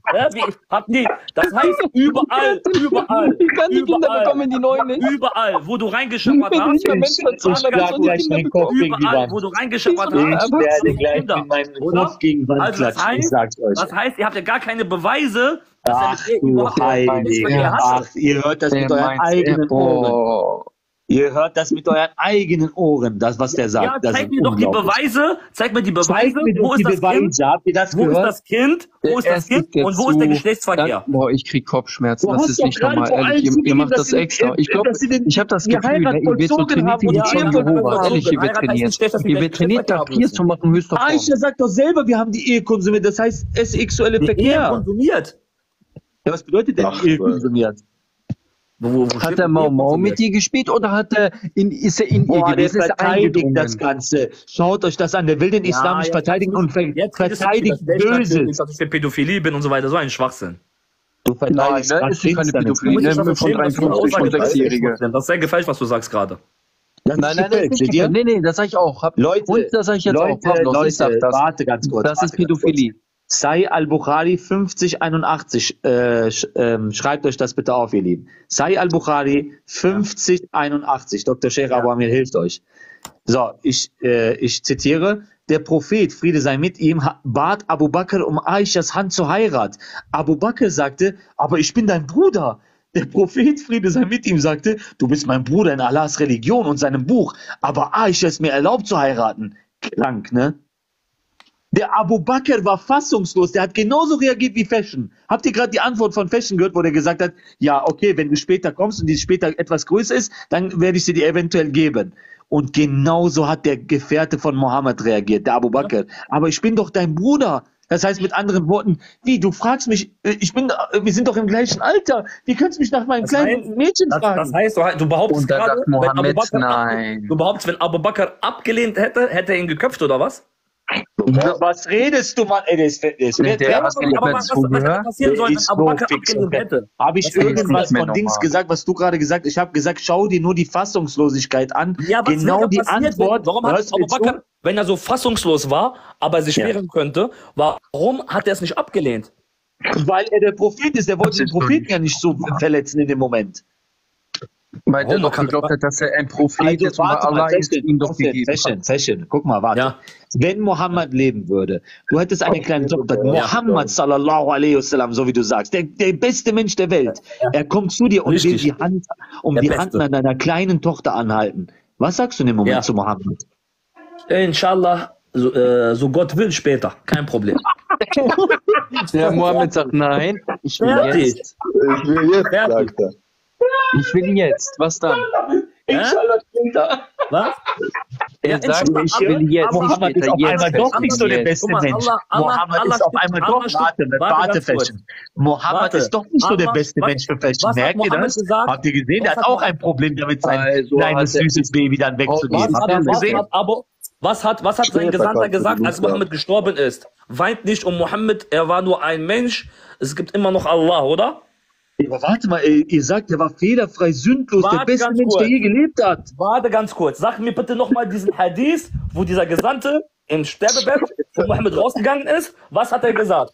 Hä? Wie, hatten die, das heißt, überall, überall, Ich kann die Kinder überall, bekommen, die neuen nicht. überall, wo du reingeschippert hast, nicht mehr Menschen bezahlen, dann kannst du die Kinder bekommen. überall, wo du reingeschippert Ich hast, werde hast du gleich Kinder, mit meinem? Kopf gegen die Wand Also das klatschen, ich heißt, sag's euch. das heißt, ihr habt ja gar keine Beweise, dass Ach mit du Heilige. Ach, ihr hört das mit euren eigenen Ohren. Ihr hört das mit euren eigenen Ohren, das, was der sagt. Ja, das zeig ist mir doch die. Beweise, zeig mir die Beweise, Zeig mir wo die ist das Beweise, Kind, habt ihr das wo ist gehört? das Kind, wo ist das Kind und wo ist der Geschlechtsverkehr? Dann, boah, ich krieg Kopfschmerzen. Du Das ist nicht normal, ehrlich. Ihr, ihr macht das extra. Ich glaube, dass sie den- ich habe das die Gefühl, ne, ihr wird so vollzogen trainiert haben wie und die die Zeugen Ehrlich, ihr haben. wird trainiert. Ihr wird trainiert, da Piers zu machen, höchster Form. Aisha sagt doch selber, wir haben die Ehe konsumiert. Das heißt, sexuelle Die Ehe Verkehr. konsumiert. Ja, was bedeutet denn Ehe konsumiert? Wo, wo, Hat er denn Mau Mau mit dir gespielt oder hat er in, ist er in ihr Boah, der gewesen? Ist er verteidigt das Ganze. Schaut euch das an. Der will den Islam nicht jetzt verteidigen und ver jetzt verteidigt. Dass ich für Pädophilie bin und so weiter. So ein Schwachsinn. Du Nein, verteidigst ne, was ist nicht keine. Pädophilie, Du musst ne, dich dafür von schämen, dass du eine 53 Aussage und triffst. 6-Jährige. Das ist sehr gefällig, was du sagst gerade. Das Nein, ist nein, das ist gefällt, nicht seht ihr? gefällt. Nee, nee, das sage ich auch. Hab, Leute, und das sage ich jetzt auch, Leute, Leute, ich sag das. warte ganz kurz. Das ist. Pädophilie. Sai al-Bukhari 5081, äh, sch, ähm, schreibt euch das bitte auf, ihr Lieben. Sai al-Bukhari 5081, Dr. Sheikh Abu Amir hilft euch. So, ich, äh, ich zitiere, der Prophet, Friede sei mit ihm, bat Abu Bakr um Aishas Hand zur Heirat. Abu Bakr sagte, aber ich bin dein Bruder. Der Prophet, Friede sei mit ihm, sagte, du bist mein Bruder in Allahs Religion und seinem Buch, aber Aisha ist mir erlaubt zu heiraten. Krank, ne? Der Abu Bakr war fassungslos, der hat genauso reagiert wie Fashion. Habt ihr gerade die Antwort von Fashion gehört, wo der gesagt hat, ja, okay, wenn du später kommst und die später etwas größer ist, dann werde ich sie dir eventuell geben. Und genauso hat der Gefährte von Mohammed reagiert, der Abu Bakr. Aber ich bin doch dein Bruder. Das heißt mit anderen Worten, wie, du fragst mich, äh, ich bin, äh, wir sind doch im gleichen Alter. Wie kannst du mich nach meinem Das kleinen heißt- Mädchen Das, fragen? das heißt, du, du behauptest gerade, sagt wenn Abu Mohammed, Bakr nein. du behauptest, wenn Abu Bakr abgelehnt hätte, hätte er ihn geköpft oder was? Was redest du, Mann? Ey, der ist, der ist Nee, der Ja, hast du aber, nicht aber mehr was, was, was passieren Der sollen, wenn ist Abu so Bakr fix abgelehnt hätte? Habe ich Das irgendwas von Dings normal. gesagt, was du gerade gesagt hast? Ich habe gesagt, schau dir nur die Fassungslosigkeit an. Ja, was genau die passiert, Antwort. Wenn, warum hat Abu? Bakr, wenn er so fassungslos war, aber sich Ja. wehren könnte, warum hat er es nicht abgelehnt? Weil er der Prophet ist. Der wollte den Propheten ja nicht so verletzen in dem Moment. Weil der Warum? doch geglaubt hat, dass er ein Prophet Also, ist warte mal, Allah ist Fashion, ihm doch gegeben. Fashion, Fashion. Guck mal, warte. Ja. Wenn Mohammed leben würde, du hättest eine kleine Tochter, Mohammed sallallahu alaihi wasallam, so wie du sagst, der, der beste Mensch der Welt. Er kommt zu dir und will Richtig. die Hand, um Der die Beste. Hand an deiner kleinen Tochter anhalten. Was sagst du in dem Moment Ja. zu Mohammed? Inshallah, so, äh, so Gott will, später. Kein Problem. Der Mohammed sagt nein, ich will Fertig. jetzt. Ich will jetzt, Fertig. sagt er. Ich will jetzt. Was dann? Inshallah später. Was? Er Ja, sagt, ich will jetzt, Mohammed ist auf jetzt. einmal doch nicht so der jetzt. beste Mensch. Allah- Allah- Mohammed Allah ist auf einmal Allah doch, warte. Fashion. Mohammed Warte. ist doch nicht so der beste Mensch für Fashion. Merkt ihr das? gesagt? Habt ihr gesehen? Der hat hat auch ein Problem damit, sein Also kleines, er- süßes Baby dann Was wegzugeben. Habt ihr das was gesehen? was hat, was hat sein Gesandter gesagt, als Mohammed gestorben ist? Weint nicht um Mohammed, er war nur ein Mensch. Es gibt immer noch Allah, oder? Aber warte mal, ey, ihr sagt, er war fehlerfrei, sündlos, der Warte beste ganz Mensch, der kurz. je gelebt hat. Warte ganz kurz. Sag mir bitte nochmal diesen Hadith, wo dieser Gesandte im Sterbebett von Mohammed rausgegangen ist. Was hat er gesagt?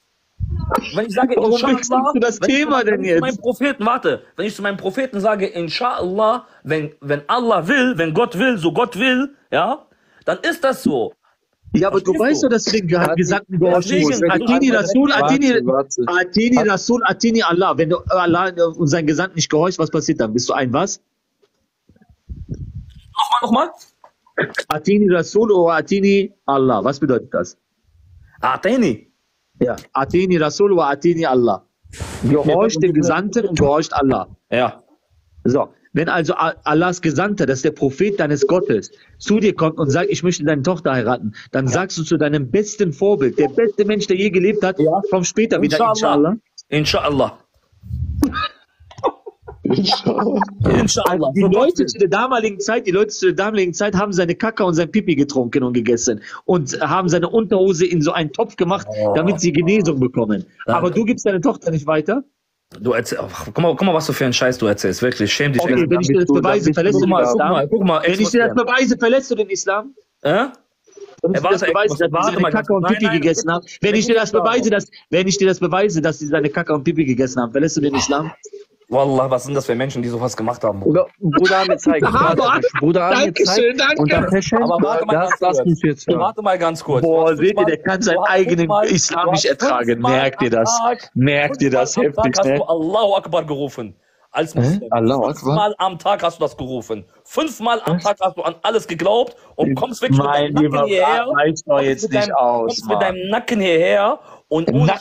Wenn ich sage, Warum Inshallah, du das wenn ich Thema denn ich meinem jetzt? Propheten, warte, wenn ich zu meinem Propheten sage, Inshallah, wenn, wenn Allah will, wenn Gott will, so Gott will, ja, dann ist das so. Ja, aber du weißt du? doch, dass du den Ge- Gesandten gehorchen musst. Atini Rasul, Atini. Atini Rasul, Atini Allah. Wenn du Allah und seinen Gesandten nicht gehorchst, was passiert dann? Bist du ein was? Nochmal, nochmal. Atini Rasul oder Atini Allah. Was bedeutet das? Ateni. Ja. Atini Rasul wa Atini Allah. Gehorcht dem Gesandten und gehorcht Allah. Ja. So. Wenn also Allahs Gesandter, das ist der Prophet deines Gottes, zu dir kommt und sagt, ich möchte deine Tochter heiraten, dann sagst du zu deinem besten Vorbild, der beste Mensch, der je gelebt hat, komm später wieder, inshallah. Inshallah. Also die Leute zu der damaligen Zeit, die Leute zu der damaligen Zeit haben seine Kacke und sein Pipi getrunken und gegessen und haben seine Unterhose in so einen Topf gemacht, damit sie Genesung bekommen. Aber du gibst deine Tochter nicht weiter? Du erzähl, ach, guck, mal, guck mal, was du für einen Scheiß du erzählst. Wirklich, schäm dich. Okay, wenn ich dir das beweise, verlässt du den Islam? mal, guck mal, Wenn ich dir das beweise, verlässt du den Islam? Wenn ich Ey, dir das warte, beweise, Ex-Muslim, dass sie warte seine mal ganz Kacke und kurz. Pipi Nein, nein, gegessen haben, wenn leg ich dir mich das nicht beweise, darauf. dass, wenn ich dir das beweise, dass sie seine Kacke und Pipi gegessen haben, verlässt du den Islam? Wallah, was sind das für Menschen, die sowas gemacht haben? Bruder, Bruder. Aber- Bruder zeig. danke. Und dann Aber warte mal das ganz lass kurz. mich jetzt hören. Warte mal ganz kurz. Boah, seht ihr, der kann seinen eigenen Islam nicht ertragen. Merkt ihr das? Merkt ihr das? Heftig, Tag hast ne? du Allahu Akbar gerufen. Als Muslim. Allahu Akbar. Fünfmal am Tag hast du das gerufen. Fünfmal am Tag hast du an alles geglaubt und kommst wirklich Mein mit deinem Nacken hierher. Reicht doch kommst jetzt mit nicht deinem- aus, kommst mit deinem Nacken hierher und ohne.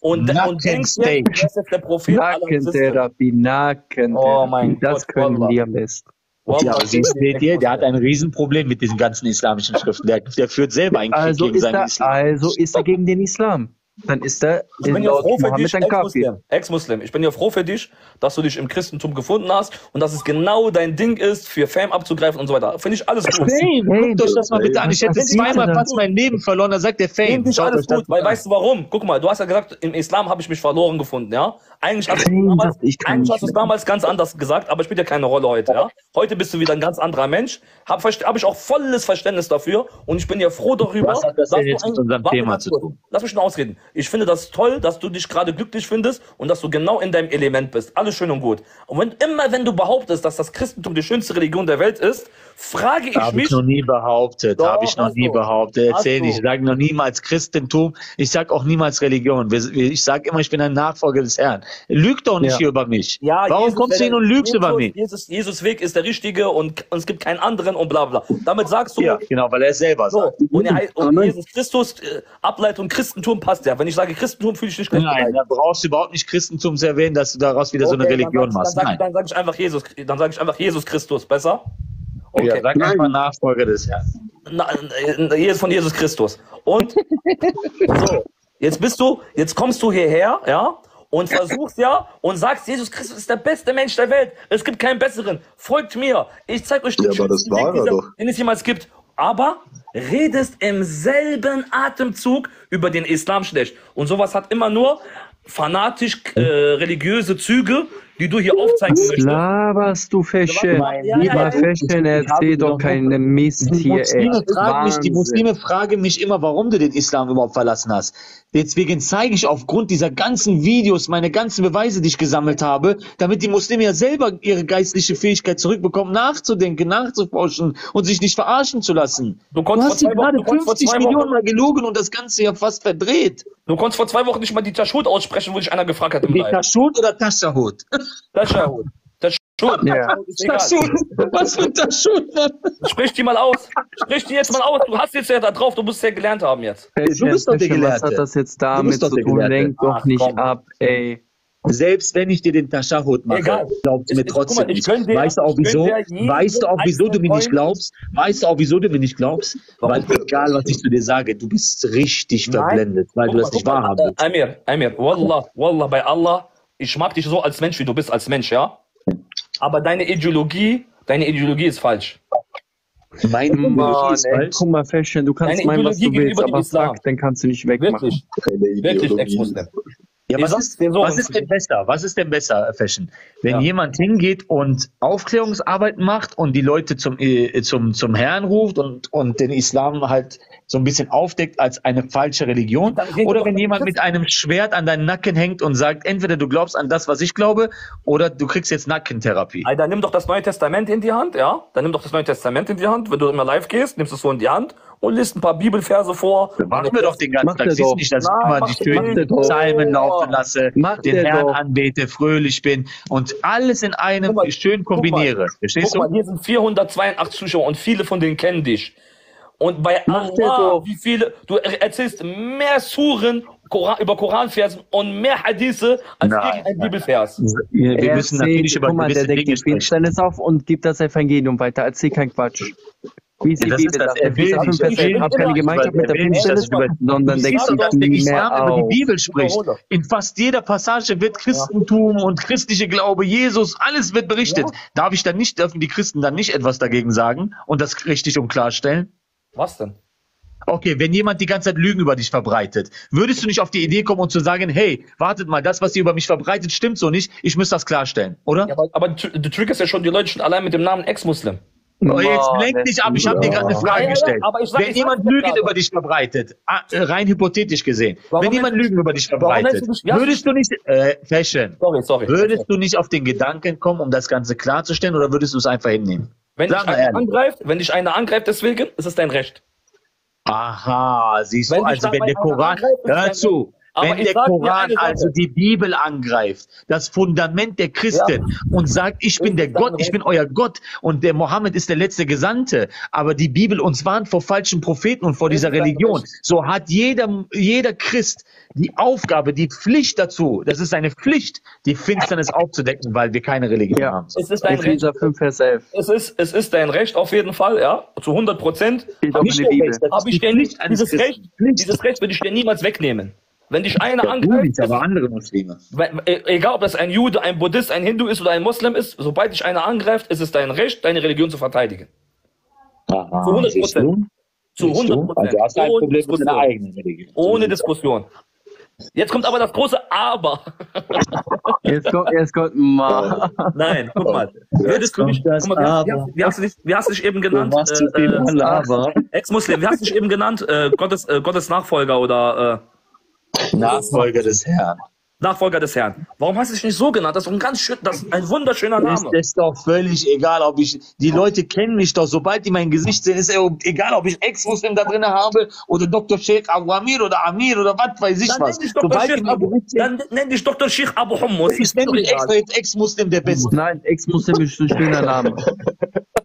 Und, und denkst jetzt, bist jetzt der Prophet. Nackentherapie, Nackentherapie. Oh mein das Gott, können Wallah. die am besten. Ja, aber siehst du, seht ihr, der hat ein Riesenproblem mit diesen ganzen islamischen Schriften. Der, der führt selber einen Krieg Also gegen ist, seinen er, Islam. also ist er gegen den Islam. Dann ist er Ich bin ja froh für dich. Ex-Muslim. Ex-Muslim. Ich bin ja froh für dich, dass du dich im Christentum gefunden hast und dass es genau dein Ding ist, für Fame abzugreifen und so weiter. Finde ich alles gut. Fame, guckt euch das mal bitte an. Ich hätte zweimal fast mein Leben verloren, da sagt der Fame. Finde ich alles gut, weil weißt du warum? Guck mal, du hast ja gesagt, im Islam habe ich mich verloren gefunden, ja? Eigentlich hast du Fame damals, eigentlich hast du es damals ganz anders gesagt, aber spielt ja keine Rolle heute, ja? Heute bist du wieder ein ganz anderer Mensch. Habe hab ich auch volles Verständnis dafür und ich bin ja froh darüber. Was hat das dass denn jetzt mit unserem Thema zu tun? Lass mich schon ausreden. Ich finde das toll, dass du dich gerade glücklich findest und dass du genau in deinem Element bist. Alles schön und gut. Und wenn, immer wenn du behauptest, dass das Christentum die schönste Religion der Welt ist, frage ich Habe mich. ich noch nie behauptet, habe ich noch nie du. behauptet. Erzähl nicht, ich sage noch niemals Christentum, ich sage auch niemals Religion. Ich sage immer, ich bin ein Nachfolger des Herrn. Lüg doch nicht Ja. hier über mich. Ja, Warum Jesus kommst du hin und lügst Jesus, über mich? Jesus, Jesus Weg ist der richtige und, und es gibt keinen anderen und bla bla. Damit sagst du, Ja, genau, weil er es selber so, sagt. und, er, und Jesus Christus, äh, Ableitung Christentum passt ja. Wenn ich sage Christentum, fühle ich nicht gleich Nein, da brauchst du überhaupt nicht Christentum zu erwähnen, dass du daraus wieder so eine Okay, Religion dann, machst. Dann, Nein. dann, dann sage ich einfach Jesus, dann sage ich einfach Jesus Christus, besser? Okay. Ja, sag einfach Nachfolger des Herrn. Na, äh, Jesus von Jesus Christus. Und so, jetzt bist du, jetzt kommst du hierher, ja, und versuchst ja und sagst, Jesus Christus ist der beste Mensch der Welt. Es gibt keinen besseren. Folgt mir. Ich zeig euch den Ja, aber das schönsten Weg, er dieser- doch. den es jemals gibt. Aber redest im selben Atemzug über den Islam schlecht. Und sowas hat immer nur fanatisch äh, religiöse Züge, die du hier aufzeigen Was möchtest. laberst du, Fashion? Ja, ja, Lieber ja. Fashion, erzähl doch keinen Mist Die hier, ey. Mich, die. Muslime fragen mich immer, warum du den Islam überhaupt verlassen hast. Deswegen zeige ich aufgrund dieser ganzen Videos meine ganzen Beweise, die ich gesammelt habe, damit die Muslime ja selber ihre geistliche Fähigkeit zurückbekommen, nachzudenken, nachzuforschen und sich nicht verarschen zu lassen. Du Du konntest hast vor hier zwei Wochen- gerade du konntest vor 50 zwei Millionen Mal gelogen und das Ganze ja fast verdreht. Du konntest vor zwei Wochen nicht mal die Taschut aussprechen, wo dich einer gefragt hat im Die. Taschut oder Taschahut? Taschut. Taschut. Ja. Taschut ist egal. Taschut. Was für ein Taschut, Mann? Sprich die mal aus. Sprich die jetzt mal aus. Du hast jetzt ja da drauf, du musst ja gelernt haben jetzt. Fashion, bist doch der Fashion, was Gelehrte. hat das jetzt Du damit zu tun? Gelehrte. Lenk doch Ach, nicht komm. ab, ey. Selbst wenn ich dir den Taschahut mache, Egal. glaubst du mir trotzdem mal, ich nicht. dir- weißt du auch wieso? Weißt du auch wieso du mir nicht glaubst? Weißt du auch wieso du mir nicht glaubst? Weil egal was ich zu dir sage, du bist richtig Nein. verblendet, weil Guck du mal, das nicht wahrhaben willst. Amir, Amir, Wallah, Wallah, bei Allah, ich mag dich so als Mensch, wie du bist, als Mensch, ja? Aber deine Ideologie, deine Ideologie ist falsch. Meine Ideologie Mann, ist ey, guck mal, Fashion, du kannst Deine meinen, was du willst, aber. Fakt, dann kannst du nicht wegmachen. Wirklich, wirklich. Ex-Muslim. Ja, was ist, so, was ist denn besser? Was ist denn besser, Fashion? Wenn Ja. jemand hingeht und Aufklärungsarbeit macht und die Leute zum, äh, zum, zum Herrn ruft und, und den Islam halt so ein bisschen aufdeckt als eine falsche Religion? Dann Oder wenn jemand mit einem Schwert an deinen Nacken hängt und sagt, entweder du glaubst an das, was ich glaube, oder du kriegst jetzt Nackentherapie. Alter, nimm doch das Neue Testament in die Hand, ja? Dann nimm doch das Neue Testament in die Hand. Wenn du immer live gehst, nimmst du es so in die Hand und liest ein paar Bibelverse vor. Machen wir doch den ganzen Tag. Siehst doch. nicht, dass ich Na, immer macht die schönen. Psalmen laufen lasse, Macht den er Herrn doch. anbete, fröhlich bin und alles in einem Guck mal, schön guck mal, kombiniere. Verstehst Guck du? mal, hier sind 482 Zuschauer und viele von denen kennen dich. Und bei Macht er Allah, wie viele, du er- erzählst mehr Suren Koran, über Koranversen und mehr Hadithe als irgendein Bibelvers. Wir Er müssen erzählt- natürlich über guck mal, der gewisse deckt Dinge die Finsternis auf und gibt das Evangelium weiter. Erzähl kein Quatsch. Wie ist die Ja, das Bibel ist das. Er will nicht, 5, Vers er will 11, habt nicht keine Gemeinschaft mit er der über- sondern Du siehst doch, dass der sie Islam mehr über die. Bibel spricht. In fast jeder Passage wird Christentum und christliche Glaube, Jesus, alles wird berichtet. Darf ich dann nicht, dürfen die Christen dann nicht etwas dagegen sagen und das richtig um klarstellen? Was denn? Okay, wenn jemand die ganze Zeit Lügen über dich verbreitet, würdest du nicht auf die Idee kommen und zu sagen, hey, wartet mal, das, was ihr über mich verbreitet, stimmt so nicht, ich muss das klarstellen, oder? Ja, aber, aber du, du triggerst ja schon die Leute schon allein mit dem Namen Ex-Muslim. Oh, jetzt lenk dich ab, ich habe dir gerade eine Ja, Frage ja, ja, gestellt. aber ich sag- Wenn ich jemand Lügen gerade. über dich verbreitet, rein hypothetisch gesehen, Warum wenn jemand Lügen über dich verbreitet, du würdest du nicht, äh, Fashion, Sorry, sorry. würdest du nicht auf den Gedanken kommen, um das Ganze klarzustellen, oder würdest du es einfach hinnehmen? Wenn Sag dich einer ehrlich. angreift, wenn dich einer angreift deswegen, ist es dein Recht. Aha, siehst Wenn du, dich also dabei wenn der einer Koran, angreift, ist hör dein zu. Aber wenn der Koran also die Bibel angreift, das Fundament der Christen und sagt, ich bin der Gott, ich bin euer Gott und der Mohammed ist der letzte Gesandte, aber die Bibel uns warnt vor falschen Propheten und vor dieser Religion, so hat jeder, jeder Christ die Aufgabe, die Pflicht dazu, das ist eine Pflicht, die Finsternis aufzudecken, weil wir keine Religion haben. Es ist dein Recht. Epheser 5, Vers 11. Es ist, es ist dein Recht auf jeden Fall, ja, zu 100 Prozent. Steht auch Hab in ich hab ich dir nicht, dieses Recht, dieses Recht würde ich dir niemals wegnehmen. Wenn dich einer Ja, angreift, nicht, aber andere Muslime. e- egal ob das ein Jude, ein Buddhist, ein Hindu ist oder ein Muslim ist, sobald dich einer angreift, ist es dein Recht, deine Religion zu verteidigen. Aha, Zu 100 siehst du? Prozent. Zu Siehst du? 100 Prozent. Also hast du ein Ohne Problem mit Diskussion. deiner eigenen Religion. Ohne. Diskussion. Jetzt kommt aber das große Aber. Jetzt kommt, jetzt kommt, ma. Nein, guck mal. Würdest du nicht, das guck mal, wie, hast- wie, Aber. hast- wie, hast du dich, wie hast du dich eben genannt? viel Aber. Ex-Muslim, wie hast du dich eben genannt? Äh, Gottes, äh, Gottes Nachfolger oder äh, Nachfolger des Herrn. Nachfolger des Herrn. Warum hast du dich nicht so genannt? Das ist ein ganz schön, das ist ein wunderschöner Ist Name. es doch völlig egal, ob ich, die Leute kennen mich doch, sobald die mein Gesicht sehen, ist es egal, ob ich Ex-Muslim da drin habe oder Dr. Sheikh Abu Amir oder Amir oder was weiß ich Dann was. nenn dich Dr. Sobald Sheikh mein Abu, dann nenn dich Dr. Sheikh Abu Hummus. ich nenne mich extra jetzt Ex-Muslim der Beste. Nein, Ex-Muslim ist ein schöner Name.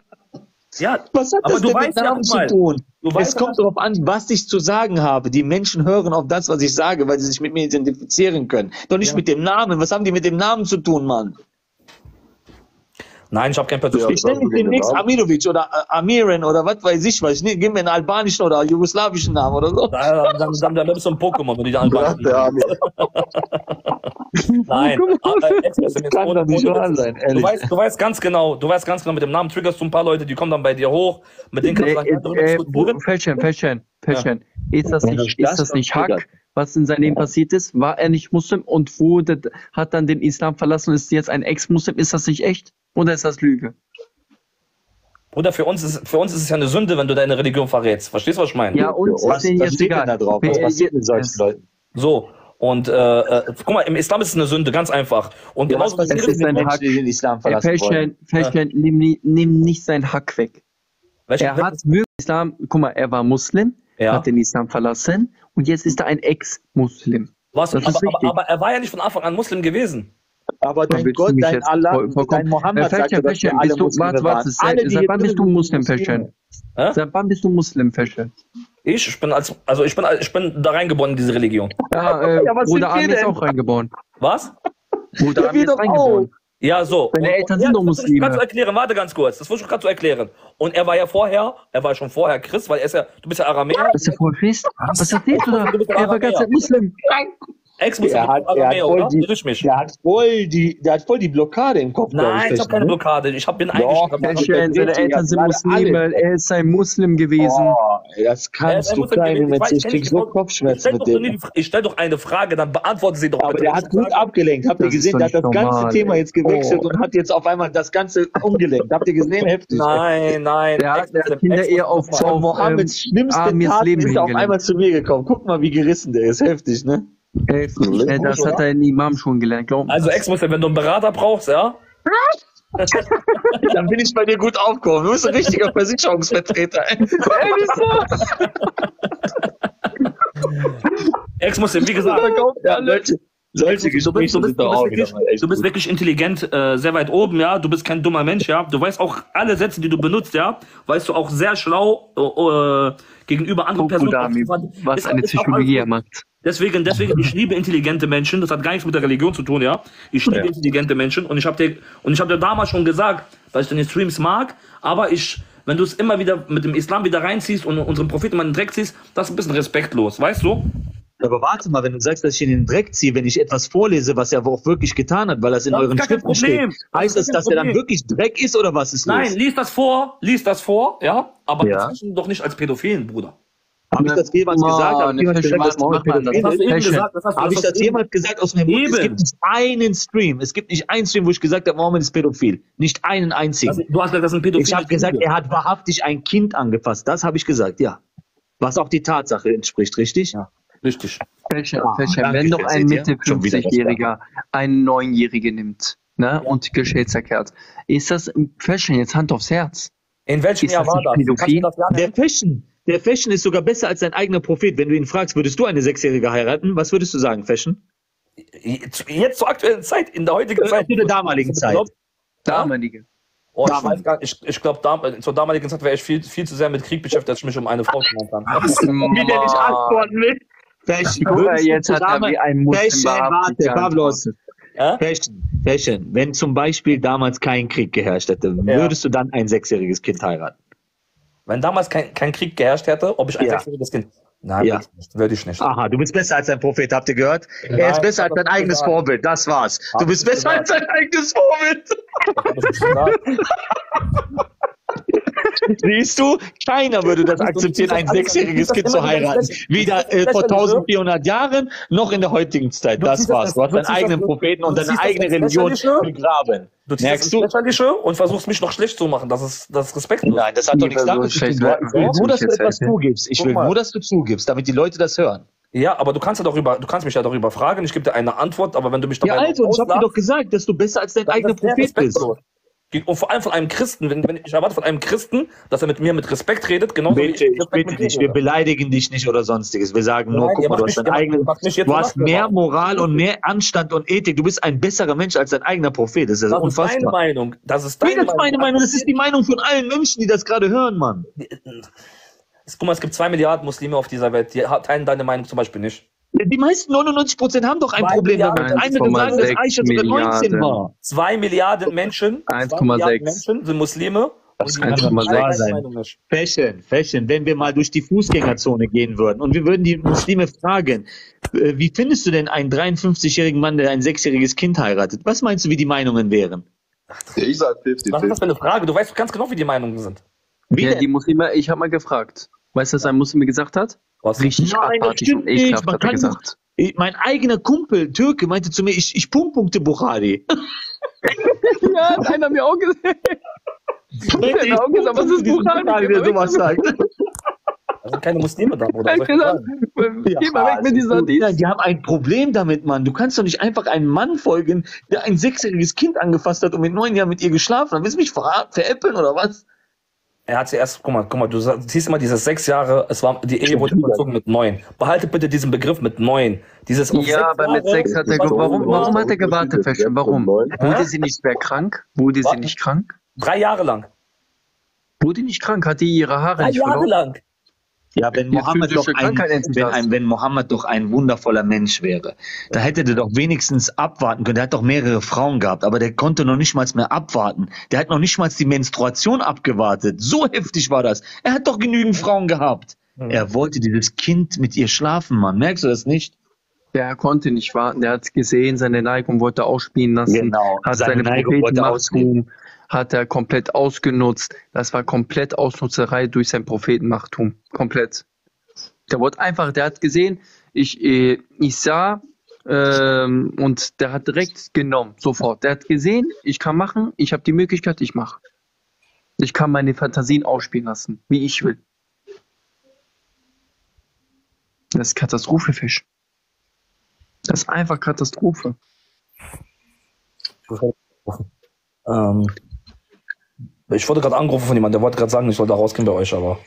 Ja, Was hat aber das du denn mit Namen zu tun? Es kommt darauf an, was ich zu sagen habe. Die Menschen hören auf das, was ich sage, weil sie sich mit mir identifizieren können. Doch nicht Ja. mit dem Namen. Was haben die mit dem Namen zu tun, Mann? Nein, ich habe kein persönliches. Ich nenne mich demnächst Amirovic oder äh, Amiren oder was weiß ich was. Ich ne- gib mir einen albanischen oder jugoslawischen Namen oder so. Dann, dann, dann, dann bist du ein Pokémon, wenn die Albaner Ja, Nein, aber Ex-Muslim Das kann ohne- doch nicht ohne wahr Witz. sein, Du weißt, du weißt ganz genau, du weißt ganz genau, mit dem Namen triggerst du ein paar Leute, die kommen dann bei dir hoch, mit denen kannst du dann Äh. Fälschchen, Fälschchen. Ist das nicht, ist das nicht Hack, was in seinem Leben passiert ist? War er nicht Muslim und wurde, hat dann den Islam verlassen und ist jetzt ein Ex-Muslim? Ist das nicht echt? Oder ist das Lüge? Bruder, für uns, ist, für uns ist es ja eine Sünde, wenn du deine Religion verrätst. Verstehst du, was ich meine? Ja, uns ist denen jetzt egal. Wer- Leuten? So. Und äh, äh, guck mal, im Islam ist es eine Sünde, ganz einfach. Und Ja, was genauso passiert, wie wenn ein Menschen Hack. den Islam Ey, verlassen Fälschchen, wollen? Fälschchen, nimm, nie- nimm nicht seinen Hack weg. Welchen- er hat wirklich Islam, guck mal, er war Muslim, Ja. hat den Islam verlassen und jetzt ist er ein Ex-Muslim. Was, aber, aber, aber er war ja nicht von Anfang an Muslim gewesen. Aber dein du Gott, mich dein jetzt Allah, dein Mohammed Äh, sagte, dass wir alle bist du, Muslime warte, waren. warte, Alle, seit, seit wann bist du Muslim? Hä? Seit wann bist du Muslim, Fälschchen? Ich, ich bin als, also ich bin, ich bin da reingeboren in diese Religion. Ja, äh, Ja, was Bruder sind wir Ami ist auch reingeboren. Was? Bruder Ami ist reingeboren. Ja, so. Deine Eltern sind doch das versuche ich gerade Muslime. zu erklären. Warte ganz kurz. Das versuche ich gerade zu erklären. Und er war ja vorher, er war schon vorher Christ, weil er ist ja, du bist ja Aramäer. Bist du voll fest? Was erzählst du da? Du Er war ganz Aramäer. Muslim. Ex-Muslim, Er hat, er hat voll oder? die, der hat voll die, der hat voll die Blockade im Kopf. Nein, ich habe keine ne? Blockade. Ich hab, bin Doch, eingeschrieben. Fälschchen, seine Eltern sind Muslime, er ist ein Muslim gewesen. Oh, das kannst Er- er du muss ja kleine gewesen- ich. Ich krieg so Kopfschmerzen stell mit dem. ich stell doch eine Frage, dann beantworte sie doch Aber der hat gut abgelenkt. Habt ihr gesehen? Der hat das ganze Thema jetzt gewechselt und hat jetzt auf einmal das Ganze umgelenkt. Habt ihr gesehen? Heftig. Nein, nein. Der hat, Kinder eher auf, Mohammeds ähm, schlimmste Taten Leben ist auf einmal zu mir gekommen. Guck mal, wie gerissen der ist. Heftig, ne? Äh, das hat er in Imam schon gelernt, glaub mir. Also Ex-Muslim, wenn du einen Berater brauchst, ja? Dann bin ich bei dir gut aufgehoben. Du bist ein richtiger Versicherungsvertreter. ey. Ehrlich so. Ex-Muslim, wie gesagt. Ja, Leute, Solche du bist, du Gespräche bist, sind bist, auch wirklich, du bist wirklich intelligent, äh, sehr weit oben, ja. Du bist kein dummer Mensch, ja. Du weißt auch alle Sätze, die du benutzt, ja. Weißt du auch sehr schlau äh, äh, gegenüber anderen Personen. Kokudami, was Ist- eine ist Psychologie er alles macht. Deswegen, deswegen, ich liebe intelligente Menschen. Das hat gar nichts mit der Religion zu tun, ja. Ich liebe Ja. intelligente Menschen und ich habe dir und ich habe dir damals schon gesagt, weil ich deine Streams mag. Aber ich, wenn du es immer wieder mit dem Islam wieder reinziehst und unseren Propheten mal in den Dreck ziehst, das ist ein bisschen respektlos, weißt du? Aber warte mal, wenn du sagst, dass ich in den Dreck ziehe, wenn ich etwas vorlese, was er auch wirklich getan hat, weil das in Das ist euren Schriften steht, Problem. heißt Das das, ist dass kein er dann Problem. wirklich Dreck ist oder was ist Nein, los? lies das vor, lies das vor, ja. Aber Ja. doch nicht als Pädophilen, Bruder. Habe ich das jemals gesagt? Habe ich gesagt, das? pädophil Das hast du eben ist? gesagt, das hast du- Habe das ich das jemals gesagt aus meinem Mund? Es gibt nicht einen Stream, es gibt nicht einen Stream, wo ich gesagt habe, Mohammed ist pädophil. Nicht einen einzigen. Das, du hast gesagt, das sind Pädophile. Ich habe gesagt, er hat wahrhaftig ein Kind angefasst. Das habe ich gesagt, ja. Was auch die Tatsache entspricht, richtig? Ja, richtig. Fashion, Ah, danke, wenn doch ein? Mitte Schon wieder das 50-Jähriger einen Neunjährigen nimmt ne, und geschlechtsverkehrt, ist das Fashion jetzt Hand aufs Herz? In welchem Ist Jahr das war das? Das Der? Fashion, der Fashion ist sogar besser als sein eigener Prophet. Wenn du ihn fragst, würdest du eine Sechsjährige heiraten? Was würdest du sagen, Fashion? Jetzt zur aktuellen Zeit, in der heutigen Äh, Zeit. zu der damaligen Zeit. Damalige. Oh, ich ich, ich glaube, dam zur damaligen Zeit wäre ich viel, viel zu sehr mit Krieg beschäftigt, als ich mich um eine Frau kümmern kann. Wie der nicht antworten will. Fashion, Guck mal, würdest du jetzt hat er zusammen- wie ein Muslim Fashion, warte, Pavlos. Fashion, Fashion. Wenn zum Beispiel damals kein Krieg geherrscht hätte, Ja. würdest du dann ein sechsjähriges Kind heiraten? Wenn damals kein, kein Krieg geherrscht hätte, ob ich ein Ja. sechsjähriges Kind. Nein, Ja. würde ich nicht. Würde ich nicht. Aha, du bist besser als dein Prophet, habt ihr gehört? Nein, er ist besser als dein eigenes gesagt. Vorbild, das war's. Hab du bist besser als dein eigenes Vorbild. Siehst du, keiner würde das akzeptieren, ein sechsjähriges Kind zu heiraten. Weder äh, vor 1400 Jahren noch in der heutigen Zeit. Das war's. Du hast deinen eigenen Propheten und deine eigene Religion begraben. Du Merkst das du? und versuchst mich noch schlecht zu machen. Das ist, das ist respektlos. Nein, das hat doch nichts damit zu tun. Ich will nur, dass du etwas zugibst. Ich will nur, dass du zugibst, damit die Leute das hören. Ja, aber du kannst ja darüber, du kannst mich ja darüber fragen. Ich gebe dir eine Antwort, aber wenn du mich Ja, dabei also, ich hab dir doch gesagt, dass du besser als dein eigener Prophet bist. Und vor allem von einem Christen, wenn, wenn ich erwarte von einem Christen, dass er mit mir mit Respekt redet, genauso wie Bitte, ich bitte dich, wir beleidigen dich nicht oder sonstiges. Wir sagen nur, Nein, guck mal, du hast mich jetzt du hast mehr. Moral und mehr Anstand und Ethik. Du bist ein besserer Mensch als dein eigener Prophet. Das ist ja Das ist deine unfassbar. Meinung. Das ist deine das ist meine Meinung? Das ist die Meinung von allen Menschen, die das gerade hören, Mann. Guck mal, es gibt zwei Milliarden Muslime auf dieser Welt. Die teilen deine Meinung zum Beispiel nicht. Die meisten 99 Prozent haben doch ein Problem damit. Einige sagen, dass Aisha sogar 19 war. Zwei Milliarden Menschen, zwei 1,6. Milliarden Menschen sind Muslime. Das und kann die doch haben nicht alle wahr deine sein. Meinung nicht. Fashion, Fashion, wenn wir mal durch die Fußgängerzone gehen würden und wir würden die Muslime fragen, äh, wie findest du denn einen 53-jährigen Mann, der ein sechsjähriges Kind heiratet? Was meinst du, wie die Meinungen wären? Ich sag Was ist das für eine Frage? Du weißt ganz genau, wie die Meinungen sind. Wie ja, denn? die Muslime, ich habe mal gefragt. Weißt du, was ein Muslim mir gesagt hat? Was? Richtig Nein, das stimmt und nicht. ekelhaft, Man hat er kann gesagt. Ich- Mein eigener Kumpel, Türke, meinte zu mir, ich, ich punkpunkte Bukhari. ja, hat einer mir auch gesagt. Meinte, ich auch gesagt, was ist punkpunkte Bukhari? der sowas sagt. Sind keine Muslime da, Bruder. Er ich gesagt, sagen? geh mal weg mit dieser Ja, die haben ein Problem damit, Mann. Du kannst doch nicht einfach einem Mann folgen, der ein sechsjähriges Kind angefasst hat und mit neun Jahren mit ihr geschlafen hat. Willst du mich ver veräppeln oder was? Er hat sie erst, guck mal, guck mal, du siehst immer dieses sechs Jahre, es war, die Ehe wurde vollzogen mit neun. Behalte bitte diesen Begriff mit neun. Dieses Ja, aber mit sechs hat er warum, warum hat er gewartet, Fashion? Warum? Wurde sie nicht schwer krank? Wurde sie nicht krank? Drei Jahre lang. Wurde nicht krank? Hat die ihre Haare Drei nicht Jahre verloren? lang. Ja, wenn Mohammed, doch ein, wenn, ein, wenn Mohammed doch ein wundervoller Mensch wäre, da hätte der doch wenigstens abwarten können. Der hat doch mehrere Frauen gehabt, aber der konnte noch nicht mal mehr abwarten. Der hat noch nicht mal die Menstruation abgewartet. So heftig war das. Er hat doch genügend Frauen gehabt. Er wollte dieses Kind mit ihr schlafen, Mann. Merkst du das nicht? Der konnte nicht warten. Der hat gesehen, seine Neigung wollte ausspielen lassen. Genau, Hat seine seine, Neigung wollte Prophetenmachtum hat er komplett ausgenutzt. Das war komplett Ausnutzerei durch sein Prophetenmachtum. Komplett. Der wollte einfach, der hat gesehen, ich, äh, ich sah, ähm, und der hat direkt genommen, sofort. Der hat gesehen, ich kann machen, ich habe die Möglichkeit, ich mache. Ich kann meine Fantasien ausspielen lassen, wie ich will. Das ist Katastrophe, Fisch. Das ist einfach Katastrophe. Ähm, ich wurde gerade angerufen von jemandem, der wollte gerade sagen, ich soll da rausgehen bei euch, aber.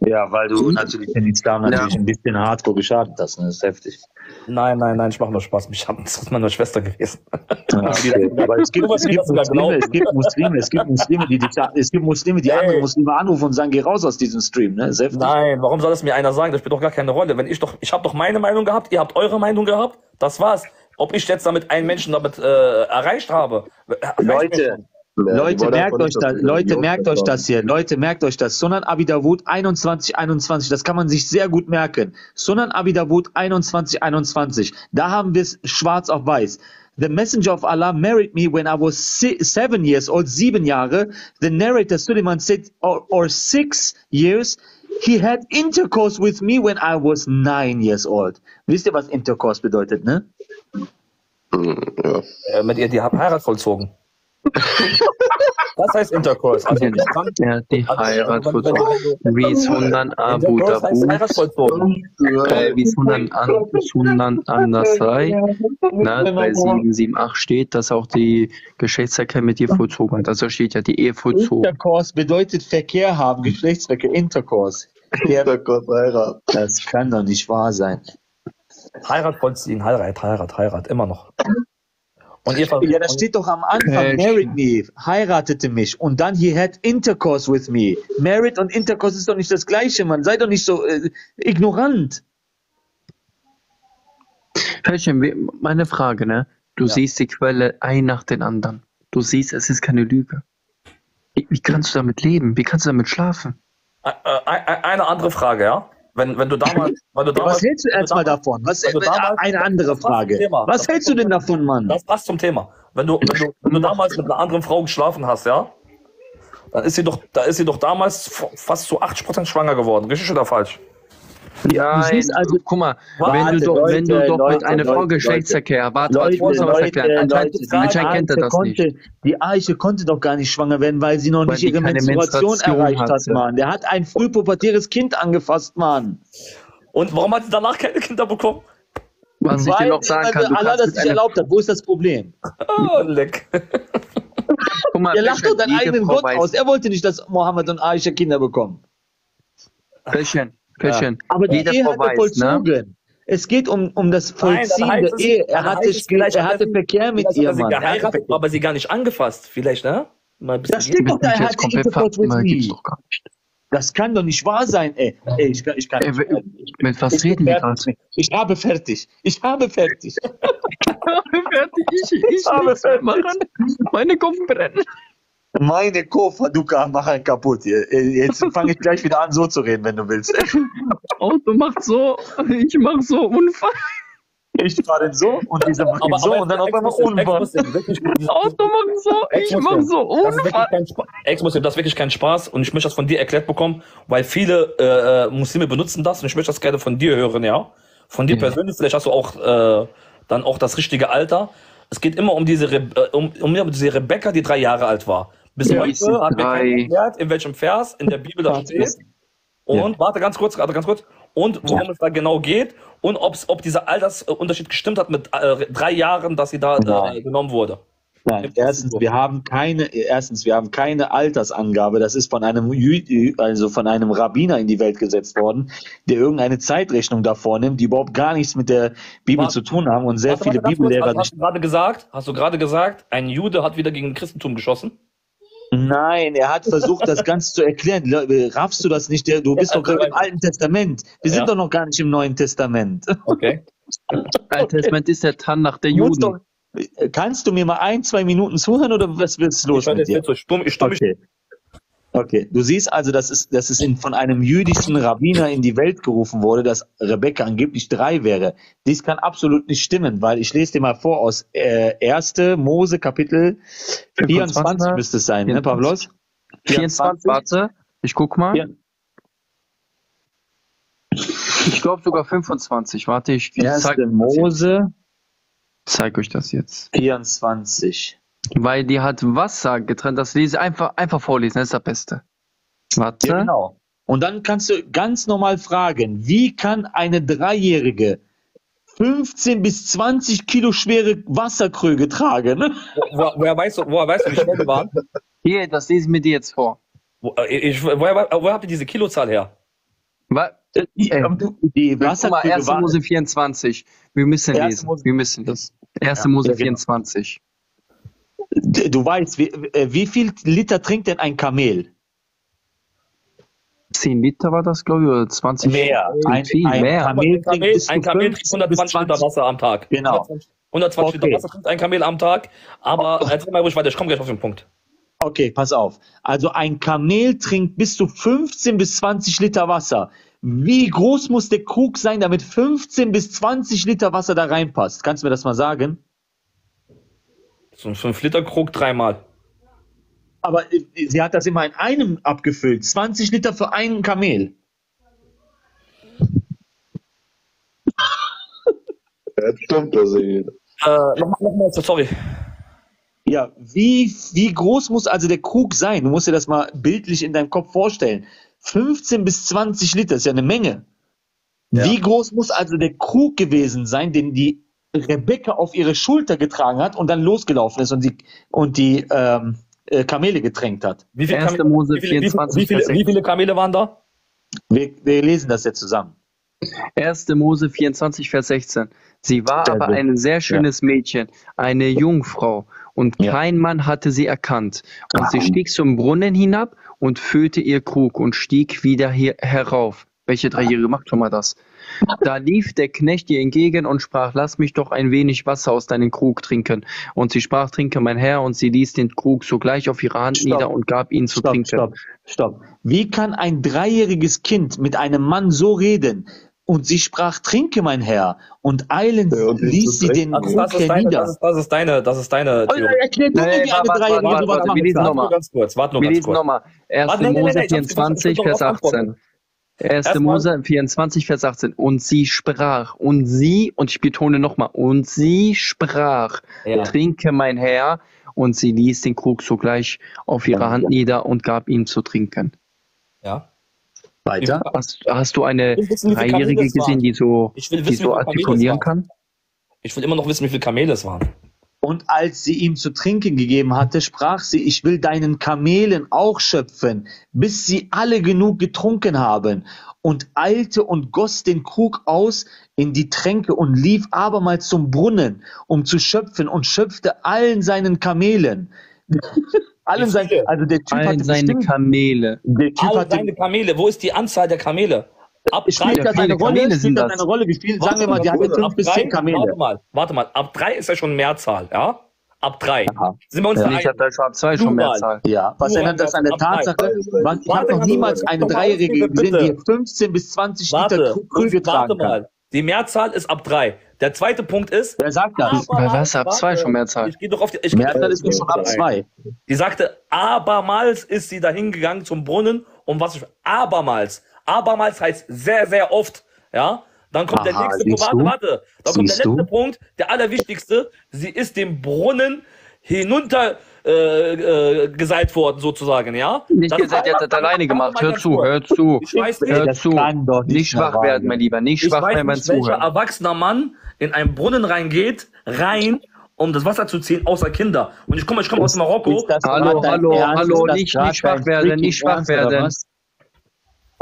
Ja, weil du natürlich den Islam natürlich ein bisschen hardcore geschadet hast, ne? Das ist heftig. Nein, nein, nein, ich mache nur Spaß. Mich haben, das ist meine Schwester gewesen. Ja, okay. Aber es gibt, es gibt Muslime, es gibt Muslime, es gibt Muslime, die, die es gibt Muslime, die andere Muslime anrufen und sagen, geh raus aus diesem Stream, ne? Nein, warum soll das mir einer sagen? Das spielt doch gar keine Rolle. Wenn ich doch, ich habe doch meine Meinung gehabt, ihr habt eure Meinung gehabt, das war's. Ob ich jetzt damit einen Menschen damit äh, erreicht habe. Leute, Leute, merkt euch das, Leute, merkt euch das hier, Leute, merkt euch das. Sunan Abi Dawud 21, 21, das kann man sich sehr gut merken. Sunan Abi Dawud 21, 21, da haben wir es schwarz auf weiß. The messenger of Allah married me when I was si seven years old, sieben Jahre. The narrator Suleiman said, or, or six years. He had intercourse with me when I was nine years old. Wisst ihr, was Intercourse bedeutet, ne? Ja. Äh, mit ihr die Heirat vollzogen. Das heißt Intercourse. Also, Ja, ja, die Heirat vollzogen. Wie Sunan Abu äh, wie Sunan an, Sunan an ne, bei 778 steht, dass auch die Geschlechtsverkehr mit ihr vollzogen wird. Also steht ja die Ehe vollzogen. Intercourse bedeutet Verkehr haben, Geschlechtsverkehr, Intercourse. Intercourse, Heirat. Das kann doch nicht wahr sein. Heirat vollziehen, Heirat, Heirat, Heirat, immer noch. Und ihr Ja, das steht doch am Anfang, married me, heiratete mich und dann he had intercourse with me. Married und intercourse ist doch nicht das gleiche, Mann. Sei doch nicht so äh, ignorant. Hörchen, meine Frage, ne? Du siehst die Quelle ein nach den anderen. Du siehst, es ist keine Lüge. Wie, wie kannst du damit leben? Wie kannst du damit schlafen? Äh, äh, eine andere Frage, ja? Wenn, wenn du damals, wenn du damals Was hältst du erstmal davon? Was, wenn du damals- eine andere Frage. Was Das hältst du denn davon, Mann? Das passt zum Thema. Wenn du, wenn du, wenn du damals mit einer anderen Frau geschlafen hast, ja? Dann ist sie doch, da ist sie doch damals fast zu 80% schwanger geworden. Richtig oder falsch? Ja, Du siehst also- guck mal, Warte, wenn du doch, wenn du Leute, doch mit Leute, einer Frau Leute, Geschlechtsverkehr, warte, warte, Leute, ich muss noch was Leute, erklären. Anscheinend, Leute, anscheinend kennt er die das Eiche nicht. konnte, Die Eiche konnte doch gar nicht schwanger werden, weil sie noch Weil nicht ihre Menstruation, Menstruation erreicht hat, hatte. Mann. Der hat ein frühpubertäres Kind angefasst, Mann. Und warum hat sie danach keine Kinder bekommen? Was ich dir noch sagen kann, du Allah kannst das mit nicht erlaubt hat. Wo ist das Problem? Oh, leck. guck mal, Er lacht doch deinen eigenen Frau Gott weiß- aus. Er wollte nicht, dass Mohammed und Aisha Kinder bekommen. Köchen, Köchen, Aber die Ehe Frau hat er ne? vollzogen. Es geht um, um das Nein, Vollziehen heißt der Ehe. Er hatte, heißt es vielleicht, er hat hatte sie- Verkehr mit ihr, er sie Mann. geheiratet, aber sie gar nicht angefasst. Vielleicht, ne? Mal Das steht doch er hat gar nicht. Das kann doch nicht wahr sein, ey. ey ich kann, ich kann Ey, nicht. w- mit was Ich reden wir fertig. Ich habe fertig. Ich habe fertig. fertig, ich, ich habe nichts fertig. machen. Meine Kopf brennen. Meine Koffer, du kannst machen kaputt hier. Ey, Jetzt fange ich gleich wieder an, so zu reden, wenn du willst. Auto macht so, ich mach so Unfall. Ich fahre so und dieser macht Aber- so aber und dann auf einmal Unfall. Auto macht so, ich mach so Unfall. Ex-Muslim, das ist wirklich kein Spaß und ich möchte das von dir erklärt bekommen, weil viele äh, Muslime benutzen das und ich möchte das gerne von dir hören, ja? Von dir Ja. persönlich, vielleicht hast du auch äh, dann auch das richtige Alter. Es geht immer um diese, Re äh, um, um diese Rebecca, die drei Jahre alt war. Bis Ja, heute hat mir keiner erklärt, in welchem Vers in der Bibel das steht. Und warte ganz kurz, warte ganz kurz. Und worum es da genau geht und ob's, ob dieser Altersunterschied gestimmt hat mit äh, drei Jahren, dass sie da äh, genommen wurde. Nein, erstens, wir haben keine, erstens, wir haben keine Altersangabe. Das ist von einem, also von einem Rabbiner in die Welt gesetzt worden, der irgendeine Zeitrechnung da vornimmt, die überhaupt gar nichts mit der Bibel Warte. zu tun haben und sehr Warte, viele warte, Bibellehrer hast, hast du gerade gesagt, hast du gerade gesagt, ein Jude hat wieder gegen Christentum geschossen? Nein, er hat versucht, das Ganze zu erklären. Raffst du das nicht? Du bist Ja, doch gerade also- im Alten Testament. Wir sind Ja. doch noch gar nicht im Neuen Testament. Okay. Altes Testament ist der Tanach der Du Juden. doch, kannst du mir mal ein, zwei Minuten zuhören oder was ist los Ich höre mit jetzt dir? so stumm, ich stumm Okay. Okay, du siehst also, dass es, dass es in, von einem jüdischen Rabbiner in die Welt gerufen wurde, dass Rebekka angeblich drei wäre. Dies kann absolut nicht stimmen, weil ich lese dir mal vor aus äh, 1. Mose Kapitel 24 müsste es sein, ne, Pavlos? 24, warte, ich guck mal. Ich glaube sogar 25. Warte, ich ich 1. zeig, Mose zeig euch das jetzt. 24. Weil die hat Wasser getrennt. Das lese einfach, einfach vorlesen, das ist das Beste. Warte. Ja, genau. Und dann kannst du ganz normal fragen, wie kann eine Dreijährige 15 bis 20 Kilo schwere Wasserkrüge tragen? Wo, woher weißt du, woher weißt du, wie schnell die waren? Hier, das lesen wir dir jetzt vor. Wo, äh, ich, woher, woher habt ihr diese Kilozahl her? Wa äh, Die, äh, du, die guck mal, Wasserkrüge 1. waren. Mose 24. Wir müssen Erste lesen. Mose- Wir müssen lesen. 1. Ja, Mose ja, genau. 24. Du weißt, wie, äh, wie viel Liter trinkt denn ein Kamel? 10 Liter war das, glaube ich, oder 20? Mehr. Ein, viel ein mehr. Kamel Ein trinkt Kamel, bis ein zu Kamel trinkt 15 bis 120 Liter 20. Wasser am Tag. Genau. 120, 120 Okay. Liter Wasser trinkt ein Kamel am Tag. Aber erzähl mal ruhig weiter, ich komme gleich auf den Punkt. Okay, pass auf. Also ein Kamel trinkt bis zu 15 bis 20 Liter Wasser. Wie groß muss der Krug sein, damit 15 bis 20 Liter Wasser da reinpasst? Kannst du mir das mal sagen? So ein 5-Liter-Krug dreimal. Aber äh, sie hat das immer in einem abgefüllt. 20 Liter für einen Kamel. Ja, stimmt das. Äh, nochmal, nochmal, sorry. Ja, wie, wie groß muss also der Krug sein? Du musst dir das mal bildlich in deinem Kopf vorstellen. 15 bis 20 Liter ist ja eine Menge. Wie groß muss also der Krug gewesen sein, den die Rebecca auf ihre Schulter getragen hat und dann losgelaufen ist und die, und die ähm, äh, Kamele getränkt hat? Wie viele, 1. Kamele, Mose wie, viele, wie, viele, 24, wie, viele, Vers wie viele Kamele waren da? Wir, wir lesen das jetzt zusammen. 1. Mose 24, Vers 16. Sie war aber ein sehr schönes Mädchen, eine Jungfrau, und Ja. kein Mann hatte sie erkannt. Und sie stieg zum Brunnen hinab und füllte ihr Krug und stieg wieder hier herauf. Welche Dreijährige macht schon mal das? Da lief der Knecht ihr entgegen und sprach, lass mich doch ein wenig Wasser aus deinem Krug trinken. Und sie sprach, trinke mein Herr, und sie ließ den Krug sogleich auf ihre Hand Stopp. nieder und gab ihn zu Stopp, trinken. stopp, stopp. Wie kann ein dreijähriges Kind mit einem Mann so reden? Und sie sprach, trinke mein Herr. Und eilends Ja, und ihn ließ sie den Das, Krug das, ist deine, hernieder. das, ist, das ist deine, das ist deine Oh, Theorie. erklär du Nee, mir, wie eine warte, warte, Dreijährige warte, sowas warte, machen wir lesen kann. Warte nochmal. nur ganz kurz, warte nur Wir ganz lesen kurz. nochmal. 1. Warte, nee, nee, Mose nee, ich hab's- ich hab's- ich 24, hab Vers noch was antworten. 18. 1. Erstmal- Mose 24, Vers 18. Und sie sprach, und sie, und ich betone nochmal, und sie sprach, Ja. trinke mein Herr, und sie ließ den Krug sogleich auf ihre Hand nieder und gab ihm zu trinken. Ja. Weiter. Hast, hast du eine wissen, Dreijährige gesehen, die so, Ich will die wissen, wie so artikulieren kann? Ich will immer noch wissen, wie viele Kamele es waren. Und als sie ihm zu trinken gegeben hatte, sprach sie, ich will deinen Kamelen auch schöpfen, bis sie alle genug getrunken haben. Und eilte und goss den Krug aus in die Tränke und lief abermals zum Brunnen, um zu schöpfen und schöpfte allen seinen Kamelen. allen seinen, also der Typ Allen hatte seine bestimmt, Kamele. der Typ Alle hatte, deine Kamele, wo ist die Anzahl der Kamele? Ab spielt drei, das eine Rolle, spielt sind das eine Rolle gespielt? Sagen wir mal, die hatte ab fünf bis zehn Kamele. Warte mal, warte mal, ab drei ist ja schon Mehrzahl, ja? Ab drei. Sind wir uns Ja. Ich habe da schon ab zwei schon. Mehrzahl. Ja, was ändert das an der. Tatsache? Was, ich habe noch mal, niemals eine Dreijährige gesehen, die 15 bis 20 Liter Warte, Krü- Krüge warte tragen kann. mal. Die Mehrzahl ist ab drei. Der zweite Punkt ist. Wer sagt das? Bei was? Ab zwei schon Mehrzahl. Ich gehe doch auf die. Ich Mehrzahl ist doch schon ab zwei. Die sagte, abermals ist sie dahin gegangen zum Brunnen, um was ich. Abermals. Abermals heißt sehr, sehr oft. Ja? Dann kommt der Aha, nächste siehst Punkt. Warte, warte. Dann kommt der letzte du? Punkt, der allerwichtigste. Sie ist dem Brunnen hinunter äh, äh, geseilt worden, sozusagen, ja? Nicht Das gesagt, ihr habt das alleine gemacht. Hör zu, hör zu. Ich weiß nicht, Hör Das zu. kann doch nicht Nicht schwach werden, sein. mein Lieber. Nicht ich schwach werden beim nicht, welcher erwachsener Mann in einen Brunnen reingeht, rein, um das Wasser zu ziehen, außer Kinder. Und ich komme ich komme aus Marokko. Hallo, hallo, hallo, nicht- nicht schwach werden, nicht schwach werden.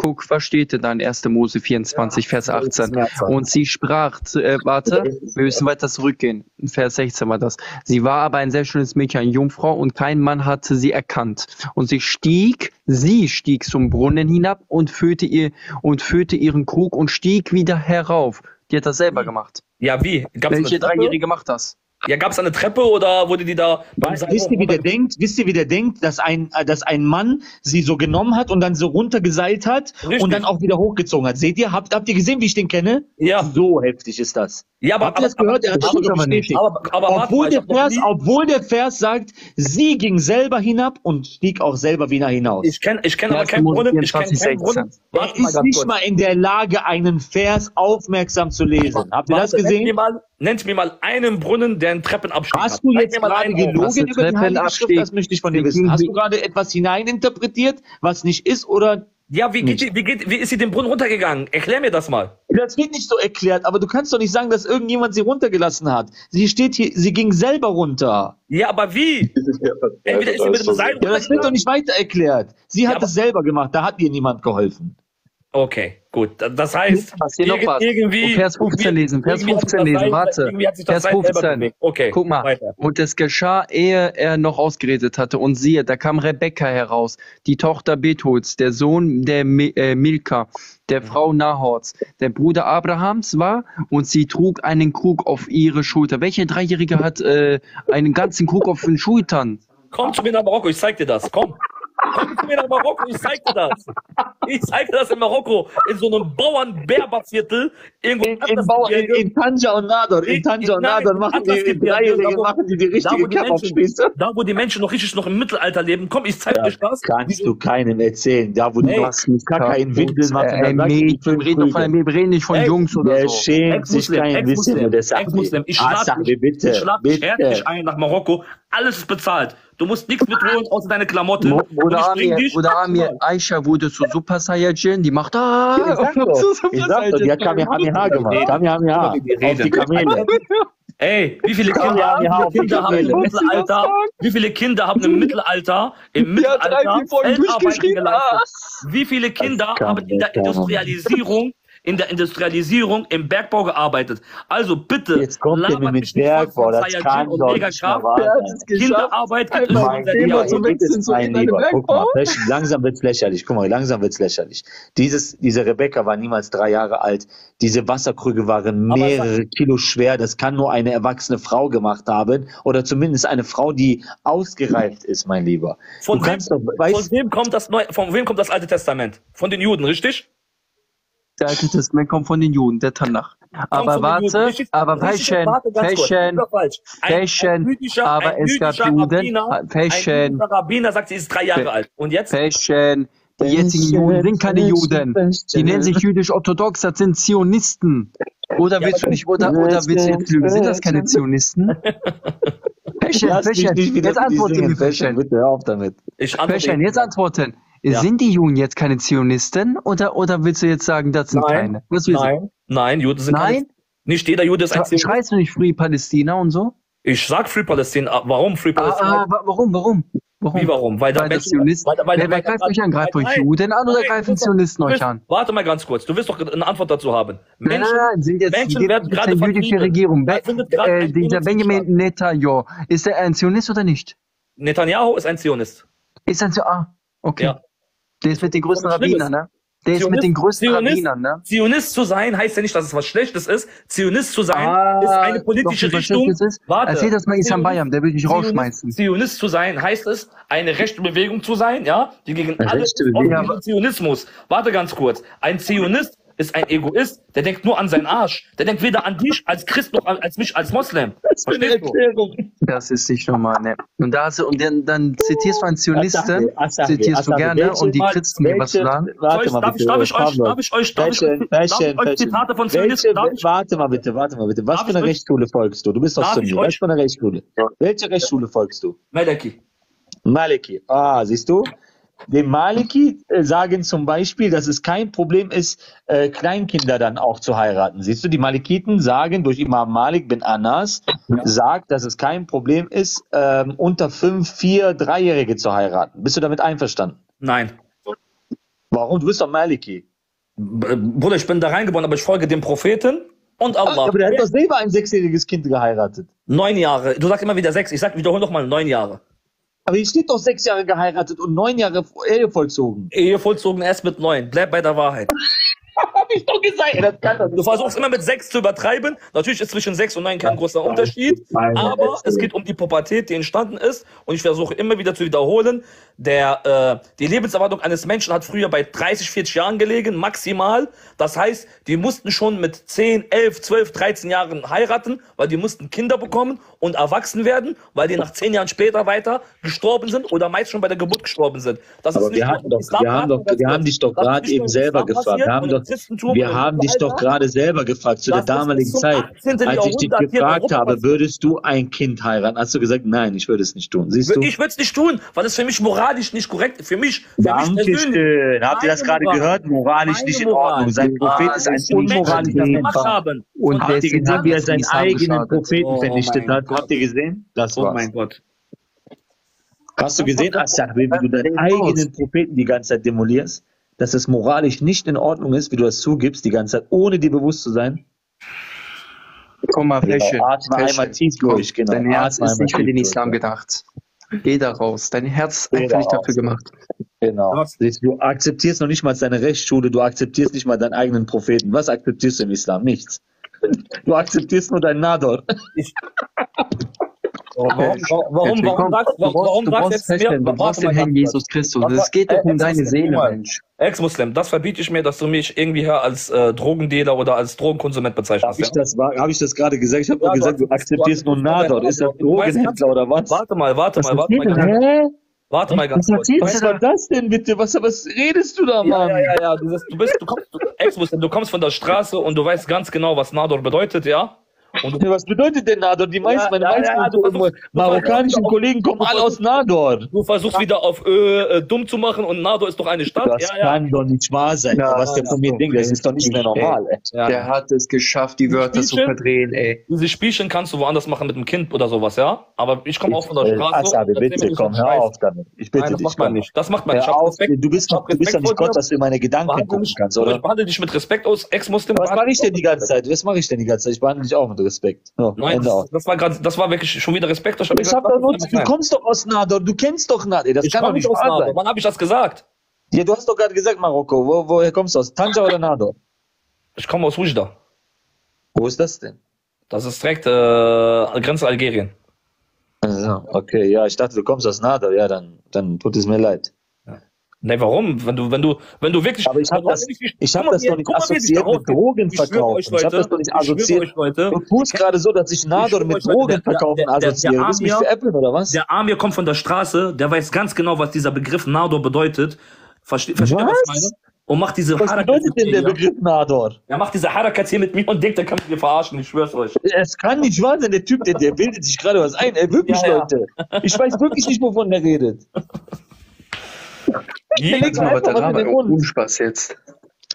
Guck, was steht denn da in 1. Mose 24, Vers das ist 18? Mehrzahl. Und sie sprach, zu- äh, warte, wir müssen weiter zurückgehen. Vers 16 war das. Sie war aber ein sehr schönes Mädchen, eine Jungfrau, und kein Mann hatte sie erkannt. Und sie stieg, sie stieg zum Brunnen hinab und füllte ihr, und füllte ihren Krug und stieg wieder herauf. Die hat das selber gemacht. Ja, wie? Gab's Welche? Dreijährige macht das? Ja, gab es eine Treppe oder wurde die da beim Seil wisst ihr, wie der denkt? Wisst ihr, wie der denkt, dass ein, äh, dass ein Mann sie so genommen hat und dann so runtergeseilt hat Richtig. und dann auch wieder hochgezogen hat? Seht ihr? Habt, habt ihr gesehen, wie ich den kenne? Ja. So heftig ist das. Ja, aber, Habt ihr das gehört? Er hat das aber, aber, aber, obwohl, der Vers, obwohl der Vers sagt, sie ging selber hinab und stieg auch selber wieder hinaus. Ich kenne ich kenn aber 1. keinen Brunnen. Ich kenne 24, keinen Brunnen. 16. er ist nicht kurz. mal in der Lage, einen Vers aufmerksam zu lesen. Habt ihr das Warte, Nennt mir, gesehen? Mal, nennt mir mal einen Brunnen, der einen Treppenabstieg hat. Hast du jetzt gerade einen gelogen über ist die Heilige Schrift? Das möchte ich von dir wissen. Hast du gerade etwas hineininterpretiert, was nicht ist oder Ja, wie, geht die, wie, geht, wie ist sie den Brunnen runtergegangen? Erklär mir das mal. Das wird nicht so erklärt, aber du kannst doch nicht sagen, dass irgendjemand sie runtergelassen hat. Sie steht hier, sie ging selber runter. Ja, aber wie? Entweder ist sie mit dem Seil Ja, das wird doch nicht weiter erklärt. Sie hat Ja, aber- es selber gemacht, da hat ihr niemand geholfen. Okay, gut. Das heißt, Passiert noch was. irgendwie. Und Vers 15 irgendwie- lesen, Vers irgendwie hat sich 15 das lesen, warte. Vers Seil selber 15. bewegt. Okay, Guck mal. weiter. Und es geschah, ehe er noch ausgeredet hatte. Und siehe, da kam Rebekka heraus, die Tochter Bethuls, der Sohn der äh, Milka, der Mhm. Frau Nahors, der Bruder Abrahams war, und sie trug einen Krug auf ihre Schulter. Welche Dreijährige hat äh, einen ganzen Krug auf den Schultern? Komm zu mir nach Marokko, ich zeig dir das. Komm. Komm zu mir nach Marokko, ich zeig dir das. Ich zeig dir das in Marokko, in so einem Bauern-Berberviertel. Irgendwo in, in, in, in Tanja und Nador, in Tanja und Nador machen die Dreijährige, machen die die richtige Kebabspieße. Da, wo die Menschen noch richtig noch im Mittelalter leben. Komm, ich zeig dir das. Kannst du keinem erzählen, da wo die Ey, Kaka in Windeln machen, die wir reden doch von, wir reden nicht von Ey, Jungs oder der so. schämt sich kein bisschen. Der sagt. Ich schlag dich, dich ein nach Marokko. Alles ist bezahlt. Du musst nichts mitholen, außer deine Klamotten. Bruder bring Amir. Bruder Amir, Aisha wurde zu Super Saiyajin, die macht ah, Ich sag doch, ich sag doch, die hat Kamehameha gemacht. Kamehameha. Auf die Kamele. Ey, wie viele Ja, Kinder, ja, wie viele Kinder haben im Mittelalter, wie viele Kinder haben im Mittelalter, im Mittelalter Feldarbeiten geleistet? Wie viele Kinder haben in der. Industrialisierung, in der Industrialisierung im Bergbau gearbeitet? Also bitte, Jetzt kommt mir mit mich nicht voll Bergbau, von das Saiyajin kann und doch nicht. Kinderarbeit gibt es seit Thema zu wechseln, mal, Bergbau. läch- langsam wird's lächerlich. Guck mal, langsam wird's lächerlich. Dieses, diese Rebecca war niemals drei Jahre alt. Diese Wasserkrüge waren mehrere Kilo schwer. Das kann nur eine erwachsene Frau gemacht haben. Oder zumindest eine Frau, die ausgereift ist, mein Lieber. Von, du wem, doch, von, weißt, wem kommt das Neu von wem kommt das Alte Testament? Von den Juden, richtig? Der Alte Testament kommt von den Juden, der Tanach. Aber Juden, warte, aber Fashion, Fashion, Fashion, aber ein es gab Juden, Fashion, Rabbiner sagt, sie ist drei Jahre alt. Und jetzt? Fashion. Die jetzigen Juden sind keine Juden. Die nennen sich jüdisch-orthodox, das sind Zionisten. Oder willst du nicht, oder, oder willst du jetzt lügen? Sind das keine Zionisten? Fashion, Fashion. Jetzt antworten Fashion. Bitte hör auf damit. Fashion, jetzt antworten. Ja. Sind die Juden jetzt keine Zionisten? Oder, oder willst du jetzt sagen, das sind Nein, keine? Was nein, nein, Juden sind Nein? keine. Nicht jeder Jude ist ein Zionist. Schreist du nicht Free Palästina und so? Ich sag Free Palästina. Warum Free Ah, Palästina? ah, wa- warum, warum? Warum? Wie warum? Weil da Weil Menschen- Zionisten, weil- weil- wer, greift euch an? Greift euch Juden an oder nein, greifen Zionisten euch an? Warte mal ganz kurz. Du wirst doch eine Antwort dazu haben. Nein, Menschen, nein, nein, sind jetzt, Menschen gibt werden gerade eine jüdische. Regierung. Be äh, dieser Benjamin Netanyahu, ist er ein Zionist oder nicht? Netanyahu ist ein Zionist. Ist ein Zionist? Ah, okay. Ja. Der ist mit den größten. Rabbinern, ne? Der ist mit den größten Rabbinern, ne? Zionist zu sein heißt ja nicht, dass es was Schlechtes ist. Zionist zu sein Ah, ist eine politische doch, Richtung. du das? Erzähl das mal Isam Zionist- Bayam, der will dich Zionist- rausschmeißen. Zionist zu sein heißt es, eine rechte Bewegung zu sein, ja, die gegen alles Zionismus. Warte ganz kurz. Ein Zionist ist ein Egoist, der denkt nur an seinen Arsch. Der denkt weder an dich als Christ noch an- als mich als Moslem. Du? Das ist nicht normal, ne? Und da hast du, und dann, dann zitierst du einen Zionisten, Asahi, Asahi, zitierst du gerne welche- und die Christen dir was zu welche- sagen. Warte ich- mal darf ich- bitte, darf ich euch- darf ich euch- darf ich- Fashion, darf ich euch Fashion. Zitate von Zionisten- Welche, darf ich- warte mal bitte, warte mal bitte. Was Darf für eine ich euch- Rechtsschule folgst du? Du bist doch Darf ich Sunni. euch- Was für eine Rechtsschule? Welche Rechtsschule folgst du? Maliki. Maliki. Ah, siehst du? Die Maliki äh, sagen zum Beispiel, dass es kein Problem ist, äh, Kleinkinder dann auch zu heiraten. Siehst du, die Malikiten sagen durch Imam Malik bin Anas, sagt, dass es kein Problem ist, ähm, unter fünf, vier, dreijährige zu heiraten. Bist du damit einverstanden? Nein. Warum? Du bist doch Maliki. B- Bruder, ich bin da reingeboren, aber ich folge dem Propheten und Allah. Aber der hat doch selber ein sechsjähriges Kind geheiratet. Neun Jahre. Du sagst immer wieder sechs. Ich sag, wiederhol mal neun Jahre. Aber hier steht doch sechs Jahre geheiratet und neun Jahre Ehe vollzogen. Ehe vollzogen erst mit neun. Bleib bei der Wahrheit. Ich doch gesagt. Das kann doch Du versuchst immer mit sechs zu übertreiben. Natürlich ist zwischen sechs und neun kein großer Unterschied. Aber es geht um die Pubertät, die entstanden ist. Und ich versuche immer wieder zu wiederholen, der, äh, die Lebenserwartung eines Menschen hat früher bei 30, 40 Jahren gelegen, maximal. Das heißt, die mussten schon mit 10, 11, 12, 13 Jahren heiraten, weil die mussten Kinder bekommen und erwachsen werden, weil die nach 10 Jahren später weiter gestorben sind oder meist schon bei der Geburt gestorben sind. Das Aber ist nicht wir hatten doch, Islam wir haben doch, wir haben dich doch gerade eben selber gefragt. Wir haben doch, Christentum wir haben dich doch gerade selber gefragt zu der damaligen Zeit, 18. als ich dich gefragt habe, würdest du ein Kind heiraten? Hast du gesagt, nein, ich würde es nicht tun. Siehst du? Ich würde es nicht tun, weil es für mich moralisch nicht korrekt ist. Für mich, für mich Dankeschön. Habt ihr das gerade Moral. gehört? Moralisch nicht in. Ordnung. Sein Prophet ist ein unmoralischer Mensch. Und Habt ihr gesehen, wie er seinen eigenen. Propheten Oh vernichtet hat? Habt ihr gesehen? Das Oh war's. mein Gott. Hast du gesehen, Asach, wie du deinen eigenen Propheten die ganze Zeit demolierst? Dass es moralisch nicht in Ordnung ist, wie du das zugibst, die ganze Zeit, ohne dir bewusst zu sein? Komm mal, Genau, Fäschchen. atme einmal Fäschchen. tief durch, genau. Dein Herz Atme ist einmal nicht für den Islam ja. gedacht. Geh da raus. Dein Herz Geh einfach nicht dafür gemacht. Genau. Du akzeptierst noch nicht mal deine Rechtsschule, du akzeptierst nicht mal deinen eigenen Propheten. Was akzeptierst du im Islam? Nichts. Du akzeptierst nur deinen Nador. Warum, warum, warum, sagst, du brauchst, warum du sagst mir, du brauchst den Herrn Jesus. Christus. Es geht doch um deine Seele, Mensch. Ex-Muslim, das verbiete ich mir, dass du mich irgendwie hier als äh, Drogendealer oder als Drogenkonsument bezeichnest. Habe ich, das, war- hab ich das gerade gesagt? Ich habe Ja, gesagt, du akzeptierst nur Nador. Ist das Drogenhändler oder was? Warte mal, warte mal, warte mal. Warte mal ganz Was kurz. erzählst du Was war das denn bitte? Was, was redest du da, Ja, Mann? ja, ja, ja. Du bist, du kommst, du, Ex-Muslim, du kommst von der Straße und du weißt ganz genau, was Nador bedeutet, ja? Und Was bedeutet denn Nador? Die meisten, meine ja, meisten ja, du versuchst- du marokkanischen versuchst- Kollegen kommen alle aus Nador. Du versuchst wieder auf Ö äh, dumm zu machen und Nador ist doch eine Stadt. Das ja, ja. kann doch nicht wahr sein, Ja, was der von mir denkt. Das ist doch nicht mehr normal, ey. Ja. Der hat es geschafft, die Wörter zu verdrehen, ey. Diese Spielchen kannst du woanders machen mit einem Kind oder sowas, ja? Aber ich komme auch von der Äh, Straße. Erzähl bitte, komm, so hör auf damit. Ich bitte Nein, das dich, macht man nicht. Das macht man nicht. Du bist, doch, nicht Gott, dass du in meine Gedanken gucken kannst, oder? ich behandle dich mit Respekt aus, Ex-Muslim. Was mache ich denn die ganze Zeit? Was mache ich denn die ganze Zeit? Ich behandle dich auch mit Respekt. So, Nein, das, das war gerade, das war wirklich schon wieder Respekt. Ich hab Ich gesagt, hab nur, du kommst doch aus Nador, du kennst doch Nador. Das Ich kann doch nicht aus Nador. sein. Wann habe ich das gesagt? Ja, du hast doch gerade gesagt Marokko. Wo, woher kommst du aus? Tanja oder Nador? Ich komme aus Ujda. Wo ist das denn? Das ist direkt äh, Grenze Algerien. Also, okay, ja, ich dachte, du kommst aus Nador. Ja, dann, dann tut es mir leid. Nee, warum? Wenn du, wenn du, wenn du wirklich. Aber ich habe das, ich hab das doch nicht assoziiert mit Drogenverkauf. Ich habe das doch nicht assoziiert. Du tust gerade so, dass ich Nador mit Drogenverkaufen assoziiere. Du mich veräppeln, oder was? Der Amir kommt von der Straße, der weiß ganz genau, was dieser Begriff Nador bedeutet. Verste, versteht ihr, was ich meine? Und macht diese Was Harakat bedeutet denn der? Begriff Nador? Er macht diese Harakat hier mit mir und denkt, er kann mich verarschen, ich schwör's euch. Es kann nicht wahr sein, der Typ, der, der bildet sich gerade was ein. Ey, wirklich, Ja, ja. Leute. Ich weiß wirklich nicht, wovon der redet. Ich weiß mal, was der Rabe Unspaß jetzt.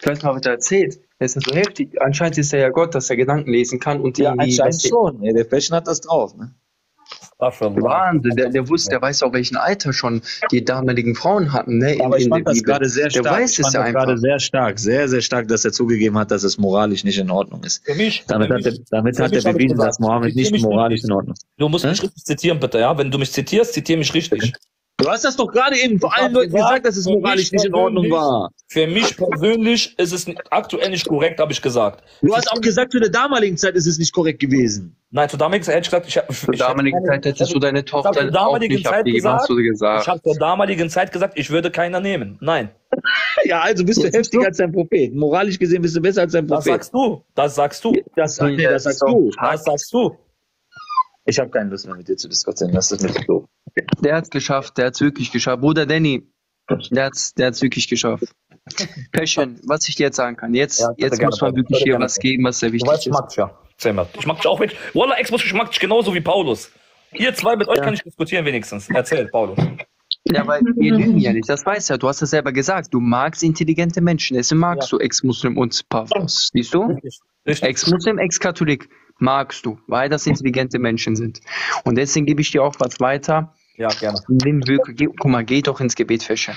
Ich weiß mal, was er erzählt. Das ist ja so heftig. Anscheinend ist er ja Gott, dass er Gedanken lesen kann und Ja, irgendwie. anscheinend schon. Ja, der Fashion hat das drauf. Ne? Wahnsinn, der, der wusste, der weiß auch, welchen Alter schon die damaligen Frauen hatten, ne? in- Aber ich fand der das gerade sehr Der stark. weiß ich es fand ja das einfach. gerade sehr stark, sehr, sehr stark, dass er zugegeben hat, dass es moralisch nicht in Ordnung ist. Für mich, Damit für hat er, mich- damit für hat mich er bewiesen, dass Mohammed nicht moralisch in Ordnung ist. Du musst mich richtig zitieren, bitte, ja? Wenn du mich zitierst, zitier mich richtig. Du hast das doch gerade eben vor allen Leuten gesagt, dass es für moralisch nicht in Ordnung war. Für mich persönlich ist es aktuell nicht korrekt, habe ich gesagt. Du hast auch gesagt, zu der damaligen Zeit ist es nicht korrekt gewesen. Nein, zur damaligen Zeit hätte ich gesagt, ich habe. Zur damaligen Zeit hättest du deine Tochter zur auch damaligen nicht Zeit abgegeben, gesagt, hast du gesagt. ich habe zur damaligen Zeit gesagt, ich würde keiner nehmen. Nein. Ja, also bist du heftiger als dein Prophet. Moralisch gesehen bist du besser als dein Das Prophet. sagst du. Das sagst du. Das, nee, das das sagst du. Das sagst du. Ich habe keine Lust mehr mit dir zu diskutieren. Das ist mir zu doof. Der hat's geschafft, der hat's wirklich geschafft. Bruder Danny, der hat's, der hat's wirklich geschafft. Passion, was ich dir jetzt sagen kann, jetzt, Ja, jetzt muss man wirklich hier gerne, was geben, was sehr Du wichtig weißt, ich ist. mag dich ja. Ich mag dich auch wirklich. Wallah, Ex-Boss, ich mag dich genauso wie Paulus. Ihr zwei mit euch Ja. kann ich diskutieren wenigstens. Erzähl, Paulus. Ja, weil wir lügen ja nicht, das weißt du ja. Du hast es selber gesagt. Du magst intelligente Menschen, deswegen magst du Ex-Muslim und Pavlos. Siehst du? Ex-Muslim, Ex-Katholik magst du, weil das intelligente Menschen sind. Und deswegen gebe ich dir auch was weiter. Ja, gerne. Nimm wirklich, geh, guck mal, geh doch ins Gebet, Fischer.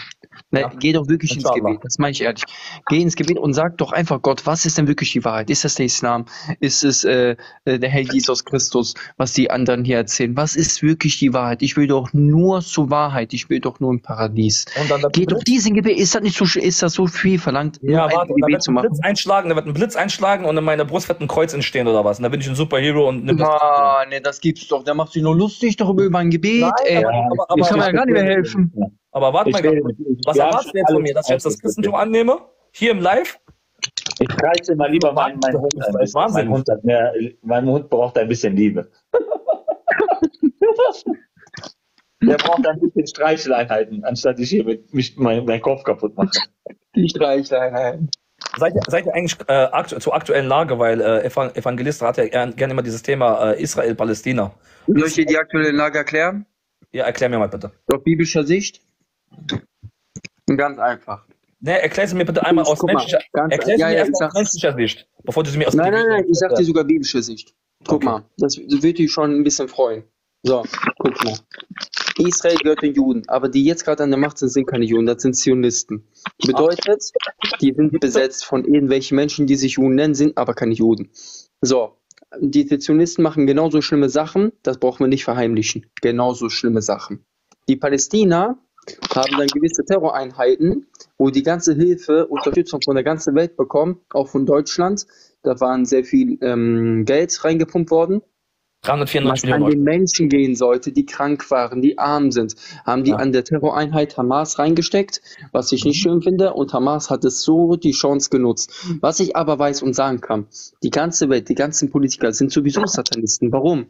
Ne, Ja. Geh doch wirklich ins. Gebet, das meine ich ehrlich. Geh ins Gebet und sag doch einfach Gott, was ist denn wirklich die Wahrheit? Ist das der Islam? Ist es äh, äh, der Herr Jesus Christus, was die anderen hier erzählen? Was ist wirklich die Wahrheit? Ich will doch nur zur Wahrheit, ich will doch nur im Paradies. Und dann Geh doch diesen Gebet, ist das nicht so, ist das so viel verlangt, Ja, nur ein warte, da Gebet zu ein machen? Blitz einschlagen, da wird ein Blitz einschlagen und in meiner Brust wird ein Kreuz entstehen oder was. Und da bin ich ein Superhero und nimm das. Ah, ne, das gibt's doch. Der macht sich nur lustig darüber über ein Gebet. Nein, ey. Aber- aber- ich kann mir ja gar nicht mehr helfen. Aber warte mal, will- was haben erwartest du jetzt von mir, dass ich jetzt das. Christentum annehme? Hier im Live? Ich reize mal lieber meinen, meinen Hund. Wahnsinn. Mein Hund, hat mehr, mein Hund braucht ein bisschen Liebe. Der braucht ein bisschen Streicheleinheiten, anstatt ich hier mit mich meinen mein Kopf kaputt mache. Die Streichleinheiten. Seid ihr, seid ihr eigentlich äh, aktu zur aktuellen Lage, weil äh, Evan- Evangelist hat ja gern, gern immer dieses Thema äh, Israel-Palästina. Soll ich dir die aktuelle Lage erklären? Ja, erklär mir mal bitte. Aus biblischer Sicht? Ganz einfach. Ne, erklär sie mir bitte einmal aus Guck mal, menschlicher, ganz- erklär sie ja, mir ja, erst ich mal aus sag's. menschlicher Sicht, bevor du sie mir aus Nein, nein, nein, ich sag dir sogar biblische Sicht. Guck mal, das, das wird dich schon ein bisschen freuen. So, guck mal. Israel gehört den Juden, aber die jetzt gerade an der Macht sind, sind keine Juden, das sind Zionisten. Bedeutet, die sind besetzt von irgendwelchen Menschen, die sich Juden nennen, sind aber keine Juden. So, die Zionisten machen genauso schlimme Sachen, das brauchen wir nicht verheimlichen. Genauso schlimme Sachen. Die Palästina haben dann gewisse Terroreinheiten, wo die ganze Hilfe, Unterstützung von der ganzen Welt bekommen, auch von Deutschland. Da waren sehr viel ähm, Geld reingepumpt worden. 394 was Millionen an Euro. den Menschen gehen sollte, die krank waren, die arm sind, haben die an der Terroreinheit Hamas reingesteckt, was ich nicht schön finde. Und Hamas hat es so die Chance genutzt. Was ich aber weiß und sagen kann, die ganze Welt, die ganzen Politiker sind sowieso Satanisten. Warum?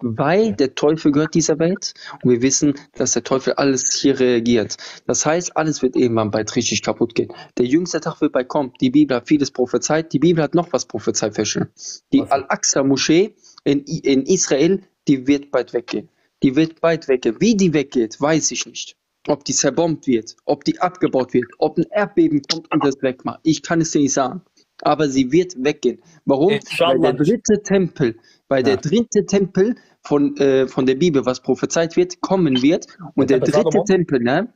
Weil der Teufel gehört dieser Welt und wir wissen, dass der Teufel alles hier reagiert. Das heißt, alles wird irgendwann bald richtig kaputt gehen. Der jüngste Tag wird bald kommen. Die Bibel hat vieles prophezeit. Die Bibel hat noch was prophezeit, Fashion. Die Al-Aqsa-Moschee in, in Israel, die wird bald weggehen. Die wird bald weggehen. Wie die weggeht, weiß ich nicht. Ob die zerbombt wird, ob die abgebaut wird, ob ein Erdbeben kommt und das wegmacht. Ich kann es dir nicht sagen. Aber sie wird weggehen. Warum? Weil der dritte Tempel, weil der dritte Tempel von, äh, von der Bibel, was prophezeit wird, kommen wird. Und der dritte? Tempel, ne?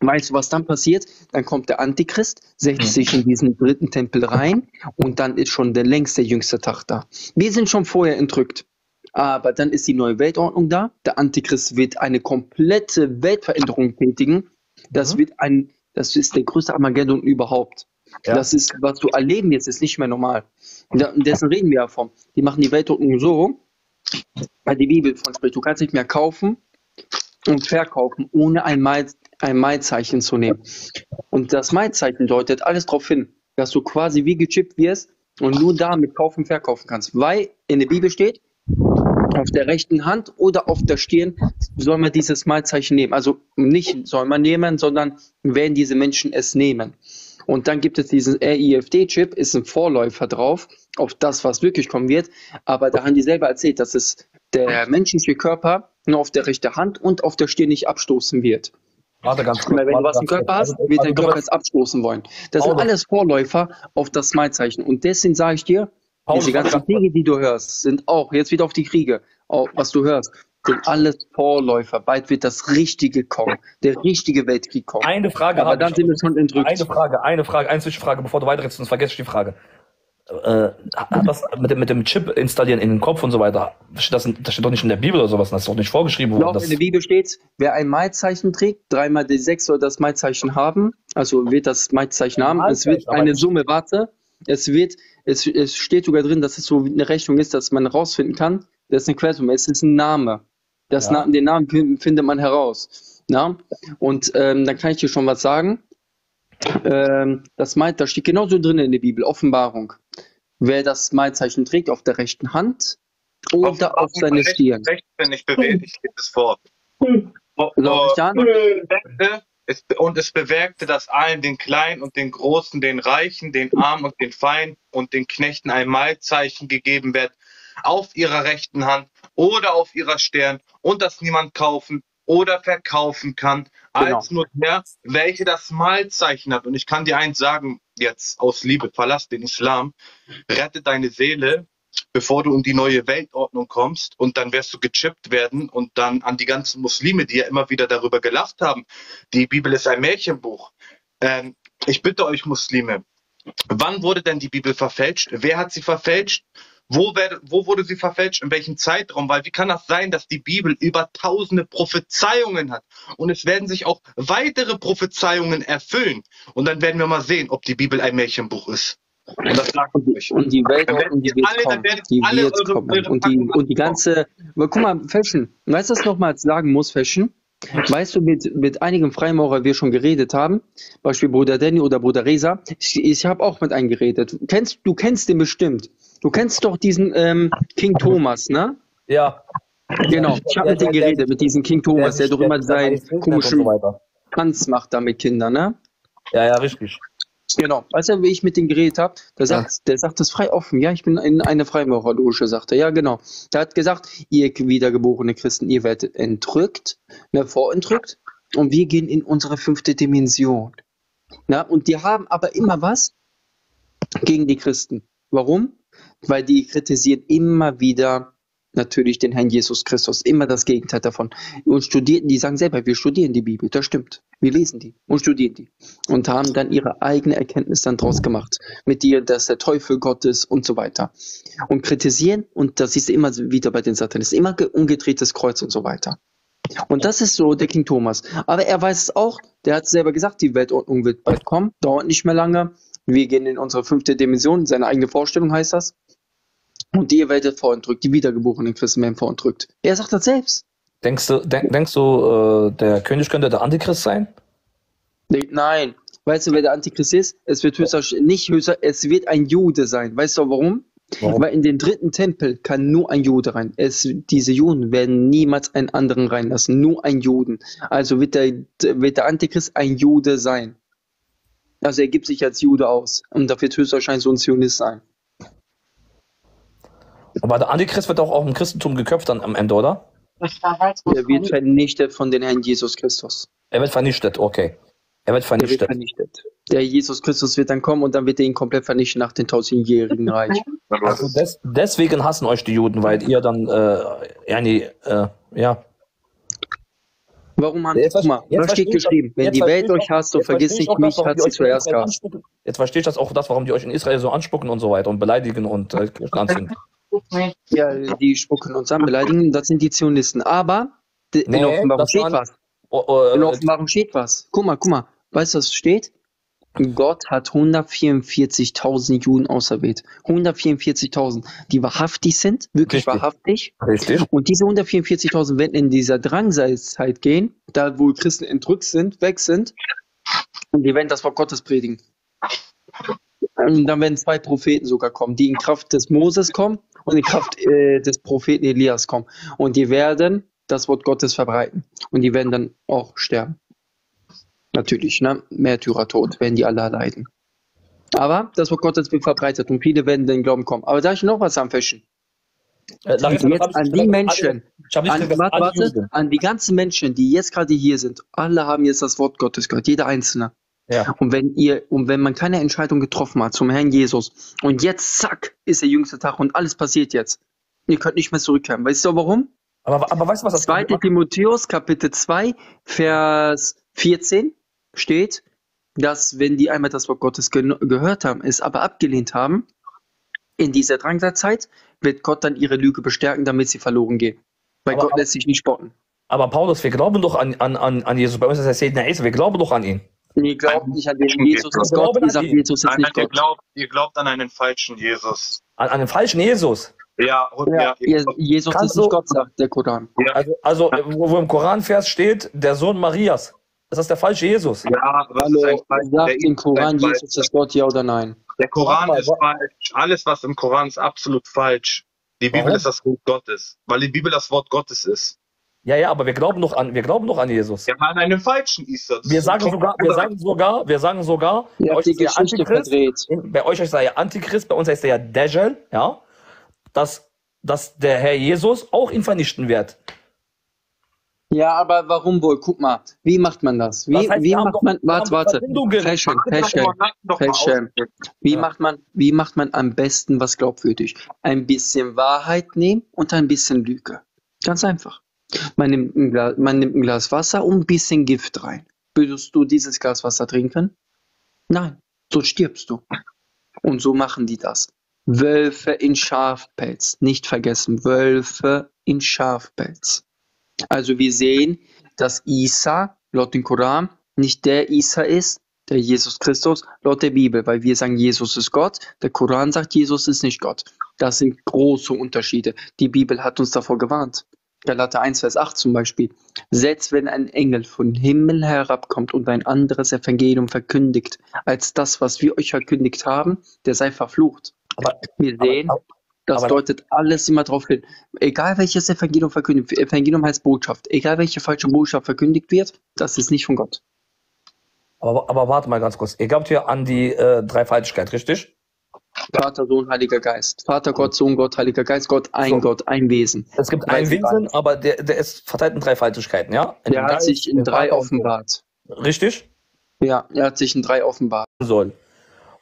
Weißt du, was dann passiert? Dann kommt der Antichrist, setzt sich in diesen dritten Tempel rein und dann ist schon der längste jüngste Tag da. Wir sind schon vorher entrückt. Aber dann ist die neue Weltordnung da. Der Antichrist wird eine komplette Weltveränderung tätigen. Das wird ein, das ist der größte Armageddon überhaupt. Ja. Das ist, was du erleben jetzt, ist nicht mehr normal. Und da- und dessen reden wir ja von. Die machen die Weltordnung so, weil die Bibel von spricht, du kannst nicht mehr kaufen und verkaufen, ohne ein, Mai, ein Maizeichen zu nehmen. Und das Maizeichen deutet alles darauf hin, dass du quasi wie gechippt wirst und nur damit kaufen, verkaufen kannst. Weil in der Bibel steht, auf der rechten Hand oder auf der Stirn soll man dieses Mahlzeichen nehmen. Also nicht soll man nehmen, sondern werden diese Menschen es nehmen. Und dann gibt es diesen RIFD-Chip, ist ein Vorläufer drauf, auf das, was wirklich kommen wird. Aber da haben die selber erzählt, dass es der menschliche Körper nur auf der rechten Hand und auf der Stirn nicht abstoßen wird. Warte ganz kurz. Wenn du was im Körper hast, wird dein Körper es abstoßen wollen. Das sind alles Vorläufer auf das Mahlzeichen. Und deswegen sage ich dir, Paulus, diese ganzen. Kriege, die du hörst, sind auch, jetzt wieder auf die Kriege, auch was du hörst, sind alles Vorläufer. Bald wird das Richtige kommen. Der richtige Weltkrieg kommen. Eine Frage Aber dann ich. sind wir schon entrückt. Eine Frage, eine Frage, eine Zwischenfrage, bevor du weiterredest, sonst vergesse ich die Frage. Äh, das mit dem, mit dem Chip installieren in den Kopf und so weiter, das, das steht doch nicht in der Bibel oder sowas, das ist doch nicht vorgeschrieben worden. Doch, in der Bibel steht, wer ein Maizeichen trägt, dreimal die sechs soll das Maizeichen haben, also wird das Maizeichen haben. Es wird eine Summe, warte, es wird, es, es steht sogar drin, dass es so eine Rechnung ist, dass man rausfinden kann, das ist eine Quersumme, es ist ein Name. Das Ja. Na, den Namen fin- findet man heraus. Na? Und ähm, dann kann ich dir schon was sagen. Ähm, das Mai, da steht genauso drin in der Bibel, Offenbarung. Wer das Maizeichen trägt auf der rechten Hand oder auf seine rechts, Stirn. rechts bin ich bewegt, ich lese es vor. An? Und es bewirkte- dass allen, den Kleinen und den Großen, den Reichen, den Armen und den Feind und den Knechten ein Mahlzeichen gegeben wird auf ihrer rechten Hand oder auf ihrer Stirn und dass niemand kaufen oder verkaufen kann, Genau. als nur der, welche das Mahlzeichen hat. Und ich kann dir eins sagen, jetzt aus Liebe, verlass den Islam, rette deine Seele, bevor du in die neue Weltordnung kommst und dann wirst du gechippt werden und dann an die ganzen Muslime, die ja immer wieder darüber gelacht haben, die Bibel ist ein Märchenbuch. Ähm, ich bitte euch Muslime, wann wurde denn die Bibel verfälscht? Wer hat sie verfälscht? Wo, wer, wo wurde sie verfälscht? In welchem Zeitraum? Weil wie kann das sein, dass die Bibel über tausende Prophezeiungen hat? Und es werden sich auch weitere Prophezeiungen erfüllen. Und dann werden wir mal sehen, ob die Bibel ein Märchenbuch ist. Und das sagt euch. Und die die wird alle- kommen. Die wird kommen. eure Und die, und die ganze, guck mal, Fashion, weißt du, was ich nochmal sagen muss, Fashion? Weißt du, mit, mit einigen Freimaurer wir schon geredet haben, Beispiel Bruder Danny oder Bruder Reza, ich, ich habe auch mit einem geredet. Kennst, du kennst den bestimmt. Du kennst doch diesen ähm, King Thomas, ne? Ja. Genau, ich habe mit dem geredet, mit diesem King Thomas, der, der- doch immer der- seinen der- der- komischen so. Tanz macht da mit Kindern, ne? Ja, ja, richtig. Genau. Weißt du, wie ich mit dem geredet habe? Der sagt, der sagt das frei offen. Ja, ich bin in eine Freimaurerloge, sagt er. Ja, genau. Der hat gesagt, ihr wiedergeborene Christen, ihr werdet entrückt, ne, vorentrückt, und wir gehen in unsere fünfte Dimension. Na, und die haben aber immer was gegen die Christen. Warum? Weil die kritisieren immer wieder natürlich den Herrn Jesus Christus. Immer das Gegenteil davon. Und studierten, die sagen selber, wir studieren die Bibel. Das stimmt. Wir lesen die und studieren die. Und haben dann ihre eigene Erkenntnis dann draus gemacht. Mit dir, dass der Teufel Gott ist und so weiter. Und kritisieren, und das ist immer wieder bei den Satanisten, immer ge- umgedrehtes Kreuz und so weiter. Und das ist so der King Thomas. Aber er weiß es auch, der hat selber gesagt, die Weltordnung wird bald kommen, dauert nicht mehr lange. Wir gehen in unsere fünfte Dimension, seine eigene Vorstellung heißt das. Und die Welt wird vorentrückt, die wiedergeborenen Christen werden vorentrückt. Er sagt das selbst. Denkst du, denk, denkst du, äh, der König könnte der Antichrist sein? Nee, Nein. Weißt du, wer der Antichrist ist? Es wird höchstwahrscheinlich, nicht höchster, es wird ein Jude sein. Weißt du warum? Warum? Weil in den dritten Tempel kann nur ein Jude rein. Es, diese Juden werden niemals einen anderen reinlassen. Nur ein Juden. Also wird der, wird der Antichrist ein Jude sein. Also er gibt sich als Jude aus. Und da wird höchstwahrscheinlich so ein Zionist sein. Aber der Antichrist wird auch, auch im Christentum geköpft dann am Ende, oder? Er wird vernichtet von den Herrn Jesus Christus. Er wird vernichtet, okay. Er wird Er wird vernichtet. vernichtet. Der Jesus Christus wird dann kommen und dann wird er ihn komplett vernichten nach dem tausendjährigen Reich. Also des, deswegen hassen euch die Juden, weil ihr dann, äh, äh, ja. Warum haben Jetzt Guck mal, jetzt steht geschrieben? Wenn die Welt euch hasst, so vergiss ich nicht mich, hat sie zuerst gehasst. Jetzt verstehe ich das auch, das, warum die euch in Israel so anspucken und so weiter und beleidigen und äh, anzünden. Ja, die spucken uns an, beleidigen, das sind die Zionisten. Aber d- in Nee, Offenbarung steht was. Oh, oh, In Offenbarung steht was. Guck mal, guck mal. Weißt du, was steht? Gott hat 144.000 Juden auserwählt. 144.000, die wahrhaftig sind, wirklich Richtig. wahrhaftig. Richtig. Und diese 144.000 werden in dieser Drangsalzzeit gehen, da wo Christen entrückt sind, weg sind, und die werden das Wort Gottes predigen. Und dann werden zwei Propheten sogar kommen, die in Kraft des Moses kommen und in Kraft äh, des Propheten Elias kommen. Und die werden das Wort Gottes verbreiten. Und die werden dann auch sterben. Natürlich, ne? Märtyrertod werden die alle erleiden. Aber das Wort Gottes wird verbreitet und viele werden den Glauben kommen. Aber darf ich noch was anfischen? Äh, jetzt an die Menschen, an, warte, an die ganzen Menschen, die jetzt gerade hier sind, alle haben jetzt das Wort Gottes gehört, jeder Einzelne. Ja. Und wenn ihr, und wenn man keine Entscheidung getroffen hat zum Herrn Jesus und jetzt zack, ist der jüngste Tag und alles passiert jetzt. Ihr könnt nicht mehr zurückkehren. Weißt du warum? Aber, aber weißt du, was das 2. Timotheus, Kapitel 2, Vers 14 steht, dass wenn die einmal das Wort Gottes ge gehört haben, es aber abgelehnt haben, in dieser Drangsalzeit wird Gott dann ihre Lüge bestärken, damit sie verloren gehen. Weil Aber- Gott lässt sich nicht spotten. Aber Paulus, wir glauben doch an, an, an, Jesus. Bei uns ist er Satan Isa, wir glauben doch an ihn. Nee, glaubt nicht an den Jesus Wir Gott. glauben Ihr sagt. Jesus ist Nein, nein, nicht ihr Gott. glaubt, ihr glaubt an einen falschen Jesus. An, den falschen Jesus. Ja, und Ja, ja, ihr- Jesus Kannst ist nicht du- Gott, sagt der Koran. Also, also wo, wo im Koranvers steht, der Sohn Marias. Ist das der falsche Jesus? ja was Hallo, ist ein falsch? Der sagt im Koran, Jesus ist Gott, ja oder nein? Der Koran Warte ist mal, falsch. Alles, was im Koran ist, absolut falsch. Die Bibel Warum? ist das Wort Gottes, weil die Bibel das Wort Gottes ist. Ja, ja, aber wir glauben doch an, wir glauben doch an Jesus. Ja, an einen falschen Isa. Das Wir sagen sogar, wir sagen sogar, wir sagen sogar, Ihr bei euch die ist Antichrist, bei euch ist er ja Antichrist, bei uns heißt er ja Dajjal, ja, dass, dass der Herr Jesus auch ihn vernichten wird. Ja, aber warum wohl? Guck mal, wie macht man das? Wie, Das heißt, wie wir haben macht man, wir warte, haben warte. Fashion, Fashion, Fashion. Wie Ja. macht man, wie macht man am besten was glaubwürdig? Ein bisschen Wahrheit nehmen und ein bisschen Lüge. Ganz einfach. Man nimmt ein Glas, man nimmt ein Glas Wasser und ein bisschen Gift rein. Würdest du dieses Glas Wasser trinken? Nein, so stirbst du. Und so machen die das. Wölfe in Schafpelz. Nicht vergessen, Wölfe in Schafpelz. Also wir sehen, dass Isa laut dem Koran nicht der Isa ist, der Jesus Christus laut der Bibel, weil wir sagen, Jesus ist Gott, der Koran sagt, Jesus ist nicht Gott. Das sind große Unterschiede. Die Bibel hat uns davor gewarnt. Galater 1, Vers 8 zum Beispiel. Selbst wenn ein Engel von Himmel herabkommt und ein anderes Evangelium verkündigt, als das, was wir euch verkündigt haben, der sei verflucht. Aber, Wir sehen, aber, das aber- deutet alles immer darauf hin. Egal welches Evangelium verkündigt wird, Evangelium heißt Botschaft. Egal welche falsche Botschaft verkündigt wird, das ist nicht von Gott. aber, aber warte mal ganz kurz. Ihr glaubt ja an die äh, Dreifaltigkeit, richtig? Vater, Sohn, Heiliger Geist. Vater, Gott, Sohn, Gott, Heiliger Geist, Gott, ein So. Gott, ein Wesen. Es gibt Weil ein sie Wesen, aber der, der ist verteilt in Dreifaltigkeiten, ja? In Der hat Geist, sich in drei Vater offenbart. Richtig? Ja, er hat sich in drei offenbart. soll.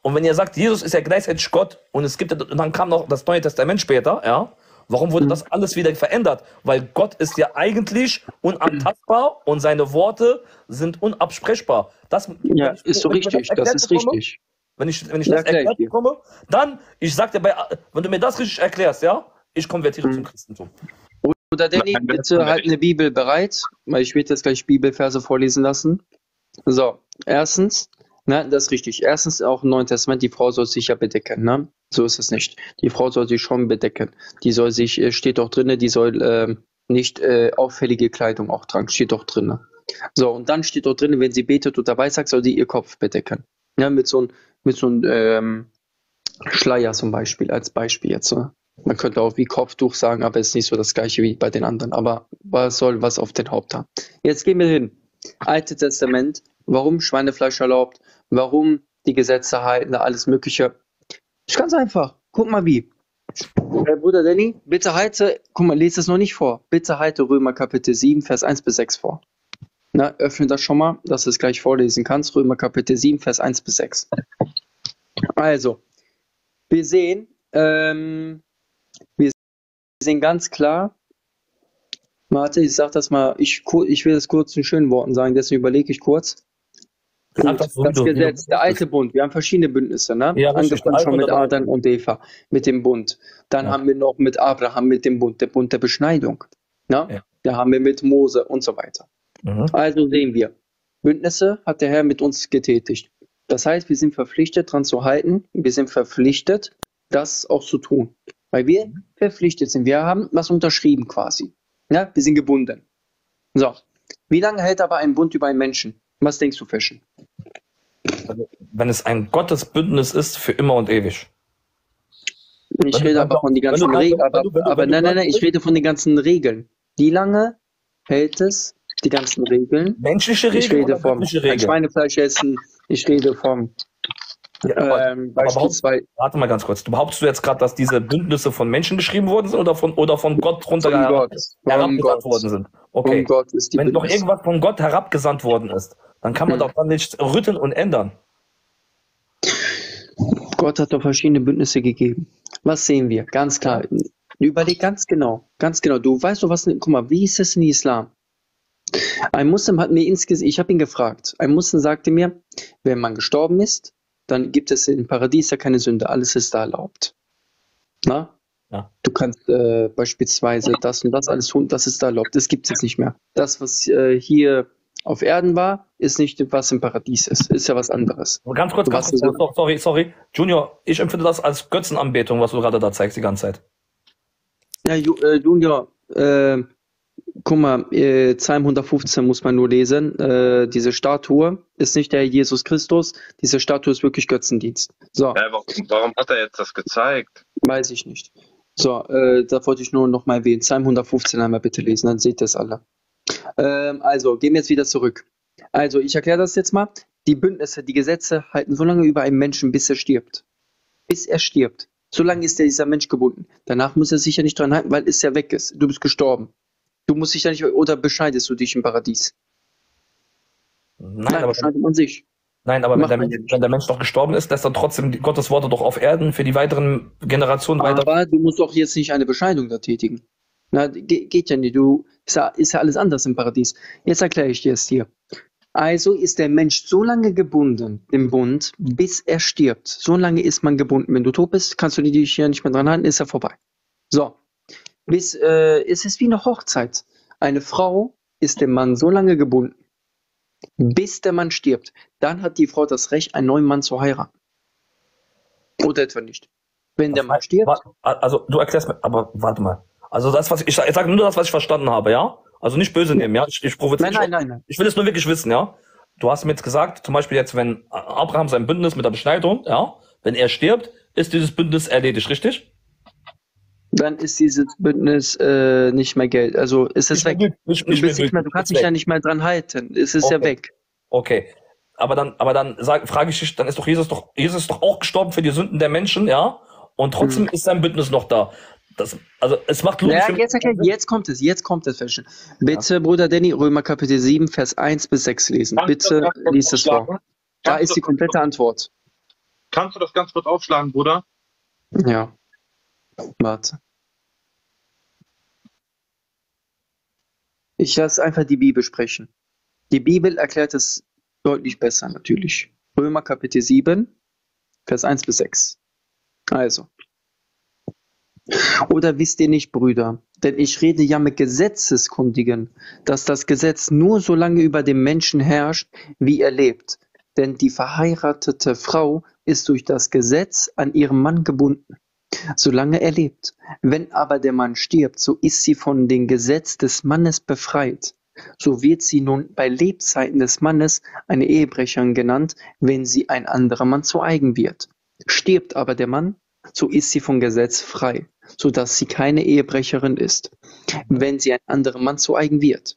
Und wenn ihr sagt, Jesus ist ja gleichzeitig Gott und es gibt ja, und dann kam noch das Neue Testament später, ja, Warum Mhm. wurde das alles wieder verändert? Weil Gott ist ja eigentlich unantastbar und seine Worte sind unabsprechbar. Das, Ja, ist so richtig, das ist richtig. Wenn ich, wenn ich das ich erklärt bekomme, dann, ich sag dir, bei, wenn du mir das richtig erklärst, ja, ich konvertiere Mhm. zum Christentum. Oder Danny, bitte halt eine Bibel bereit, weil ich werde jetzt gleich Bibelverse vorlesen lassen. So, erstens, ne, das ist richtig. Erstens auch im Neuen Testament, die Frau soll sich ja bedecken, ne? So ist es nicht. Die Frau soll sich schon bedecken. Die soll sich, äh, steht auch drinne, die soll ähm, nicht äh, auffällige Kleidung auch tragen, steht auch drinne. So, und dann steht auch drinne, wenn sie betet oder weissagt, soll sie ihr Kopf bedecken. Ja, mit so einem mit so einem ähm, Schleier zum Beispiel, als Beispiel jetzt. Ne? Man könnte auch wie Kopftuch sagen, aber es ist nicht so das gleiche wie bei den anderen. Aber was soll was auf den Haupt haben? Jetzt gehen wir hin. Alte Testament. Warum Schweinefleisch erlaubt? Warum die Gesetze halten, alles Mögliche? Ist ganz einfach. Guck mal wie. Äh, Bruder Danny, bitte halte, guck mal, lese es noch nicht vor. Bitte halte Römer Kapitel 7, Vers 1 bis 6 vor. Na, öffne das schon mal, dass du es gleich vorlesen kannst. Römer Kapitel 7, Vers 1 bis 6. Also, wir sehen, ähm, wir sehen ganz klar, warte, ich sag das mal, ich, ich will das kurz in schönen Worten sagen, deswegen überlege ich kurz. Gut, das das Gesetz, der alte Bund, wir haben verschiedene Bündnisse, ne? Ja, Angefangen schon mit. Adam und Eva, mit dem Bund. Dann haben wir noch mit Abraham, mit dem Bund, der Bund der Beschneidung. Ne? Da haben wir mit Mose und so weiter. Mhm. Also sehen wir, Bündnisse hat der Herr mit uns getätigt. Das heißt, wir sind verpflichtet, dran zu halten. Wir sind verpflichtet, das auch zu tun. Weil wir verpflichtet sind. Wir haben was unterschrieben quasi. Ja, wir sind gebunden. So. Wie lange hält aber ein Bund über einen Menschen? Was denkst du, Fashion? Wenn es ein Gottesbündnis ist, für immer und ewig. Ich Wenn rede aber von den ganzen Regeln. Aber, nein, nein, nein, ich rede von den ganzen Regeln. Wie lange hält es, die ganzen Regeln? Menschliche Ich Regeln rede oder vom Regeln? Schweinefleisch essen. Ich rede vom Ja, ähm, beispielsweise warte mal ganz kurz. Du behauptest du jetzt gerade, dass diese Bündnisse von Menschen geschrieben worden sind oder von, oder von Gott runter Von herab, herabgesandt worden sind? Okay. Wenn doch irgendwas von Gott herabgesandt worden ist, dann kann man Hm. doch dann nicht rütteln und ändern. Gott hat doch verschiedene Bündnisse gegeben. Was sehen wir? Ganz klar. Überleg ganz genau. Ganz genau. Du weißt doch was, guck mal, wie ist es in Islam? Ein Muslim hat mir insgesamt, ich habe ihn gefragt. Ein Muslim sagte mir, wenn man gestorben ist, dann gibt es im Paradies ja keine Sünde. Alles ist da erlaubt. Na? Ja. Du kannst äh, beispielsweise das und das alles tun, das ist da erlaubt. Das gibt es jetzt nicht mehr. Das, was äh, hier auf Erden war, ist nicht, was im Paradies ist. Ist ja was anderes. Aber Ganz kurz, ganz kurz, so- sorry, sorry. Junior, ich empfinde das als Götzenanbetung, was du gerade da zeigst die ganze Zeit. Ja, Ju, äh, Junior, äh, guck mal, äh, Psalm 115 muss man nur lesen. Äh, diese Statue ist nicht der Jesus Christus, diese Statue ist wirklich Götzendienst. So, Hä, warum, warum hat er jetzt das gezeigt? weiß ich nicht. So, äh, da wollte ich nur noch mal erwähnen. Psalm 115 einmal bitte lesen, dann seht ihr es alle. Ähm, also, gehen wir jetzt wieder zurück. Also, ich erkläre das jetzt mal. Die Bündnisse, die Gesetze halten so lange über einen Menschen, bis er stirbt. Bis er stirbt. So lange ist dieser Mensch gebunden. Danach muss er sich ja nicht dran halten, weil es ja weg ist. Du bist gestorben. Du musst dich ja nicht, oder bescheidest du dich im Paradies? Nein, aber, bescheidet man sich. nein, aber wenn der, wenn der Mensch doch gestorben ist, lässt er trotzdem die- Gottes Worte doch auf Erden für die weiteren Generationen weiter. Aber du musst doch jetzt nicht eine Bescheidung da tätigen. Na, ge geht ja nicht. Du, ist ja, ist ja alles anders im Paradies. Jetzt erkläre ich dir es hier. Also ist der Mensch so lange gebunden im Bund, bis er stirbt. So lange ist man gebunden. Wenn du tot bist, kannst du dich hier nicht mehr dran halten, ist er vorbei. So. Bis, äh, es ist wie eine Hochzeit. Eine Frau ist dem Mann so lange gebunden, bis der Mann stirbt. Dann hat die Frau das Recht, einen neuen Mann zu heiraten. Oder etwa nicht. Wenn der Mann stirbt. Also du erklärst mir, aber warte mal. Also das, was ich, ich sage nur das, was ich verstanden habe, ja? Also nicht böse nehmen, ja? Ich, ich provoziere. Nein, nein, nein, nein. Ich will es nur wirklich wissen, ja? Du hast mir jetzt gesagt, zum Beispiel jetzt, wenn Abraham sein Bündnis mit der Beschneidung, ja, wenn er stirbt, ist dieses Bündnis erledigt, richtig? Dann ist dieses Bündnis äh, nicht mehr Geld. Also ist es weg. nicht- du, nicht bist mehr nicht mehr, du kannst dich ja nicht mehr dran halten. Es ist ja Okay. weg. Okay. Aber dann, aber dann sag, frage ich dich, dann ist doch Jesus doch, Jesus ist doch auch gestorben für die Sünden der Menschen, ja? Und trotzdem ist sein Bündnis noch da. Das, also es macht logisch. Ja, jetzt, erklär, jetzt kommt es, jetzt kommt es, Fashion. Bitte, Bruder Danny, Römer Kapitel 7, Vers 1 bis 6 lesen. Kannst du Bitte lies es vor. Da ist du die komplette Antwort. Kannst du das ganz kurz aufschlagen, Bruder? Ja. Warte. Ich lasse einfach die Bibel sprechen. Die Bibel erklärt es deutlich besser natürlich. Römer Kapitel 7, Vers 1 bis 6. Also. Oder wisst ihr nicht, Brüder, denn ich rede ja mit Gesetzeskundigen, dass das Gesetz nur so lange über den Menschen herrscht, wie er lebt. Denn die verheiratete Frau ist durch das Gesetz an ihren Mann gebunden solange er lebt. Wenn aber der Mann stirbt, so ist sie von dem Gesetz des Mannes befreit. So wird sie nun bei Lebzeiten des Mannes eine Ehebrecherin genannt, wenn sie ein anderer Mann zu eigen wird. Stirbt aber der Mann, so ist sie vom Gesetz frei, so dass sie keine Ehebrecherin ist, wenn sie ein anderer Mann zu eigen wird.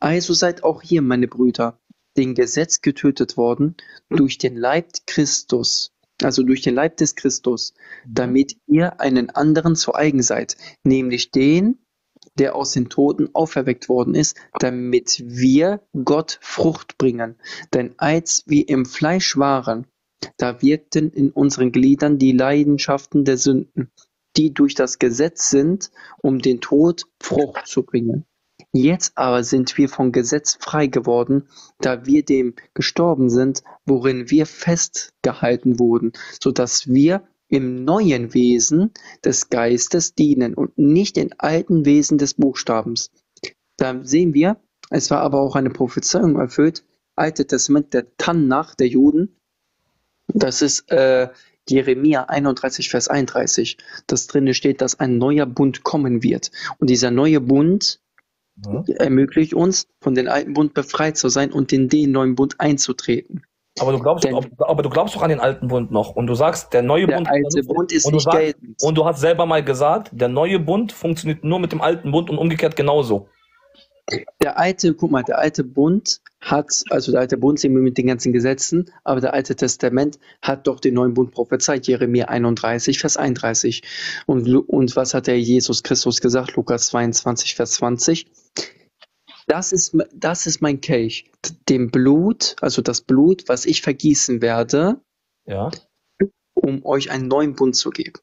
Also seid auch hier, meine Brüder, dem Gesetz getötet worden durch den Leib Christus, also durch den Leib des Christus, damit ihr einen anderen zu eigen seid, nämlich den, der aus den Toten auferweckt worden ist, damit wir Gott Frucht bringen. Denn als wir im Fleisch waren, da wirkten in unseren Gliedern die Leidenschaften der Sünden, die durch das Gesetz sind, um den Tod Frucht zu bringen. Jetzt aber sind wir vom Gesetz frei geworden, da wir dem gestorben sind, worin wir festgehalten wurden, so dass wir im neuen Wesen des Geistes dienen und nicht den alten Wesen des Buchstabens. Da sehen wir, es war aber auch eine Prophezeiung erfüllt, Alte Testament der Tannach der Juden. Das ist äh, Jeremia 31, Vers 31. Das drinnen steht, dass ein neuer Bund kommen wird. Und dieser neue Bund ja. ermöglicht uns, von dem alten Bund befreit zu sein und in den neuen Bund einzutreten. Aber du glaubst, Denn, aber du glaubst doch an den alten Bund noch. Und du sagst, der neue der Bund. alte Bund ist nicht sagst, geltend. Und du hast selber mal gesagt, der neue Bund funktioniert nur mit dem alten Bund und umgekehrt genauso. Der alte, guck mal, der alte Bund hat, also der alte Bund sehen wir mit den ganzen Gesetzen, aber der alte Testament hat doch den neuen Bund prophezeit, Jeremia 31, Vers 31. Und, und was hat der Jesus Christus gesagt? Lukas 22, Vers 20. Das ist, das ist mein Kelch. Dem Blut, also das Blut, was ich vergießen werde, ja. um euch einen neuen Bund zu geben.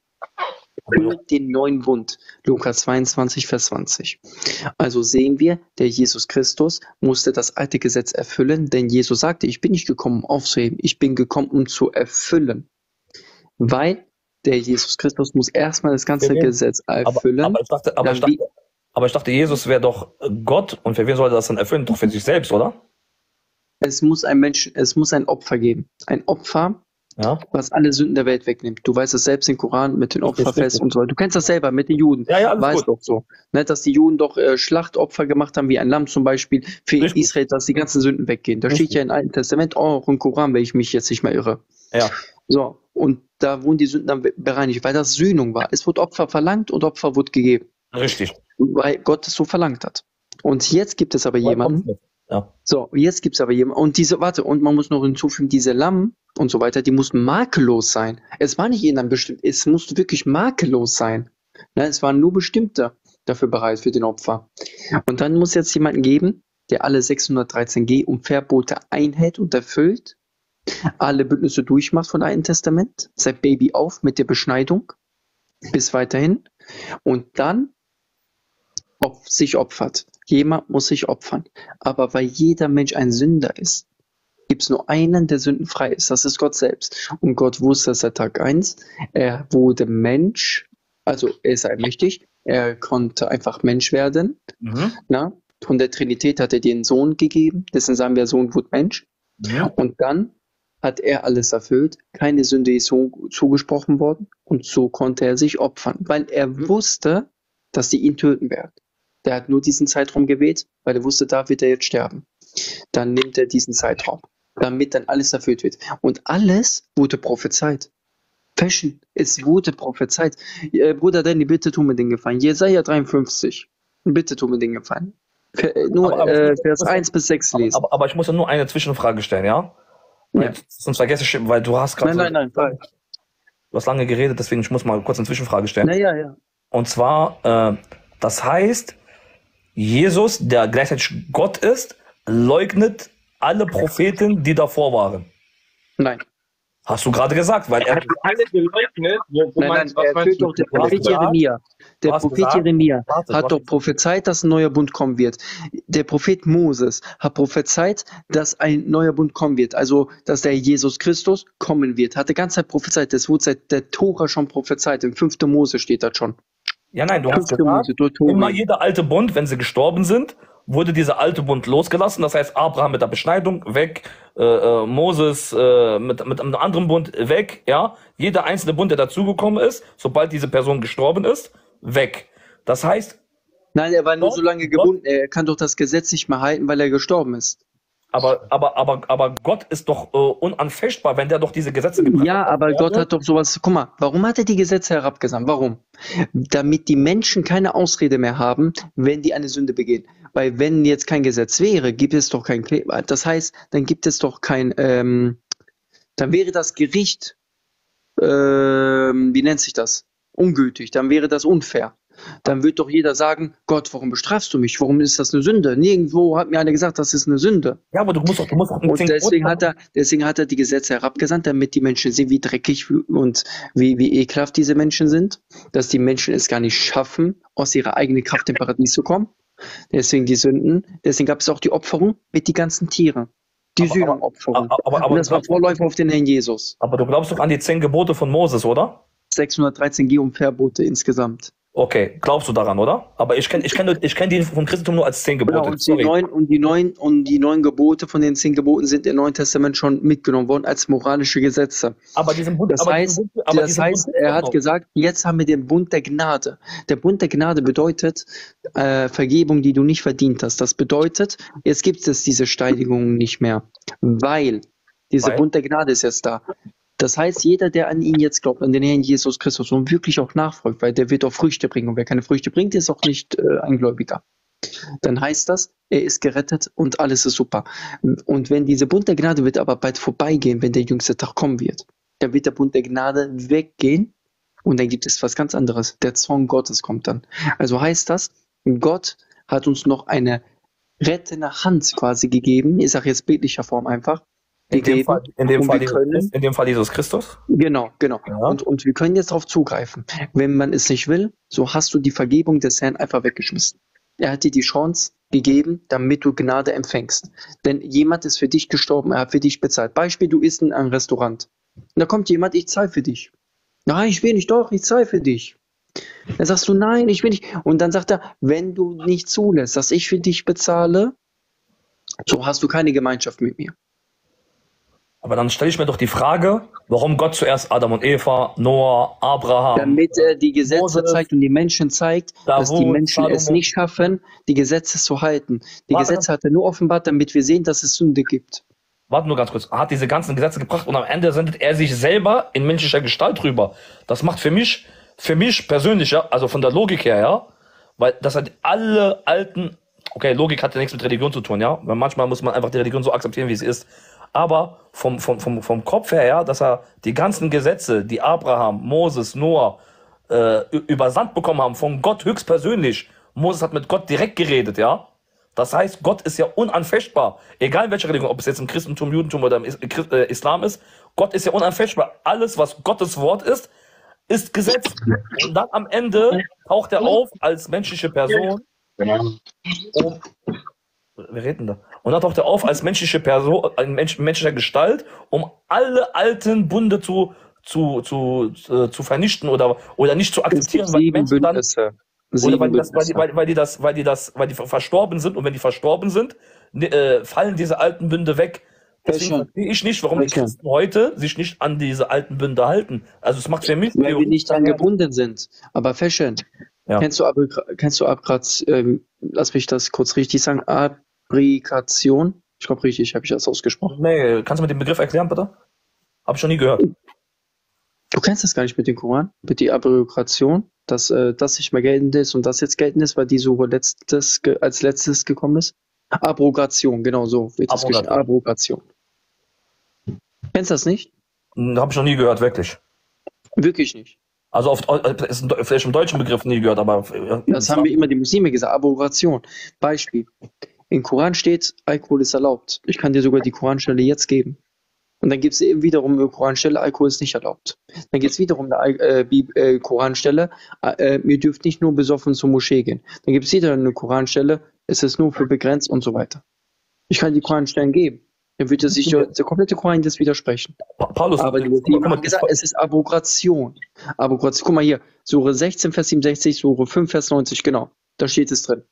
Mit den neuen Bund. Lukas 22, Vers 20. Also sehen wir, der Jesus Christus musste das alte Gesetz erfüllen, denn Jesus sagte, ich bin nicht gekommen, um aufzuheben, ich bin gekommen, um zu erfüllen. Weil der Jesus Christus muss erstmal das ganze Gesetz erfüllen. Aber, aber ich dachte, aber ich dachte, aber ich dachte, Jesus wäre doch Gott und für wen soll er das dann erfüllen? Doch für sich selbst, oder? Es muss ein Mensch, es muss ein Opfer geben. Ein Opfer, ja. was alle Sünden der Welt wegnimmt. Du weißt es selbst im Koran mit den Opferfest und so weiter. Du kennst das selber mit den Juden. Ja, ja, alles weißt gut. doch so. Ne, dass die Juden doch äh, Schlachtopfer gemacht haben, wie ein Lamm zum Beispiel, für Richtig. Israel, dass die ganzen Sünden weggehen. Da steht ja im Alten Testament, auch im Koran, wenn ich mich jetzt nicht mehr irre. Ja. So, und da wurden die Sünden dann bereinigt, weil das Sühnung war. Es wurde Opfer verlangt und Opfer wurde gegeben. Richtig. Weil Gott es so verlangt hat. Und jetzt gibt es aber jemanden, Ja. so, jetzt gibt es aber jemanden, und diese, warte, und man muss noch hinzufügen, diese Lamm und so weiter, die mussten makellos sein. Es war nicht irgendein bestimmt, es musste wirklich makellos sein. Ne, es waren nur bestimmte dafür bereit für den Opfer. Und dann muss jetzt jemanden geben, der alle 613g und Verbote einhält und erfüllt, alle Bündnisse durchmacht von Alten Testament, seit Baby auf mit der Beschneidung bis weiterhin und dann sich opfert. Jemand muss sich opfern. Aber weil jeder Mensch ein Sünder ist, gibt es nur einen, der sündenfrei ist. Das ist Gott selbst. Und Gott wusste seit Tag 1, er wurde Mensch, also er ist allmächtig, er konnte einfach Mensch werden. Mhm. Na? Von der Trinität hat er den Sohn gegeben, dessen sagen wir, Sohn wurde Mensch. Ja. Und dann hat er alles erfüllt, keine Sünde ist so zugesprochen worden und so konnte er sich opfern, weil er wusste, dass sie ihn töten werden. Der hat nur diesen Zeitraum gewählt, weil er wusste, da wird er jetzt sterben. Dann nimmt er diesen Zeitraum, damit dann alles erfüllt wird. Und alles wurde prophezeit. Fashion, es wurde prophezeit. Äh, Bruder Danny, bitte tu mir den Gefallen. Jesaja 53. Bitte tu mir den Gefallen. Ver- äh, Nur Aber- aber- äh, Vers 1 bis 6 lesen. Aber, aber ich muss ja nur eine Zwischenfrage stellen, ja? Ja. Sonst vergesse ich, weil du hast gerade. Nein, nein, nein. Du hast lange geredet, deswegen ich muss mal kurz eine Zwischenfrage stellen. Ja, ja, ja. Und zwar, äh, das heißt, Jesus, der gleichzeitig Gott ist, leugnet alle Propheten, die davor waren. Nein. Hast du gerade gesagt, weil er. Alle geleugnet, wo, wo Nein, nein, was er meinst doch der Prophet gesagt- Jeremia. Der Prophet gesagt- Jeremia Warte, hat doch prophezeit, dass ein neuer Bund kommen wird. Der Prophet Moses hat prophezeit, dass ein neuer Bund kommen wird. Also, dass der Jesus Christus kommen wird. Hat die ganze Zeit prophezeit. Das wurde seit der Tora schon prophezeit. Im 5. Mose steht das schon. Ja, nein, du hast Fünfte gesagt, immer jeder alte Bund, wenn sie gestorben sind, wurde dieser alte Bund losgelassen. Das heißt, Abraham mit der Beschneidung weg, äh, äh, Moses äh, mit, mit einem anderen Bund weg, ja. Jeder einzelne Bund, der dazugekommen ist, sobald diese Person gestorben ist, weg. Das heißt, Nein, er war nur Gott- so lange gebunden. Er kann doch das Gesetz nicht mehr halten, weil er gestorben ist. Aber, aber, aber, aber Gott ist doch äh, unanfechtbar, wenn der doch diese Gesetze gebracht Ja, hat. aber Ja, Gott hat doch sowas. Guck mal, warum hat er die Gesetze herabgesandt? Warum? Damit die Menschen keine Ausrede mehr haben, wenn die eine Sünde begehen. Weil wenn jetzt kein Gesetz wäre, gibt es doch kein Kleber. Das heißt, dann gibt es doch kein, ähm, dann wäre das Gericht, ähm, wie nennt sich das? Ungültig. Dann wäre das unfair. Dann wird doch jeder sagen, Gott, warum bestrafst du mich? Warum ist das eine Sünde? Nirgendwo hat mir einer gesagt, das ist eine Sünde. Ja, aber du musst doch, du musst mit Und deswegen hat er, deswegen hat er die Gesetze herabgesandt, damit die Menschen sehen, wie dreckig und wie, wie ekelhaft diese Menschen sind, dass die Menschen es gar nicht schaffen, aus ihrer eigenen Kraft im Paradies zu kommen. Deswegen die Sünden. Deswegen gab es auch die Opferung mit die ganzen Tiere. Die Sühnopferung. aber- aber- Und das war Vorläufer auf den Herrn Jesus. Aber du glaubst doch an die zehn Gebote von Moses, oder? 613 Geh- und Verbote insgesamt. Okay, glaubst du daran, oder? Aber ich kenne ich kenn, ich kenn die vom Christentum nur als zehn Gebote. Genau, und die neun und die neun und die neun Gebote von den zehn Geboten sind im Neuen Testament schon mitgenommen worden als moralische Gesetze. Aber diesen Bund, Das aber heißt, diesen Bund, aber das heißt, Bund er hat gesagt, jetzt haben wir den Bund der Gnade. Der Bund der Gnade bedeutet äh, Vergebung, die du nicht verdient hast. Das bedeutet, jetzt gibt es diese Steigerungen nicht mehr, weil dieser Weil? Bund der Gnade ist jetzt da. Das heißt, jeder, der an ihn jetzt glaubt, an den Herrn Jesus Christus und wirklich auch nachfolgt, weil der wird auch Früchte bringen. Und wer keine Früchte bringt, ist auch nicht äh, ein Gläubiger. Dann heißt das, er ist gerettet und alles ist super. Und wenn dieser Bund der Gnade wird aber bald vorbeigehen, wenn der jüngste Tag kommen wird, dann wird der Bund der Gnade weggehen und dann gibt es was ganz anderes. Der Zorn Gottes kommt dann. Also heißt das, Gott hat uns noch eine rettende Hand quasi gegeben. Ich sage jetzt bildlicher Form einfach. In dem. Fall, in dem Fall, wir Jesus, können, in dem Fall Jesus Christus. Genau, genau. Und, und wir können jetzt darauf zugreifen. Wenn man es nicht will, so hast du die Vergebung des Herrn einfach weggeschmissen. Er hat dir die Chance gegeben, damit du Gnade empfängst. Denn jemand ist für dich gestorben, er hat für dich bezahlt. Beispiel, du isst in einem Restaurant. Und da kommt jemand, ich zahle für dich. Nein, ich will nicht, doch, ich zahle für dich. Dann sagst du, nein, ich will nicht. Und dann sagt er, wenn du nicht zulässt, dass ich für dich bezahle, so hast du keine Gemeinschaft mit mir. Aber dann stelle ich mir doch die Frage, warum Gott zuerst Adam und Eva, Noah, Abraham, Damit er die Gesetze Moses, zeigt und die Menschen zeigt, dass die Davut, Menschen es Salomo. nicht schaffen, die Gesetze zu halten. Die Warte. Gesetze hat er nur offenbart, damit wir sehen, dass es Sünde gibt. warte nur ganz kurz, hat diese ganzen Gesetze gebracht und am Ende sendet er sich selber in menschlicher Gestalt rüber. Das macht für mich, für mich persönlich, ja, also von der Logik her, ja, weil das hat alle alten, okay, Logik hat ja nichts mit Religion zu tun, ja, weil manchmal muss man einfach die Religion so akzeptieren, wie sie ist. Aber vom, vom, vom, vom Kopf her, ja, dass er die ganzen Gesetze, die Abraham, Moses, Noah äh, übersandt bekommen haben, von Gott höchstpersönlich. Moses hat mit Gott direkt geredet, ja. Das heißt, Gott ist ja unanfechtbar. Egal welche Religion, ob es jetzt im Christentum, Judentum oder im Christ- äh, Islam ist, Gott ist ja unanfechtbar. Alles, was Gottes Wort ist, ist Gesetz. Und dann am Ende taucht er auf als menschliche Person. Um, wir reden da. Und dann taucht er auf als menschliche Person, in Mensch, menschlicher Gestalt, um alle alten Bunde zu, zu, zu, äh, zu vernichten oder, oder nicht zu akzeptieren, weil die Menschen dann, oder weil die, das, weil, die, weil, weil die das, weil die das, weil die verstorben sind und wenn die verstorben sind, ne, äh, fallen diese alten Bünde weg. Deswegen verstehe ich nicht, warum die? Christen heute sich nicht an diese alten Bünde halten. Also es macht für mich Weil wir nicht dran gebunden sind. Aber Fashion, Ja. kennst du, kennst du Abgraz, ähm, lass mich das kurz richtig sagen, Abrikation? Ich glaube richtig, habe ich das ausgesprochen. Nee, kannst du mir den Begriff erklären, bitte? Hab ich noch nie gehört. Du kennst das gar nicht mit dem Koran, mit der Abrogation, dass äh, das nicht mehr geltend ist und das jetzt geltend ist, weil die Sure letztes, als letztes gekommen ist. Abrogation, genau so wird das geschrieben. Abrogation. Kennst du das nicht? Habe ich noch nie gehört, wirklich. Wirklich nicht. Also auf, äh, ist vielleicht im deutschen Begriff nie gehört, aber äh, Das haben wir immer die Muslime gesagt. Abrogation. Beispiel. Im Koran steht, Alkohol ist erlaubt. Ich kann dir sogar die Koranstelle jetzt geben. Und dann gibt es eben wiederum eine Koranstelle, Alkohol ist nicht erlaubt. Dann gibt es wiederum eine äh, äh, Koranstelle, äh, ihr dürft nicht nur besoffen zur Moschee gehen. Dann gibt es wieder eine Koranstelle, es ist nur für begrenzt und so weiter. Ich kann die Koranstellen geben. Dann würde sich der, der komplette Koran das widersprechen. Paulus, Aber die Muslime haben gesagt, es ist Abrogation. Abrogation. Guck mal hier, Sure 16, Vers 67, Sure 5, Vers 90, genau. Da steht es drin.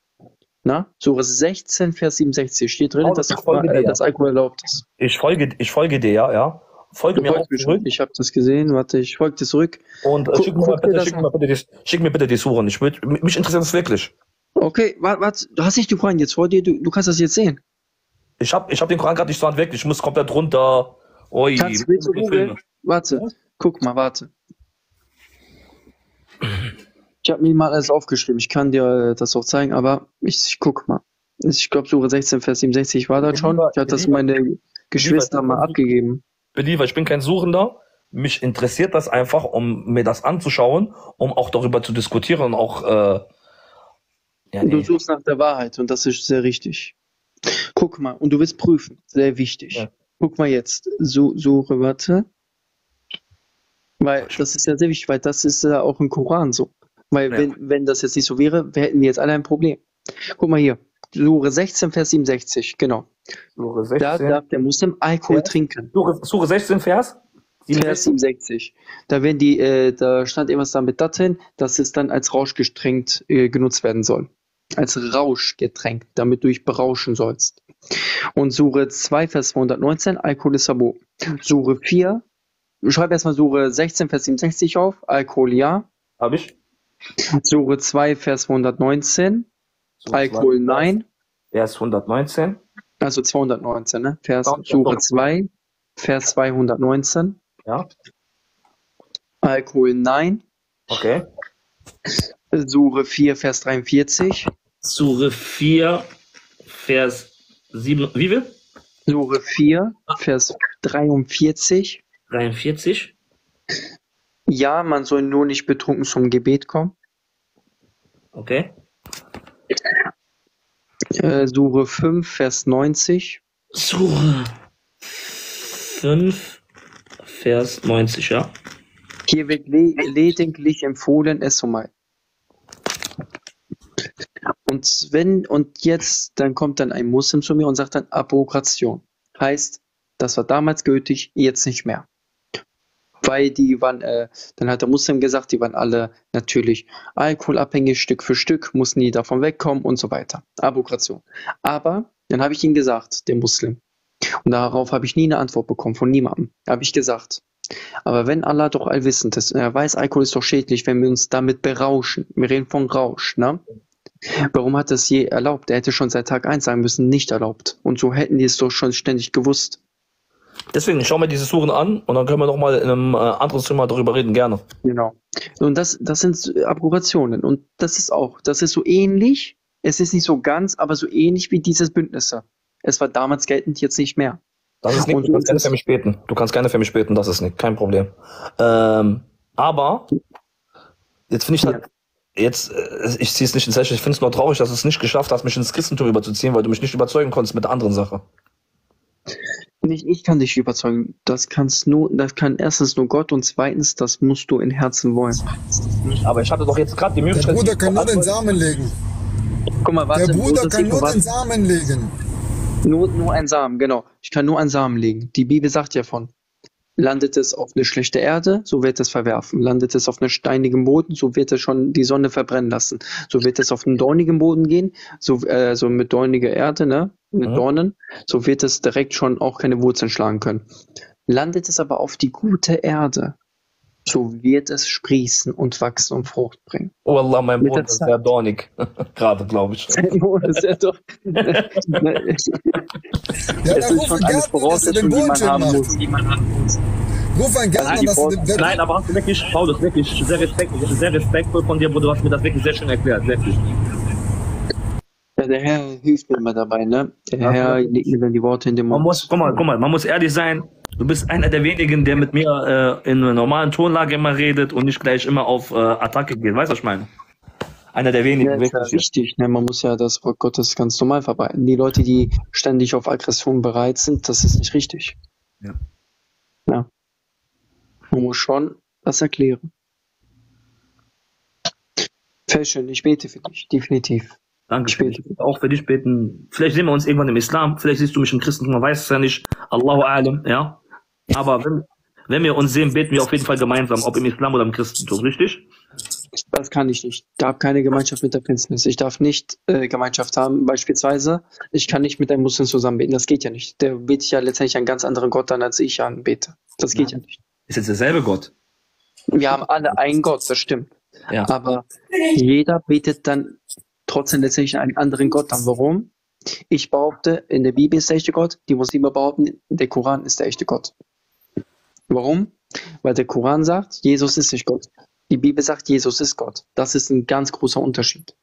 Na? Sure 16, Vers 67 steht drin, Paulus, dass, äh, dass Alkohol erlaubt ist. Ich folge, ich folge dir, ja, ja. Folge Du mir auch zurück. Ich habe das gesehen. Warte, ich folge dir zurück. Und äh, schick, mir mal bitte, schick, mir bitte die, schick mir bitte die Suchen. Ich mich interessiert das wirklich. Okay, warte, warte. Du hast nicht die Koran jetzt vor dir. Du, du kannst das jetzt sehen. Ich habe ich hab den Koran gerade nicht so weg. Ich muss komplett runter. Ui, Kannst, du? Filme. Warte. Guck mal, warte. Ich habe mir mal alles aufgeschrieben. Ich kann dir äh, das auch zeigen, aber ich, ich guck mal. Ich glaube, Sure 16, Vers 67 war das schon. Ich habe das meine Geschwister mal abgegeben. Believer, ich bin kein Suchender. Mich interessiert das einfach, um mir das anzuschauen, um auch darüber zu diskutieren und auch. Äh, ja, Du nee. suchst nach der Wahrheit und das ist sehr richtig. Guck mal, und du willst prüfen. Sehr wichtig. Guck mal jetzt. So, suche, warte. Weil das ist ja sehr wichtig, weil das ist ja auch im Koran so. Weil Ja. wenn, wenn das jetzt nicht so wäre, wir hätten wir jetzt alle ein Problem. Guck mal hier. Sure 16, Vers 67, genau. Sure Da 16. darf der Muslim Alkohol Vers? trinken. Suche, Suche 16 Vers? Vers 67. Da werden die, äh, da stand irgendwas da mit Datteln, dass es dann als Rauschgetränk äh, genutzt werden soll. Als Rauschgetränk, damit du dich berauschen sollst. Und Sure 2, Vers 219, Alkohol ist verboten. Sure 4, schreib erstmal Sure 16, Vers 67 auf, Alkohol ja. Hab ich. Sure 2, Vers 219, Sure Alkohol 2, nein. Vers 119. Also 219, ne? Vers, Ja, Sure doch. 2, Vers 219. Ja. Alkohol nein. Okay. Sure 4, Vers 43. Sure 4, Vers 7. Wie viel? Sure 4, Vers 43. 43. Ja, man soll nur nicht betrunken zum Gebet kommen. Okay. Äh, Sure 5, Vers 90. Sure 5, Vers 90, ja. Hier wird le lediglich empfohlen, es zu meiden. Und wenn, und jetzt, dann kommt dann ein Muslim zu mir und sagt dann Abrogation. Heißt, das war damals gültig, jetzt nicht mehr. Weil die waren, äh, dann hat der Muslim gesagt, die waren alle natürlich alkoholabhängig, Stück für Stück, mussten die davon wegkommen und so weiter. Abrogation. Aber dann habe ich ihnen gesagt, dem Muslim, und darauf habe ich nie eine Antwort bekommen von niemandem, habe ich gesagt, aber wenn Allah doch allwissend ist, er weiß, Alkohol ist doch schädlich, wenn wir uns damit berauschen. Wir reden von Rausch, ne? Warum hat es je erlaubt? Er hätte schon seit Tag 1 sagen müssen, nicht erlaubt. Und so hätten die es doch schon ständig gewusst. Deswegen, ich schau mir diese Suchen an und dann können wir noch mal in einem äh, anderen Zimmer darüber reden, gerne. Genau. Und das, das sind Approbationen. Und das ist auch, das ist so ähnlich, es ist nicht so ganz, aber so ähnlich wie dieses Bündnisse. Es war damals geltend, jetzt nicht mehr. Das ist nicht, Und du kannst gerne für mich beten. Du kannst gerne für mich beten, das ist nicht, kein Problem. Ähm, aber jetzt finde ich halt, jetzt, äh, ich ziehe es nicht ins Lächeln, ich finde es nur traurig, dass du es nicht geschafft hast, mich ins Christentum überzuziehen, weil du mich nicht überzeugen konntest mit der anderen Sache. Nicht ich kann dich überzeugen. Das kannst nur, das kann erstens nur Gott und zweitens, das musst du in Herzen wollen. Aber ich hatte doch jetzt gerade die Der Möglichkeit. Bruder kann nur den Samen legen. Guck mal, warte, Der nur, Bruder kann nur warte. den Samen legen. Nur, nur ein Samen, genau. Ich kann nur einen Samen legen. Die Bibel sagt ja von. Landet es auf eine schlechte Erde, so wird es verwerfen. Landet es auf einem steinigen Boden, so wird es schon die Sonne verbrennen lassen. So wird es auf einen dornigen Boden gehen, so, äh, so mit dorniger Erde, ne, mit Mhm. Dornen, so wird es direkt schon auch keine Wurzeln schlagen können. Landet es aber auf die gute Erde, so wird es sprießen und wachsen und Frucht bringen. Oh Allah, mein Mit der ist sehr dornig. Gerade, glaube ich. Sein Boden ist ja doch. Ja, es ist schon alles Voraussetzungen, die man haben muss. Die man haben muss. Ruf einen Gärtner, Nein, dass den, der, Nein, aber hast du wirklich, Paulus, wirklich sehr, respekt, sehr respektvoll von dir, Bruder, du hast mir das wirklich sehr schön erklärt, wirklich. Ja, der Herr hilft mir immer dabei, ne? Der Herr legt mir dann die Worte in den Man Mund. muss, guck mal, guck mal, man muss ehrlich sein. Du bist einer der wenigen, der mit mir äh, in einer normalen Tonlage immer redet und nicht gleich immer auf äh, Attacke geht. Weißt du, was ich meine? Einer der wenigen, Ja, ist ja wichtig, ne? Man muss ja das Wort Gottes ganz normal verbreiten. Die Leute, die ständig auf Aggression bereit sind, das ist nicht richtig. Ja. Ja. Man muss schon das erklären. Fashion, ich bete für dich, definitiv. Danke. Ich bete. Auch für dich beten. Vielleicht sehen wir uns irgendwann im Islam, vielleicht siehst du mich im Christentum, man weiß es ja nicht. Allahu Alam, ja. Aber wenn, wenn wir uns sehen, beten wir auf jeden Fall gemeinsam, ob im Islam oder im Christentum, richtig? Das kann ich nicht. Ich darf keine Gemeinschaft mit der Finsternis. Ich darf nicht äh, Gemeinschaft haben. Beispielsweise, ich kann nicht mit einem Muslim zusammen beten. Das geht ja nicht. Der betet ja letztendlich einen ganz anderen Gott an, als ich anbete. Das geht ja, ja nicht. Ist jetzt derselbe Gott? Wir haben alle einen Gott, das stimmt. Ja. Aber jeder betet dann trotzdem letztendlich einen anderen Gott an. Warum? Ich behaupte, in der Bibel ist der echte Gott. Die Muslime behaupten, der Koran ist der echte Gott. Warum? Weil der Koran sagt, Jesus ist nicht Gott. Die Bibel sagt, Jesus ist Gott. Das ist ein ganz großer Unterschied.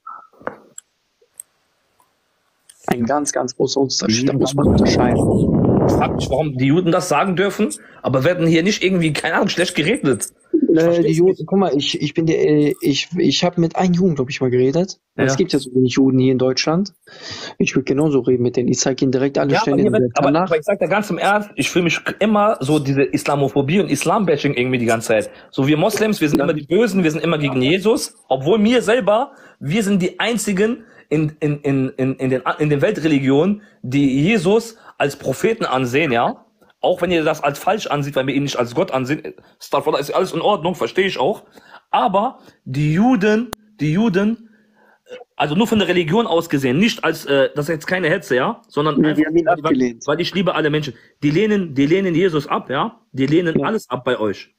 Ein ganz, ganz großer Unterschied. Da muss man unterscheiden. Ich frage mich, warum die Juden das sagen dürfen, aber werden hier nicht irgendwie, keine Ahnung, schlecht geredet. Äh, die Juden, guck mal, ich, ich bin der, äh, ich, ich habe mit einem Juden, glaube ich, mal geredet. Ja. Es gibt ja so wenig Juden hier in Deutschland. Ich würde genauso reden mit denen. Ich zeige ihnen direkt alle ja, Stellen. Aber, wird, aber, aber, ich sage da ganz im Ernst, ich fühle mich immer so diese Islamophobie und Islam-Bashing irgendwie die ganze Zeit. So wir Moslems, wir sind ja. immer die Bösen, wir sind immer gegen Jesus, obwohl mir selber, wir sind die einzigen in, in, in, in, in, den, in den Weltreligionen, die Jesus als Propheten ansehen, ja. Auch wenn ihr das als falsch ansieht, weil wir ihn nicht als Gott ansehen, ist alles in Ordnung, verstehe ich auch. Aber die Juden, die Juden, also nur von der Religion aus gesehen, nicht als, äh, das ist jetzt keine Hetze, ja, sondern ja, einfach, weil, weil, ich liebe alle Menschen. Die lehnen, die lehnen Jesus ab, ja, die lehnen ja. alles ab bei euch.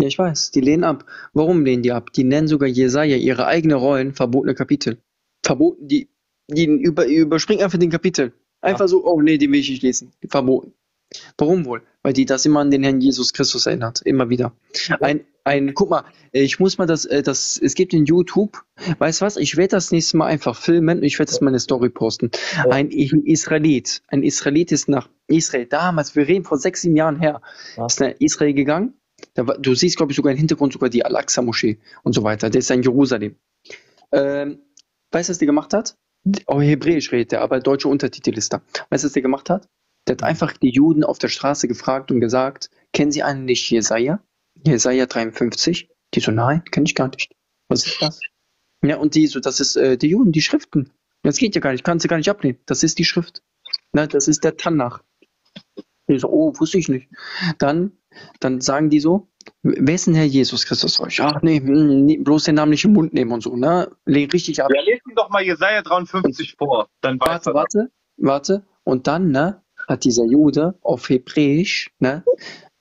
Ja, ich weiß, die lehnen ab. Warum lehnen die ab? Die nennen sogar Jesaja ihre eigene Rollen verbotene Kapitel. Verboten, die, die über, überspringen einfach den Kapitel. Einfach ja. so, oh nee, die will ich nicht lesen. Verboten. Warum wohl? Weil die das immer an den Herrn Jesus Christus erinnert. Immer wieder. Ein, ein, guck mal, ich muss mal das, äh, das, es gibt in YouTube, weißt du was, ich werde das nächste Mal einfach filmen und ich werde das mal in eine Story posten. Ein Israelit, ein Israelit ist nach Israel, damals, wir reden vor sechs, sieben Jahren her, ist nach Israel gegangen. War, du siehst, glaube ich, sogar im Hintergrund sogar die Al-Aqsa-Moschee und so weiter. Der ist in Jerusalem. Ähm, weißt du, was der gemacht hat? Oh, Hebräisch redet er, aber deutsche Untertitel ist da. Weißt du, was der gemacht hat? Der hat einfach die Juden auf der Straße gefragt und gesagt, kennen Sie eigentlich Jesaja? Jesaja 53? Die so, nein, kenne ich gar nicht. Was ist das? Ja, und die so, das ist äh, die Juden, die Schriften. Das geht ja gar nicht, kannst du gar nicht ablehnen. Das ist die Schrift. Na, das ist der Tanach. Die so, oh, wusste ich nicht. Dann, dann sagen die so, wer ist denn Herr Jesus Christus euch? Ach nee, nee, bloß den Namen nicht im Mund nehmen und so, ne? Leg richtig ab. Ja, lesen doch mal Jesaja 53 vor. Dann warte, warte, warte. Und dann, ne? Hat dieser Jude auf Hebräisch, ne,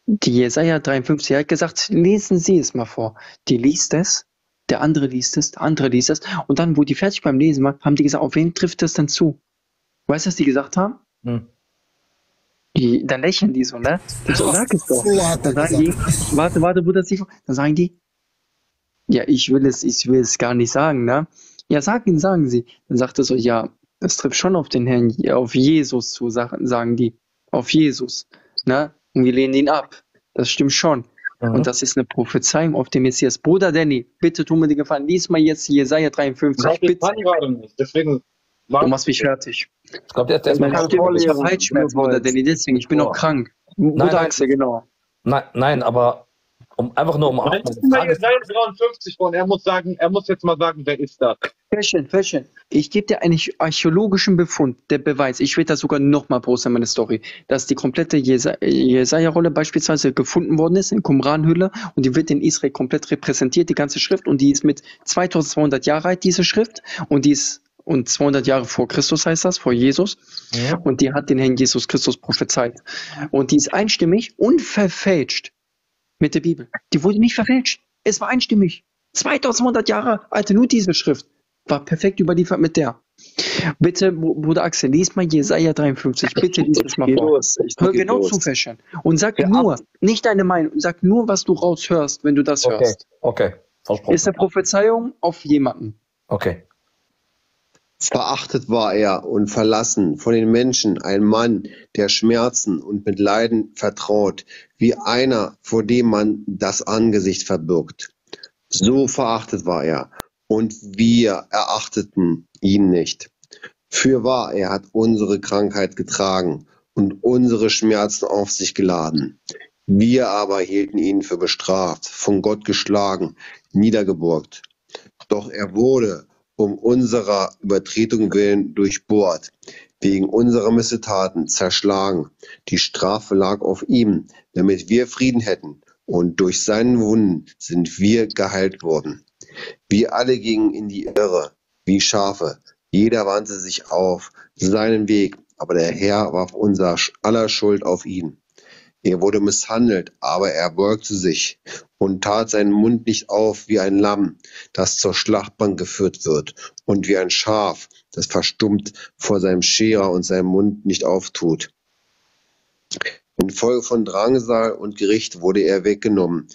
die Jesaja 53 hat gesagt, lesen Sie es mal vor. Die liest es, der andere liest es, der andere liest es. Und dann, wo die fertig beim Lesen waren, haben die gesagt, auf wen trifft das denn zu? Weißt du, was die gesagt haben? Hm. Die, dann lächeln die so, ne? So, sag es doch. Dann sagen die, warte, warte, Bruder, dann sagen die, ja, ich will es, ich will es gar nicht sagen, ne? Ja, sagen, sagen sie. Dann sagt er so, ja, das trifft schon auf den Herrn, auf Jesus zu, sagen die. Auf Jesus. Ne? Und wir lehnen ihn ab. Das stimmt schon. Mhm. Und das ist eine Prophezeiung auf den Messias. Bruder Danny, bitte tu mir den Gefallen. Lies mal jetzt Jesaja 53. Ich bitte. kann gerade nicht. Deswegen. Du machst mich fertig. Ich glaube, der hat erstmal Ich habe Halsschmerz, Bruder Danny. Deswegen, ich bin noch krank. Bruder Axel, genau. Nein, nein, aber um, einfach nur um Nein, Frage... 53 von. Er muss sagen, er muss jetzt mal sagen, wer ist das? Fashion, Fashion. Ich gebe dir einen archäologischen Befund, der Beweis. Ich werde da sogar nochmal posten, meine Story, dass die komplette Jesaja-Rolle beispielsweise gefunden worden ist in Qumran-Hülle und die wird in Israel komplett repräsentiert, die ganze Schrift und die ist mit 2200 Jahren alt, diese Schrift und die ist und 200 Jahre vor Christus heißt das, vor Jesus. Ja. Und die hat den Herrn Jesus Christus prophezeit. Und die ist einstimmig und verfälscht mit der Bibel. Die wurde nicht verfälscht. Es war einstimmig. 2200 Jahre alte nur diese Schrift. War perfekt überliefert mit der. Bitte, Bruder Axel, lies mal Jesaja 53. Bitte lies das mal vor. Hör genau los. zu, Fashion. Und sag ja, nur, nicht deine Meinung, sag nur, was du raushörst, wenn du das okay. hörst. Okay, versprochen. Ist eine Prophezeiung auf jemanden. Okay. Verachtet war er und verlassen von den Menschen, ein Mann, der Schmerzen und mit Leiden vertraut, wie einer, vor dem man das Angesicht verbirgt. So verachtet war er, und wir erachteten ihn nicht. Fürwahr, er hat unsere Krankheit getragen und unsere Schmerzen auf sich geladen. Wir aber hielten ihn für bestraft, von Gott geschlagen, niedergeburgt. Doch er wurde um unserer Übertretung willen durchbohrt, wegen unserer Missetaten zerschlagen. Die Strafe lag auf ihm, damit wir Frieden hätten, und durch seinen Wunden sind wir geheilt worden. Wir alle gingen in die Irre, wie Schafe. Jeder wandte sich auf seinen Weg, aber der Herr warf unser aller Schuld auf ihn. Er wurde misshandelt, aber er beugte sich und tat seinen Mund nicht auf wie ein Lamm, das zur Schlachtbank geführt wird, und wie ein Schaf, das verstummt vor seinem Scherer und seinen Mund nicht auftut. Infolge von Drangsal und Gericht wurde er weggenommen.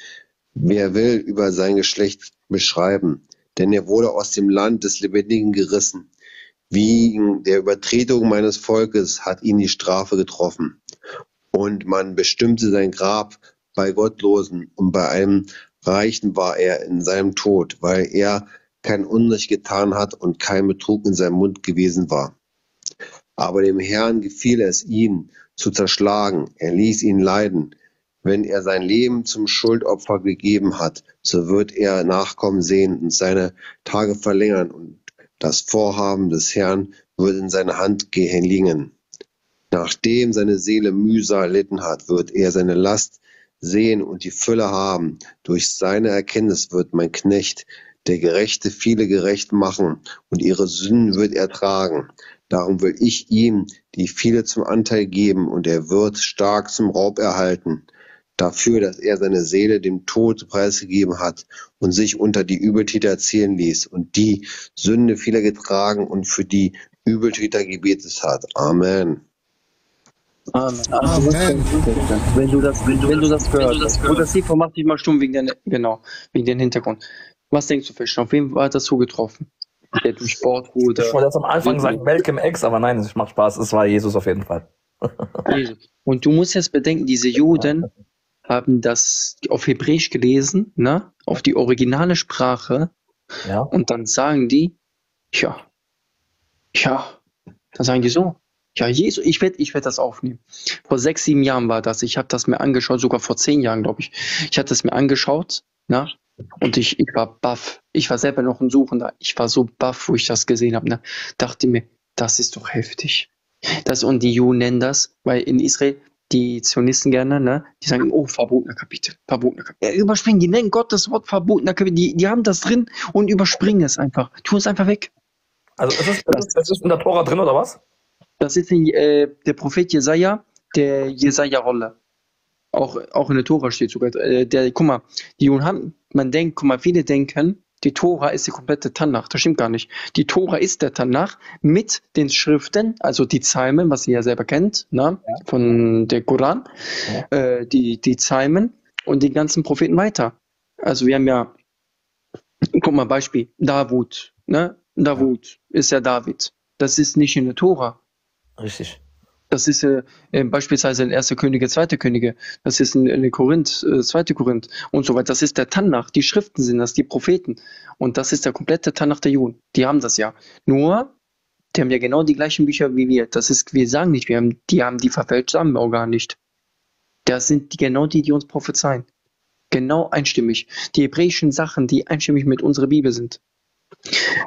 Wer will über sein Geschlecht beschreiben? Denn er wurde aus dem Land des Lebendigen gerissen. Wegen der Übertretung meines Volkes hat ihn die Strafe getroffen. Und man bestimmte sein Grab bei Gottlosen und bei einem Reichen war er in seinem Tod, weil er kein Unrecht getan hat und kein Betrug in seinem Mund gewesen war. Aber dem Herrn gefiel es, ihn zu zerschlagen. Er ließ ihn leiden. Wenn er sein Leben zum Schuldopfer gegeben hat, so wird er Nachkommen sehen und seine Tage verlängern und das Vorhaben des Herrn wird in seine Hand gelingen. Nachdem seine Seele Mühsal erlitten hat, wird er seine Last sehen und die Fülle haben. Durch seine Erkenntnis wird mein Knecht, der Gerechte, viele gerecht machen und ihre Sünden wird er tragen. Darum will ich ihm die viele zum Anteil geben und er wird stark zum Raub erhalten. Dafür, dass er seine Seele dem Tod preisgegeben hat und sich unter die Übeltäter zählen ließ und die Sünde vieler getragen und für die Übeltäter gebetet hat. Amen. Amen. Amen. Wenn du das, wenn du, wenn du das gehört hast. Bruder Sifo, mach dich mal stumm wegen den, genau, wegen den Hintergrund. Was denkst du, Fisch? Auf wen war das zugetroffen? Der durchbohrt wurde. Ich wollte jetzt am Anfang sagen Malcolm X, aber nein, es macht Spaß. Es war Jesus auf jeden Fall. Und du musst jetzt bedenken, diese Juden haben das auf Hebräisch gelesen, ne? Auf die originale Sprache. Ja. Und dann sagen die, ja, ja, dann sagen die so, ja, Jesus, ich werde ich werd das aufnehmen. Vor sechs, sieben Jahren war das. Ich habe das mir angeschaut, sogar vor zehn Jahren, glaube ich. Ich hatte das mir angeschaut, ne? Und ich, ich war baff. Ich war selber noch ein Suchender. Ich war so baff, wo ich das gesehen habe. Ne? Dachte mir, das ist doch heftig. Das, und die Juden nennen das, weil in Israel die Zionisten gerne, ne, die sagen, oh, verbotener Kapitel, verbotener Kapitel. Ja, überspringen, die nennen Gott das Wort verbotener Kapitel, die, die haben das drin und überspringen es einfach. Tu es einfach weg. Also ist es, das, das ist in der Tora drin oder was? Das ist in, äh, der Prophet Jesaja, der Jesaja-Rolle. Auch, auch in der Tora steht sogar, äh, der, guck mal, die haben, man denkt, guck mal, viele denken, die Tora ist die komplette Tanach. Das stimmt gar nicht. Die Tora ist der Tanach mit den Schriften, also die Psalmen, was ihr ja selber kennt, ne? Ja. von der Koran, ja. äh, die, die Psalmen und die ganzen Propheten weiter. Also wir haben ja, guck mal, Beispiel, Davut, ne? Davut ist ja David. Das ist nicht in der Tora. Richtig. Das ist äh, beispielsweise in 1. Könige, 2. Könige. Das ist in, in Korinth, äh, 2. Korinth und so weiter. Das ist der Tanach. Die Schriften sind das, die Propheten. Und das ist der komplette Tanach der Juden. Die haben das ja. Nur, die haben ja genau die gleichen Bücher wie wir. Das ist, wir sagen nicht, wir haben, die haben die wir auch gar nicht. Das sind die, genau die, die uns prophezeien. Genau einstimmig. Die hebräischen Sachen, die einstimmig mit unserer Bibel sind.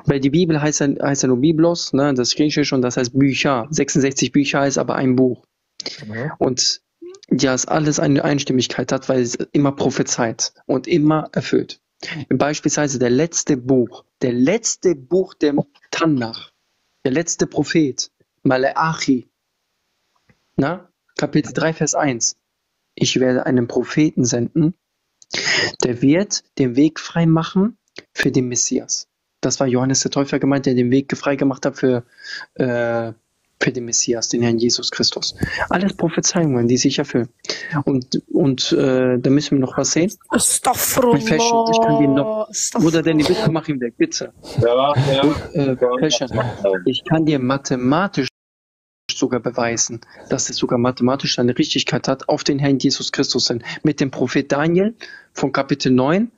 Weil die Bibel heißt ja, heißt ja nur Biblos, ne? das Griechische, und das heißt Bücher. 66 Bücher heißt aber ein Buch. Mhm. Und ja, es alles eine Einstimmigkeit hat, weil es immer prophezeit und immer erfüllt. Beispielsweise der letzte Buch, der letzte Buch der Tanach, der letzte Prophet, Maleachi, na? Kapitel 3, Vers 1. Ich werde einen Propheten senden, der wird den Weg frei machen für den Messias. Das war Johannes der Täufer gemeint, der den Weg frei gemacht hat für, äh, für den Messias, den Herrn Jesus Christus. Alles Prophezeiungen, die sich erfüllen. Und, und äh, da müssen wir noch was sehen. Astaghfirullah. Ich, ich kann dir noch. Bruder Danny, bitte mach ihn weg, bitte. Ja, ja. Und, äh, Fashion, ich kann dir mathematisch sogar beweisen, dass es sogar mathematisch eine Richtigkeit hat auf den Herrn Jesus Christus hin. Mit dem Prophet Daniel von Kapitel 9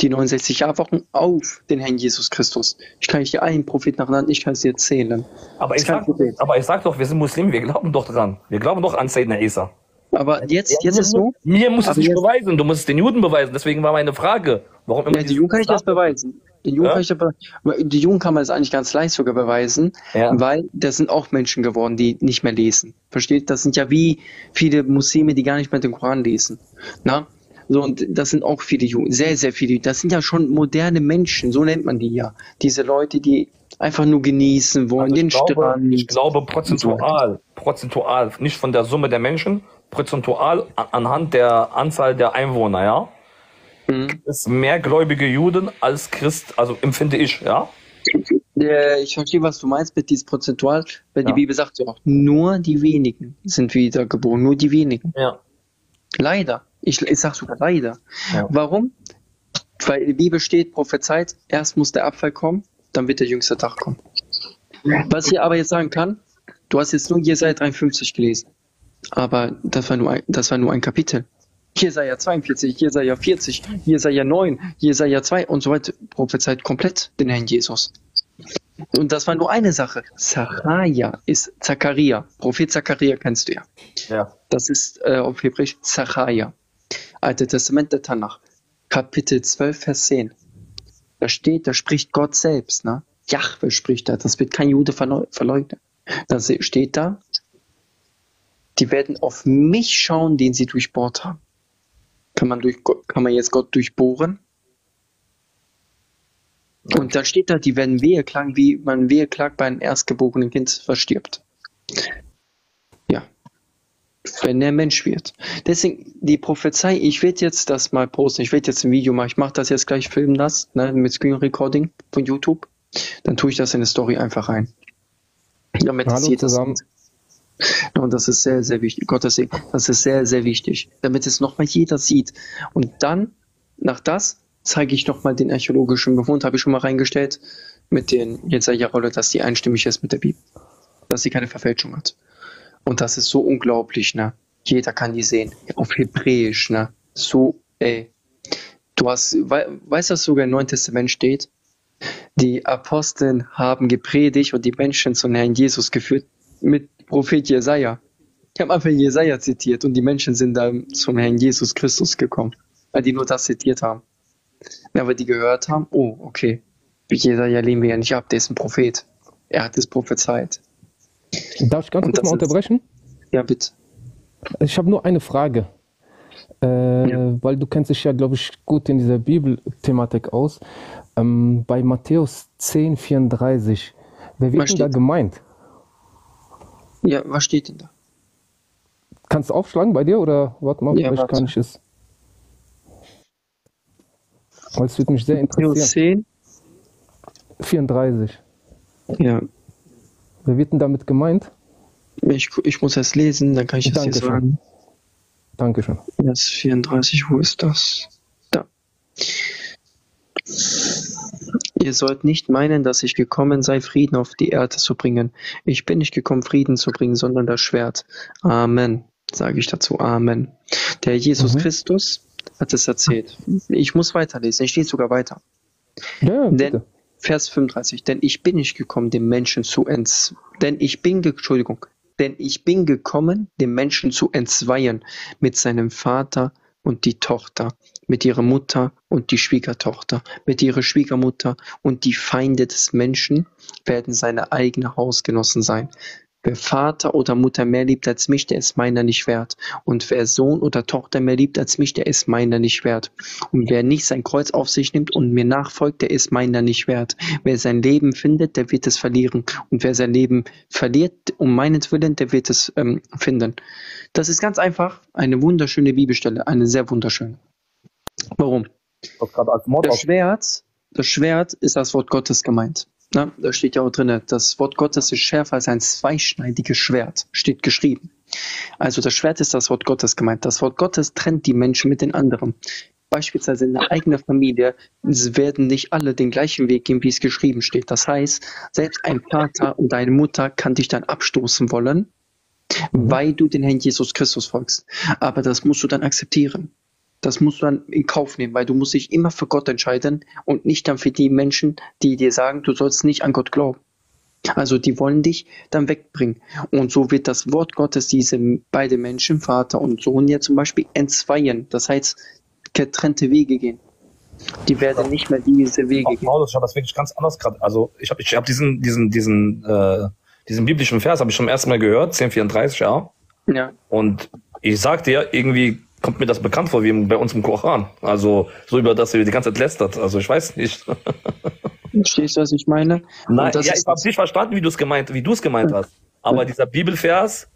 die 69 Jahrwochen auf den Herrn Jesus Christus. Ich kann nicht dir einen Propheten nacheinander, ich kann es dir erzählen. Aber ich, sag, aber ich sag doch, wir sind Muslime, wir glauben doch dran. Wir glauben doch an Sayyidina Isa. Aber jetzt, Ja, jetzt ist so. Mir muss es nicht beweisen, du musst es den Juden beweisen. Deswegen war meine Frage, warum immer ja, die Juden kann ich das beweisen. Die Juden, Ja? kann ich das die Juden kann man das eigentlich ganz leicht sogar beweisen, weil das sind auch Menschen geworden, die nicht mehr lesen. Versteht? Das sind ja wie viele Muslime, die gar nicht mehr den Koran lesen. Na? So, und das sind auch viele Juden, sehr, sehr viele. Das sind ja schon moderne Menschen, so nennt man die ja. Diese Leute, die einfach nur genießen wollen, den Also ich glaube, Strand. ich glaube prozentual, prozentual, nicht von der Summe der Menschen, prozentual anhand der Anzahl der Einwohner, ja, Mhm. ist mehr gläubige Juden als Christ, also empfinde ich, ja. Ich verstehe, was du meinst mit diesem Prozentual, weil die Bibel sagt ja auch, nur die wenigen sind wiedergeboren, nur die wenigen. Ja. Leider. Ich, ich sag sogar leider. Warum? Weil der Bibel steht, prophezeit, erst muss der Abfall kommen, dann wird der jüngste Tag kommen. Was ich aber jetzt sagen kann, du hast jetzt nur Jesaja 53 gelesen. Aber das war nur ein, das war nur ein Kapitel. Jesaja 42, Jesaja 40, Jesaja 9, Jesaja 2 und so weiter prophezeit komplett den Herrn Jesus. Und das war nur eine Sache. Zacharia ist Zachariah. Prophet Zachariah kennst du ja. Ja. Das ist äh, auf Hebräisch Zacharia. Alte Testament der Tanach. Kapitel 12, Vers 10. Da steht, da spricht Gott selbst, ne? Jahwe spricht da. Das wird kein Jude verleu- verleugnen. Da steht da, die werden auf mich schauen, den sie durchbohrt haben. Kann man, durch, kann man jetzt Gott durchbohren? Und dann steht da, die werden Wehe klagen, wie man Wehe klagt bei einem erstgeborenen Kind verstirbt. Ja. Wenn der Mensch wird. Deswegen, die Prophezei, ich werde jetzt das mal posten, ich werde jetzt ein Video machen, ich mache das jetzt gleich, filmen das, ne, mit Screen Recording von YouTube. Dann tue ich das in eine Story einfach rein. Damit Hallo jeder zusammen. sieht. Und das ist sehr, sehr wichtig. Gottes Segen. Das ist sehr, sehr wichtig. Damit es nochmal jeder sieht. Und dann, nach das, zeige ich nochmal den archäologischen Befund, habe ich schon mal reingestellt, mit den Jesaja-Rolle, dass die einstimmig ist mit der Bibel. Dass sie keine Verfälschung hat. Und das ist so unglaublich, ne? Jeder kann die sehen. Auf Hebräisch, ne? So, ey. Du hast, wei weißt du, was sogar im Neuen Testament steht? Die Aposteln haben gepredigt und die Menschen zum Herrn Jesus geführt mit Prophet Jesaja. Die haben einfach Jesaja zitiert und die Menschen sind dann zum Herrn Jesus Christus gekommen, weil die nur das zitiert haben. Ja, weil die gehört haben, oh, okay, Jesaja lehnen wir ja nicht ab, der ist ein Prophet. Er hat es prophezeit. Darf ich ganz Und kurz mal ist- unterbrechen? Ja, bitte. Ich habe nur eine Frage. Äh, Weil du kennst dich ja, glaube ich, gut in dieser Bibelthematik aus. Ähm, bei Matthäus 10, 34, wer wird Was denn da gemeint? Ja, was steht denn da? Kannst du aufschlagen bei dir oder warte mal, Ja, vielleicht warte. kann ich es. Weil es würde mich sehr interessieren. 34. Ja. Wer wird denn damit gemeint? Ich, ich muss erst lesen, dann kann ich hier Dankeschön. sagen. Dankeschön. Das ist 34, wo ist das? Da. Ihr sollt nicht meinen, dass ich gekommen sei, Frieden auf die Erde zu bringen. Ich bin nicht gekommen, Frieden zu bringen, sondern das Schwert. Amen, sage ich dazu. Amen. Der Jesus Christus hat es erzählt. Ich muss weiterlesen, ich lese sogar weiter. Ja, Denn, Vers 35, denn ich bin nicht gekommen, dem Menschen zu ents, denn ich bin, Entschuldigung, denn ich bin gekommen, den Menschen zu entzweien mit seinem Vater und die Tochter, mit ihrer Mutter und die Schwiegertochter, mit ihrer Schwiegermutter und die Feinde des Menschen werden seine eigenen Hausgenossen sein. Wer Vater oder Mutter mehr liebt als mich, der ist meiner nicht wert. Und wer Sohn oder Tochter mehr liebt als mich, der ist meiner nicht wert. Und wer nicht sein Kreuz auf sich nimmt und mir nachfolgt, der ist meiner nicht wert. Wer sein Leben findet, der wird es verlieren. Und wer sein Leben verliert, um meinetwillen, der wird es ähm, finden. Das ist ganz einfach eine wunderschöne Bibelstelle, eine sehr wunderschöne. Warum? Das Schwert, das Schwert ist das Wort Gottes gemeint. Na, da steht ja auch drin, das Wort Gottes ist schärfer als ein zweischneidiges Schwert, steht geschrieben. Also das Schwert ist das Wort Gottes gemeint. Das Wort Gottes trennt die Menschen mit den anderen. Beispielsweise in der eigenen Familie werden nicht alle den gleichen Weg gehen, wie es geschrieben steht. Das heißt, selbst ein Vater und eine Mutter kann dich dann abstoßen wollen, weil du den Herrn Jesus Christus folgst. Aber das musst du dann akzeptieren. Das musst du dann in Kauf nehmen, weil du musst dich immer für Gott entscheiden und nicht dann für die Menschen, die dir sagen, du sollst nicht an Gott glauben. Also die wollen dich dann wegbringen. Und so wird das Wort Gottes diese beide Menschen, Vater und Sohn, ja zum Beispiel entzweien. Das heißt, getrennte Wege gehen. Die werden nicht mehr diese Wege gehen. Paulus, ich habe das wirklich ganz anders gerade. Also ich habe ich hab diesen, diesen, diesen, äh, diesen biblischen Vers habe ich schon erst Mal gehört, 1034, ja. Ja. Und ich sag dir, irgendwie kommt mir das bekannt vor wie bei uns im Koran. Also so über das ihr die ganze Zeit lästert. Also ich weiß nicht. Verstehst du, was ich meine? Nein, das ja, ist ich habe nicht verstanden, wie du es gemeint, wie du es gemeint hast. Aber dieser Bibelvers,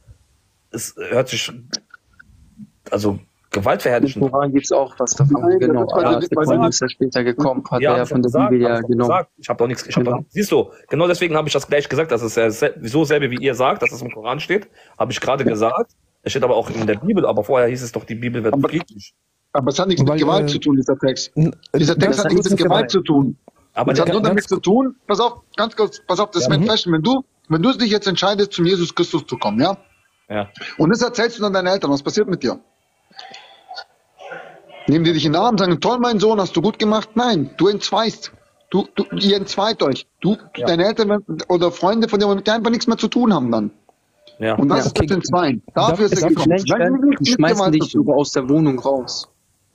es hört sich also gewaltverherrlichend. Im Koran gibt es auch was davon. Nein, genau. das der Koran ist ja später gekommen, hat Ja, er ja von der gesagt, Bibel hab ja genommen. gesagt. Ich habe doch nichts. Ich hab Genau. doch, siehst du, genau deswegen habe ich das gleich gesagt, dass es so selbe wie ihr sagt, dass es im Koran steht, habe ich gerade gesagt. Es steht aber auch in der Bibel, aber vorher hieß es doch, die Bibel wird friedlich. Aber es hat nichts mit Gewalt zu tun, dieser Text. Dieser Text hat hat nichts mit Gewalt zu tun. Aber es hat nur damit zu tun, pass auf, ganz kurz, pass auf, das Ja. ist mein Mhm. Fashion. Wenn du, wenn du dich jetzt entscheidest, zum Jesus Christus zu kommen, ja? Ja. Und das erzählst du dann deinen Eltern, was passiert mit dir? Nehmen die dich in den Arm, sagen, toll, mein Sohn, hast du gut gemacht? Nein, du entzweist. Du, du, ihr entzweit euch. Du, Ja. deine Eltern oder Freunde von dir, mit dir einfach nichts mehr zu tun haben dann. Ja. Und das Ja, ist das okay. Entzweien. Dafür ist er gekommen. Nein, die mit schmeißen dich sogar aus der Wohnung raus.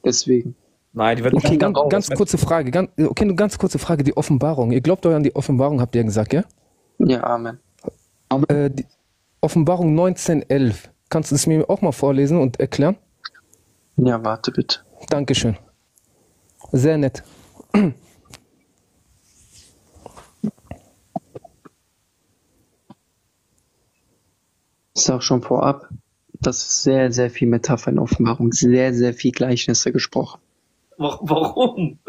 Deswegen. Nein, die werden Okay, ganz, ganz kurze Frage. Ganz, okay, eine ganz kurze Frage. Die Offenbarung. Ihr glaubt euch an die Offenbarung, habt ihr gesagt, ja? Ja, Amen. Äh, die Offenbarung 1911. Kannst du es mir auch mal vorlesen und erklären? Ja, warte bitte. Dankeschön. Sehr nett. Ich sag schon vorab, das ist sehr, sehr viel Metapher in Offenbarung, sehr, sehr viel Gleichnisse gesprochen. Wa- Warum?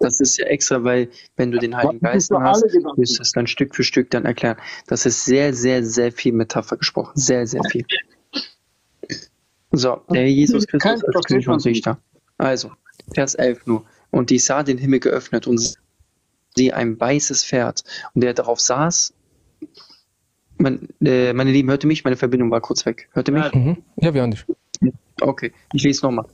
Das ist ja extra, weil wenn du den Heiligen Geist hast, wirst du es dann Stück für Stück dann erklären. Das ist sehr, sehr, sehr viel Metapher gesprochen. Sehr, sehr viel. So, der Herr Jesus Christus als König und Richter. Also, Vers 11 nur. Und ich sah den Himmel geöffnet und sehe ein weißes Pferd. Und der darauf saß, mein, äh, meine Lieben, hört ihr mich? Meine Verbindung war kurz weg. Hört ihr mich? Mhm. Ja, wir haben dich. Okay, ich lese nochmal.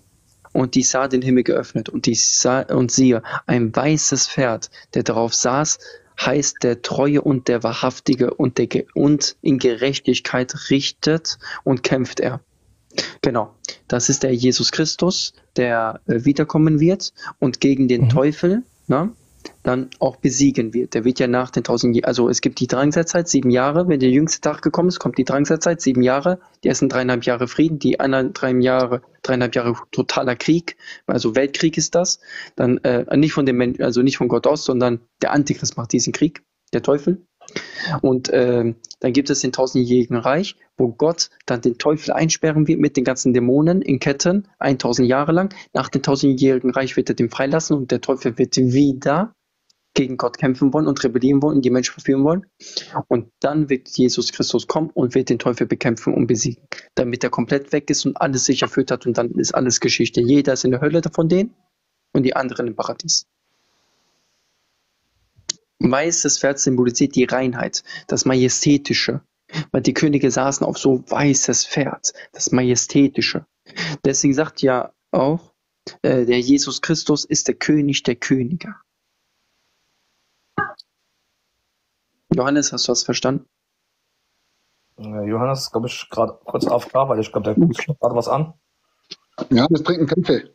Und ich sah den Himmel geöffnet und ich sah und siehe ein weißes Pferd, der darauf saß, heißt der Treue und der Wahrhaftige und der Ge und in Gerechtigkeit richtet und kämpft er. Genau, das ist der Jesus Christus, der äh, wiederkommen wird und gegen den Teufel, ne, dann auch besiegen wird. Der wird ja nach den tausend Jahren, also es gibt die Drangsalzzeit, sieben Jahre, wenn der jüngste Tag gekommen ist, kommt die Drangsalzzeit, sieben Jahre, die ersten dreieinhalb Jahre Frieden, die anderen drei Jahre, dreieinhalb Jahre totaler Krieg, also Weltkrieg ist das, dann äh, nicht von dem Menschen, also nicht von Gott aus, sondern der Antichrist macht diesen Krieg, der Teufel. Und ähm, dann gibt es den tausendjährigen Reich, wo Gott dann den Teufel einsperren wird mit den ganzen Dämonen in Ketten, 1000 Jahre lang. Nach dem tausendjährigen Reich wird er den freilassen und der Teufel wird wieder gegen Gott kämpfen wollen und rebellieren wollen und die Menschen verführen wollen. Und dann wird Jesus Christus kommen und wird den Teufel bekämpfen und besiegen, damit er komplett weg ist und alles sich erfüllt hat und dann ist alles Geschichte. Jeder ist in der Hölle von denen und die anderen im Paradies. Weißes Pferd symbolisiert die Reinheit, das Majestätische, weil die Könige saßen auf so weißes Pferd, das Majestätische. Deswegen sagt ja auch, äh, der Jesus Christus ist der König der Könige. Johannes, hast du das verstanden? Äh, Johannes glaube ich, gerade kurz AFK, weil ich glaube, der guckt gerade was an. Ja, wir trinken Kaffee.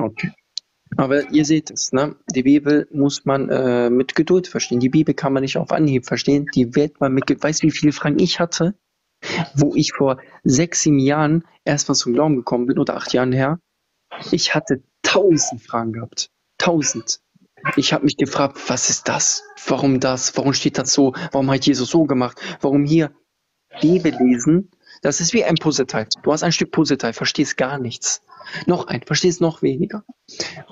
Okay. Aber ihr seht es, ne? Die Bibel muss man äh, mit Geduld verstehen. Die Bibel kann man nicht auf Anhieb verstehen. Die wird man mit Geduld. Weißt du, wie viele Fragen ich hatte, wo ich vor sechs, sieben Jahren erstmal zum Glauben gekommen bin oder acht Jahren her? Ich hatte tausend Fragen gehabt. Tausend. Ich habe mich gefragt, was ist das? Warum das? Warum steht das so? Warum hat Jesus so gemacht? Warum hier? Bibel lesen, das ist wie ein Puzzleteil. Du hast ein Stück Puzzleteil, verstehst gar nichts. Noch ein, verstehst noch weniger.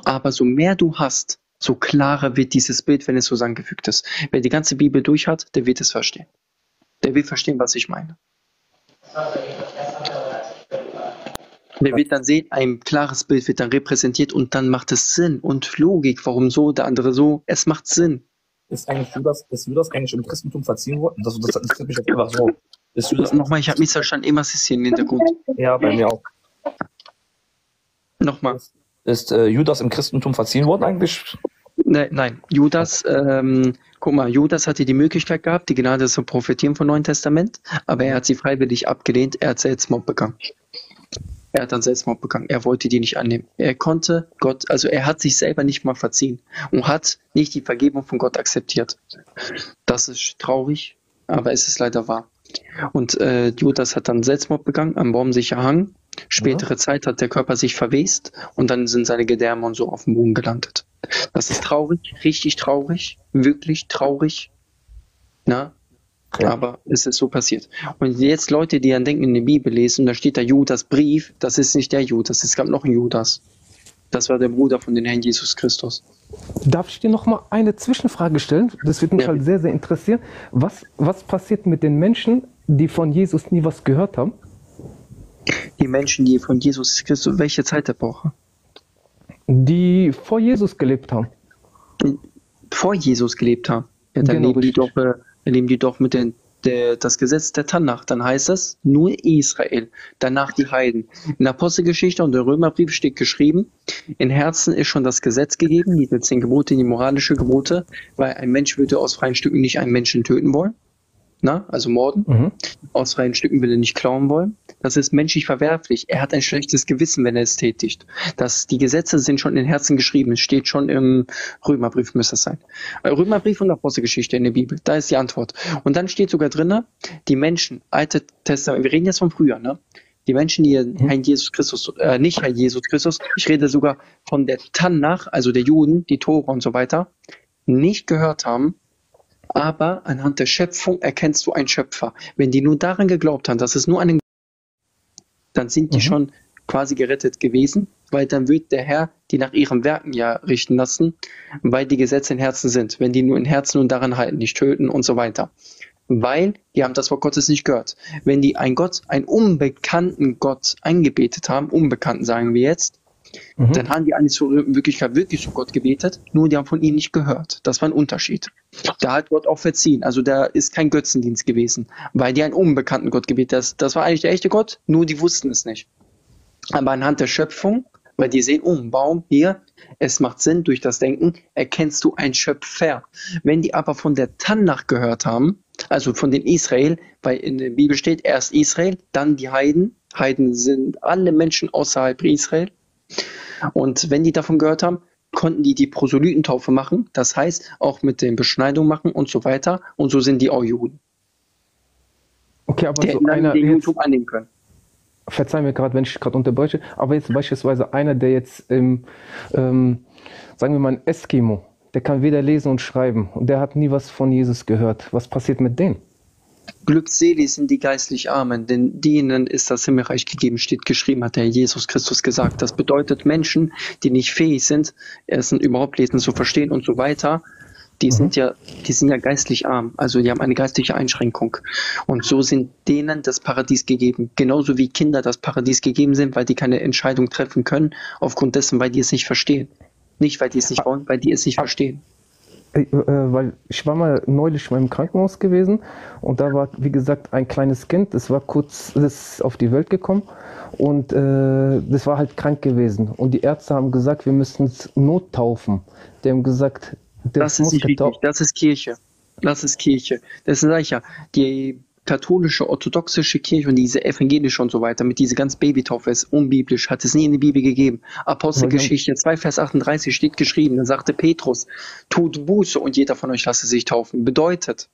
Aber so mehr du hast, so klarer wird dieses Bild, wenn es zusammengefügt ist. Wer die ganze Bibel durch hat, der wird es verstehen. Der wird verstehen, was ich meine. Der wird dann sehen, ein klares Bild wird dann repräsentiert und dann macht es Sinn und Logik, warum so, der andere so. Es macht Sinn. Ist eigentlich Judas, ist Judas eigentlich im Christentum verziehen worden? Das, das, das interessiert mich jetzt einfach so. Ist Judas, Nochmal, ich habe missverstanden, immer ist es hier im Hintergrund. ja, bei mir auch. Nochmal. Ist äh, Judas im Christentum verziehen worden eigentlich? Nein, nein, Judas, ähm, guck mal, Judas hatte die Möglichkeit gehabt, die Gnade zu profitieren vom Neuen Testament, aber er hat sie freiwillig abgelehnt, er hat Selbstmord begangen. Er hat dann Selbstmord begangen. Er wollte die nicht annehmen. Er konnte Gott, also er hat sich selber nicht mal verziehen und hat nicht die Vergebung von Gott akzeptiert. Das ist traurig, aber es ist leider wahr. Und äh, Judas hat dann Selbstmord begangen, am Baum sich erhangen. Spätere Zeit hat der Körper sich verwest und dann sind seine Gedärme und so auf dem Boden gelandet. Das ist traurig, richtig traurig, wirklich traurig. Na, aber es ist so passiert. Und jetzt Leute, die dann denken, in der Bibel lesen, da steht da Judas Brief, das ist nicht der Judas, es gab noch einen Judas. Das war der Bruder von den Herrn Jesus Christus. Darf ich dir noch mal eine Zwischenfrage stellen? Das wird mich halt sehr, sehr interessieren. Was, was passiert mit den Menschen, die von Jesus nie was gehört haben? Die Menschen, die von Jesus Christus, welche Zeitepoche? Die vor Jesus gelebt haben. Vor Jesus gelebt haben. Ja, dann Genau, leben die doch, äh, leben die doch mit den, der, das Gesetz der Tanach. Dann heißt es nur Israel, danach die Heiden. In der Apostelgeschichte und der Römerbrief steht geschrieben, in Herzen ist schon das Gesetz gegeben, diese zehn Gebote, die moralische Gebote, weil ein Mensch würde aus freien Stücken nicht einen Menschen töten wollen. Na, also morden. Aus freien Stücken will er nicht klauen wollen. Das ist menschlich verwerflich. Er hat ein schlechtes Gewissen, wenn er es tätigt. Das, die Gesetze sind schon in den Herzen geschrieben. Es steht schon im Römerbrief, müsste es sein. Äh, Römerbrief und Apostelgeschichte in der Bibel. Da ist die Antwort. Und dann steht sogar drinne, die Menschen, Alte Testament, wir reden jetzt von früher, ne? Die Menschen, die Herrn Jesus Christus, äh, nicht Herrn Jesus Christus, ich rede sogar von der Tanach, also der Juden, die Tora und so weiter, nicht gehört haben, aber anhand der Schöpfung erkennst du einen Schöpfer. Wenn die nur daran geglaubt haben, dass es nur einen, dann sind die schon quasi gerettet gewesen, weil dann wird der Herr die nach ihren Werken ja richten lassen, weil die Gesetze in Herzen sind. Wenn die nur in Herzen und daran halten, nicht töten und so weiter. Weil die haben das Wort Gottes nicht gehört. Wenn die einen Gott, einen unbekannten Gott angebetet haben, unbekannten sagen wir jetzt, dann haben die eigentlich zur Wirklichkeit wirklich zu Gott gebetet, nur die haben von ihm nicht gehört. Das war ein Unterschied. Da hat Gott auch verziehen. Also da ist kein Götzendienst gewesen, weil die einen unbekannten Gott gebetet haben. Das, war eigentlich der echte Gott, nur die wussten es nicht. Aber anhand der Schöpfung, weil die sehen, oh, ein Baum hier, es macht Sinn durch das Denken, erkennst du einen Schöpfer. Wenn die aber von der Tanach gehört haben, also von den Israel, weil in der Bibel steht erst Israel, dann die Heiden. Heiden sind alle Menschen außerhalb Israel. Und wenn die davon gehört haben, konnten die die Proselytentaufe machen, das heißt auch mit den Beschneidungen machen und so weiter. Und so sind die auch Juden. Okay, aber Die so einer den jetzt, annehmen können. verzeih mir gerade, wenn ich gerade unterbreche, aber jetzt beispielsweise einer, der jetzt im, ähm, sagen wir mal, ein Eskimo, der kann weder lesen und schreiben und der hat nie was von Jesus gehört. Was passiert mit denen? Glückselig sind die geistlich Armen, denn denen ist das Himmelreich gegeben, steht geschrieben, hat der Jesus Christus gesagt. Das bedeutet Menschen, die nicht fähig sind, erst überhaupt lesen zu verstehen und so weiter, die sind ja, die sind ja geistlich arm, also die haben eine geistliche Einschränkung. Und so sind denen das Paradies gegeben. Genauso wie Kinder das Paradies gegeben sind, weil die keine Entscheidung treffen können, aufgrund dessen, weil die es nicht verstehen. Nicht, weil die es nicht wollen, weil die es nicht verstehen. Äh, äh, weil ich war mal neulich mal im Krankenhaus gewesen und da war, wie gesagt, ein kleines Kind, das war kurz das ist auf die Welt gekommen und äh, das war halt krank gewesen. Und die Ärzte haben gesagt, wir müssen es nottaufen. Die haben gesagt, das, Das ist nicht getauft das ist Kirche. Das ist Kirche. Das ich ja. Die katholische, orthodoxische Kirche und diese evangelische und so weiter mit dieser ganz Babytaufe ist unbiblisch, hat es nie in der Bibel gegeben. Apostelgeschichte 2, Vers 38 steht geschrieben, da sagte Petrus, tut Buße und jeder von euch lasse sich taufen. Bedeutet,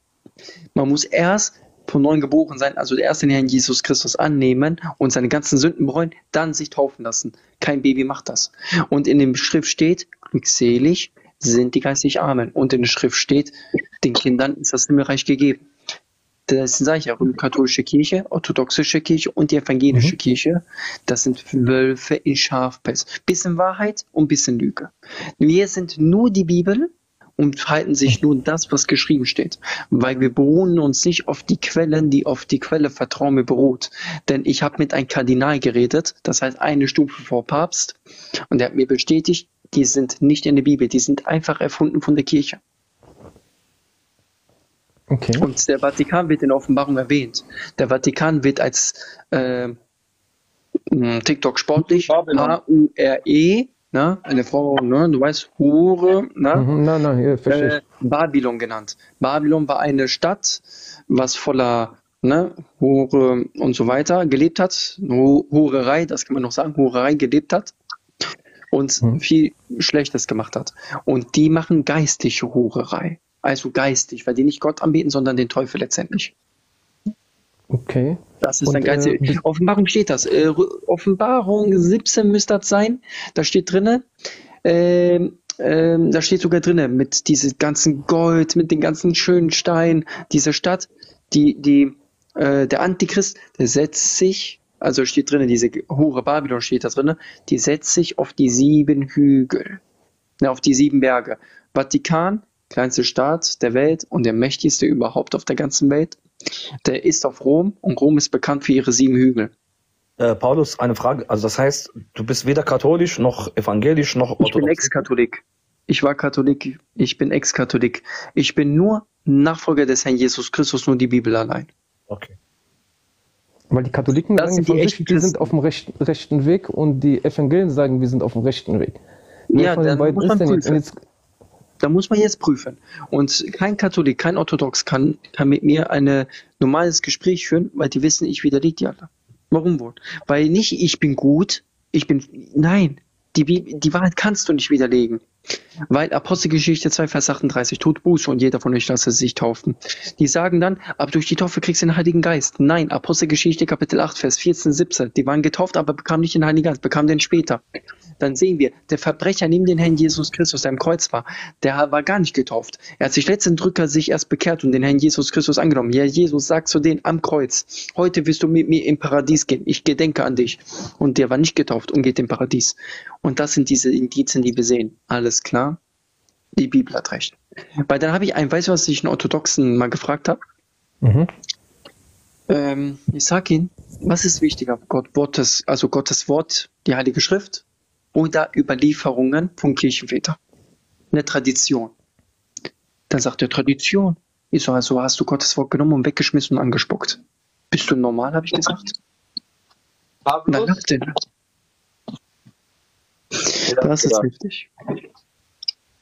man muss erst von neuem geboren sein, also erst den Herrn Jesus Christus annehmen und seine ganzen Sünden bereuen, dann sich taufen lassen. Kein Baby macht das. Und in dem Schrift steht, glückselig sind die geistig Armen. Und in der Schrift steht, den Kindern ist das Himmelreich gegeben. Das sage ich ja, römisch-katholische Kirche, orthodoxische Kirche und die evangelische Kirche, das sind Wölfe in Schafpelz. Bisschen Wahrheit und bisschen Lüge. Wir sind nur die Bibel und halten sich nur das, was geschrieben steht. Weil wir beruhen uns nicht auf die Quellen, die auf die Quelle Vertrauen beruht. Denn ich habe mit einem Kardinal geredet, das heißt eine Stufe vor Papst, und er hat mir bestätigt, die sind nicht in der Bibel, die sind einfach erfunden von der Kirche. Okay. Und der Vatikan wird in der Offenbarung erwähnt. Der Vatikan wird als äh, TikTok sportlich, H-U-R-E, ne? Eine Frau, ne? Du weißt, Hure, ne? Mhm, nein, nein, verstehe äh, Babylon genannt. Babylon war eine Stadt, was voller ne, Hure und so weiter gelebt hat. Hu- Hurerei, das kann man noch sagen, Hurerei gelebt hat und Mhm. viel Schlechtes gemacht hat. Und die machen geistige Hurerei. Also geistig, weil die nicht Gott anbeten, sondern den Teufel letztendlich. Okay. Das ist Und, ein geistig. äh, Offenbarung steht das. Äh, Offenbarung 17 müsste das sein. Da steht drinne. Ähm, da steht sogar drinne mit diesem ganzen Gold, mit den ganzen schönen Steinen, diese Stadt, die, die, äh, der Antichrist, der setzt sich, also steht drinne, diese Hure Babylon steht da drinne, die setzt sich auf die sieben Hügel, ne, auf die sieben Berge. Vatikan, kleinste Staat der Welt und der mächtigste überhaupt auf der ganzen Welt. Der ist auf Rom und Rom ist bekannt für ihre sieben Hügel. Äh, Paulus, eine Frage. Also das heißt, du bist weder katholisch noch evangelisch noch Ich bin orthodox. Ex-Katholik. Ich war Katholik, ich bin Ex-Katholik. Ich bin nur Nachfolger des Herrn Jesus Christus, nur die Bibel allein. Okay. Weil die Katholiken Das sagen sind von die sich, wir sind auf dem rechten, rechten Weg und die Evangelien sagen, wir sind auf dem rechten Weg. Ja, dann muss man prüfen. jetzt Da muss man jetzt prüfen. Und kein Katholik, kein Orthodox kann, kann mit mir ein normales Gespräch führen, weil die wissen, ich widerlege die alle. Warum wohl? Weil nicht ich bin gut, ich bin, nein, die, die Wahrheit kannst du nicht widerlegen. Weil Apostelgeschichte 2, Vers 38, tut Buße und jeder von euch lasse sich taufen. Die sagen dann, aber durch die Taufe kriegst du den Heiligen Geist. Nein, Apostelgeschichte Kapitel 8, Vers 14, 17, die waren getauft, aber bekamen nicht den Heiligen Geist, bekamen den später. Dann sehen wir, der Verbrecher neben den Herrn Jesus Christus, der am Kreuz war, der war gar nicht getauft. Er hat sich letzten Drücker sich erst bekehrt und den Herrn Jesus Christus angenommen. Ja, Jesus sagt zu denen am Kreuz, heute wirst du mit mir im Paradies gehen. Ich gedenke an dich. Und der war nicht getauft und geht im Paradies. Und das sind diese Indizien, die wir sehen. Alles klar? Die Bibel hat recht. Weil dann habe ich einen, weißt du, was ich einen Orthodoxen mal gefragt habe? Mhm. Ähm, ich sag Ihnen, was ist wichtiger? Gott, Gottes, also Gottes Wort, die Heilige Schrift oder Überlieferungen von Kirchenvätern? Eine Tradition. Dann sagt er Tradition. Ich so, also hast du Gottes Wort genommen und weggeschmissen und angespuckt. Bist du normal, habe ich gesagt. Und dann lacht er. Das ist ja.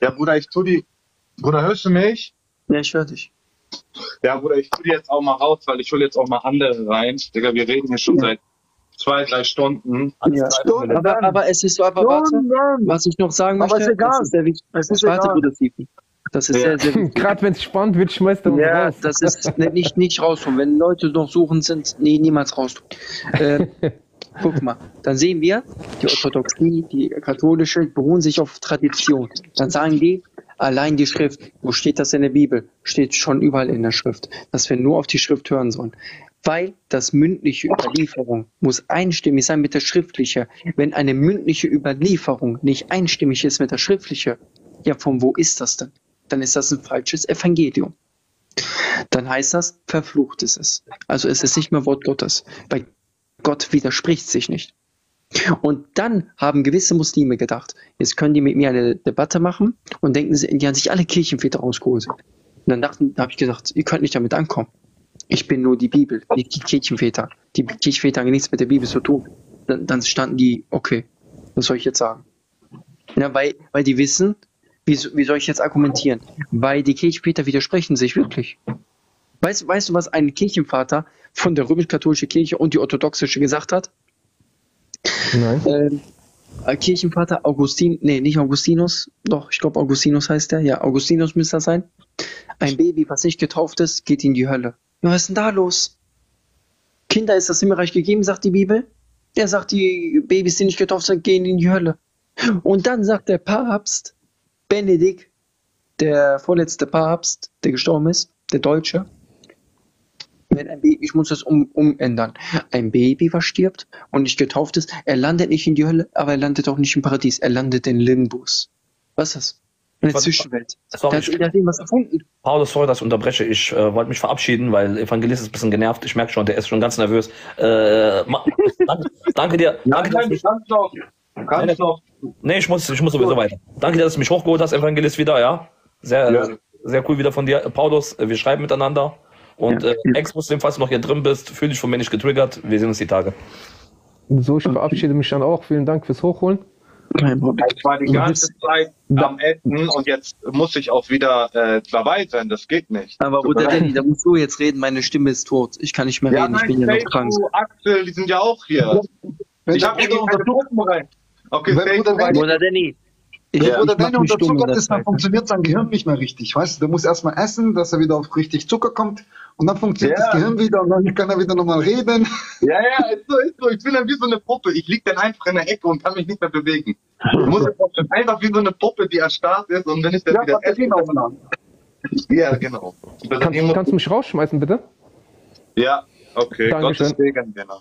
Ja, Bruder, ich tu die. Bruder, hörst du mich? Ja, ich höre dich. Ja, Bruder, ich tu die jetzt auch mal raus, weil ich hol jetzt auch mal andere rein. Digga, wir reden hier schon seit zwei, drei Stunden. Ja. Aber, aber es ist so, aber warte, was ich noch sagen Aber möchte, ist egal. das ist sehr wichtig. Es ist warte, egal. Bruder Tiefen. Das ist sehr, sehr wichtig. Gerade wenn es spannend wird, schmeißt er uns Ja, raus. das ist nicht, nicht raustun. Wenn Leute noch suchen sind, nee, niemals raustun. Äh, guck mal, dann sehen wir, die Orthodoxie, die katholische, beruhen sich auf Tradition. Dann sagen die, allein die Schrift, wo steht das in der Bibel? Steht schon überall in der Schrift, dass wir nur auf die Schrift hören sollen. Weil das mündliche Überlieferung muss einstimmig sein mit der schriftliche. Wenn eine mündliche Überlieferung nicht einstimmig ist mit der schriftliche, ja, von wo ist das denn? Dann ist das ein falsches Evangelium dann heißt das, verflucht ist es. Also es ist nicht mehr Wort Gottes. Weil Gott widerspricht sich nicht. Und dann haben gewisse Muslime gedacht, jetzt können die mit mir eine Debatte machen und denken, sie, die haben sich alle Kirchenväter rausgeholt. Und dann dachten, da habe ich gesagt, ihr könnt nicht damit ankommen. Ich bin nur die Bibel, nicht die Kirchenväter. Die Kirchenväter haben nichts mit der Bibel zu tun. Dann, dann standen die, okay, was soll ich jetzt sagen? Ja, weil, weil die wissen, wie, wie soll ich jetzt argumentieren? Weil die Kirchenväter widersprechen sich wirklich. Weißt, weißt du, was ein Kirchenvater von der römisch-katholischen Kirche und die orthodoxische gesagt hat? Nein. Ähm, äh, Kirchenvater Augustin, nee, nicht Augustinus, doch, ich glaube Augustinus heißt der, ja, Augustinus müsste das sein. Ein Baby, was nicht getauft ist, geht in die Hölle. Ja, was ist denn da los? Kinder ist das Himmelreich gegeben, sagt die Bibel. Er sagt, die Babys, die nicht getauft sind, gehen in die Hölle. Und dann sagt der Papst, Benedikt, der vorletzte Papst, der gestorben ist, der Deutsche, wenn ein Baby, ich muss das um, umändern. Ein Baby, was stirbt und nicht getauft ist, er landet nicht in die Hölle, aber er landet auch nicht im Paradies. Er landet in Limbus. Was ist das? Eine Was- Zwischenwelt. Sorry, Der hat, ich- der hat irgendwas erfunden. Paulus, sorry, dass ich unterbreche. Ich äh, wollte mich verabschieden, weil Evangelist ist ein bisschen genervt. Ich merke schon, der ist schon ganz nervös. Äh, danke, danke dir. Danke, dass du, kannst noch. Nee, ich muss, ich muss sowieso weiter. Danke dir, dass du mich hochgeholt hast, Evangelist, wieder, ja. Sehr, Ja. sehr cool wieder von dir. Paulus, wir schreiben miteinander. Und äh, Ex-Muslim, falls du noch hier drin bist, fühl dich von mir nicht getriggert. Wir sehen uns die Tage. So, ich verabschiede mich dann auch. Vielen Dank fürs Hochholen. Kein Problem. Ich war die ganze Zeit am Essen und jetzt muss ich auch wieder äh, dabei sein. Das geht nicht. Aber Bruder. Danny, da musst du jetzt reden, meine Stimme ist tot. Ich kann nicht mehr Ja, reden, ich nein, bin ja noch krank. du, Axel, die sind ja auch hier. Ich habe hier keine Truppen rein. Okay, Bruder Danny- Danny, ich, Wenn in unterzuckert ist, dann funktioniert sein Gehirn nicht mehr richtig. Weißt du, der muss erstmal essen, dass er wieder auf richtig Zucker kommt und dann funktioniert Ja. das Gehirn wieder und dann kann er wieder nochmal reden. Ja, ja, ist so, ist so. Ich bin dann wie so eine Puppe. Ich lieg dann einfach in der Ecke und kann mich nicht mehr bewegen. Ich muss jetzt einfach wie so eine Puppe, die erstarrt ist und wenn ich dann Ja, wieder Batterien aufladen. Ja, genau. Kannst, kannst du mich rausschmeißen, bitte? Ja, okay. Dankeschön. Gottes Segen, genau.